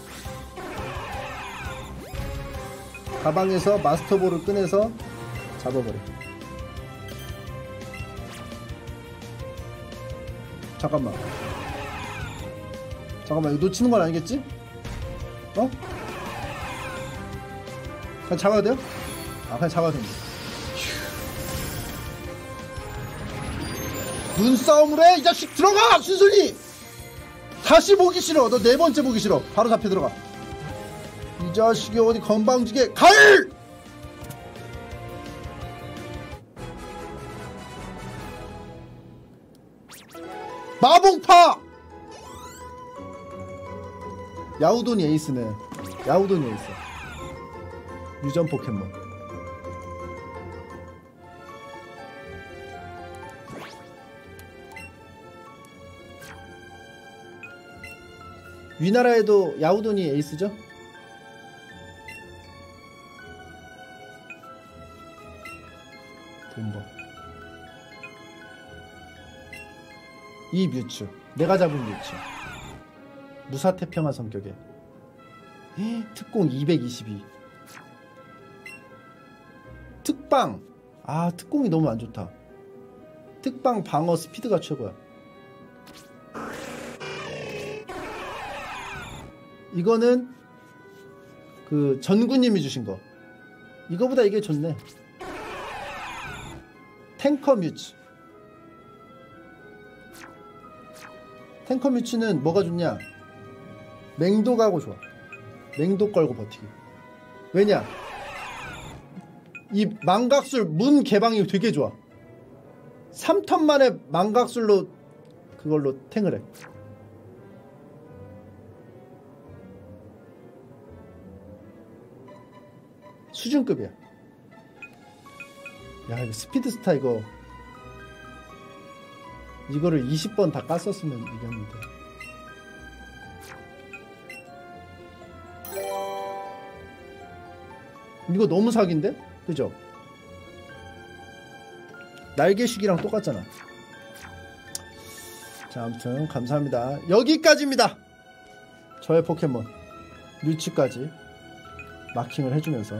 가방에서 마스터볼을 꺼내서 잡아버려. 잠깐만. 잠깐만, 이거 놓치는 건 아니겠지? 어? 그냥 잡아야 돼요? 아, 그냥 잡아도 됩니다. 눈싸움을 해! 이 자식 들어가! 순순히! 다시 보기 싫어! 너 네 번째 보기 싫어! 바로 잡혀 들어가. 이 자식이 어디 건방지게 갈! 마봉파! 야우돈이 에이스네. 야우돈이 에이스. 유전 포켓몬. 위나라에도 야우돈이 에이스죠? 이 뮤츠. 내가 잡은 뮤츠. 무사태평한 성격에. 헉, 특공 222. 특방. 아, 특공이 너무 안 좋다. 특방 방어 스피드가 최고야. 이거는 그 전구님이 주신 거. 이거보다 이게 좋네. 탱커 뮤츠. 탱커 뮤츠는 뭐가 좋냐? 맹도 가고 좋아. 맹도 걸고 버티기. 왜냐? 이 망각술 문 개방이 되게 좋아. 3턴 만에 망각술로 그걸로 탱을 해. 수준급이야. 야, 이거 스피드스타 이거 이거를 20번 다 깠었으면 이겼는데. 이거 너무 사기인데? 그죠? 날개식이랑 똑같잖아. 자, 아무튼 감사합니다. 여기까지입니다. 저의 포켓몬 뮤츠까지 마킹을 해주면서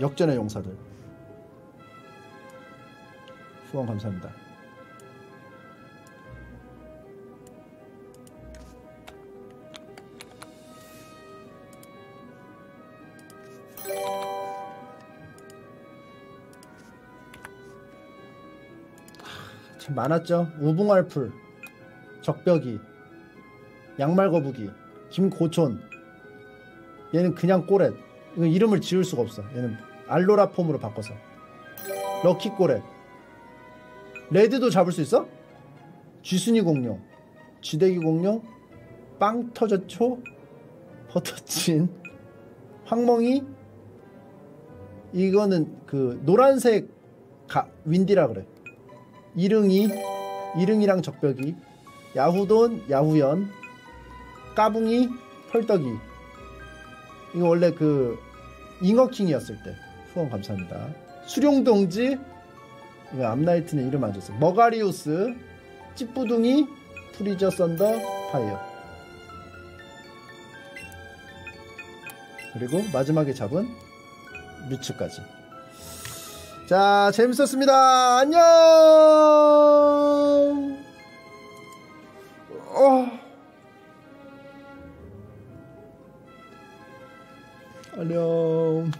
역전의 용사들 후원 감사합니다. 참 많았죠. 우붕알풀, 적벽이, 양말거북이, 김고촌, 얘는 그냥 꼬렛. 이름을 지을 수가 없어. 얘는 알로라 폼으로 바꿔서. 럭키 꼬렛. 레드도 잡을 수 있어? 쥐순이 공룡, 쥐대기 공룡, 빵 터졌초, 버터친, 황멍이. 이거는 그 노란색 가, 윈디라 그래. 이릉이, 이릉이랑 적벽이, 야후돈, 야후연, 까붕이, 펄떡이. 이거 원래 그 잉어킹이었을 때 후원 감사합니다. 수룡동지 이거 암나이트는 이름 안 줬어. 머가리우스, 찌뿌둥이, 프리저 썬더, 파이어. 그리고 마지막에 잡은 뮤츠까지. 자, 재밌었습니다. 안녕! 어. 안녕.